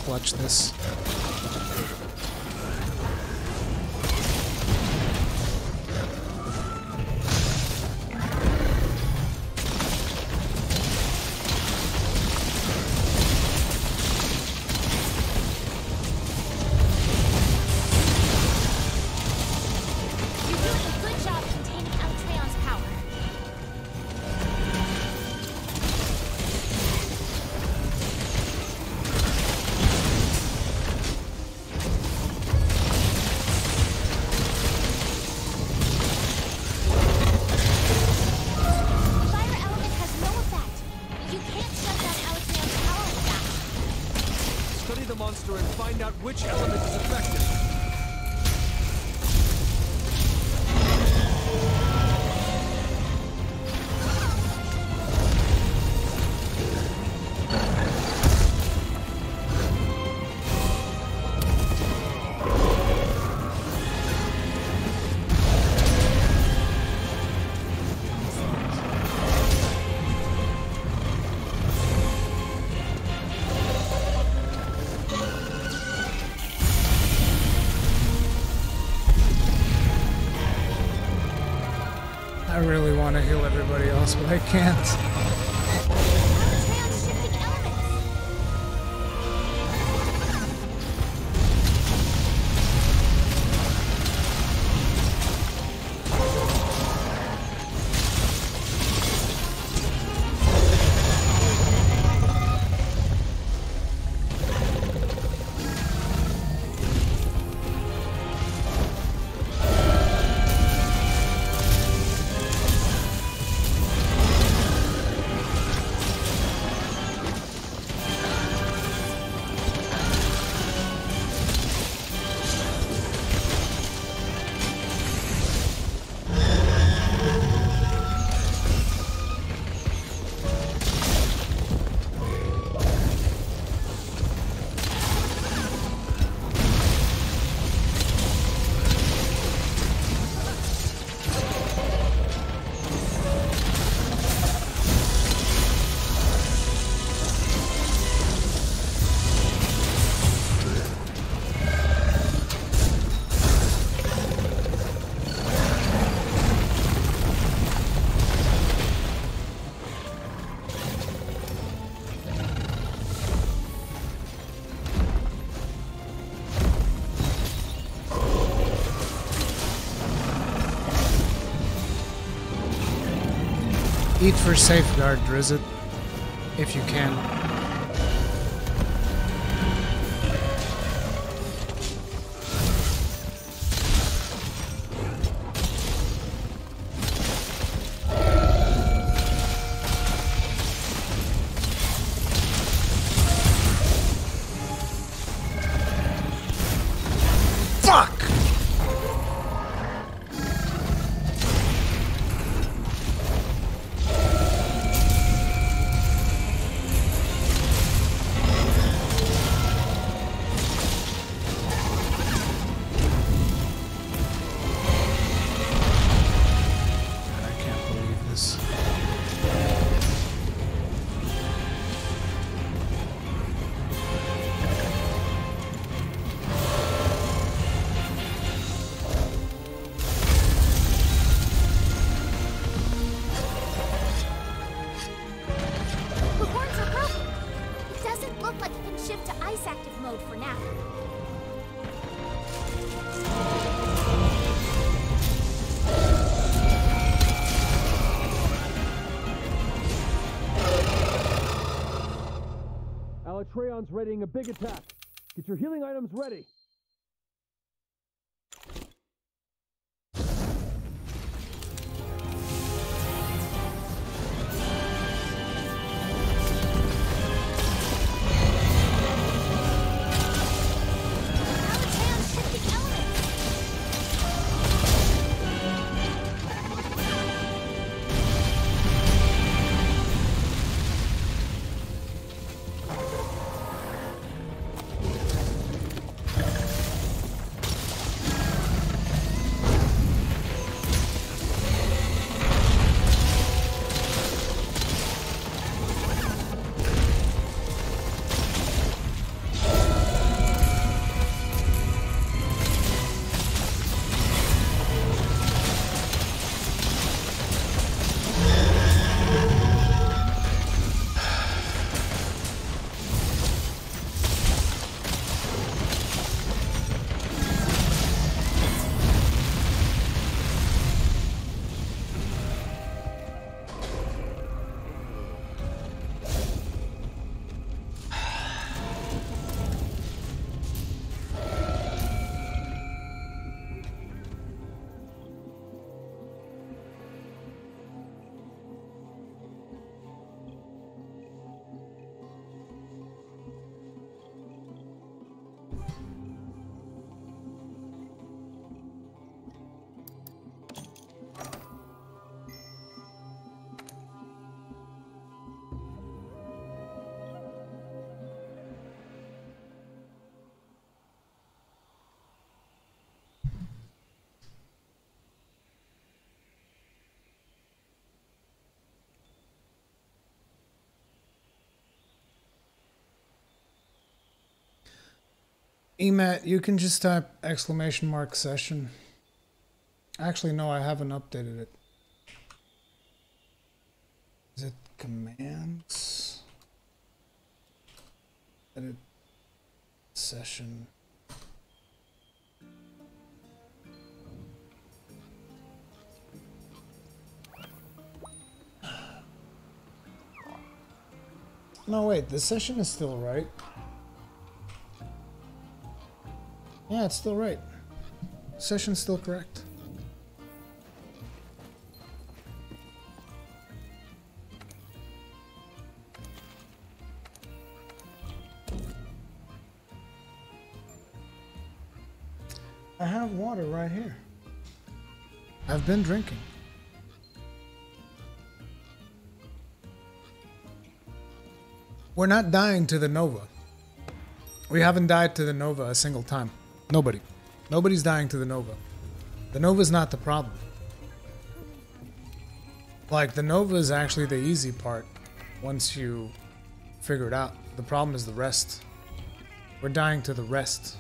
clutch this. Which element? I can't. safeguard Drizzt, if you can. readying a big attack. Get your healing items ready. Emat, you can just type exclamation mark session. Actually, no, I haven't updated it. Is it commands? Edit session. No, wait, the session is still right. Yeah, it's still right. Session's still correct. I have water right here. I've been drinking. We're not dying to the Nova. We haven't died to the Nova a single time. Nobody. Nobody's dying to the Nova. The Nova's not the problem. Like, the Nova is actually the easy part once you figure it out. The problem is the rest. We're dying to the rest.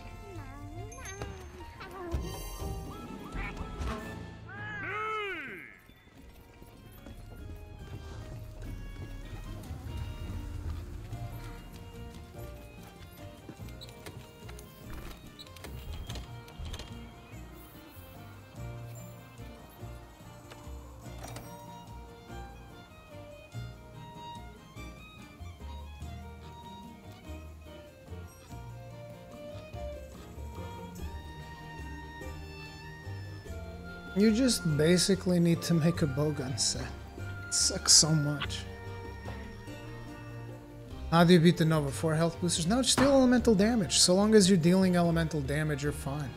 Just basically need to make a bowgun set. It sucks so much. How do you beat the Nova? Four health boosters? No, just deal elemental damage. So long as you're dealing elemental damage, you're fine.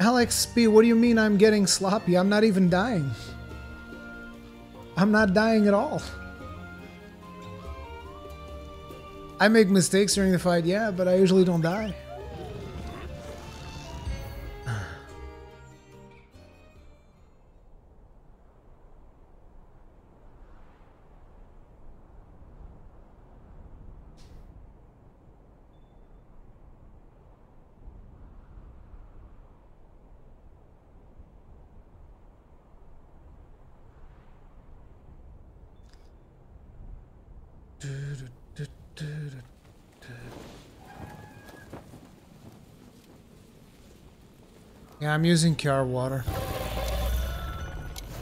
Alex B, what do you mean I'm getting sloppy? I'm not even dying. I'm not dying at all. I make mistakes during the fight, yeah, but I usually don't die. Yeah, I'm using Kjárr water.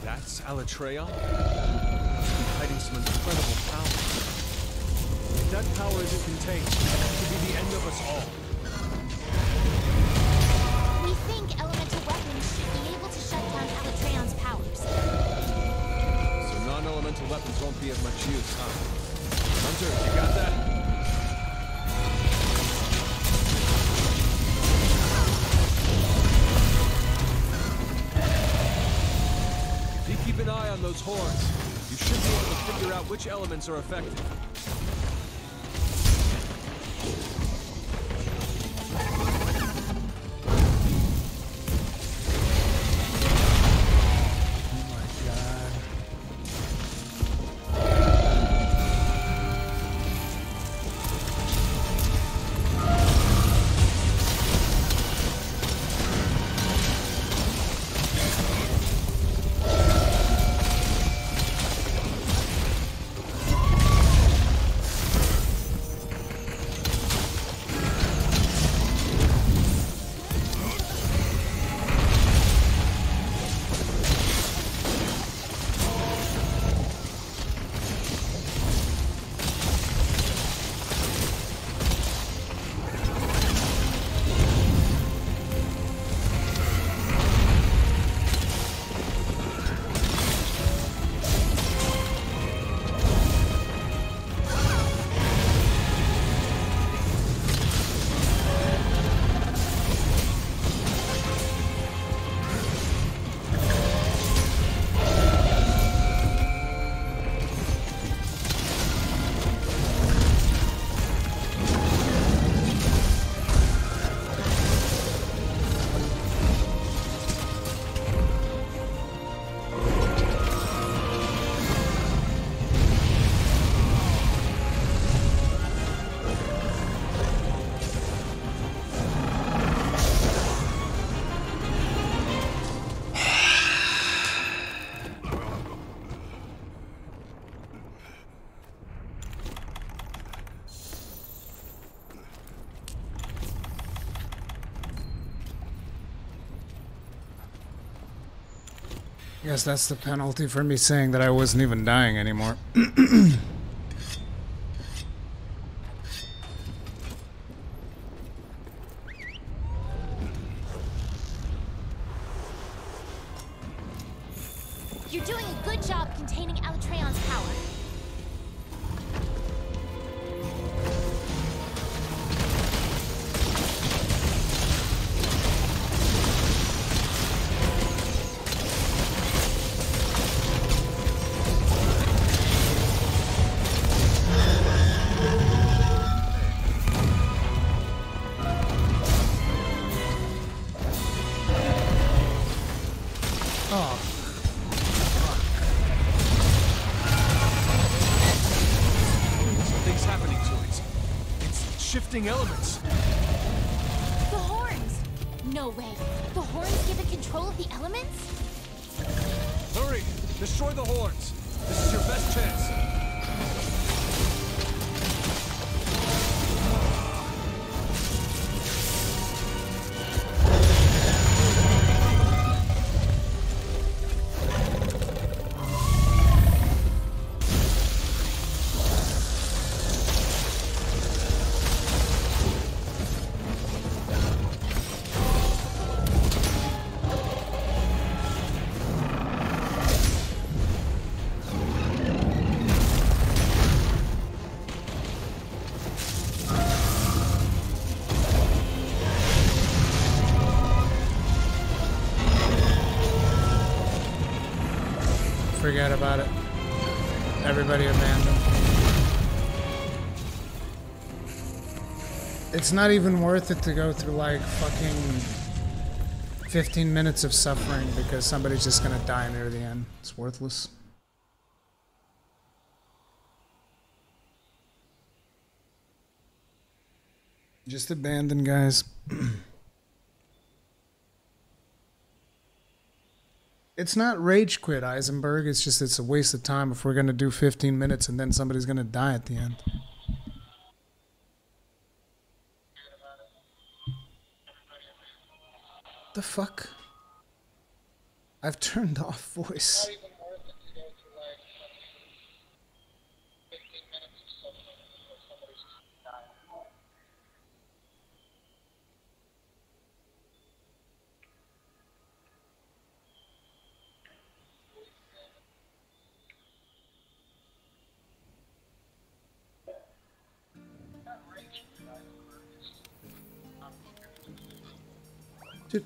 That's Alatreon? Must hiding some incredible power. If that power isn't contained, that could be the end of us all. We think elemental weapons should be able to shut down Alatreon's powers. So non-elemental weapons won't be of much use, huh? Hunter, you got that? Keep an eye on those horns, you should be able to figure out which elements are effective. Guess that's the penalty for me saying that I wasn't even dying anymore. It's not even worth it to go through like fucking 15 minutes of suffering because somebody's just gonna die near the end. It's worthless. Just abandon, guys. It's not rage quit, Eisenberg. It's just it's a waste of time if we're gonna do 15 minutes and then somebody's gonna die at the end. The fuck? I've turned off voice.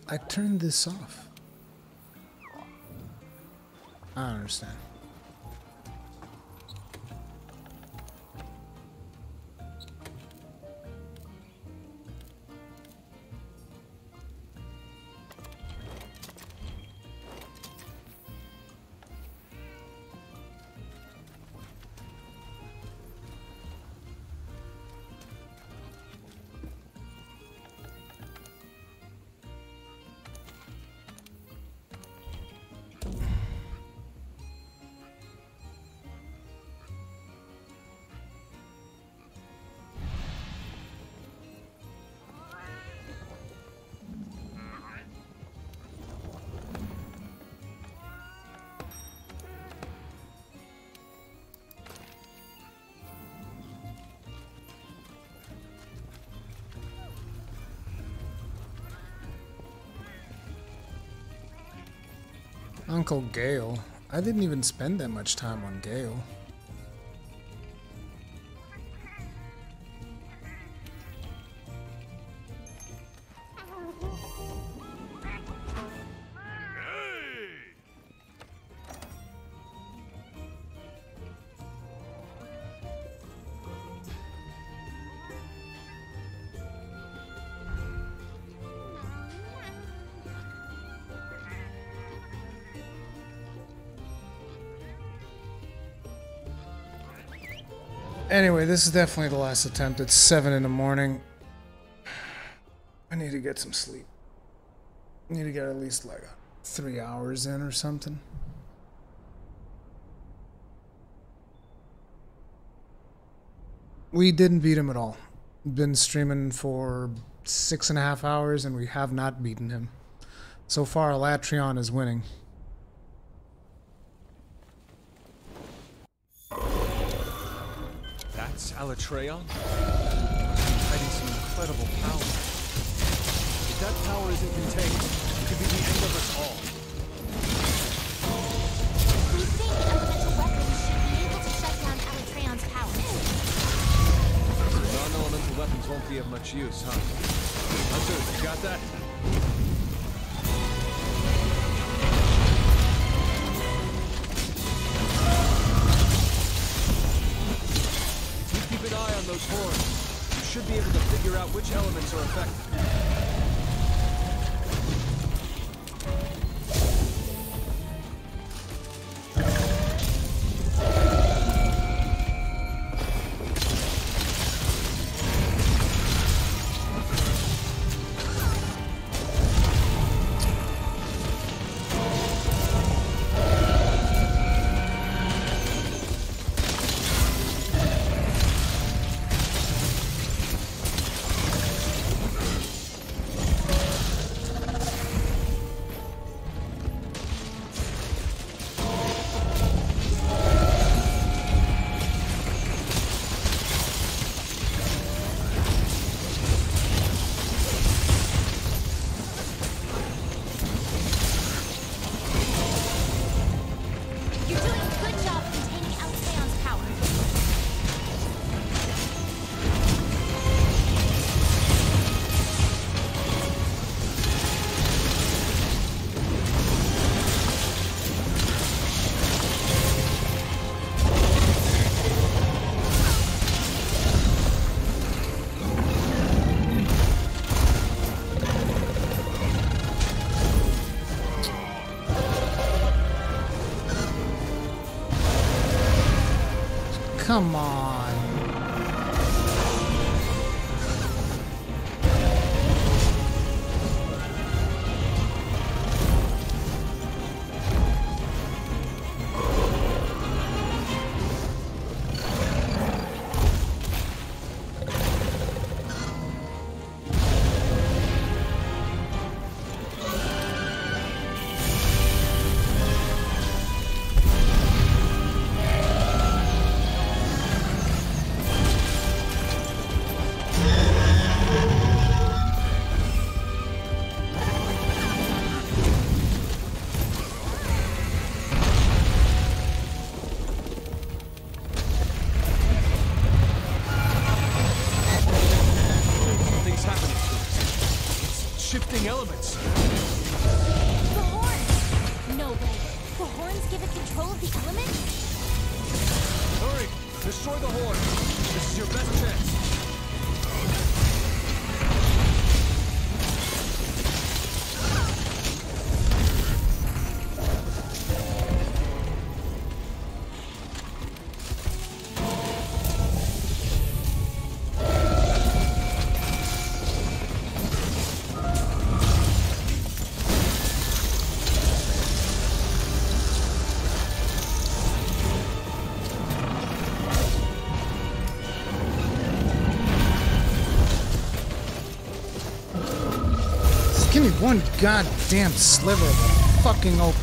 I turned this off. I don't understand. Uncle Gale. I didn't even spend that much time on Gale. Anyway, this is definitely the last attempt. It's 7 in the morning. I need to get some sleep. I need to get at least like three hours in or something. We didn't beat him at all. Been streaming for six and a half hours and we have not beaten him. So far, Alatreon is winning. Must hiding some incredible power. If that power isn't contained, it could be the end of us all. We think elemental weapons should be able to shut down Alatreon's power. Non-elemental weapons won't be of much use, huh? Hunter, you got that? Figure out which elements are affected. Come on. One goddamn sliver of a fucking opening.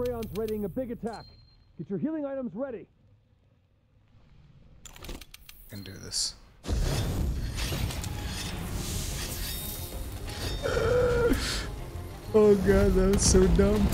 Alatreon's readying a big attack. Get your healing items ready. can do this. oh god, that was so dumb.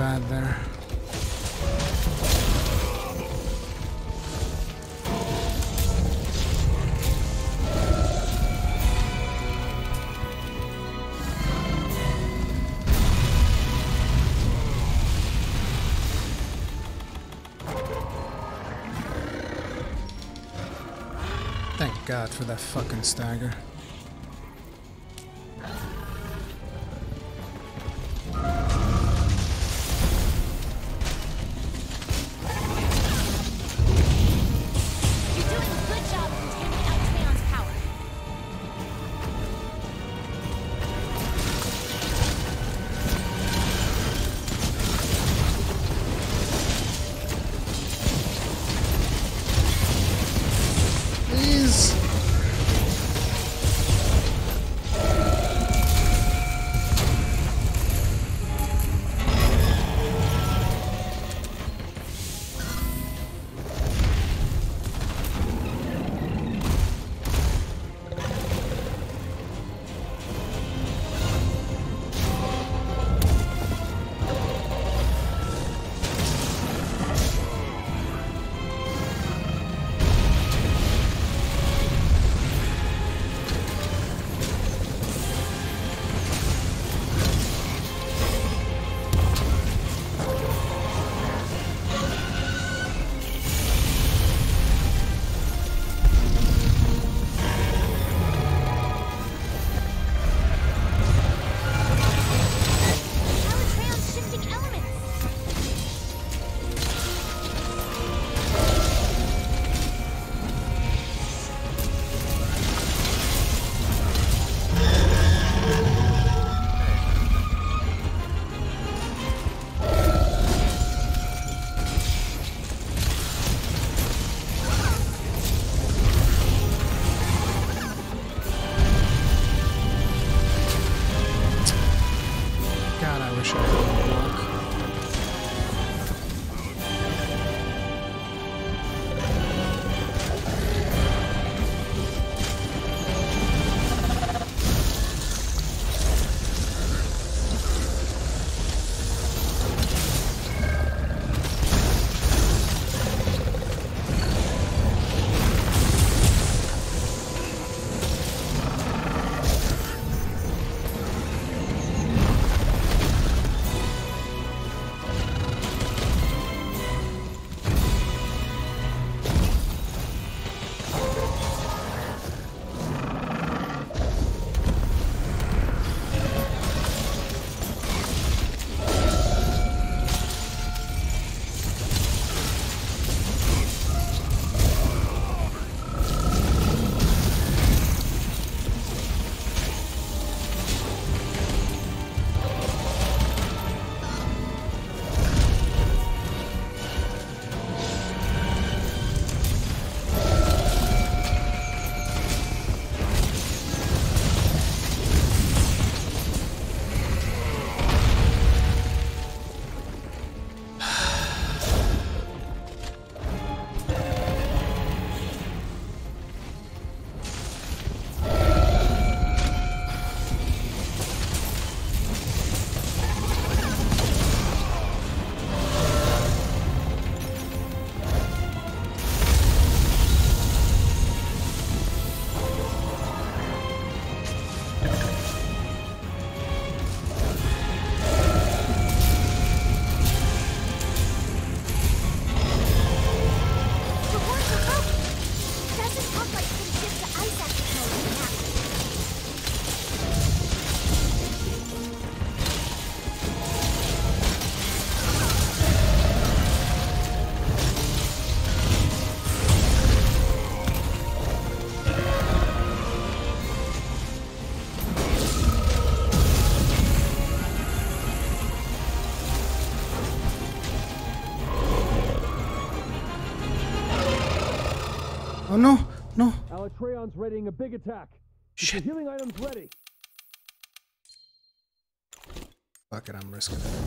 Bad there. Thank God for that fucking stagger. No. Readying a big attack. Shit. healing items ready. Fuck it, I'm risking it.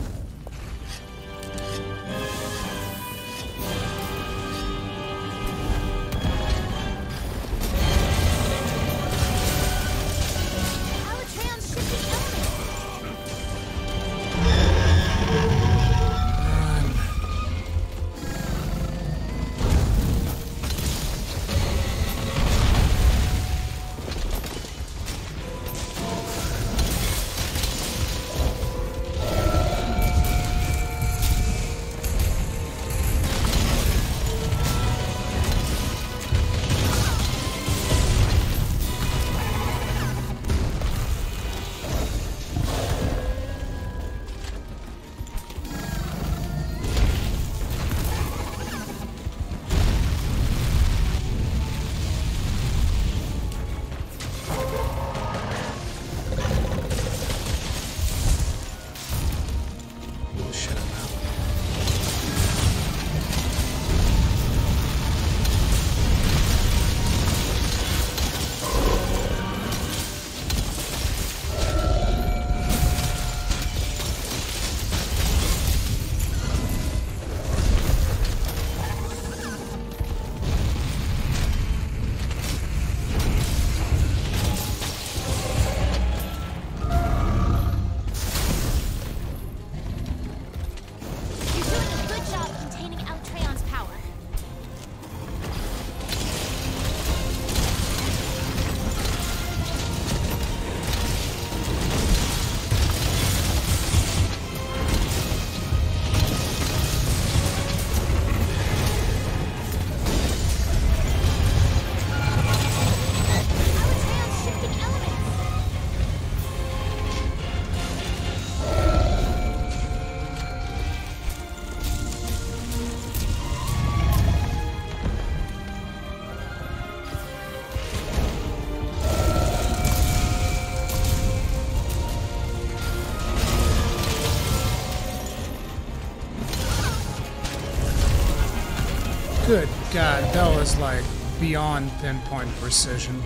Was like beyond pinpoint precision.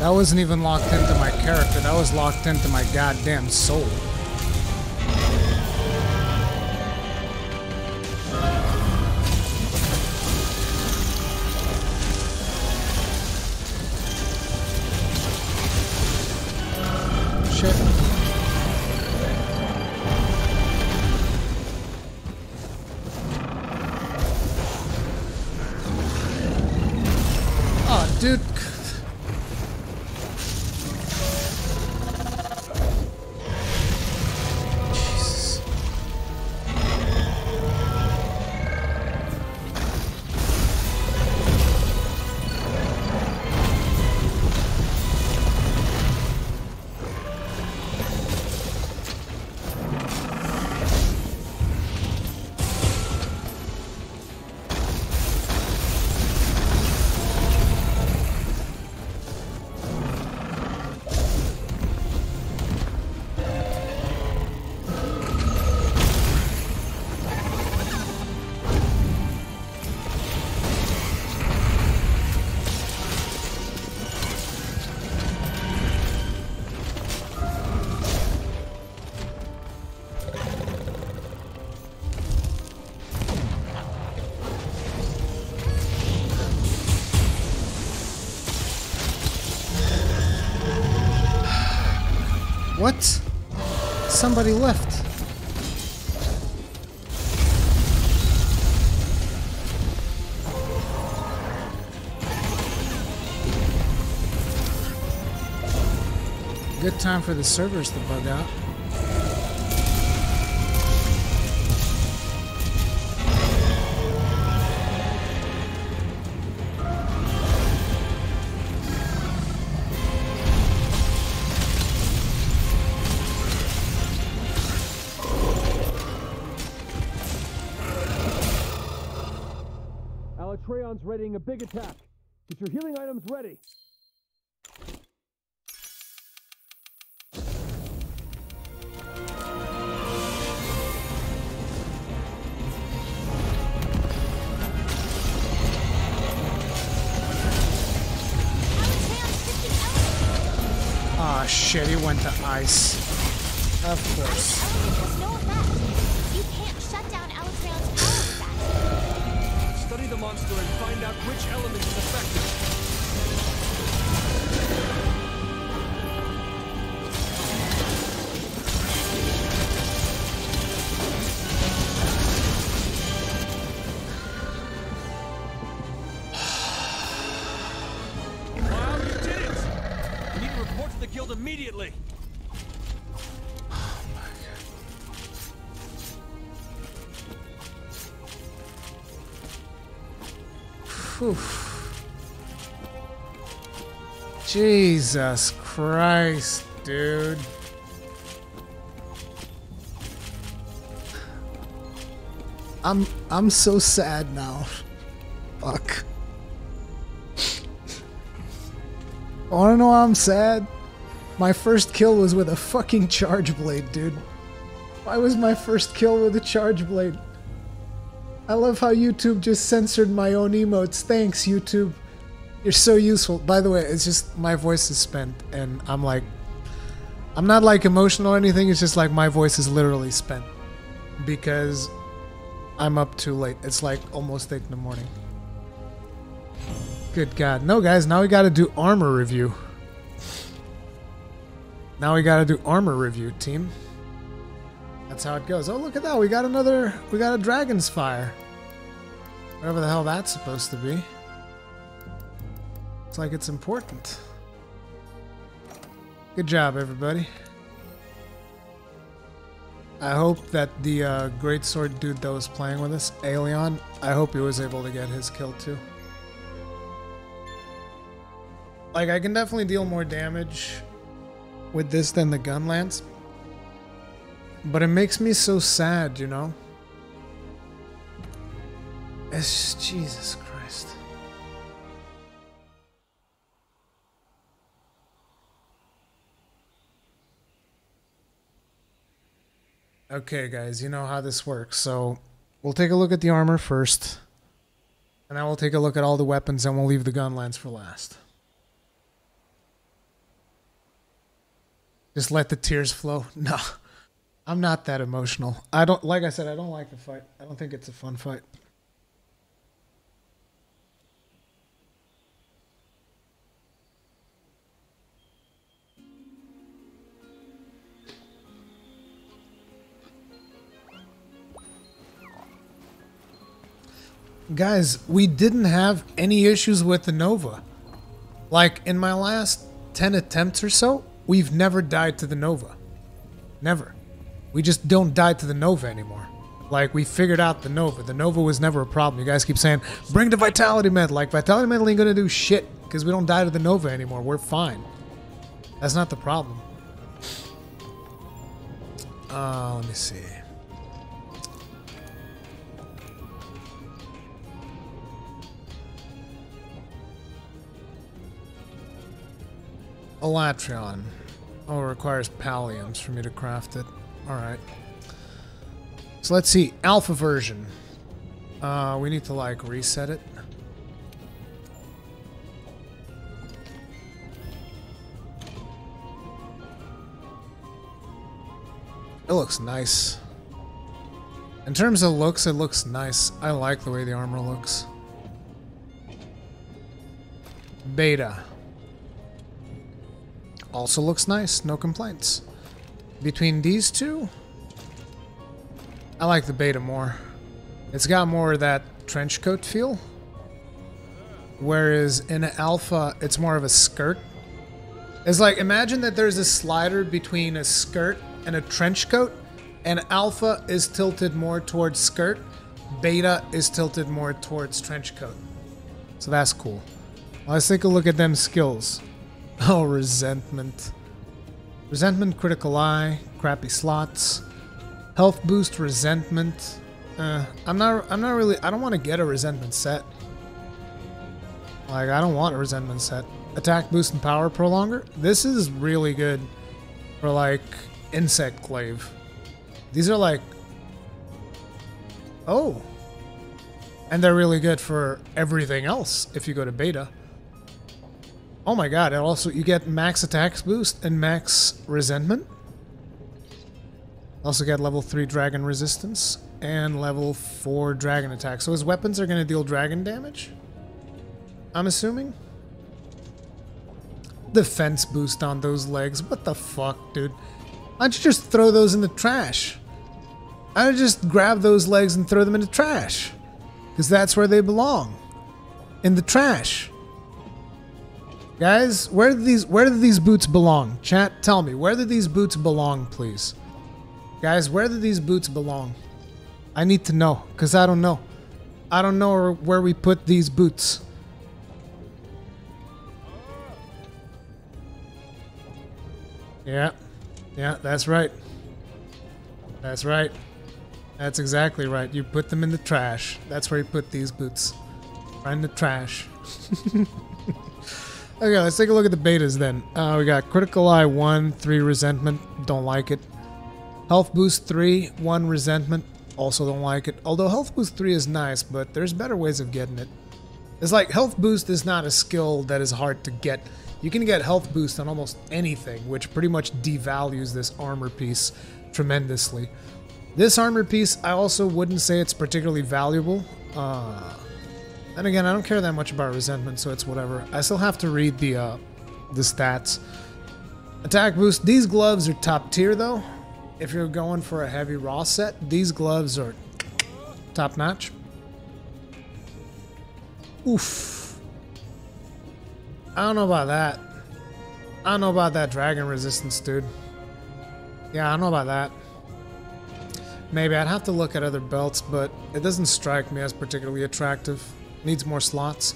That wasn't even locked into my character, that was locked into my goddamn soul. Somebody left. Good time for the servers to bug out. Big attack. Jesus Christ, dude. I'm I'm so sad now. Fuck. Wanna know why I'm sad? My first kill was with a fucking charge blade, dude. Why was my first kill with a charge blade? I love how YouTube just censored my own emotes. Thanks, YouTube. You're so useful. By the way, it's just my voice is spent, and I'm like, I'm not like emotional or anything. It's just like my voice is literally spent because I'm up too late. It's like almost eight in the morning. Good God. No, guys, now we gotta do armor review. Now we gotta do armor review, team. That's how it goes. Oh, look at that. We got another. We got a Dragon's Fire. Whatever the hell that's supposed to be. Like it's important. Good job, everybody. I hope that the uh, great sword dude that was playing with us, Aeon, I hope he was able to get his kill too. Like, I can definitely deal more damage with this than the gun lance. But it makes me so sad, you know? It's just, Jesus Christ. Okay, guys, you know how this works. So we'll take a look at the armor first. And then we'll take a look at all the weapons and we'll leave the gun lance for last. Just let the tears flow. No. I'm not that emotional. I don't like I said I don't like the fight. I don't think it's a fun fight. Guys, we didn't have any issues with the Nova. Like in my last 10 attempts or so, we've never died to the Nova. Never. We just don't die to the Nova anymore. Like we figured out the Nova. The Nova was never a problem. You guys keep saying, "Bring the Vitality Med." Like Vitality Med ain't gonna do shit because we don't die to the Nova anymore. We're fine. That's not the problem. Uh, let me see. Alatreon. Oh, it requires palliums for me to craft it. Alright. So let's see. Alpha version. Uh, we need to, like, reset it. It looks nice. In terms of looks, it looks nice. I like the way the armor looks. Beta. Also looks nice, no complaints. Between these two, I like the beta more. It's got more of that trench coat feel. Whereas in alpha, it's more of a skirt. It's like, imagine that there's a slider between a skirt and a trench coat, and alpha is tilted more towards skirt, beta is tilted more towards trench coat. So that's cool. Let's take a look at them skills. Oh, resentment. Resentment, critical eye, crappy slots, health boost, resentment. Uh, I'm not. I'm not really. I don't want to get a resentment set. Like I don't want a resentment set. Attack boost and power prolonger. This is really good for like insect glaive. These are like. Oh. And they're really good for everything else if you go to beta. Oh my god, and also you get max attacks boost and max resentment. Also get level 3 dragon resistance and level 4 dragon attack. So his weapons are going to deal dragon damage? I'm assuming? Defense boost on those legs. What the fuck, dude? Why don't you just throw those in the trash? I would just grab those legs and throw them in the trash. Because that's where they belong. In the trash. Guys, where do these where do these boots belong? Chat, tell me, where do these boots belong, please? Guys, where do these boots belong? I need to know, because I don't know. I don't know where we put these boots. Yeah. Yeah, that's right. That's right. That's exactly right. You put them in the trash. That's where you put these boots. In the trash. okay, let's take a look at the betas then. Uh, we got Critical Eye 1, 3 Resentment. Don't like it. Health Boost 3, 1 Resentment. Also don't like it. Although Health Boost 3 is nice, but there's better ways of getting it. It's like Health Boost is not a skill that is hard to get. You can get Health Boost on almost anything, which pretty much devalues this armor piece tremendously. This armor piece, I also wouldn't say it's particularly valuable. Uh, and again, I don't care that much about resentment, so it's whatever. I still have to read the uh, the stats. Attack boost. These gloves are top tier though. If you're going for a heavy raw set, these gloves are top notch. Oof. I don't know about that. I don't know about that dragon resistance, dude. Yeah, I don't know about that. Maybe I'd have to look at other belts, but it doesn't strike me as particularly attractive. Needs more slots.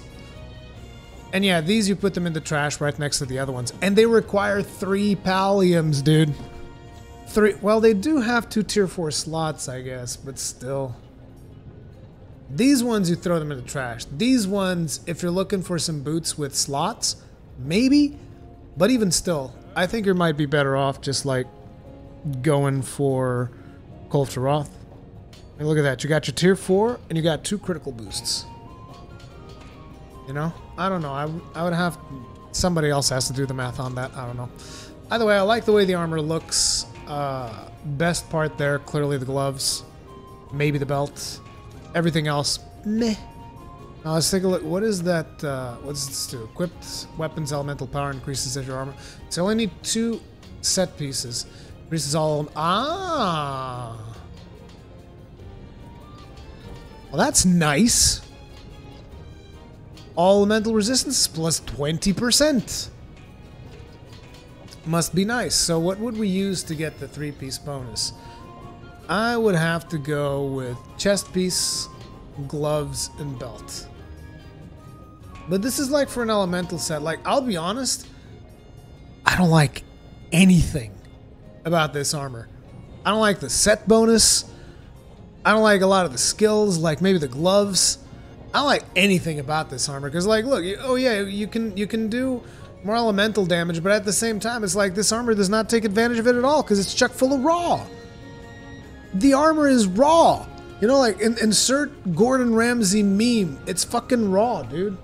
And yeah, these you put them in the trash right next to the other ones. And they require three palliums, dude. Three. Well, they do have two tier 4 slots, I guess, but still. These ones, you throw them in the trash. These ones, if you're looking for some boots with slots, maybe. But even still, I think you might be better off just like going for Kulve Taroth. And look at that. You got your tier 4 and you got two critical boosts. You know? I don't know. I, I would have... Somebody else has to do the math on that. I don't know. Either way, I like the way the armor looks. Uh, best part there, clearly the gloves. Maybe the belt. Everything else, meh. Now let's take a look. What is that? Uh, what does this do? Equipped weapons elemental power increases as your armor. So I only need two set pieces. Increases all. Ah. Well, that's nice. All elemental resistance plus 20%. Must be nice. So what would we use to get the three-piece bonus? I would have to go with chest piece, gloves, and belt. But this is like for an elemental set. Like, I'll be honest, I don't like anything about this armor. I don't like the set bonus. I don't like a lot of the skills, like maybe the gloves. I like anything about this armor because, like, look, you, oh yeah, you can you can do more elemental damage, but at the same time, it's like this armor does not take advantage of it at all because it's chuck full of raw. The armor is raw. You know, like in, insert Gordon Ramsay meme. It's fucking raw, dude.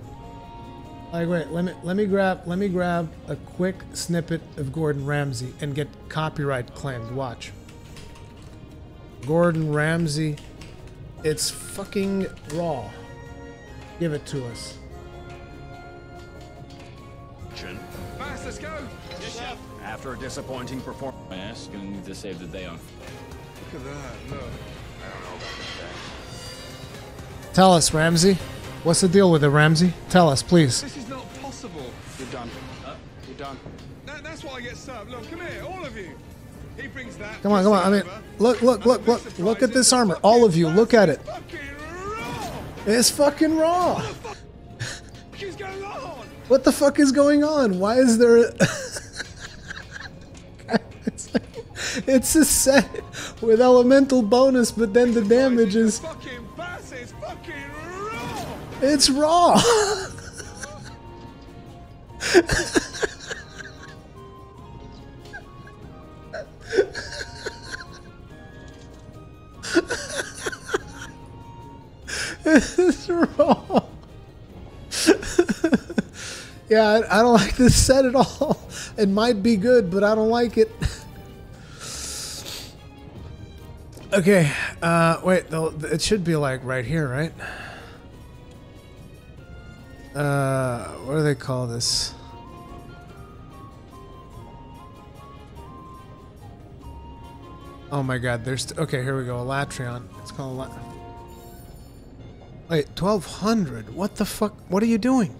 Like, wait, let me let me grab let me grab a quick snippet of Gordon Ramsay and get copyright claimed. Watch. Gordon Ramsay. It's fucking raw. Give it to us. Fast, let's go! After a disappointing performance. Yes, gonna need to save the day on. Look at that, look. Tell us, Ramsay. What's the deal with it, Ramsay? Tell us, please. This is not possible. You're done. You're done. That, that's why I get served. Look, come here, all of you. He brings that. Come on, come on. I mean, look, look, look, look, look at this armor. All of you, look at it. It's fucking raw. What is going on? What the fuck is going on? Why is there a... it's, like- it's a set with elemental bonus, but then the damage is... Fucking bass is fucking raw! It's raw. it's raw. Yeah, I, I don't like this set at all. It might be good, but I don't like it. okay, uh, wait, it should be like right here, right? Uh, what do they call this? Oh my god, there's... Okay, here we go, Latreon. It's called Lat... Wait, 1200? What the fuck? What are you doing?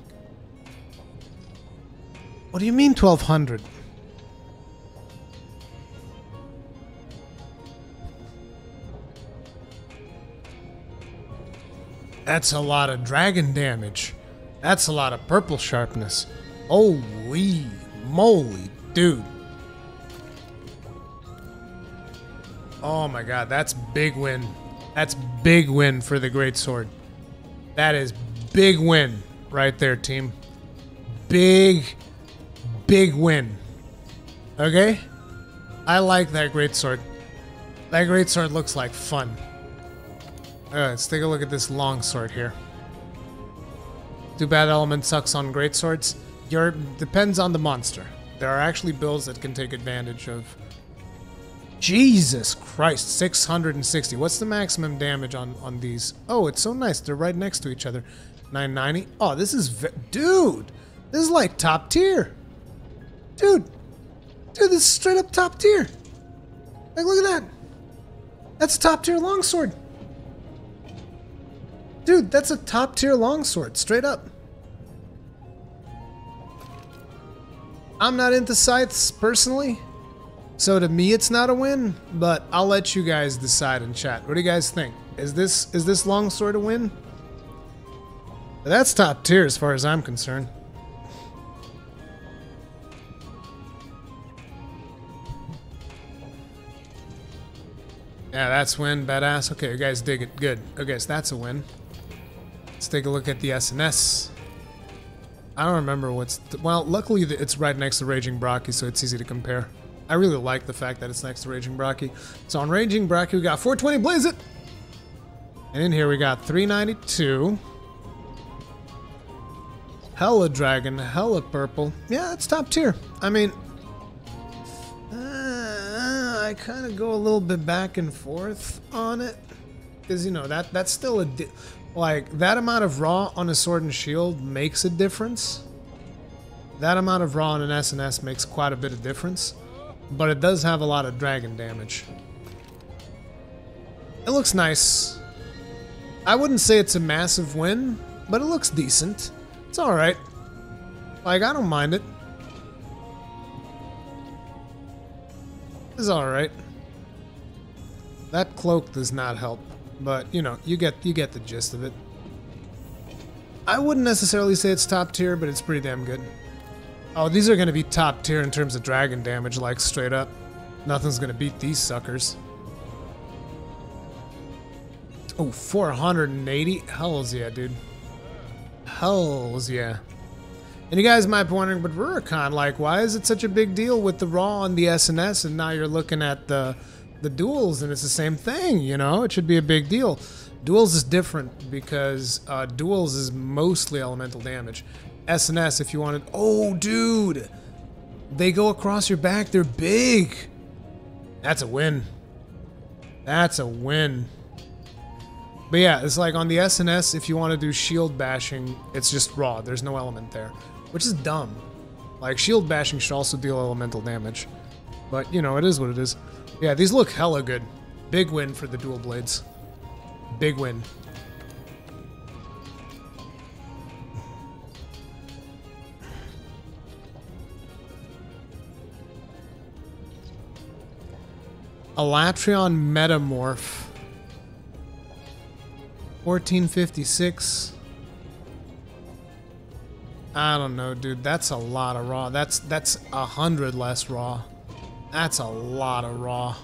What do you mean 1200? That's a lot of dragon damage. That's a lot of purple sharpness. Holy moly, dude. Oh my god, that's big win. That's big win for the great sword. That is big win right there, team. Big, big win. Okay? I like that great sword. That great sword looks like fun. Let's take a look at this long sword here. Too bad element sucks on great swords. Your depends on the monster. There are actually builds that can take advantage of. Jesus Christ, 660. What's the maximum damage on on these? Oh, it's so nice. They're right next to each other. 990. Oh, this is dude. This is like top tier. Dude. Dude, this is straight up top tier. Like look at that. That's a top tier longsword. Dude, that's a top tier longsword, straight up. I'm not into scythes personally, so to me it's not a win, but I'll let you guys decide in chat. What do you guys think? Is this is this longsword a win? That's top tier as far as I'm concerned. Yeah, that's win, badass. Okay, you guys dig it. Good. Okay, so that's a win. Let's take a look at the SNS. I don't remember what's... well, luckily it's right next to Raging Brachy, so it's easy to compare. I really like the fact that it's next to Raging Brachy. So on Raging Brachy, we got 420 Blaze It! And in here we got 392. Hella Dragon, hella Purple. Yeah, it's top tier. I mean... Uh, I kind of go a little bit back and forth on it. Because, you know, that that's still a... Like, that amount of raw on a sword and shield makes a difference. That amount of raw on an SNS makes quite a bit of difference. But it does have a lot of dragon damage. It looks nice. I wouldn't say it's a massive win, but it looks decent. It's alright. Like, I don't mind it. It's alright. That cloak does not help. But you know, you get you get the gist of it. I wouldn't necessarily say it's top tier, but it's pretty damn good. Oh, these are going to be top tier in terms of dragon damage, like straight up. Nothing's going to beat these suckers. Oh, 480? Hells yeah, dude. Hells yeah. And you guys might be wondering, but Rurikhan, like, why is it such a big deal with the Raw and the SNS, and now you're looking at the the duels and it's the same thing, you know? It should be a big deal. Duels is different because uh, duels is mostly elemental damage. SNS, if you wanted. Oh, dude! They go across your back, they're big! That's a win. That's a win. But yeah, it's like on the SNS, if you want to do shield bashing, it's just raw. There's no element there, which is dumb. Like, shield bashing should also deal elemental damage. But, you know, it is what it is. Yeah, these look hella good. Big win for the dual blades. Big win. Alatreon Metamorph. 1456. I don't know, dude. That's a lot of raw. That's that's a hundred less raw. That's a lot of raw.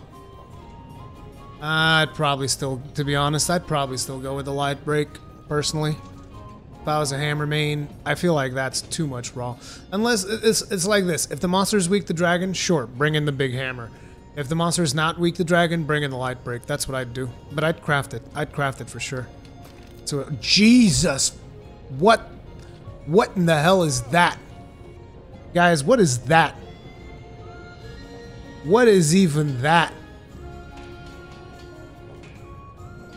I'd probably still, to be honest, I'd probably still go with the light break, personally. If I was a hammer main, I feel like that's too much raw. Unless, it's, it's like this. If the monster is weak to dragon, sure, bring in the big hammer. If the monster is not weak to dragon, bring in the light break. That's what I'd do. But I'd craft it. I'd craft it for sure. So, Jesus! What? What in the hell is that? Guys, what is that? What is even that?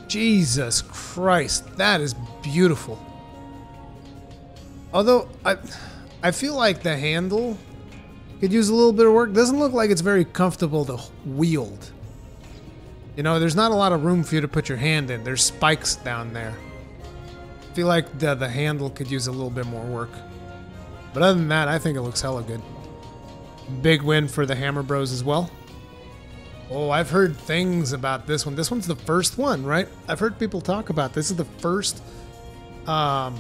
Jesus Christ, that is beautiful. Although I I feel like the handle could use a little bit of work. Doesn't look like it's very comfortable to wield. You know, there's not a lot of room for you to put your hand in. There's spikes down there. I feel like the, the handle could use a little bit more work. But other than that, I think it looks hella good. Big win for the Hammer Bros as well. Oh, I've heard things about this one. This one's the first one, right? I've heard people talk about this. is the first um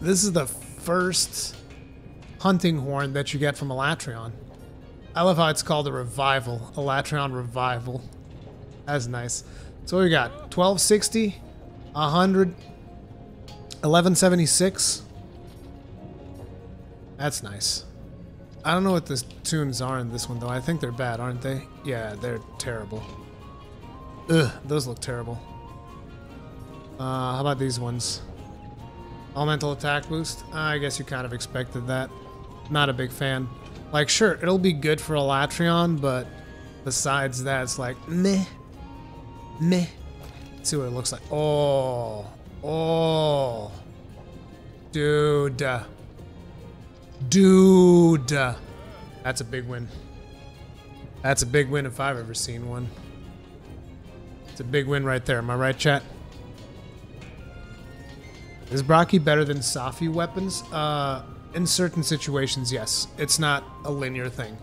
this is the first hunting horn that you get from Alatreon. I love how it's called a revival. Alatreon revival. That's nice. So what we got 1260, 100, 1176. That's nice. I don't know what the tunes are in this one though. I think they're bad, aren't they? Yeah, they're terrible. Ugh, those look terrible. Uh, how about these ones? Elemental attack boost? I guess you kind of expected that. Not a big fan. Like, sure, it'll be good for Alatreon, but besides that, it's like, meh. Meh. Let's see what it looks like. Oh. Oh. Dude. Dude. That's a big win. That's a big win if I've ever seen one. It's a big win right there. Am I right, chat? Is Brachy better than Safi weapons? Uh, in certain situations, yes. It's not a linear thing.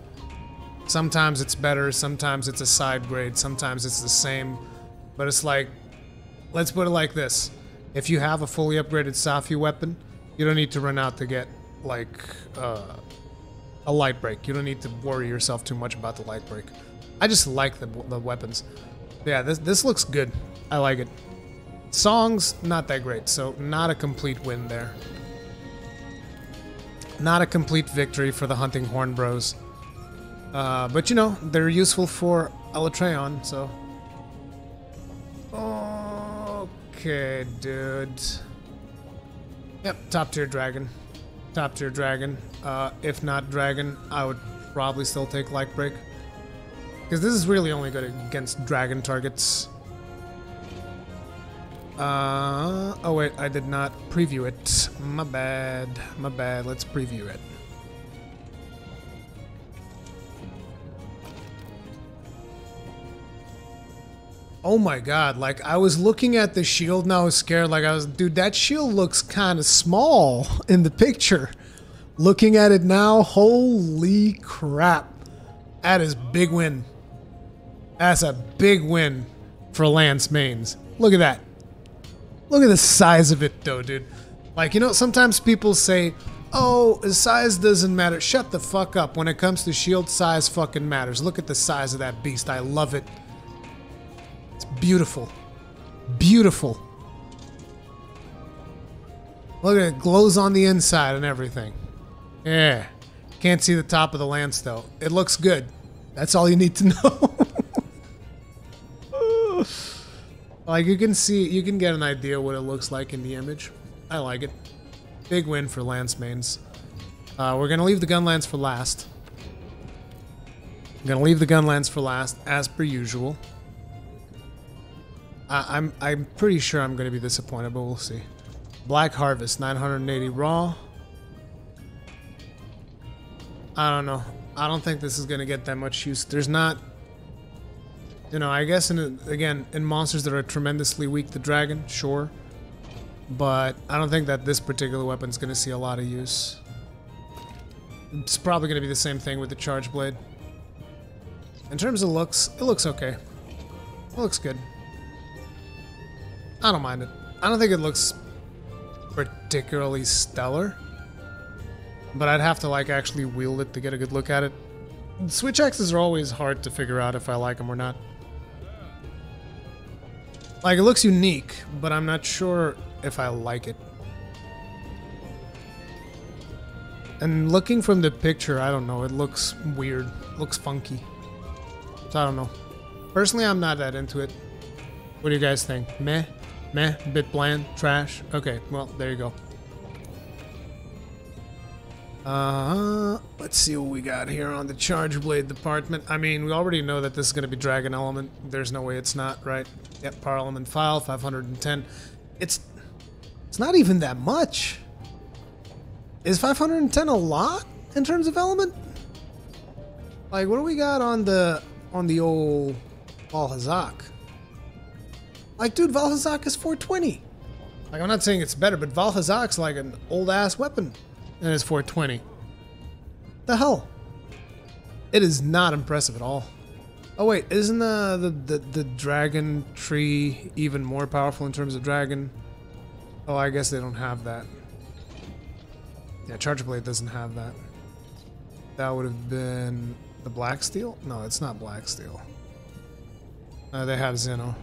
Sometimes it's better, sometimes it's a side grade, sometimes it's the same. But it's like, let's put it like this. If you have a fully upgraded Safi weapon, you don't need to run out to get, like, uh, a light break. You don't need to worry yourself too much about the light break. I just like the, the weapons. Yeah, this, this looks good. I like it. Songs, not that great, so not a complete win there. Not a complete victory for the Hunting Horn Bros. Uh, but you know, they're useful for Alatreon, so... Okay, dude. Yep, top tier dragon. Top tier dragon. Uh, if not dragon, I would probably still take Light Break. Because this is really only good against dragon targets. Uh, oh wait, I did not preview it. My bad, my bad. Let's preview it. Oh my god, like I was looking at the shield and I was scared. Like I was, dude, that shield looks kind of small in the picture. Looking at it now, holy crap. That is big win. That's a big win for Lance Mains. Look at that. Look at the size of it though, dude. Like, you know, sometimes people say, oh, size doesn't matter. Shut the fuck up. When it comes to shield, size fucking matters. Look at the size of that beast. I love it. It's beautiful. Beautiful. Look at it. Glows on the inside and everything. Yeah. Can't see the top of the lance though. It looks good. That's all you need to know. Like you can see, you can get an idea what it looks like in the image. I like it. Big win for lance mains. Uh, we're gonna leave the gun lance for last. I'm gonna leave the gun lance for last, as per usual. I, I'm I'm pretty sure I'm gonna be disappointed, but we'll see. Black Harvest, 980 raw. I don't know. I don't think this is gonna get that much use. There's not, you know. I guess in a, again in monsters that are tremendously weak, the dragon, sure, but I don't think that this particular weapon's gonna see a lot of use. It's probably gonna be the same thing with the charge blade. In terms of looks, it looks okay. It looks good. I don't mind it. I don't think it looks particularly stellar. But I'd have to like actually wield it to get a good look at it. Switch axes are always hard to figure out if I like them or not. Like it looks unique, but I'm not sure if I like it. And looking from the picture, I don't know, it looks weird. Looks funky. So I don't know. Personally, I'm not that into it. What do you guys think? Meh? Meh? Bit bland? Trash? Okay, well, there you go. Uh, let's see what we got here on the Charge Blade department. I mean, we already know that this is going to be Dragon Element. There's no way it's not, right? Yep, Power Element Phial, 510. It's, it's not even that much. Is 510 a lot in terms of element? Like, what do we got on the, on the old Vaal Hazak? Like, dude, Vaal Hazak is 420. Like, I'm not saying it's better, but Vaal Hazak's like an old-ass weapon and it's 420. The hell? It is not impressive at all. Oh wait, isn't the, the the, the dragon tree even more powerful in terms of dragon? Oh, I guess they don't have that. Yeah, Charger Blade doesn't have that. That would have been the Black Steel? No, it's not Black Steel. Uh, they have Xeno.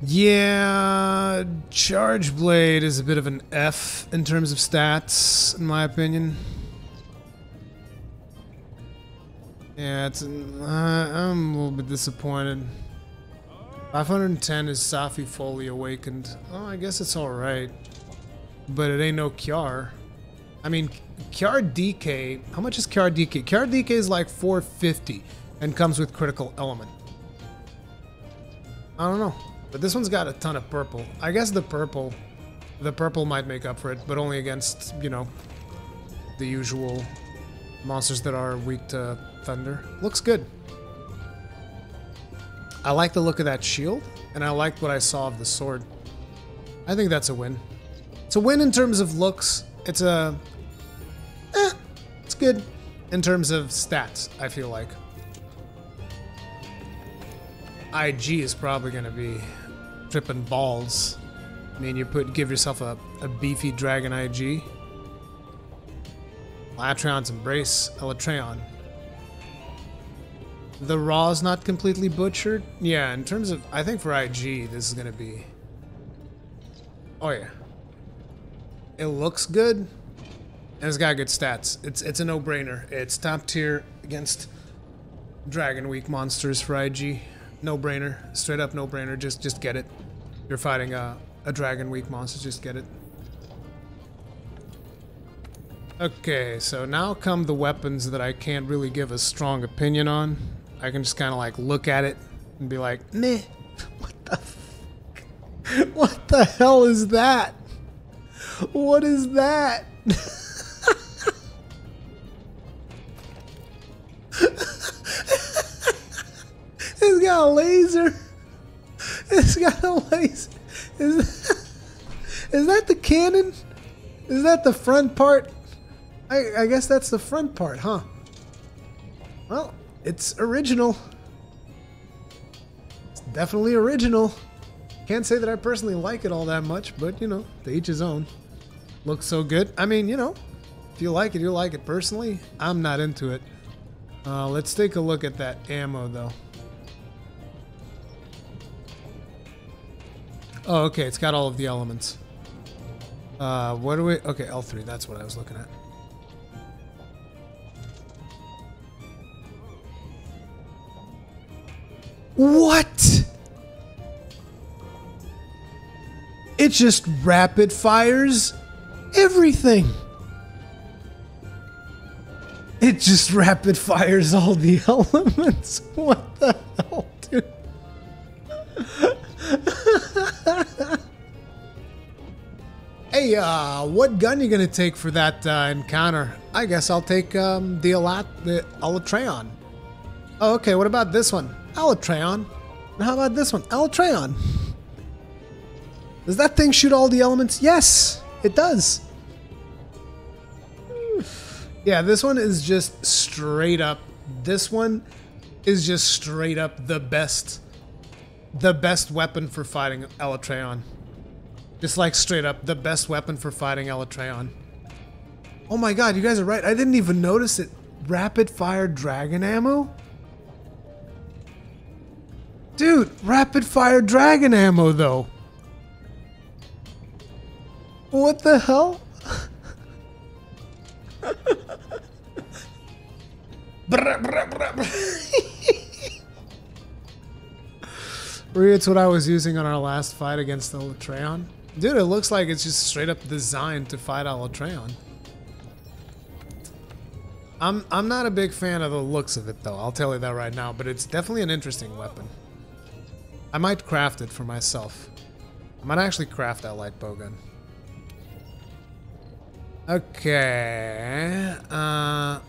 Yeah, Charge Blade is a bit of an F in terms of stats, in my opinion. Yeah, it's uh, I'm a little bit disappointed. 510 is Safi fully awakened. Oh, I guess it's alright. But it ain't no Kjárr. I mean, Kjárr DK, how much is Kjárr DK? Kjárr DK is like 450 and comes with critical element. I don't know. But this one's got a ton of purple. I guess the purple, the purple might make up for it, but only against, you know, the usual monsters that are weak to thunder. Looks good. I like the look of that shield, and I liked what I saw of the sword. I think that's a win. It's a win in terms of looks. It's a... Eh, it's good in terms of stats, I feel like. IG is probably going to be tripping balls. I mean, you put give yourself a, a beefy dragon IG. Latreon's Embrace, Alatreon. The Raw's not completely butchered. Yeah, in terms of, I think for IG, this is going to be... Oh yeah. It looks good, and it's got good stats. It's, it's a no-brainer. It's top tier against Dragon Weak monsters for IG. No brainer. Straight up no brainer. Just just get it. You're fighting a, a Dragon weak monster. Just get it. Okay, so now come the weapons that I can't really give a strong opinion on. I can just kind of like look at it and be like, meh. What the fuck? What the hell is that? What is that? It's got a laser. It's got a laser. Is, is that the cannon? Is that the front part? I, I guess that's the front part, huh? Well, it's original. It's definitely original. Can't say that I personally like it all that much, but you know, to each his own. Looks so good. I mean, you know, if you like it, you like it. Personally, I'm not into it. Uh, let's take a look at that ammo, though. Oh, okay, it's got all of the elements. Uh, what do we... Okay, L3, that's what I was looking at. What? It just rapid fires everything. It just rapid fires all the elements. What the hell, dude? hey, uh, what gun you gonna take for that uh, encounter? I guess I'll take um, the Alat the Alatreon. Oh, okay. What about this one? Alatreon. How about this one? Alatreon. Does that thing shoot all the elements? Yes, it does. Yeah, this one is just straight up. This one is just straight up the best, the best weapon for fighting Alatreon. Just like straight up the best weapon for fighting Alatreon. Oh my god, you guys are right. I didn't even notice it. Rapid fire dragon ammo? Dude, rapid fire dragon ammo though. What the hell? It's what I was using on our last fight against the Latreon. Dude, it looks like it's just straight up designed to fight Alatreon. I'm I'm not a big fan of the looks of it though, I'll tell you that right now, but it's definitely an interesting weapon. I might craft it for myself. I might actually craft that light bowgun. Okay. Uh,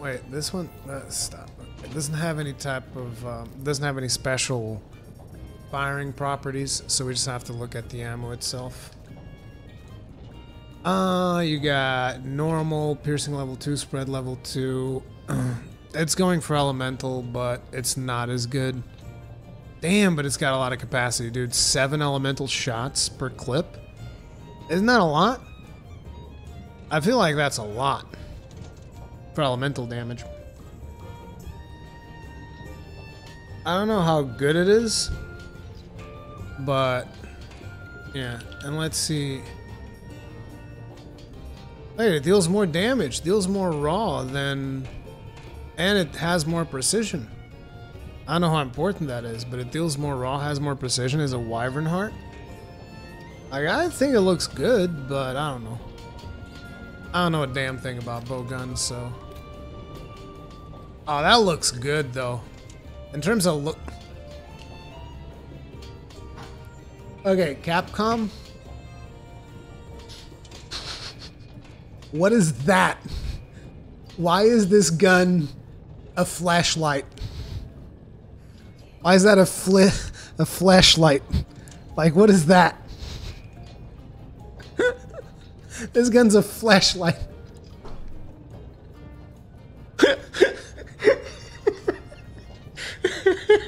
wait, this one. Uh, stop. It doesn't have any type of. Um, doesn't have any special firing properties, so we just have to look at the ammo itself. Uh, you got normal, piercing level 2, spread level 2. it's going for elemental, but it's not as good. Damn, but it's got a lot of capacity, dude. Seven elemental shots per clip? Isn't that a lot? I feel like that's a lot for elemental damage. I don't know how good it is, but yeah. And let's see. Wait, it deals more damage, deals more raw than, and it has more precision. I don't know how important that is, but it deals more raw, has more precision as a wyvern heart. Like, I think it looks good, but I don't know. I don't know a damn thing about bow guns, so. Oh, that looks good though. In terms of look. Okay, Capcom. What is that? Why is this gun a flashlight? Why is that a fli a flashlight? Like what is that? this gun's a flashlight.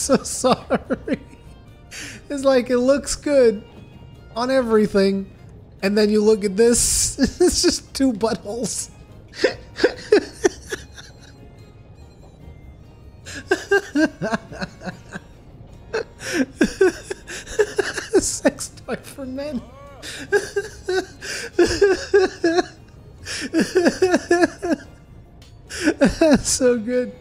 so sorry. It's like it looks good on everything, and then you look at this. It's just two buttholes. Sex toy for men. So good.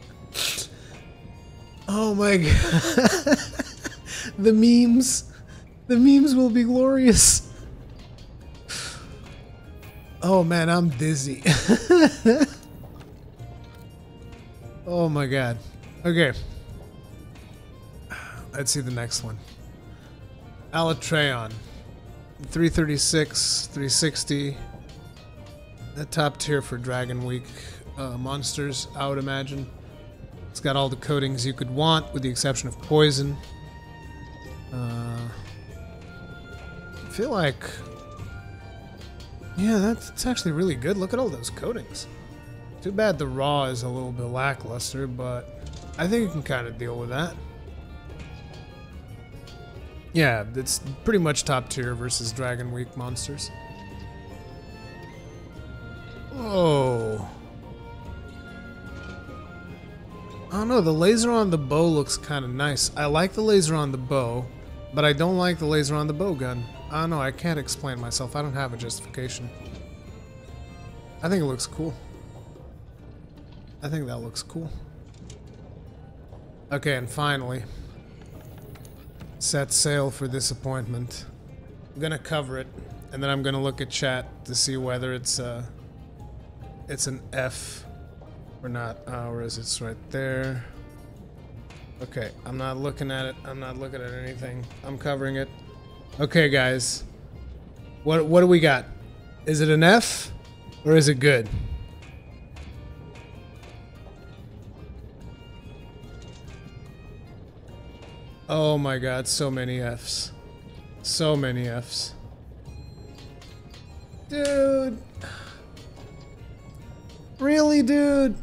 Oh my god. the memes. The memes will be glorious. Oh man, I'm dizzy. oh my god. Okay. Let's see the next one. Alatreon. 336, 360. The top tier for Dragon Weak uh, monsters, I would imagine. It's got all the coatings you could want, with the exception of poison. Uh, I feel like. Yeah, that's, that's actually really good. Look at all those coatings. Too bad the raw is a little bit lackluster, but I think you can kind of deal with that. Yeah, it's pretty much top tier versus Dragon Weak monsters. Oh. I don't know, the laser on the bow looks kind of nice. I like the laser on the bow, but I don't like the laser on the bow gun. I don't know, I can't explain myself. I don't have a justification. I think it looks cool. I think that looks cool. Okay, and finally, set sail for this appointment. I'm gonna cover it, and then I'm gonna look at chat to see whether it's uh, it's an F or not. Uh, is it? It's right there. Okay, I'm not looking at it. I'm not looking at anything. I'm covering it. Okay, guys. What what do we got? Is it an F or is it good? Oh my god, so many Fs. So many Fs. Dude. Really, dude?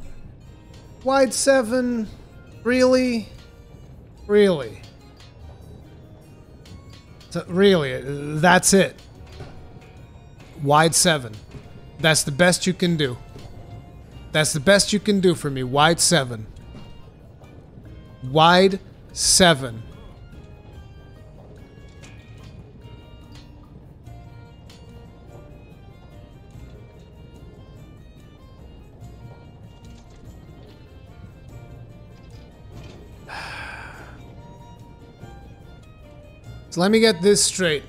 Wide 7? Really? Really? So, really, uh, that's it. Wide 7. That's the best you can do. That's the best you can do for me. Wide 7. Wide 7. So let me get this straight.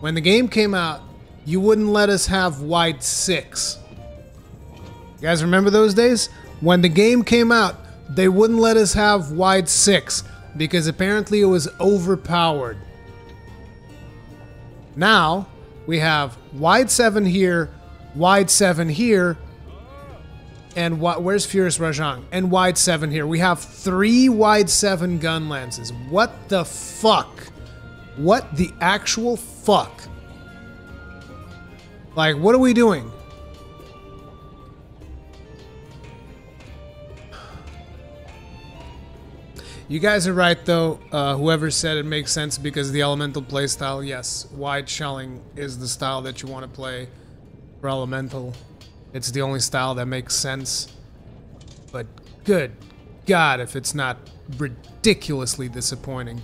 When the game came out, you wouldn't let us have wide six. You guys remember those days? When the game came out, they wouldn't let us have wide six because apparently it was overpowered. Now we have wide seven here, wide seven here, and wi- where's Furious Rajang? And wide seven here. We have three wide seven gun lances. What the fuck? What the actual fuck? Like, what are we doing? You guys are right, though. Uh, whoever said it makes sense because the elemental playstyle. Yes, wide shelling is the style that you want to play for elemental. It's the only style that makes sense. But good God, if it's not ridiculously disappointing.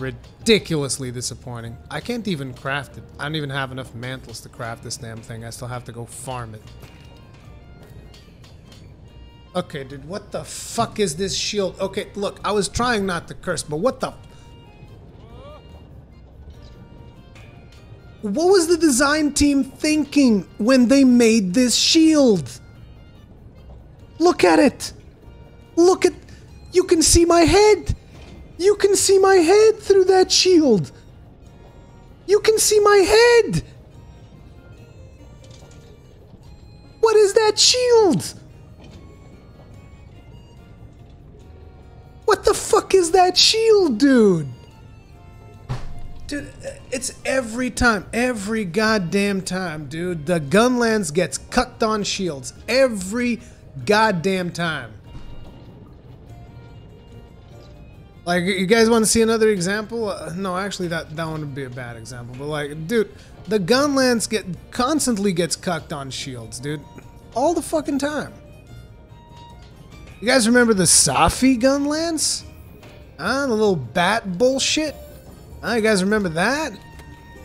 Ridiculously disappointing. I can't even craft it. I don't even have enough mantles to craft this damn thing. I still have to go farm it. Okay, dude, what the fuck is this shield? Okay, look, I was trying not to curse, but what the... What was the design team thinking when they made this shield? Look at it! Look at... You can see my head! You can see my head through that shield! You can see my head! What is that shield? What the fuck is that shield, dude? Dude, it's every time, every goddamn time, dude. The Gunlance gets cucked on shields every goddamn time. Like, you guys want to see another example? Uh, no, actually, that that one would be a bad example. But like, dude, the Gunlance get constantly gets cucked on shields, dude, all the fucking time. You guys remember the Safi Gunlance? Huh? The little bat bullshit? Huh? You guys remember that?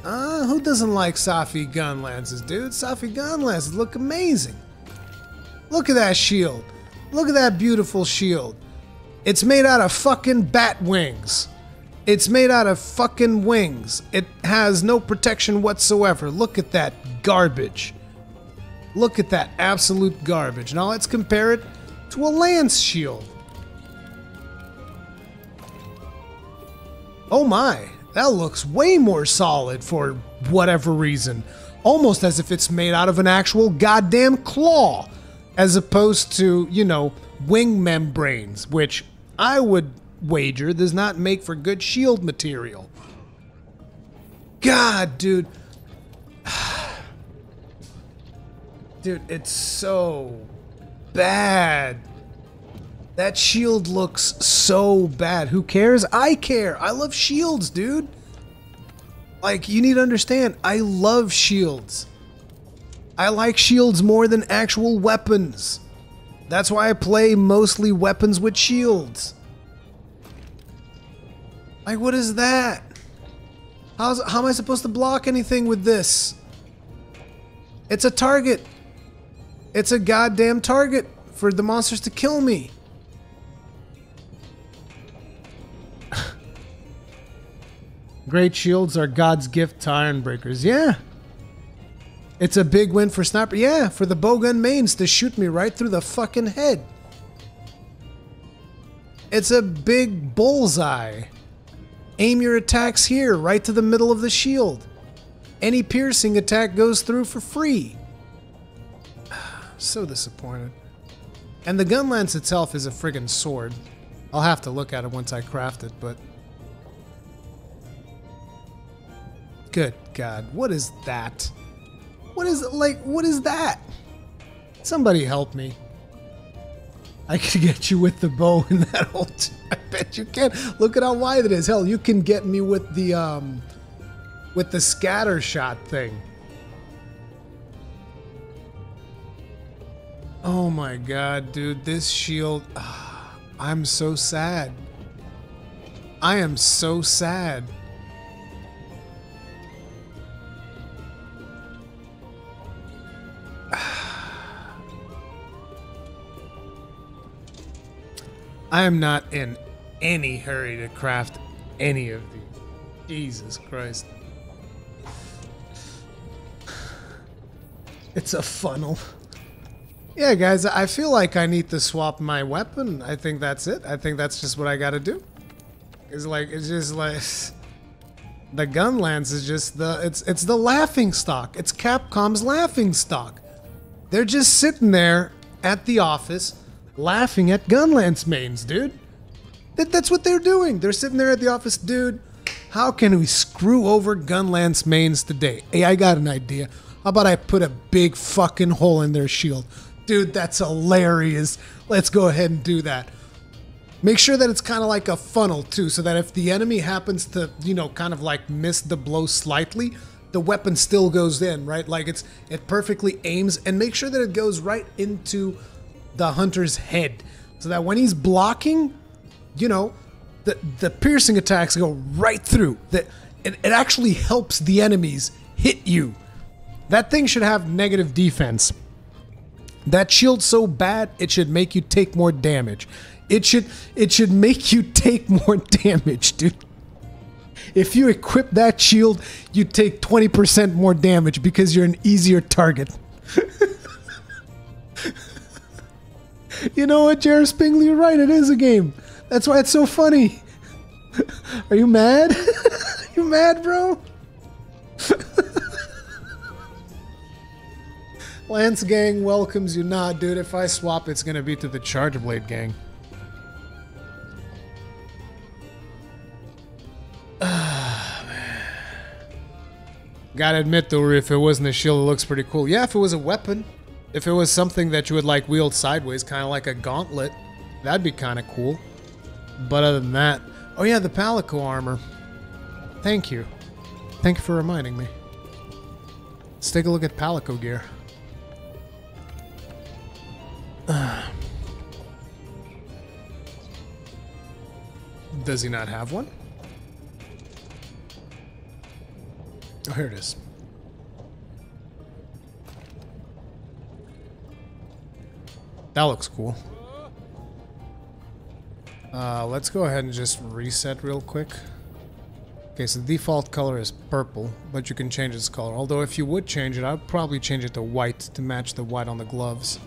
Uh, who doesn't like Safi Gunlances, dude? Safi Gunlances look amazing. Look at that shield. Look at that beautiful shield. It's made out of fucking bat wings. It's made out of fucking wings. It has no protection whatsoever. Look at that garbage. Look at that absolute garbage. Now let's compare it to a lance shield. Oh my, that looks way more solid for whatever reason. Almost as if it's made out of an actual goddamn claw, as opposed to, you know, wing membranes, which I would wager does not make for good shield material. God, dude. Dude, it's so bad. That shield looks so bad. Who cares? I care. I love shields, dude. Like, you need to understand, I love shields. I like shields more than actual weapons. That's why I play mostly weapons with shields. Like, what is that? How's, how am I supposed to block anything with this? It's a target. It's a goddamn target for the monsters to kill me. Great shields are God's gift to Ironbreakers. Yeah. It's a big win for Sniper. Yeah, for the bowgun mains to shoot me right through the fucking head. It's a big bullseye. Aim your attacks here, right to the middle of the shield. Any piercing attack goes through for free. so disappointed. And the gun lance itself is a friggin' sword. I'll have to look at it once I craft it, but. Good God, what is that? What is like? What is that? Somebody help me. I could get you with the bow in that. Too. I bet you can. Look at how wide it is. Hell, you can get me with the um, with the scatter shot thing. Oh my god, dude, this shield. ah, I'm so sad. I am so sad. I am not in any hurry to craft any of these. Jesus Christ. It's a funnel. Yeah, guys, I feel like I need to swap my weapon. I think that's it. I think that's just what I gotta do. It's like, it's just like... The gun lance is just the, it's, it's the laughing stock. It's Capcom's laughing stock. They're just sitting there at the office laughing at Gunlance mains, dude. That, that's what they're doing. They're sitting there at the office, dude. How can we screw over Gunlance mains today? Hey, I got an idea. How about I put a big fucking hole in their shield? Dude, that's hilarious. Let's go ahead and do that. Make sure that it's kind of like a funnel too, so that if the enemy happens to, you know, kind of like miss the blow slightly, the weapon still goes in, right? Like it's it perfectly aims and make sure that it goes right into the hunter's head. So that when he's blocking, you know, the the piercing attacks go right through. That it, it actually helps the enemies hit you. That thing should have negative defense. That shield's so bad it should make you take more damage. It should it should make you take more damage, dude. If you equip that shield, you take 20% more damage because you're an easier target. you know what, Jared Spingley, you're right, it is a game. That's why it's so funny. Are you mad? you mad, bro? Lance Gang welcomes you. Nah, dude, if I swap, it's gonna be to the Charge Blade Gang. Gotta admit though, if it wasn't a shield, it looks pretty cool. Yeah, if it was a weapon, if it was something that you would like wield sideways, kind of like a gauntlet, that'd be kind of cool. But other than that, oh yeah, the Palico armor. Thank you. Thank you for reminding me. Let's take a look at Palico gear. Does he not have one? Oh, here it is. That looks cool. Uh, let's go ahead and just reset real quick. Okay, so the default color is purple, but you can change its color. Although if you would change it, I'd probably change it to white to match the white on the gloves.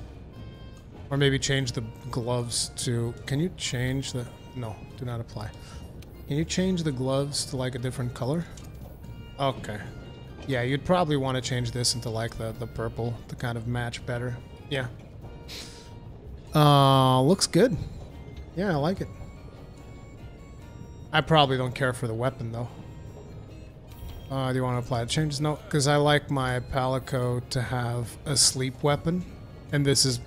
Or maybe change the gloves to... Can you change the... No, do not apply. Can you change the gloves to like a different color? Okay. Yeah, you'd probably want to change this into like the, the purple to kind of match better. Yeah. Uh, looks good. Yeah, I like it. I probably don't care for the weapon though. Uh, do you want to apply the changes? No, because I like my Palico to have a sleep weapon. And this is...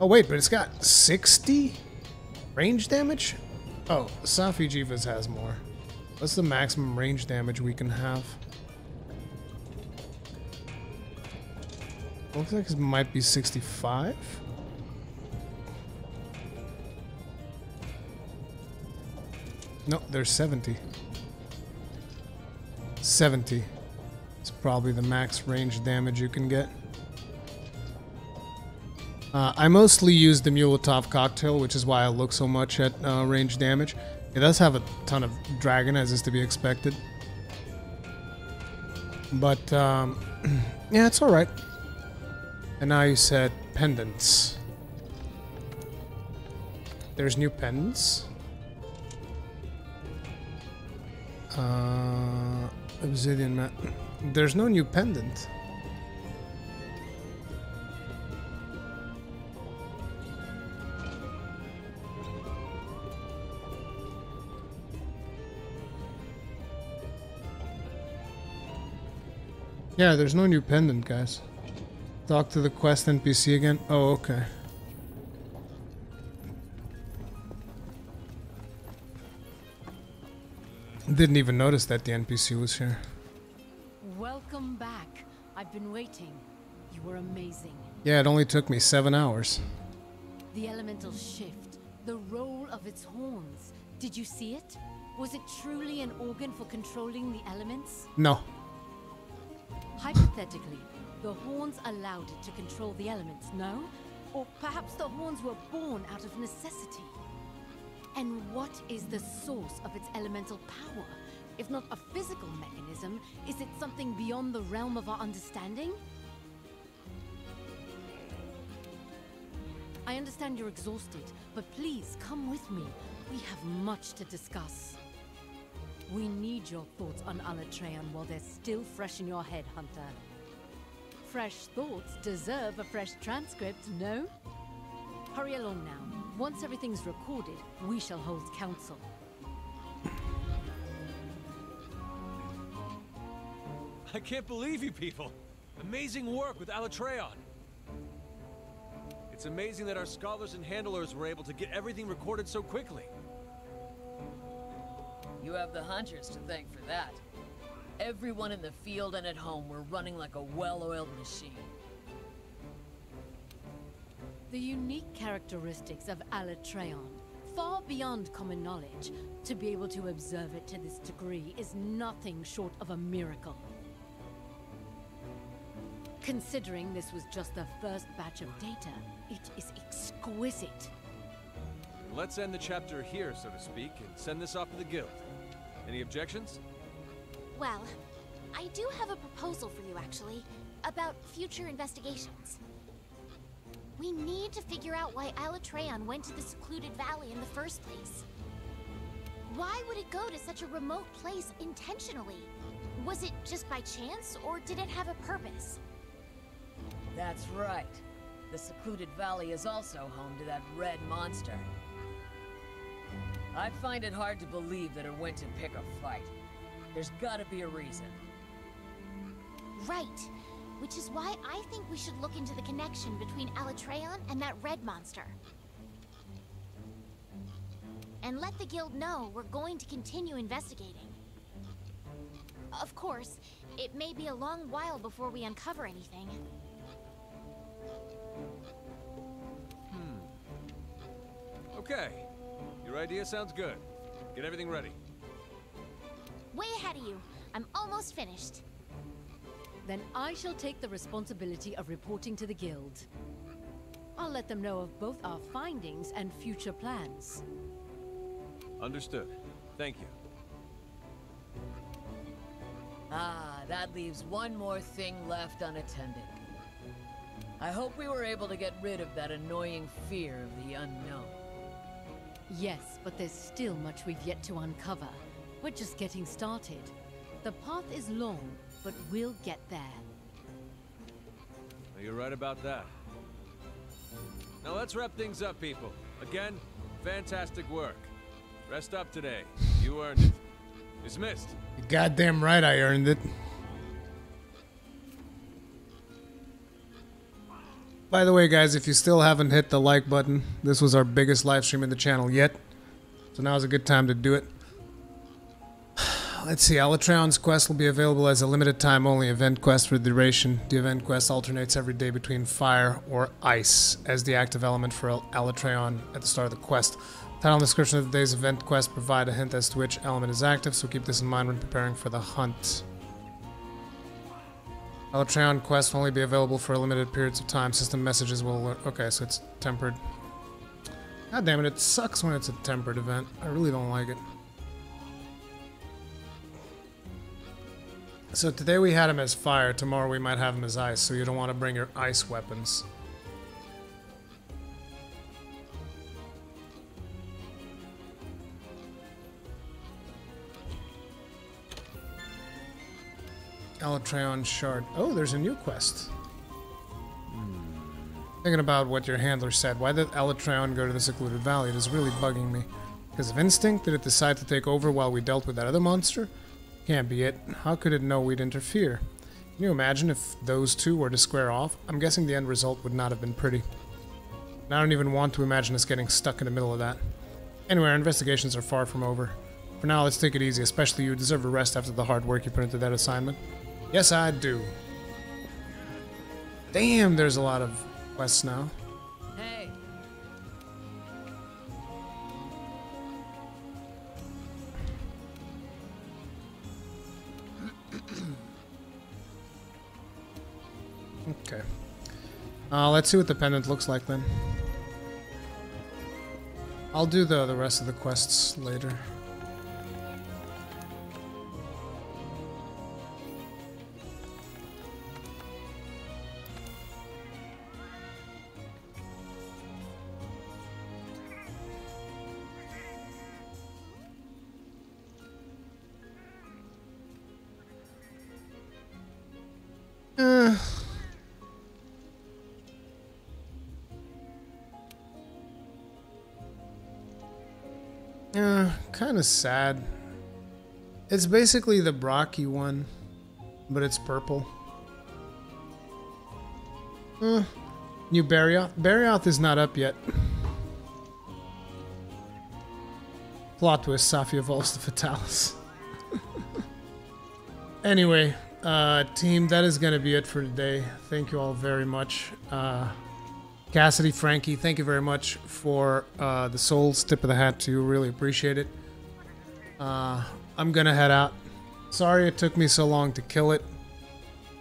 Oh wait, but it's got 60 range damage? Oh, Safi'jiiva's has more. What's the maximum range damage we can have? Looks like it might be 65. No, there's 70. 70. It's probably the max range damage you can get. Uh, I mostly use the Molotov cocktail, which is why I look so much at uh, range damage. It does have a ton of dragon, as is to be expected. But, um, yeah, it's alright. And now you said pendants. There's new pendants. Uh, obsidian mat. There's no new pendant. Yeah, there's no new pendant, guys. Talk to the quest NPC again? Oh, okay. Didn't even notice that the NPC was here. Welcome back. I've been waiting. You were amazing. Yeah, it only took me seven hours. The elemental shift, the roll of its horns. Did you see it? Was it truly an organ for controlling the elements? No. Hypothetically, the horns allowed it to control the elements, no? Or perhaps the horns were born out of necessity. And what is the source of its elemental power? If not a physical mechanism, is it something beyond the realm of our understanding? I understand you're exhausted, but please come with me. We have much to discuss. We need your thoughts on Alatreon while they're still fresh in your head, Hunter. Fresh thoughts deserve a fresh transcript, no? Hurry along now. Once everything's recorded, we shall hold council. I can't believe you people! Amazing work with Alatreon! It's amazing that our scholars and handlers were able to get everything recorded so quickly. You have the hunters to thank for that. Everyone in the field and at home were running like a well-oiled machine. The unique characteristics of Alatreon, far beyond common knowledge, to be able to observe it to this degree is nothing short of a miracle. Considering this was just the first batch of data, it is exquisite. Let's end the chapter here, so to speak, and send this off to the guild. Any objections? Well, I do have a proposal for you, actually, about future investigations. We need to figure out why Alatreon went to the secluded valley in the first place. Why would it go to such a remote place intentionally? Was it just by chance, or did it have a purpose? That's right. The secluded valley is also home to that red monster. I find it hard to believe that it went to pick a fight. There's gotta be a reason. Right. Which is why I think we should look into the connection between Alatreon and that red monster. And let the guild know we're going to continue investigating. Of course, it may be a long while before we uncover anything. Hmm. Okay. Your idea sounds good. Get everything ready. Way ahead of you. I'm almost finished. Then I shall take the responsibility of reporting to the guild. I'll let them know of both our findings and future plans. Understood. Thank you. Ah, that leaves one more thing left unattended. I hope we were able to get rid of that annoying fear of the unknown. Yes, but there's still much we've yet to uncover. We're just getting started. The path is long, but we'll get there. You're right about that. Now let's wrap things up, people. Again, fantastic work. Rest up today. You earned it. Dismissed. You're goddamn right I earned it. By the way, guys, if you still haven't hit the like button, this was our biggest live stream in the channel yet. So now's a good time to do it. Let's see, Alatreon's quest will be available as a limited time only event quest for the duration. The event quest alternates every day between fire or ice as the active element for Alatreon at the start of the quest. Title and description of today's event quest provide a hint as to which element is active, so keep this in mind when preparing for the hunt. Alatreon quest will only be available for a limited periods of time. System messages will alert. Okay, so it's tempered. God damn it, it sucks when it's a tempered event. I really don't like it. So today we had him as fire, tomorrow we might have him as ice, so you don't want to bring your ice weapons. Alatreon Shard. Oh, there's a new quest. Thinking about what your handler said. Why did Alatreon go to the secluded valley? It is really bugging me. Because of instinct? Did it decide to take over while we dealt with that other monster? Can't be it. How could it know we'd interfere? Can you imagine if those two were to square off? I'm guessing the end result would not have been pretty. And I don't even want to imagine us getting stuck in the middle of that. Anyway, our investigations are far from over. For now, let's take it easy, especially you deserve a rest after the hard work you put into that assignment. Yes, I do. Damn, there's a lot of quests now. Hey, Okay. Uh, let's see what the pendant looks like then. I'll do the the rest of the quests later. Uh, uh, kind of sad. It's basically the Brachy one, but it's purple. Uh, new Barioth. Barioth is not up yet. Plot twist, Safi evolves to Fatalis. anyway, uh, team, that is going to be it for today. Thank you all very much. Uh, Cassidy, Frankie, thank you very much for uh, the souls. Tip of the hat to you. Really appreciate it. Uh, I'm going to head out. Sorry it took me so long to kill it.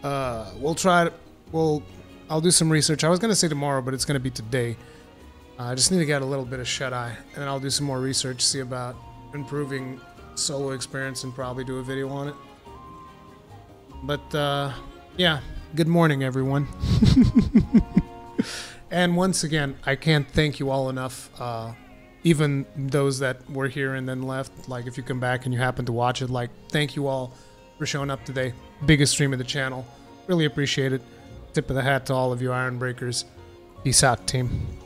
Uh, we'll try to. We'll. I'll do some research. I was going to say tomorrow, but it's going to be today. Uh, I just need to get a little bit of shut eye, and then I'll do some more research, see about improving solo experience, and probably do a video on it. But uh, yeah, good morning, everyone. and once again, I can't thank you all enough. Uh, even those that were here and then left, like if you come back and you happen to watch it, like thank you all for showing up today. Biggest stream of the channel. Really appreciate it. Tip of the hat to all of you Iron Breakers. Peace out, team.